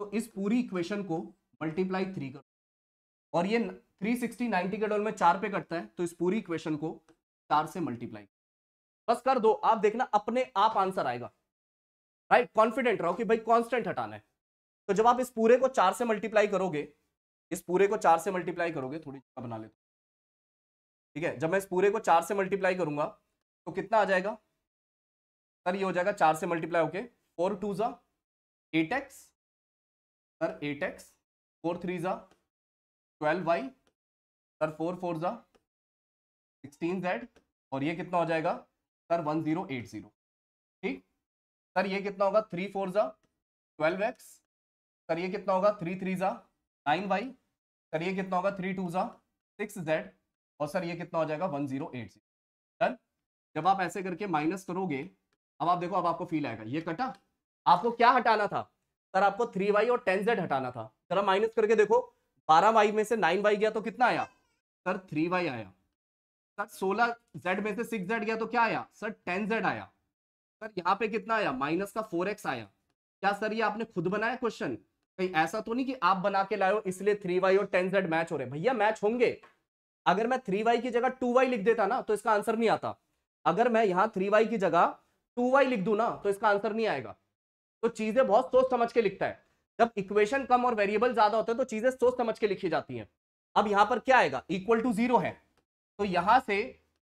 तो इस पूरी इक्वेशन को मल्टीप्लाई थ्री करो। और ये 360 90 के टेबल में चार पे कटता है तो इस पूरी इक्वेशन को चार से मल्टीप्लाई। बस कर दो, आप देखना अपने आप आंसर आएगा। राइट कॉन्फिडेंट रहो कि भाई कॉन्स्टेंट हटाना है। तो जब आप इस पूरे को चार से मल्टीप्लाई करोगे, इस पूरे को चार से मल्टीप्लाई करोगे, थोड़ी जगह बना लेते ठीक है? जब मैं इस पूरे को चार से मल्टीप्लाई करूँगा तो कितना आ जाएगा? सर, ये हो जाएगा चार से मल्टीप्लाई होके फोर टू जा, eight X, sir eight X, four three जा, twelve Y, sir four four जा, सिक्सटीन जेड, और ये कितना हो जाएगा? Sir one zero eight zero. ठीक? सर ये कितना होगा? थ्री फोर जा, ट्वेल्व एक्स, सर ये कितना होगा? थ्री थ्री जा, नाइन वाई, सर ये कितना होगा? थ्री टू जा, सिक्स जेड, और सर ये कितना हो जाएगा? One zero eight zero. Done? जब आप ऐसे करके माइनस करोगे, अब आप देखो, अब आपको फील आएगा। ये कटा? आपको क्या हटाना था? सर, आपको थ्री वाई और टेन जेड हटाना था। जरा माइनस करके देखो, बारह वाई में से नाइन वाई गया तो कितना आया? सर थ्री वाई आया। सर, सोलह जेड में से सिक्स जेड गया तो क्या आया? सर टेन जेड आया। सर, यहाँ पे कितना आया? माइनस का फोर एक्स आया। क्या सर, ये आपने खुद बनाया क्वेश्चन कहीं ऐसा तो नहीं कि आप बना के लाए इसलिए थ्री वाई और टेन जेड मैच हो रहे भैया मैच होंगे। अगर मैं थ्री वाई की जगह टू वाई लिख देता ना तो इसका आंसर नहीं आता। अगर मैं यहाँ थ्री वाई की जगह टू वाई लिख दू ना तो इसका आंसर नहीं आएगा। तो चीज़ें बहुत सोच समझ के लिखता है। जब इक्वेशन कम और वेरिएबल ज़्यादा होते हैं तो चीज़ें सोच समझ के लिखी जाती हैं। अब यहाँ पर क्या आएगा? इक्वल टू ज़ीरो है। तो यहाँ से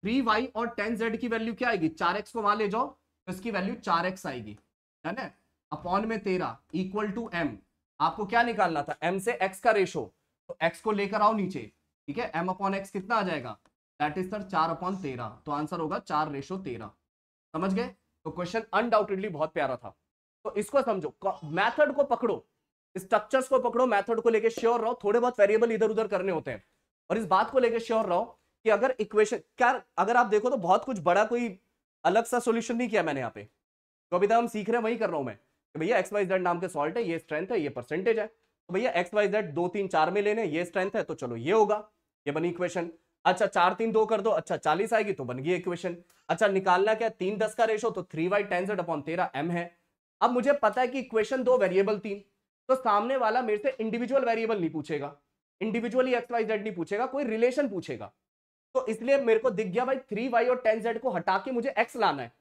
थ्री वाई और टेन जेड की वैल्यू क्या आएगी? चार एक्स को वहाँ ले जाओ तो इसकी वैल्यू चार एक्स आएगी। है ना? अपॉन में तेरह इक्वल टू एम आपको क्या निकालना था? एम से एक्स का रेशो तो एक्स को लेकर आओ नीचे। ठीक है? एम अपॉन एक्स कितना आ जाएगा? दैट इज़ सर चार अपॉन तेरह। तो आंसर होगा चार रेशो तेरह। समझ गए? तो क्वेश्चन अनडाउटेडली बहुत प्यारा था। तो इसको समझो मैथड को पकड़ो स्ट्रक्चर्स को पकड़ो मैथड को लेके श्योर रहो, थोड़े बहुत वेरिएबल इधर उधर करने होते हैं। और इस बात को लेके श्योर रहो कि अगर इक्वेशन क्या, अगर आप देखो तो बहुत कुछ बड़ा कोई अलग सा सोल्यूशन नहीं किया मैंने यहाँ पे। तो अभी तक हम सीख रहे हैं, वही कर रहा हूँ मैं। कि भैया एक्स वाई जेड नाम के सॉल्ट है, ये स्ट्रेंथ है, ये परसेंटेज है। तो भैया एक्स वाई जेड दो, तीन, चार में लेने, ये स्ट्रेंथ है तो चलो ये होगा, ये बनी इक्वेशन अच्छा चार, तीन दो कर दो अच्छा चालीस आएगी तो बन गई इक्वेशन अच्छा निकालना क्या तीन दस का रेशो तो three Y ten Z upon तेरह एम है। अब मुझे पता है कि इक्वेशन दो वेरिएबल तीन। तो सामने वाला मेरे से इंडिविजुअल वेरिएबल नहीं पूछेगा। इंडिविजुअली एक्स वाई जेड नहीं पूछेगा, कोई रिलेशन पूछेगा। तो इसलिए मेरे को दिख गया भाई थ्री वाई और टेन जेड को हटा के मुझे एक्स लाना है।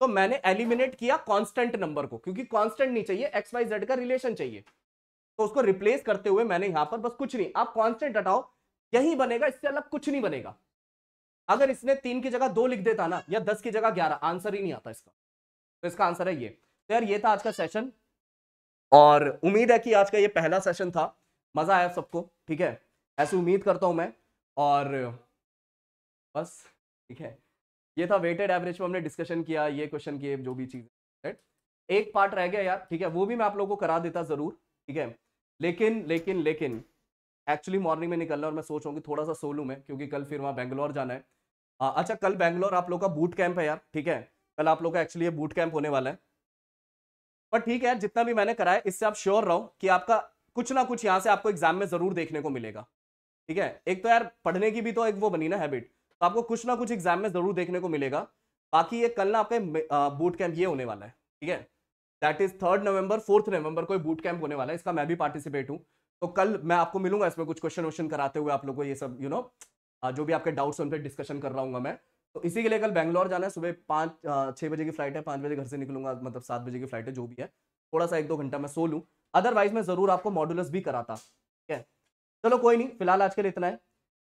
तो मैंने एलिमिनेट किया कांस्टेंट नंबर को, क्योंकि कांस्टेंट नहीं चाहिए एक्स वाई जेड का रिलेशन चाहिए। तो उसको रिप्लेस करते हुए मैंने यहाँ पर बस कुछ नहीं, आप कांस्टेंट हटाओ, यही बनेगा, इससे अलग कुछ नहीं बनेगा। अगर इसने तीन की जगह दो लिख देता ना, या दस की जगह ग्यारह आंसर ही नहीं आता इसका। तो इसका आंसर है ये। तो यार ये था आज का सेशन और उम्मीद है कि आज का ये पहला सेशन था। मज़ा आया सबको ठीक है? ऐसी उम्मीद करता हूँ मैं। और बस ठीक है? ये था वेटेड एवरेज में हमने डिस्कशन किया ये क्वेश्चन किए जो भी चीज़ राइट एक पार्ट रह गया यार ठीक है? वो भी मैं आप लोगों को करा देता ज़रूर ठीक है? लेकिन लेकिन लेकिन एक्चुअली मॉर्निंग में निकलना और मैं सोच रहा हूँ थोड़ा सा सो लूँ मैं क्योंकि कल फिर वहाँ बैंगलोर जाना है। आ, अच्छा कल बैंगलोर आप लोग का बूट कैंप है यार ठीक है? कल आप लोग का एक्चुअली ये बूट कैंप होने वाला है। पर ठीक है जितना भी मैंने कराया इससे आप श्योर रहो कि आपका कुछ ना कुछ यहाँ से आपको एग्ज़ाम में ज़रूर देखने को मिलेगा। ठीक है? एक तो यार पढ़ने की भी तो एक वो बनी ना हैबिट तो आपको कुछ ना कुछ एग्ज़ाम में ज़रूर देखने को मिलेगा। बाकी ये कल ना आपका बूट कैंप ये होने वाला है। ठीक है? That is third November fourth November को बूट कैंप होने वाला है इसका मैं भी पार्टिसिपेट हूँ। तो कल मैं आपको मिलूँगा इसमें कुछ क्वेश्चन वोश्चन कराते हुए आप लोग को ये सब यू you नो know, जो भी आपके डाउट्स उन पर डिस्कशन कर रहा हूँ मैं। तो इसी के लिए कल बैंगलोर जाना है, सुबह पाँच छः बजे की फ़्लाइट है, पाँच बजे घर से निकलूँगा मतलब सात बजे की फ़्लाइट है, जो भी है। थोड़ा सा एक दो घंटा मैं सो लूँ। अदरवाइज़ मैं ज़रूर आपको मॉडुलस भी कराता, ठीक है? चलो कोई नहीं, फ़िलहाल आज के लिए इतना है,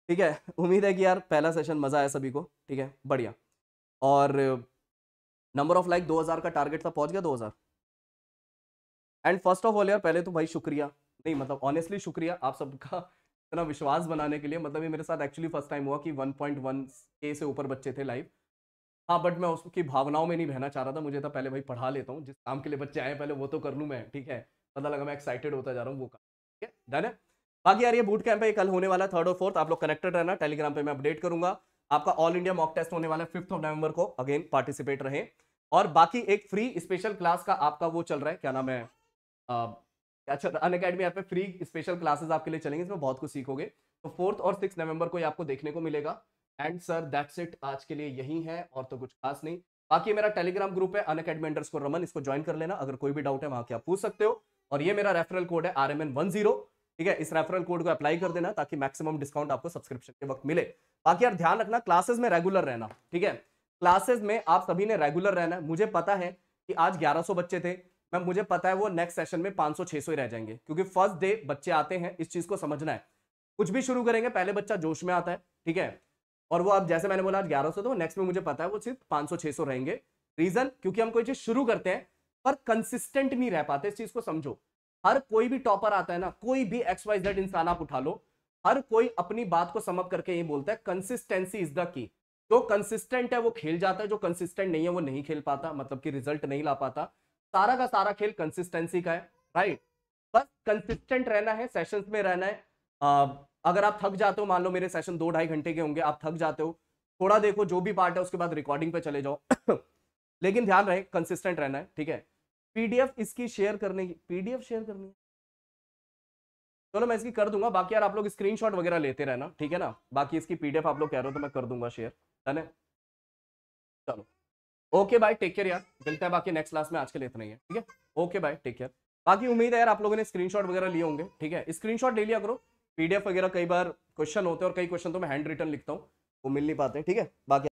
ठीक है? उम्मीद है कि यार पहला सेशन मज़ा आया सभी को, ठीक है? बढ़िया। और नंबर ऑफ़ लाइक 2000 का टारगेट था, पहुँच गया 2000 एंड फ़र्स्ट ऑफ़ ऑल यार, पहले तो भाई शुक्रिया। नहीं मतलब ऑनेस्टली शुक्रिया आप सबका। इतना विश्वास बनाने के लिए मतलब ये मेरे साथ एक्चुअली फ़र्स्ट टाइम हुआ कि 1.1 के से ऊपर बच्चे थे लाइव हाँ बट मैं उसकी भावनाओं में नहीं बहना चाह रहा था, मुझे था पहले भाई पढ़ा लेता हूँ, जिस काम के लिए बच्चे आए पहले वो तो कर लूँ मैं, ठीक है? पता लगा मैं एक्साइटेड होता जा रहा हूँ, वो काम, ठीक है? डन है? बाकी यार ये बूट कैंप है कल होने वाला थर्ड और फोर्थ आप लोग कनेक्टेड रहना टेलीग्राम पर मैं अपडेट करूँगा। आपका ऑल इंडिया मॉक टेस्ट होने वाला है फिफ्थ ऑफ़ नवंबर को अगेन पार्टिसिपेट रहे। और बाकी एक फ्री स्पेशल क्लास का आपका वो चल रहा है, क्या नाम है? है अन अकेडमी ऐप पे फ्री स्पेशल क्लासेस आपके लिए चलेंगे, इसमें बहुत कुछ सीखोगे। तो फोर्थ और सिक्स नवंबर को ये आपको देखने को मिलेगा। एंड सर दैट्स इट आज के लिए यही है, और तो कुछ खास नहीं। बाकी मेरा टेलीग्राम ग्रुप है अन अकेडमी रमन इसको ज्वाइन कर लेना। अगर कोई भी डाउट है, वहाँ के आप पूछ सकते हो। और ये मेरा रेफरल कोड है R M N one zero ठीक है, इस रेफरल कोड को अप्लाई कर देना, ताकि मैक्सिमम डिस्काउंट आपको सब्सक्रिप्शन के वक्त मिले। बाकी यार, ध्यान रखना क्लासेस में रेगुलर रहना। ठीक है? क्लासेस में आप सभी ने रेगुलर रहना मुझे पता है कि आज 1100 बच्चे थे। मैं, मुझे पता है वो नेक्स्ट सेशन में 500 600 ही रह जाएँगे, क्योंकि फ़र्स्ट डे बच्चे आते हैं, इस चीज़ को समझना है। कुछ भी शुरू करेंगे, पहले बच्चा जोश में आता है, ठीक है? और वो अब, जैसे मैंने बोला, आज ग्यारह तो नेक्स्ट में मुझे पता है वो सिर्फ़ पाँच सौ रहेंगे। रीजन क्योंकि हम कोई चीज़ शुरू करते हैं, पर कंसिस्टेंट नहीं रह पाते, इस चीज़ को समझो। हर कोई भी टॉपर आता है ना, कोई भी एक्स वाई जेड इंसान आप उठा लो, हर कोई अपनी बात को समझ करके ये बोलता है कंसिस्टेंसी इज़ द की जो कंसिस्टेंट है, वो खेल जाता है, जो कंसिस्टेंट नहीं है, वो नहीं खेल पाता मतलब कि रिज़ल्ट नहीं ला पाता। सारा का सारा खेल कंसिस्टेंसी का है राइट बस कंसिस्टेंट रहना है सेशंस में रहना है। आ, अगर आप थक जाते हो मान लो मेरे सेशन दो ढाई घंटे के होंगे आप थक जाते हो थोड़ा देखो जो भी पार्ट है उसके बाद रिकॉर्डिंग पे चले जाओ। लेकिन ध्यान रहे कंसिस्टेंट रहना है ठीक है? पीडीएफ इसकी शेयर करने की पीडीएफ शेयर करनी है। चलो मैं इसकी कर दूँगा बाकी यार आप लोग स्क्रीनशॉट वगैरह लेते रहना ठीक है ना? बाकी इसकी पीडीएफ आप लोग कह रहे हो तो मैं कर दूँगा शेयर है ना? चलो। ओके बाय टेक केयर यार। मिलते हैं बाकी नेक्स्ट क्लास में, आज के लिए इतना ही है, ठीक है? ओके बाय टेक केयर बाकी उम्मीद है यार, आप लोगों ने स्क्रीनशॉट वगैरह लिए होंगे, ठीक है? स्क्रीनशॉट ले लिया करो। पीडीएफ वगैरह कई बार क्वेश्चन होते हैं और कई क्वेश्चन तो मैं हैंड रिटर्न लिखता हूँ, वो मिल नहीं पाते, ठीक है? बाकी